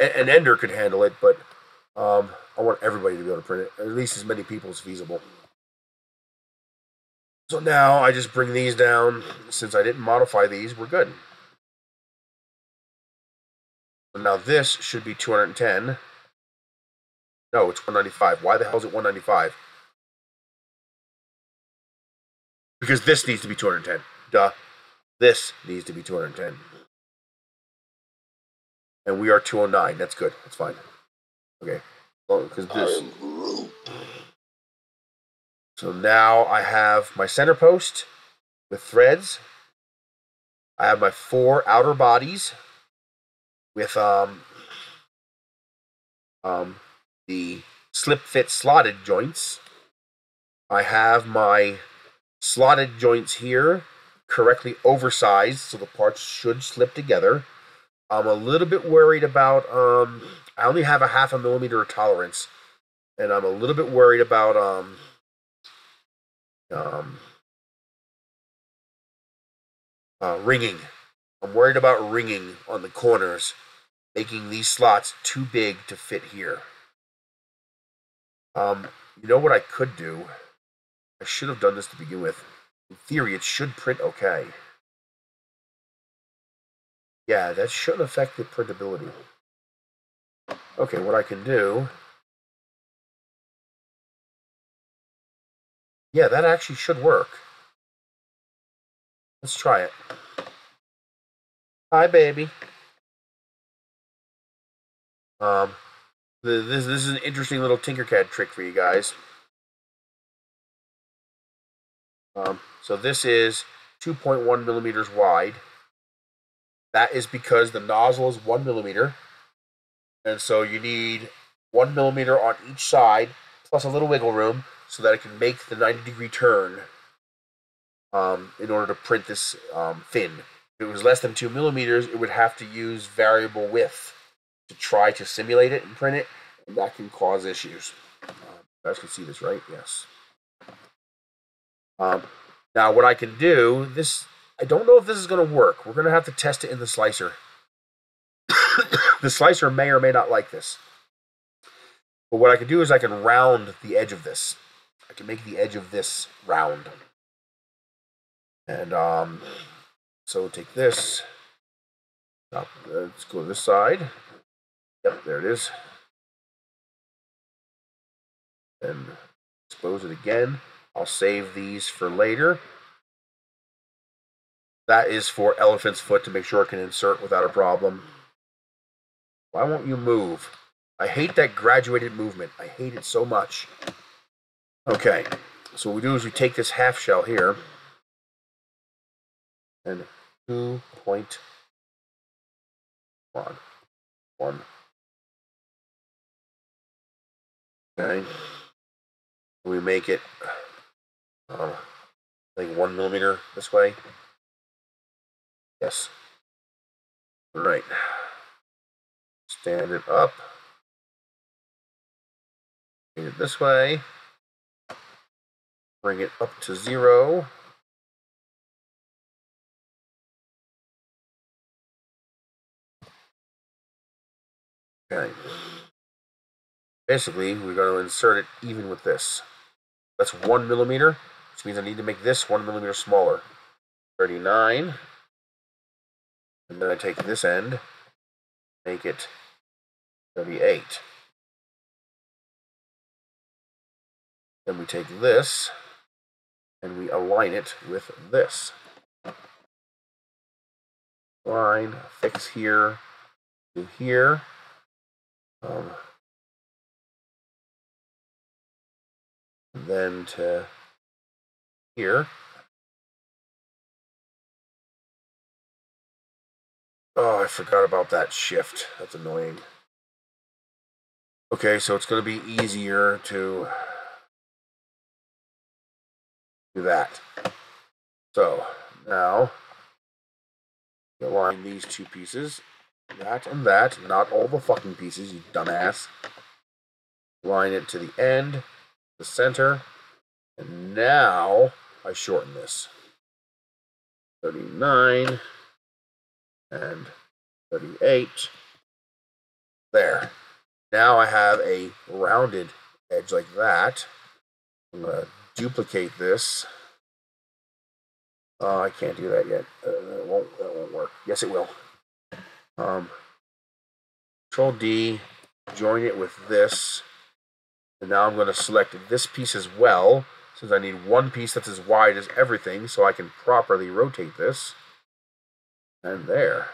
an ender could handle it, but um, I want everybody to be able to print it, at least as many people as feasible. So now I just bring these down. Since I didn't modify these, we're good. Now this should be 210. No, it's 195. Why the hell is it 195? Because this needs to be 210. Duh. This needs to be 210. And we are 209. That's good. That's fine. Okay. Because this. So now I have my center post with threads. I have my four outer bodies with um, um, the slip fit slotted joints. I have my slotted joints here correctly oversized, so the parts should slip together. I'm a little bit worried about, um, I only have a half a millimeter tolerance, and I'm a little bit worried about, um, um, uh, ringing. I'm worried about ringing on the corners, making these slots too big to fit here. Um, you know what I could do? I should have done this to begin with. In theory, it should print okay. Yeah, that shouldn't affect the printability. Okay, what I can do... Yeah, that actually should work. Let's try it. Hi, baby. Um, this, this is an interesting little Tinkercad trick for you guys. Um, so this is 2.1 millimeters wide. That is because the nozzle is one millimeter. And so you need one millimeter on each side, plus a little wiggle room, so that it can make the 90 degree turn um, in order to print this um, fin. If it was less than two millimeters, it would have to use variable width to try to simulate it and print it, and that can cause issues. Um, you guys can see this, right? Yes. Um, now, what I can do, this, I don't know if this is going to work. We're going to have to test it in the slicer. [COUGHS] the slicer may or may not like this. But what I can do is I can round the edge of this. I can make the edge of this round. And um, so take this. let's go to this side. Yep, there it is. And expose it again. I'll save these for later. That is for elephant's foot to make sure it can insert without a problem. Why won't you move? I hate that graduated movement. I hate it so much. Okay, so what we do is we take this half shell here and two point one one. Okay, we make it uh, I think one millimeter this way. Yes. All right. Stand it up. Bring it this way. Bring it up to zero. Okay. Basically, we're going to insert it even with this. That's one millimeter. which means I need to make this one millimeter smaller. 39. And then I take this end, make it 38. Then we take this and we align it with this. Line, fix here, to here. Um, then to here. Oh, I forgot about that shift. That's annoying. Okay, so it's going to be easier to do that. So now align these two pieces, that and that, not all the fucking pieces, you dumbass. Line it to the end, the center, and now I shorten this. 39 and 38. There. Now I have a rounded edge like that. I'm going to duplicate this. Uh, I can't do that yet. Uh, won't that won't work. Yes, it will. Um, Control D, join it with this, and now I'm going to select this piece as well, since I need one piece that's as wide as everything, so I can properly rotate this. And there.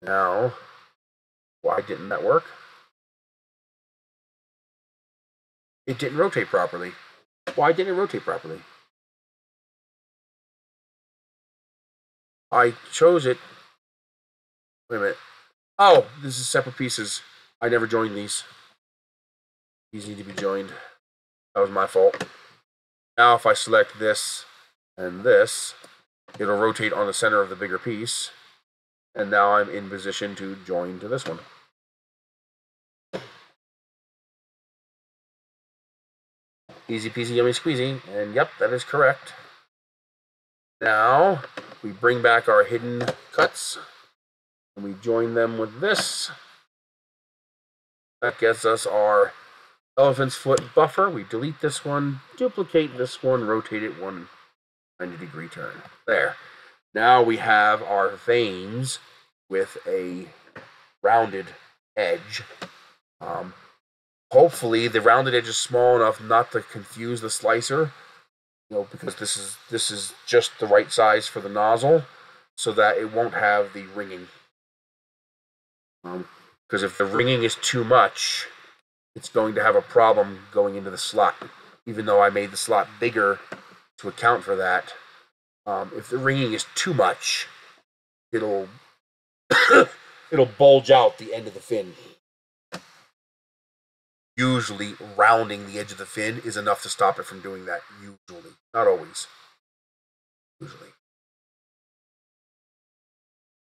Now, why didn't that work? It didn't rotate properly. Why didn't it rotate properly? I chose it. Wait a minute. Oh, this is separate pieces. I never joined these. These need to be joined. That was my fault. Now if I select this and this, it'll rotate on the center of the bigger piece. And now I'm in position to join to this one. Easy peasy, yummy squeezy. And yep, that is correct. Now, we bring back our hidden cuts. And we join them with this. That gets us our elephant's foot buffer. We delete this one, duplicate this one, rotate it one 90 degree turn. There. Now we have our vanes with a rounded edge. Um, hopefully the rounded edge is small enough not to confuse the slicer you know because this is this is just the right size for the nozzle so that it won't have the ringing because um, if the ringing is too much it's going to have a problem going into the slot even though I made the slot bigger to account for that um, if the ringing is too much it'll [COUGHS] it'll bulge out the end of the fin usually rounding the edge of the fin is enough to stop it from doing that. Usually, not always. Usually.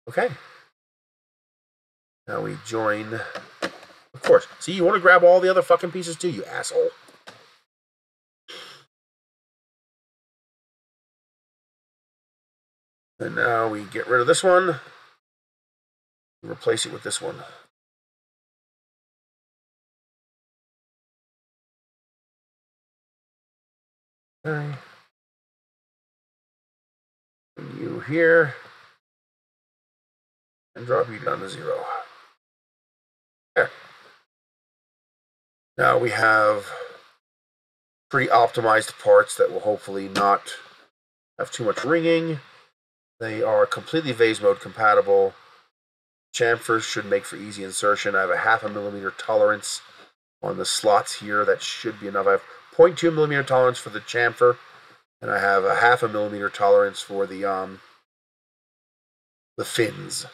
Okay. Now we join. Course. See, you want to grab all the other fucking pieces too, you asshole. And now we get rid of this one. Replace it with this one. Okay. You here. And drop you down to zero. There. Now we have pretty optimized parts that will hopefully not have too much ringing. They are completely vase mode compatible. Chamfers should make for easy insertion. I have a half a millimeter tolerance on the slots here. That should be enough. I have 0.2 millimeter tolerance for the chamfer, and I have a half a millimeter tolerance for the um the fins.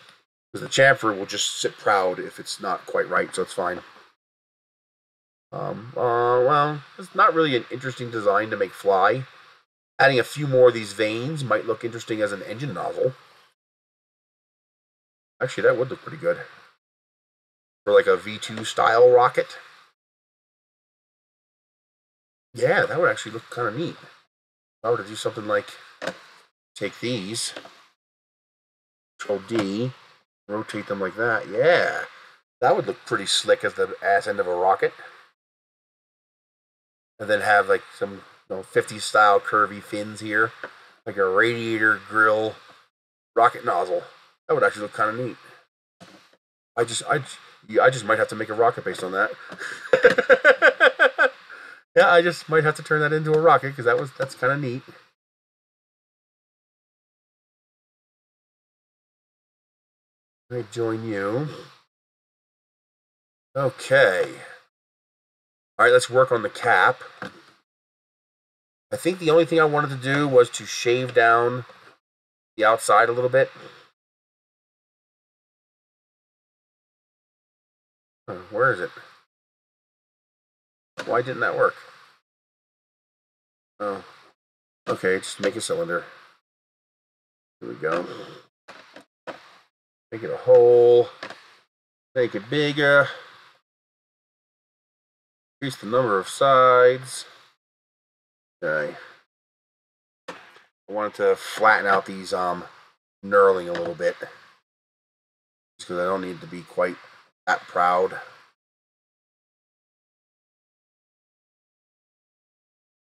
Because the chamfer will just sit proud if it's not quite right, so it's fine. Um, uh, well, it's not really an interesting design to make fly. Adding a few more of these vanes might look interesting as an engine nozzle. Actually, that would look pretty good. For like a V2 style rocket. Yeah, that would actually look kind of neat. If I were to do something like take these, Control D, rotate them like that. Yeah, that would look pretty slick as the ass end of a rocket. And then have like some you know, 50 style curvy fins here, like a radiator grill rocket nozzle. That would actually look kind of neat. I just, I, I just might have to make a rocket based on that. [LAUGHS] yeah, I just might have to turn that into a rocket because that was that's kind of neat. I join you. Okay. All right, let's work on the cap. I think the only thing I wanted to do was to shave down the outside a little bit. Where is it? Why didn't that work? Oh. Okay, just make a cylinder. Here we go. Make it a hole. Make it bigger. Increase the number of sides. Okay. I wanted to flatten out these um knurling a little bit. Just because I don't need to be quite that proud.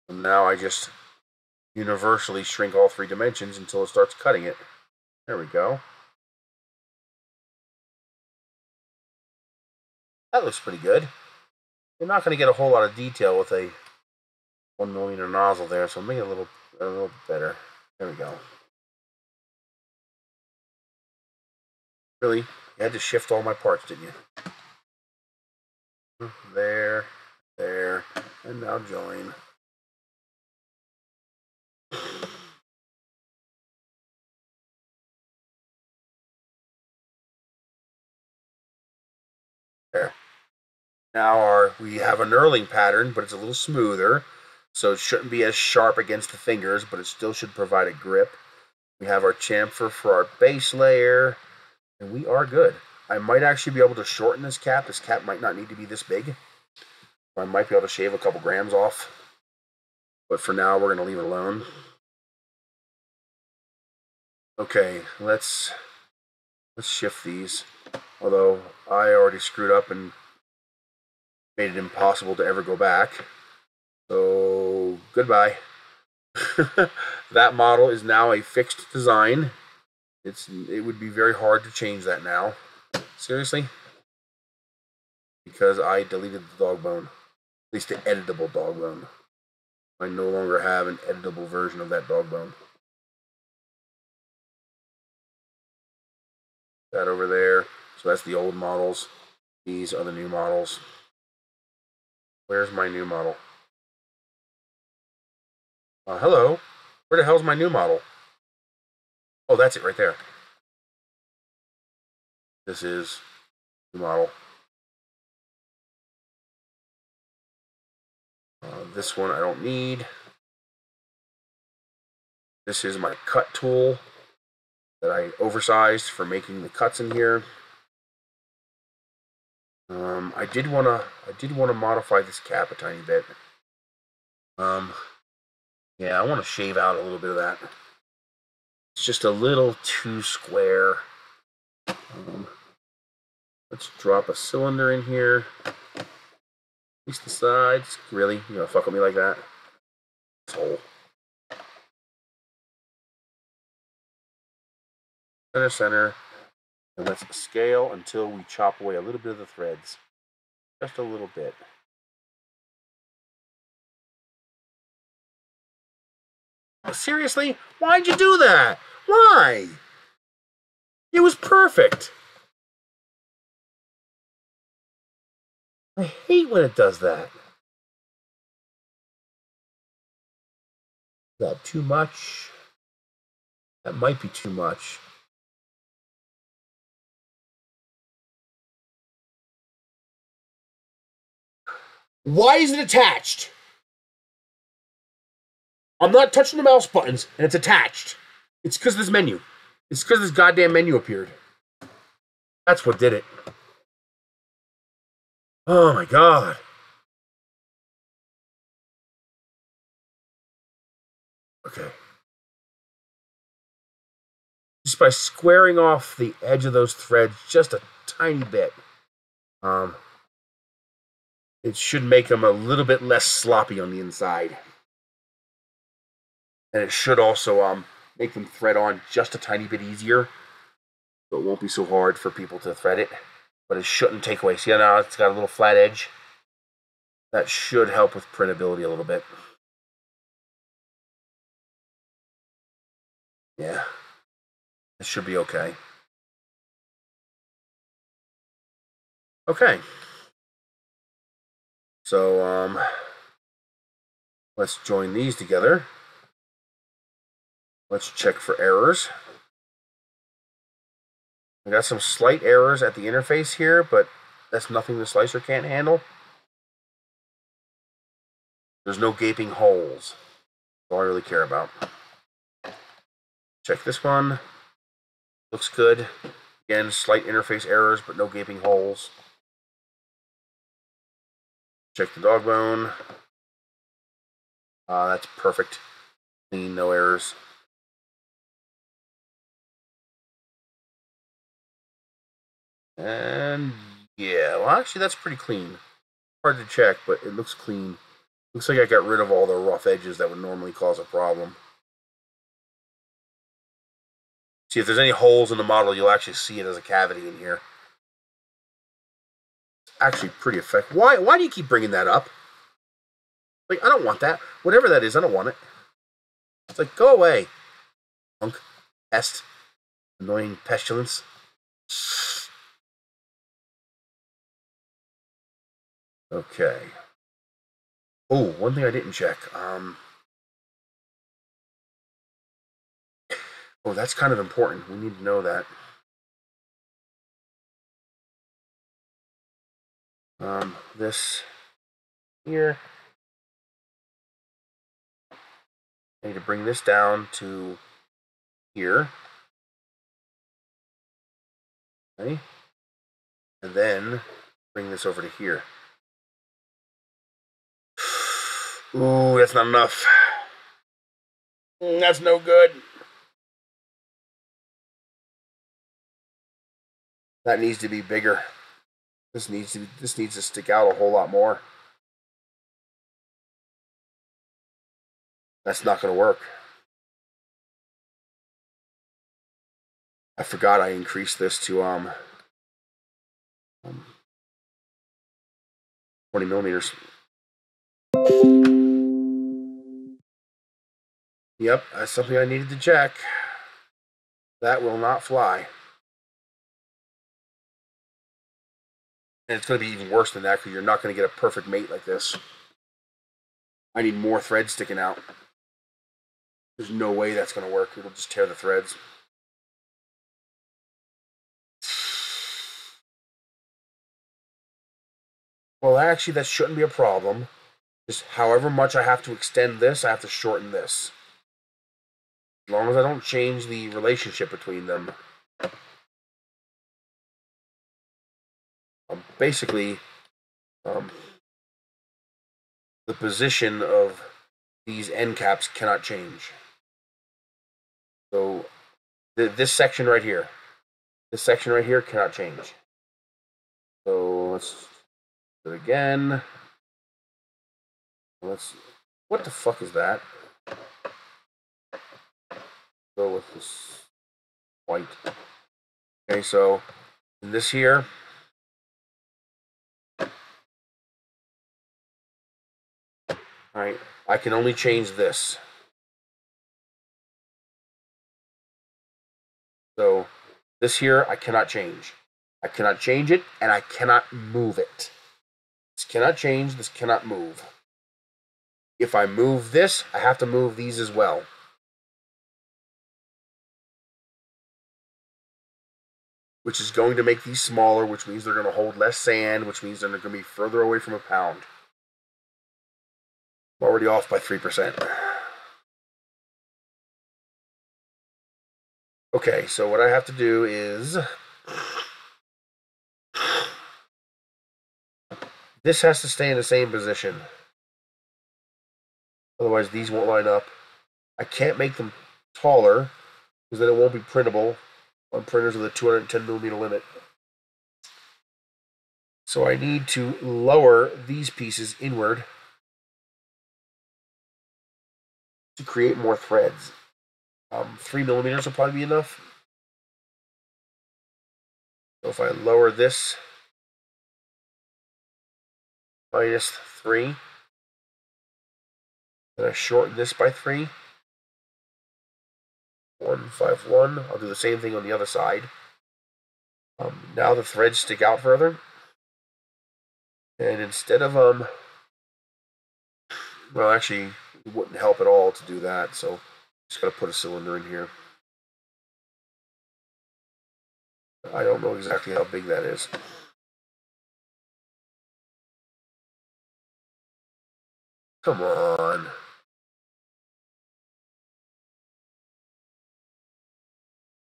And now I just universally shrink all three dimensions until it starts cutting it. There we go. That looks pretty good. You're not going to get a whole lot of detail with a one millimeter nozzle there, so make it a little a little better. There we go. Really, you had to shift all my parts, didn't you? Mm-hmm. There, there, and now join. Now our we have a knurling pattern, but it's a little smoother, so it shouldn't be as sharp against the fingers, but it still should provide a grip. We have our chamfer for our base layer, and we are good. I might actually be able to shorten this cap. This cap might not need to be this big. I might be able to shave a couple grams off. But for now, we're going to leave it alone. Okay, let's let's shift these. Although I already screwed up and made it impossible to ever go back. So goodbye. [LAUGHS] that model is now a fixed design. It's it would be very hard to change that now. Seriously? Because I deleted the dog bone. At least the editable dog bone. I no longer have an editable version of that dog bone. That over there. So that's the old models. These are the new models. Where's my new model? Uh, hello. Where the hell's my new model? Oh, that's it right there. This is the model. Uh, this one I don't need. This is my cut tool that I oversized for making the cuts in here. Um, I did want to I did want to modify this cap a tiny bit. Um, yeah, I want to shave out a little bit of that. It's just a little too square. Um, let's drop a cylinder in here. At least the sides. Really? You gonna fuck with me like that? Hole. Center, center. And let's scale until we chop away a little bit of the threads. Just a little bit. Oh, seriously? Why'd you do that? Why? It was perfect. I hate when it does that. Is that too much? That might be too much. Why is it attached? I'm not touching the mouse buttons, and it's attached. It's because this menu. It's because this goddamn menu appeared. That's what did it. Oh my god. Okay. Just by squaring off the edge of those threads just a tiny bit, um, it should make them a little bit less sloppy on the inside. and it should also um make them thread on just a tiny bit easier. So it won't be so hard for people to thread it, but it shouldn't take away. See now it's got a little flat edge? That should help with printability a little bit. Yeah, it should be okay. Okay. So, um, let's join these together. Let's check for errors. I got some slight errors at the interface here, but that's nothing the slicer can't handle. There's no gaping holes. That's all I really care about. Check this one. Looks good. Again, slight interface errors, but no gaping holes. Check the dog bone. Uh, that's perfect. Clean, no errors. And yeah, well, actually, that's pretty clean. Hard to check, but it looks clean. Looks like I got rid of all the rough edges that would normally cause a problem. See, if there's any holes in the model, you'll actually see it as a cavity in here. Actually, pretty effective. Why? Why do you keep bringing that up? Like, I don't want that. Whatever that is, I don't want it. It's like, go away. Punk. Pest. Annoying pestilence. Okay. Oh, one thing I didn't check. Um. Oh, that's kind of important. We need to know that. Um, this here. I need to bring this down to here. Okay. And then bring this over to here. Ooh, that's not enough. Mm, That's no good. That needs to be bigger. This needs to this needs to stick out a whole lot more. That's not going to work. I forgot I increased this to um, um 20 millimeters. Yep, that's something I needed to check. That will not fly. And it's going to be even worse than that because you're not going to get a perfect mate like this. I need more threads sticking out. There's no way that's going to work. It'll just tear the threads. Well, actually, that shouldn't be a problem. Just however much I have to extend this, I have to shorten this. As long as I don't change the relationship between them. Um, basically, um, the position of these end caps cannot change. So, th- this section right here, this section right here cannot change. So let's do it again. Let's. What the fuck is that? Go with this white. Okay, so this here. Right, I can only change this. So this here I cannot change. I cannot change it and I cannot move it. This cannot change, this cannot move. If I move this, I have to move these as well. Which is going to make these smaller, which means they're going to hold less sand, which means they're going to be further away from a pound. Already off by 3%. Okay, so what I have to do is this has to stay in the same position. Otherwise, these won't line up. I can't make them taller because then it won't be printable on printers with a 210 millimeter limit. So I need to lower these pieces inward to create more threads. Um, three millimeters will probably be enough. So if I lower this minus three, then I shorten this by three. One, five, one. I'll do the same thing on the other side. Um, now the threads stick out further. And instead of, um, well, actually, it wouldn't help at all to do that. So just got to put a cylinder in here. I don't know exactly how big that is. Come on.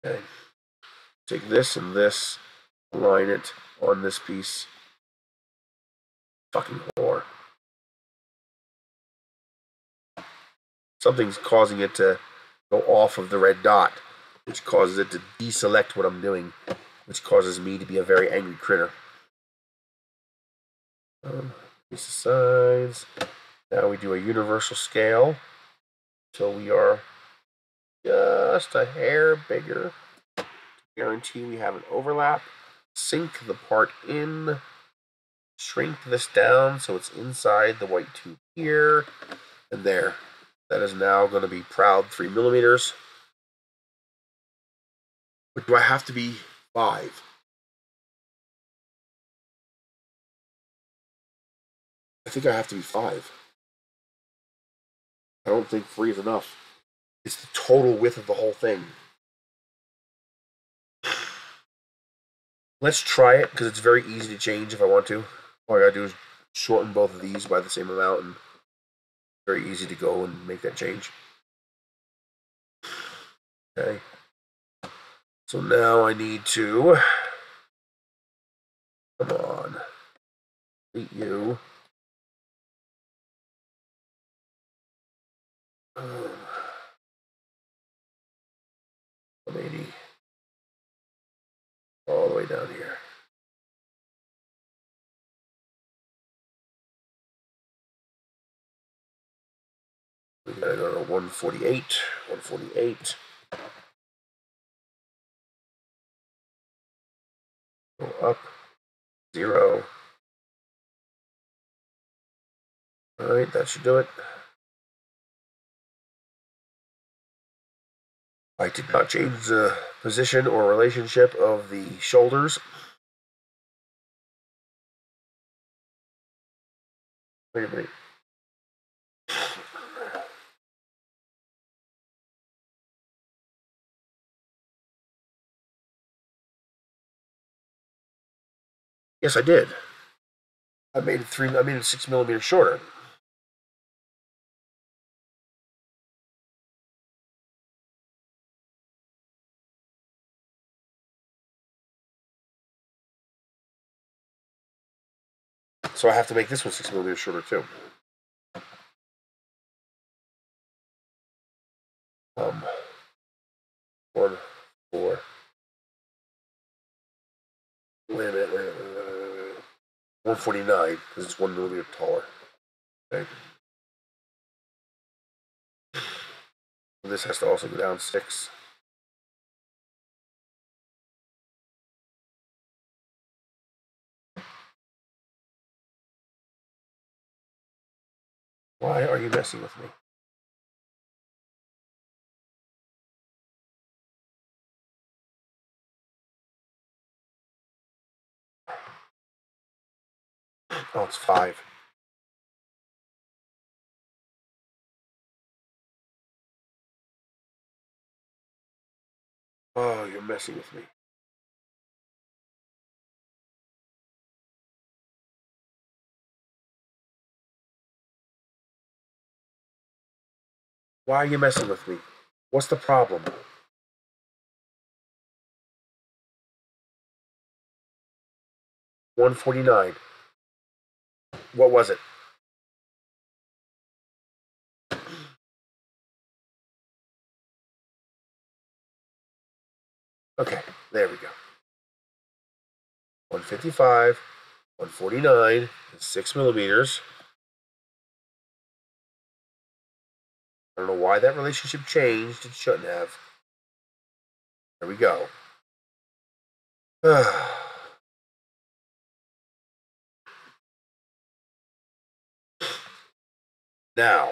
Okay. Take this and this, line it on this piece. Fucking whore. Something's causing it to go off of the red dot, which causes it to deselect what I'm doing, which causes me to be a very angry critter. Um, piece of size. Now we do a universal scale. So we are just a hair bigger. Guarantee we have an overlap. Sink the part in. Shrink this down so it's inside the white tube here. And there. That is now going to be proud 3 millimeters. But do I have to be 5? I think I have to be 5. I don't think 3 is enough. It's the total width of the whole thing. Let's try it because it's very easy to change if I want to. All I gotta do is shorten both of these by the same amount and very easy to go and make that change. Okay. So now I need to come on. Meet you. Um, 180 all the way down here. We gotta go to 148, 148. Go up, zero. All right, that should do it. I did not change the position or relationship of the shoulders. Wait a minute. Yes, I did. I made it three. I made it six millimeters shorter. So I have to make this one six millimeters shorter too. Um, one, four. Wait a minute, wait a minute, 149, because it's one millimeter taller. Okay. This has to also go down six. Why are you messing with me? Oh, it's five. Oh, you're messing with me. Why are you messing with me? What's the problem? One forty nine. What was it? Okay, there we go. 155, 149, and 6 millimeters. I don't know why that relationship changed. It shouldn't have. There we go. [SIGHS] now,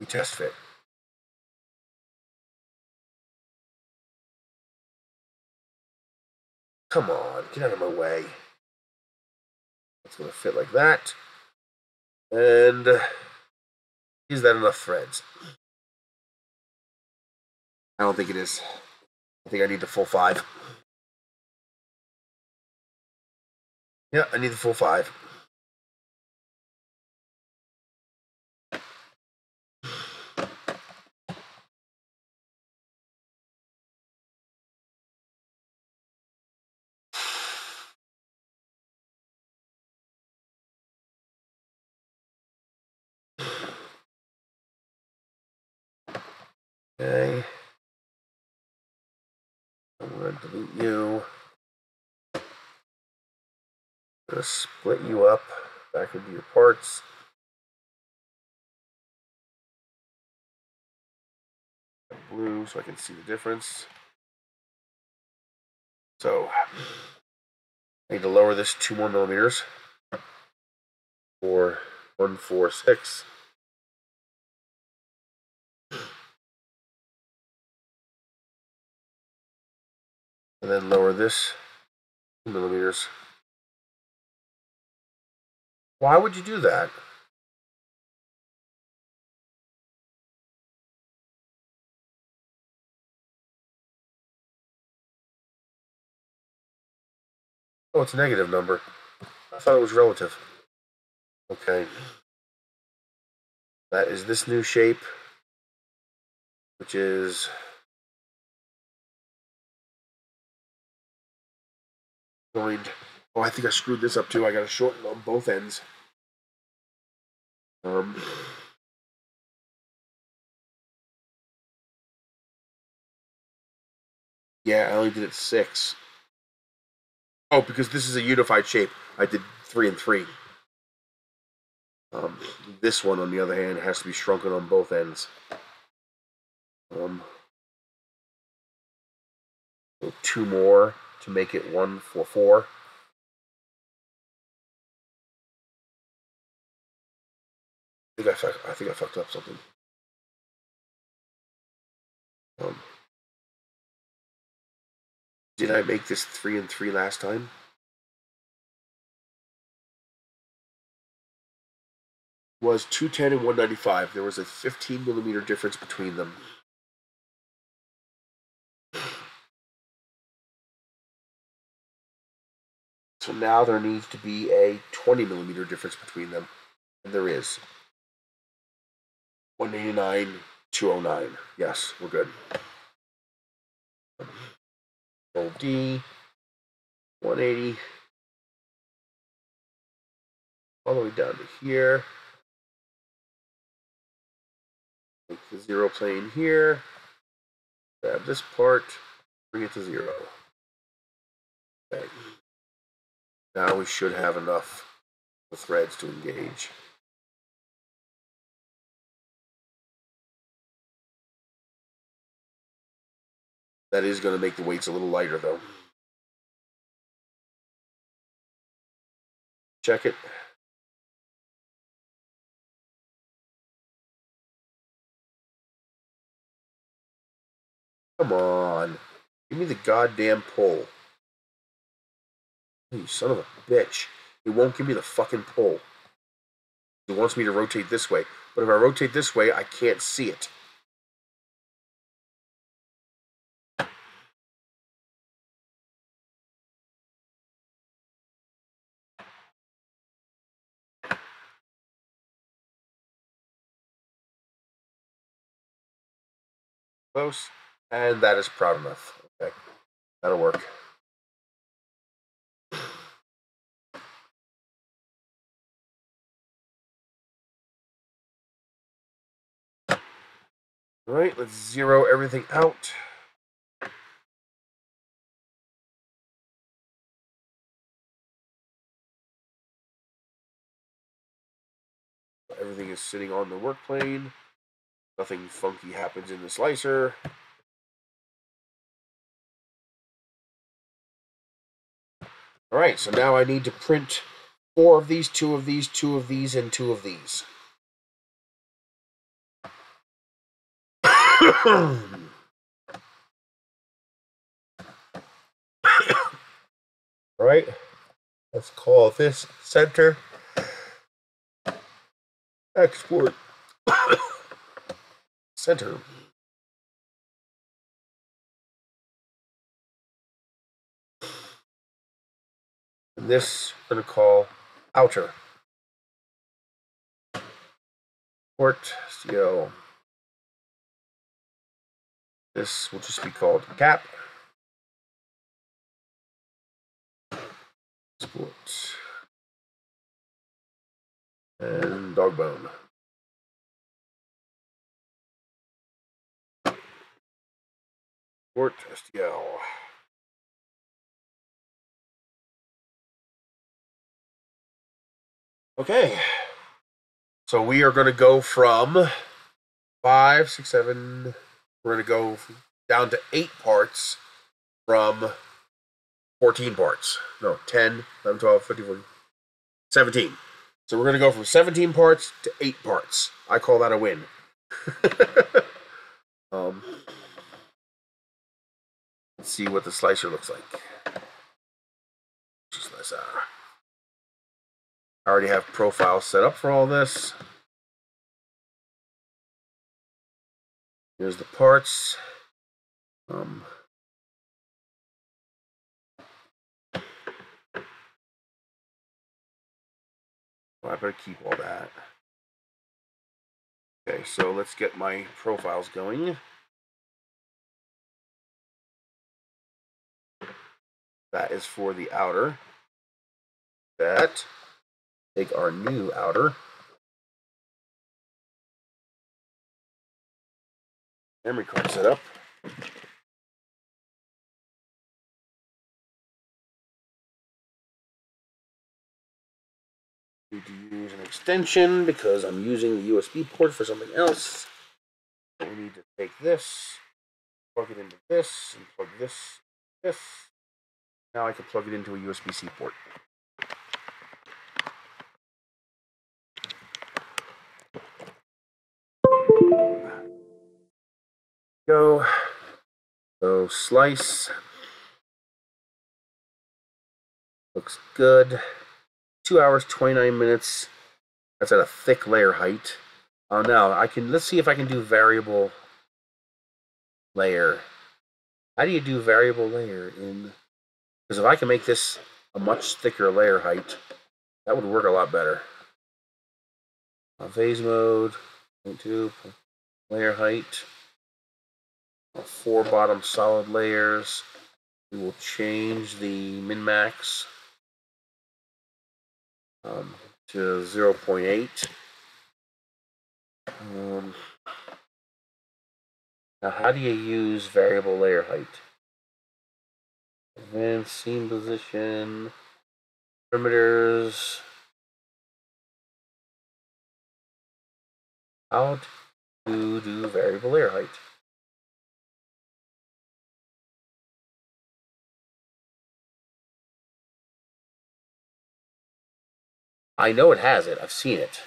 we test fit. Come on, get out of my way. It's going to fit like that. And uh, is that enough threads? I don't think it is. I think I need the full five. Yeah, I need the full five. Okay. I'm going to delete you. To split you up back into your parts. Blue so I can see the difference. So I need to lower this two more millimeters for one, four, six. And then lower this millimeters. Why would you do that? Oh, it's a negative number. I thought it was relative. Okay. That is this new shape, which is joined. Oh, I think I screwed this up too. I got to shorten on both ends. Um, yeah, I only did it six. Oh, because this is a unified shape. I did three and three. Um, this one, on the other hand, has to be shrunken on both ends. Um, two more to make it one for four. I think I, I think I fucked up something. Um, did I make this three and three last time? Was 210 and 195. There was a 15 millimeter difference between them. So now there needs to be a 20 millimeter difference between them. And there is. 189, 209. Yes, we're good. Control D, 180, all the way down to here. Make the zero plane here. Grab this part, bring it to zero. Okay. Now we should have enough threads to engage. That is going to make the weights a little lighter though. Check it. Come on. Give me the goddamn pull. You son of a bitch. It won't give me the fucking pull. It wants me to rotate this way. But if I rotate this way, I can't see it. Close. And that is proud enough. Okay. That'll work. All right, let's zero everything out. Everything is sitting on the work plane. Nothing funky happens in the slicer. All right, so now I need to print four of these, two of these, two of these, and two of these. Right, let's call this center export center. And this we're going to call outer. Port CO. This will just be called cap. Sports. And dog bone. Port STL. Okay. So we are going to go from five, six, seven. We're going to go down to eight parts from 14 parts. No, 10, 11, 12, 15, 14, 17. So we're going to go from 17 parts to eight parts. I call that a win. [LAUGHS] um, let's see what the slicer looks like. Slicer. I already have profiles set up for all this. Here's the parts. Um, well, I better keep all that. Okay, so let's get my profiles going. That is for the outer. That take our new outer. Memory card setup. Need to use an extension because I'm using the USB port for something else. So we need to take this, plug it into this, and plug this, this. Now I can plug it into a USB-C port. Go. So slice. Looks good. Two hours, 29 minutes. That's at a thick layer height. Oh, now I can, let's see if I can do variable layer. How do you do variable layer in, because if I can make this a much thicker layer height, that would work a lot better. Uh, vase mode, 0.2, layer height four bottom solid layers. We will change the min-max um, to 0.8. Um, now, how do you use variable layer height? Advanced seam position, perimeters. How to do variable layer height? I know it has it. I've seen it.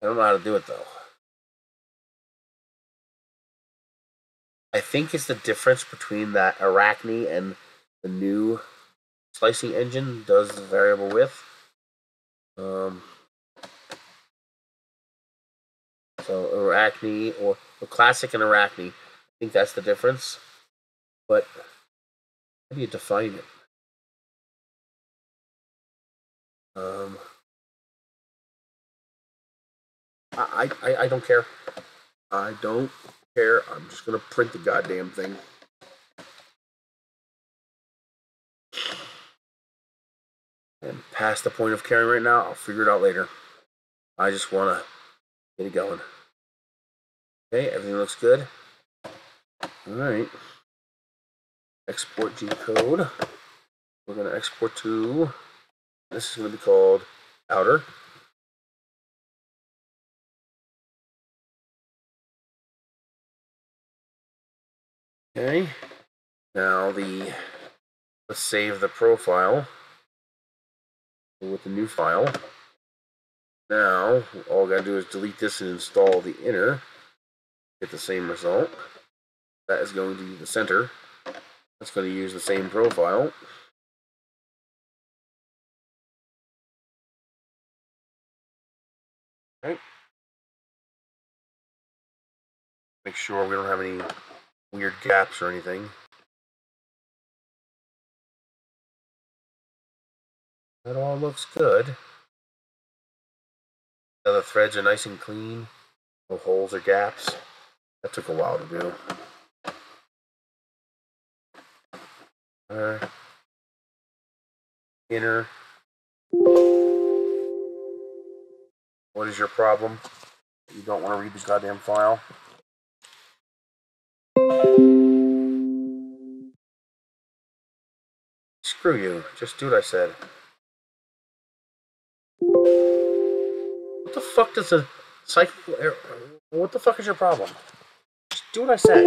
I don't know how to do it though. I think it's the difference between that Arachne and the new slicing engine does the variable width. Um, so Arachne or the classic and Arachne, I think that's the difference. But how do you define it? Um, I, I, I don't care. I don't care. I'm just gonna print the goddamn thing. And past the point of caring right now, I'll figure it out later. I just wanna get it going. Okay, everything looks good. Alright. Export G code. We're gonna export to this is going to be called outer. Okay, now the, let's save the profile with the new file. Now, all I gotta do is delete this and install the inner. Get the same result. That is going to be the center. That's going to use the same profile. Okay. Make sure we don't have any weird gaps or anything. That all looks good. Now the threads are nice and clean. No holes or gaps. That took a while to do. Uh, inner. What is your problem? You don't want to read the goddamn file? Screw you. Just do what I said. What the fuck does a cycle... Er, what the fuck is your problem? Just do what I say.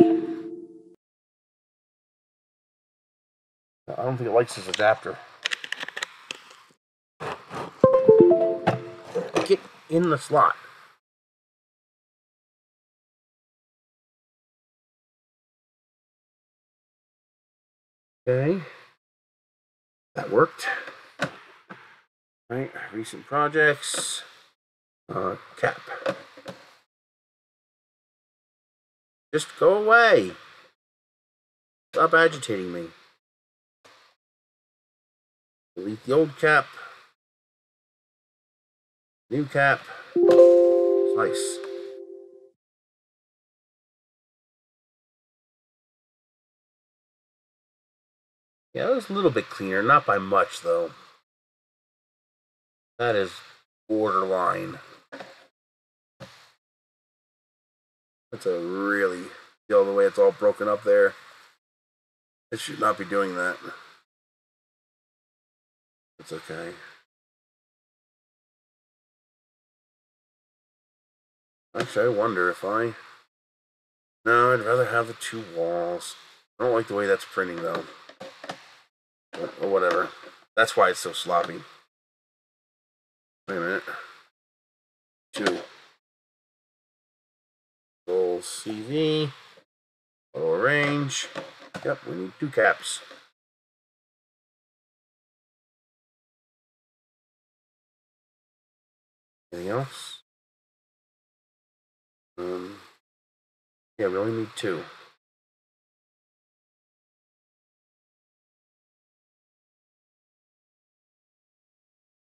I don't think it likes this adapter. In the slot. Okay. That worked. Right, recent projects. Uh, cap. Just go away. Stop agitating me. Delete the old cap. New cap. Slice. Yeah, it was a little bit cleaner, not by much though. That is borderline. That's a really feel the way it's all broken up there. It should not be doing that. It's okay. Actually, I wonder if I. No, I'd rather have the two walls. I don't like the way that's printing though. Or whatever. That's why it's so sloppy. Wait a minute. Two. Full CV. Auto range. Yep, we need two caps. Anything else? Um, yeah, we only need two.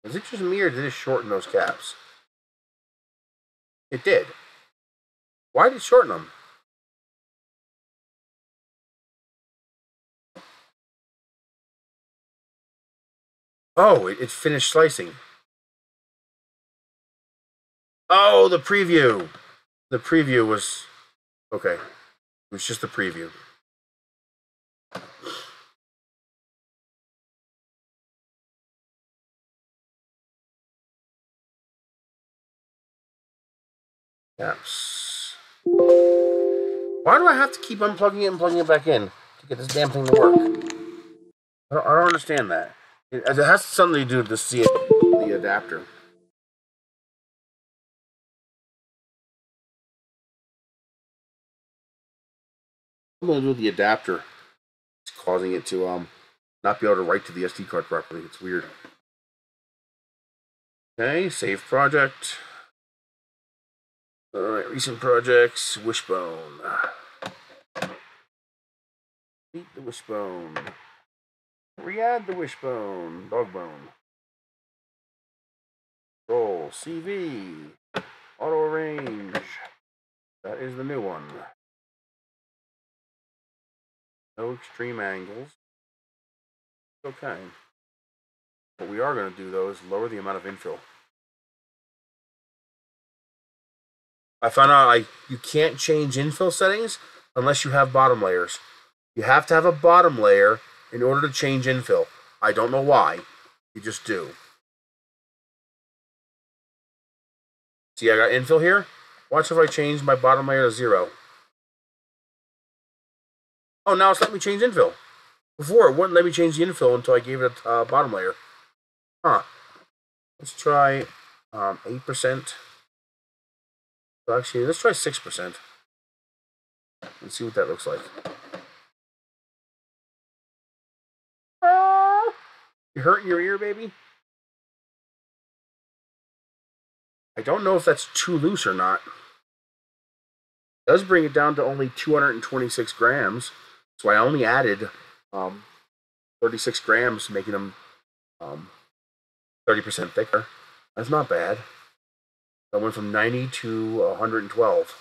Is it just me or did it shorten those caps? It did. Why did it shorten them? Oh, it, it finished slicing. Oh, the preview. The preview was okay. It was just the preview. Yes. Why do I have to keep unplugging it and plugging it back in to get this damn thing to work? I don't, I don't understand that. It, it has something to do with the, the adapter. Something to do with the adapter. It's causing it to um not be able to write to the SD card properly. It's weird. Okay, save project. All right, recent projects, Wishbone. Eat the Wishbone. Re-add the Wishbone. Dogbone. Roll. CV. Auto arrange. That is the new one. No extreme angles. Okay. What we are going to do, though, is lower the amount of infill. I found out I, you can't change infill settings unless you have bottom layers. You have to have a bottom layer in order to change infill. I don't know why. You just do. See, I got infill here. Watch if I change my bottom layer to zero. Oh, now it's letting me change infill. Before, it wouldn't let me change the infill until I gave it a uh, bottom layer. Huh. Let's try um, 8%. Well, actually, let's try 6%. Let's see what that looks like. Ah! You hurting your ear, baby? I don't know if that's too loose or not. It does bring it down to only 226 grams. So I only added um, 36 grams, making them um, 30% thicker. That's not bad. I went from 90 to 112.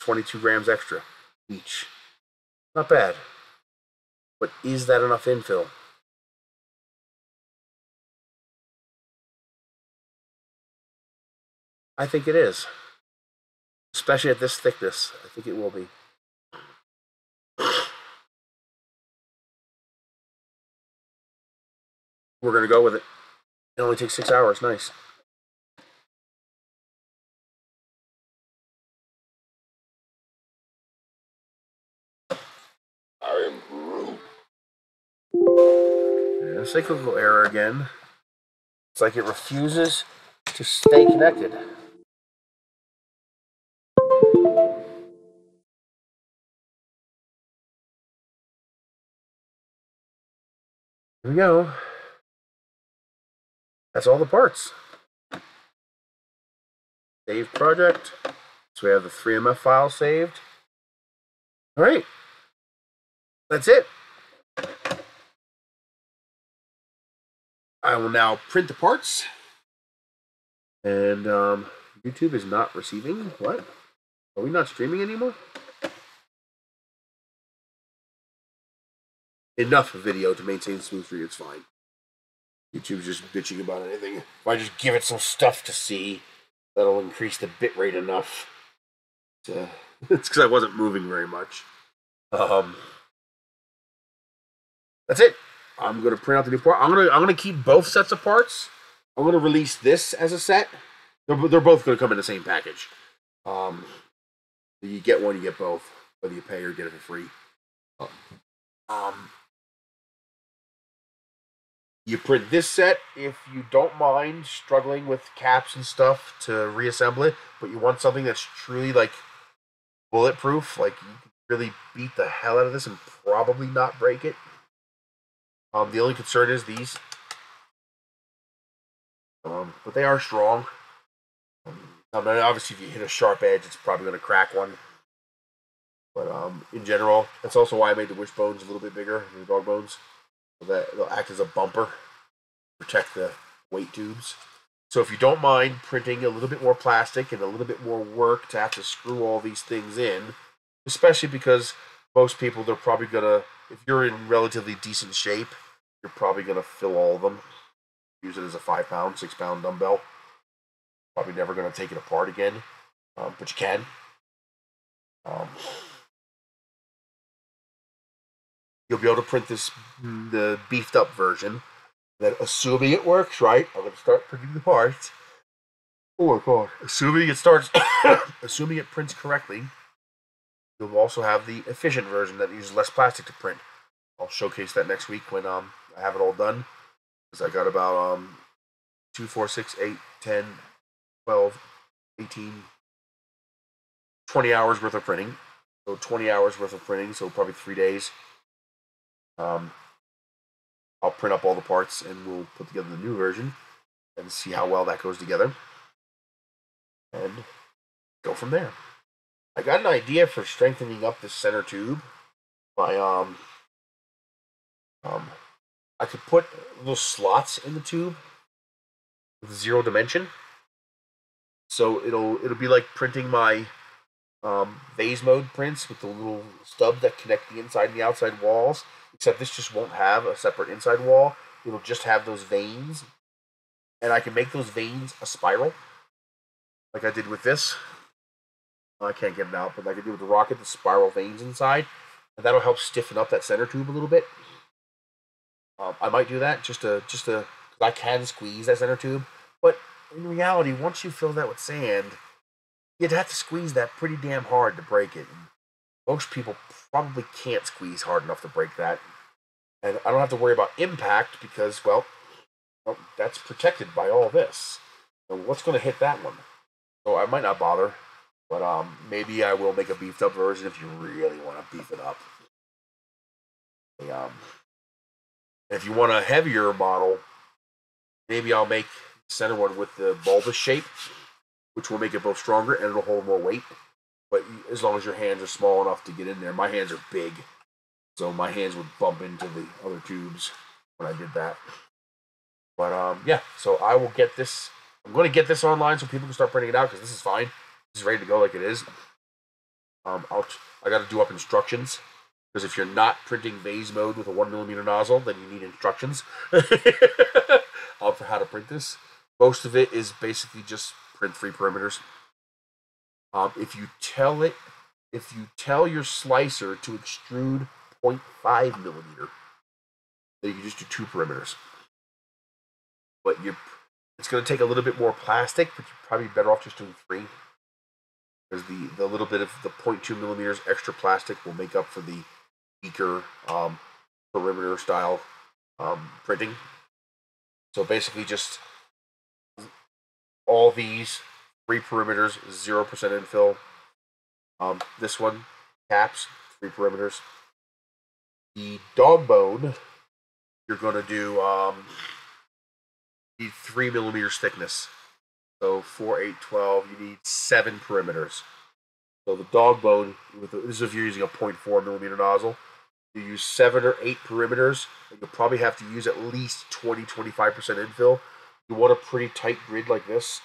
22 grams extra each. Not bad. But is that enough infill? I think it is. Especially at this thickness. I think it will be. We're going to go with it. It only takes six hours. Nice. I am Groot. Yeah, cyclical error again. It's like it refuses to stay connected. Here we go. That's all the parts. Save project. So we have the 3MF file saved. All right. That's it. I will now print the parts. And um, YouTube is not receiving. What? Are we not streaming anymore? Enough video to maintain smooth read. It's fine. YouTube's just bitching about anything. If I just give it some stuff to see, that'll increase the bit rate enough. To, [LAUGHS] it's because I wasn't moving very much. Um, that's it. I'm gonna print out the new part. I'm gonna I'm gonna keep both sets of parts. I'm gonna release this as a set. They're, they're both gonna come in the same package. Um, you get one, you get both, whether you pay or get it for free. Um, you print this set if you don't mind struggling with caps and stuff to reassemble it, but you want something that's truly like bulletproof, like you can really beat the hell out of this and probably not break it. Um, the only concern is these, um, but they are strong. Um, I mean, obviously, if you hit a sharp edge, it's probably going to crack one. But um, in general, that's also why I made the wishbones a little bit bigger than the dog bones, that they'll act as a bumper, protect the weight tubes. So if you don't mind printing a little bit more plastic and a little bit more work to have to screw all these things in, especially because most people they're probably gonna, if you're in relatively decent shape, you're probably gonna fill all of them. Use it as a five pound, six pound dumbbell. Probably never gonna take it apart again, um, but you can. Um, you'll be able to print this the beefed up version. Then, assuming it works right, I'm gonna start printing the parts. Oh my god! Assuming it starts, [COUGHS] assuming it prints correctly, you'll also have the efficient version that uses less plastic to print. I'll showcase that next week when um I have it all done. Because I got about um 2, 4, 6, 8, 10, 12, 18, 20 hours worth of printing. So 20 hours worth of printing, so probably three days. Um, I'll print up all the parts and we'll put together the new version and see how well that goes together. And go from there. I got an idea for strengthening up the center tube by um um I could put little slots in the tube with zero dimension. So it'll it'll be like printing my um, vase mode prints with the little stubs that connect the inside and the outside walls. Except this just won't have a separate inside wall. It'll just have those vanes, and I can make those vanes a spiral, like I did with this. I can't get it out, but like I did with the rocket, the spiral vanes inside, and that'll help stiffen up that center tube a little bit. Um, I might do that just to just to I can squeeze that center tube, but in reality, once you fill that with sand, you'd have to squeeze that pretty damn hard to break it. most people probably can't squeeze hard enough to break that. And I don't have to worry about impact because, well, well that's protected by all this. So what's going to hit that one? So I might not bother, but um, maybe I will make a beefed up version if you really want to beef it up. Um, if you want a heavier model, maybe I'll make center one with the bulbous shape, which will make it both stronger and it'll hold more weight. But as long as your hands are small enough to get in there, my hands are big, so my hands would bump into the other tubes when I did that. But um, yeah, so I will get this. I'm going to get this online so people can start printing it out because this is fine. This is ready to go like it is. Um, I'll I got to do up instructions because if you're not printing vase mode with a one millimeter nozzle, then you need instructions [LAUGHS] on for how to print this. Most of it is basically just print three perimeters. Um, if you tell it, if you tell your slicer to extrude 0.5 millimeter, then you can just do two perimeters. But you, it's going to take a little bit more plastic, but you're probably better off just doing three. Because the, the little bit of the 0.2 millimeters extra plastic will make up for the weaker um, perimeter style um, printing. So basically, just all these three perimeters, zero percent infill. Um, this one caps three perimeters. The dog bone, you're going to do um, need three millimeters thickness. So four, eight, twelve. You need seven perimeters. So the dog bone, the, this is if you're using a 0.4 millimeter nozzle, you use seven or eight perimeters, and you'll probably have to use at least 20, 25% infill. You want a pretty tight grid like this.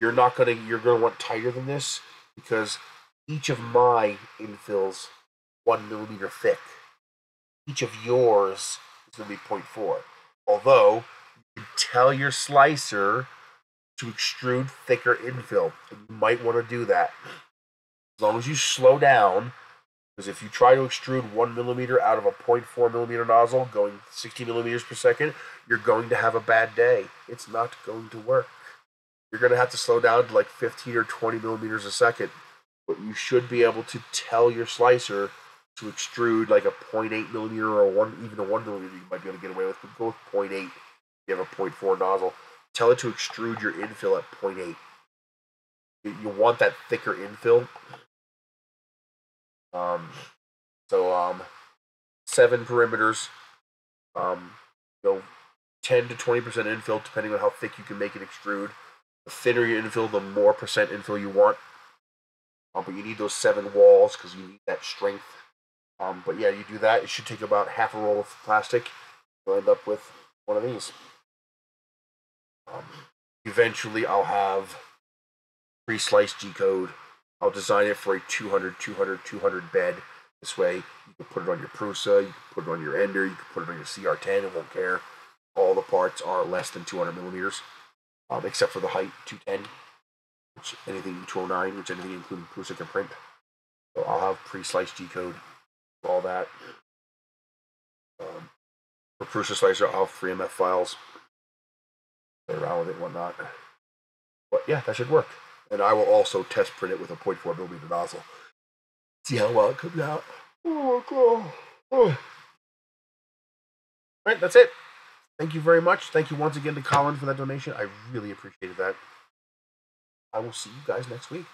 You're not gonna you're gonna want tighter than this because each of my infills one millimeter thick. Each of yours is gonna be 0.4. Although you can tell your slicer to extrude thicker infill, you might want to do that as long as you slow down. Because if you try to extrude one millimeter out of a 0.4 millimeter nozzle going 60 millimeters per second, you're going to have a bad day. It's not going to work you're going to have to slow down to like 15 or 20 millimeters a second. But you should be able to tell your slicer to extrude like a 0.8 millimeter or one, even a 1 millimeter you might be able to get away with. But go with 0.8 you have a 0.4 nozzle. Tell it to extrude your infill at 0.8. You, want that thicker infill. Um, so um, seven perimeters. Um, you 10 to 20% infill, depending on how thick you can make it extrude. The thinner your infill, the more percent infill you want. Um, but you need those seven walls because you need that strength. Um, but yeah, you do that. It should take about half a roll of plastic. You'll end up with one of these. Um, eventually, I'll have pre-sliced G-code. I'll design it for a 200, 200, 200 bed. This way, you can put it on your Prusa, you can put it on your Ender, you can put it on your CR10, it won't care. All the parts are less than 200 millimeters um, except for the height 210, which anything 209, which anything including Prusa can print. So I'll have pre-sliced G code for all that. Um, for Prusa Slicer, I'll have 3MF files. Play around with it and whatnot. But yeah, that should work. And I will also test print it with a 0.4 millimeter nozzle. See how well it comes out. Oh my god. Oh. All right, that's it. Thank you very much. Thank you once again to Colin for that donation. I really appreciated that. I will see you guys next week.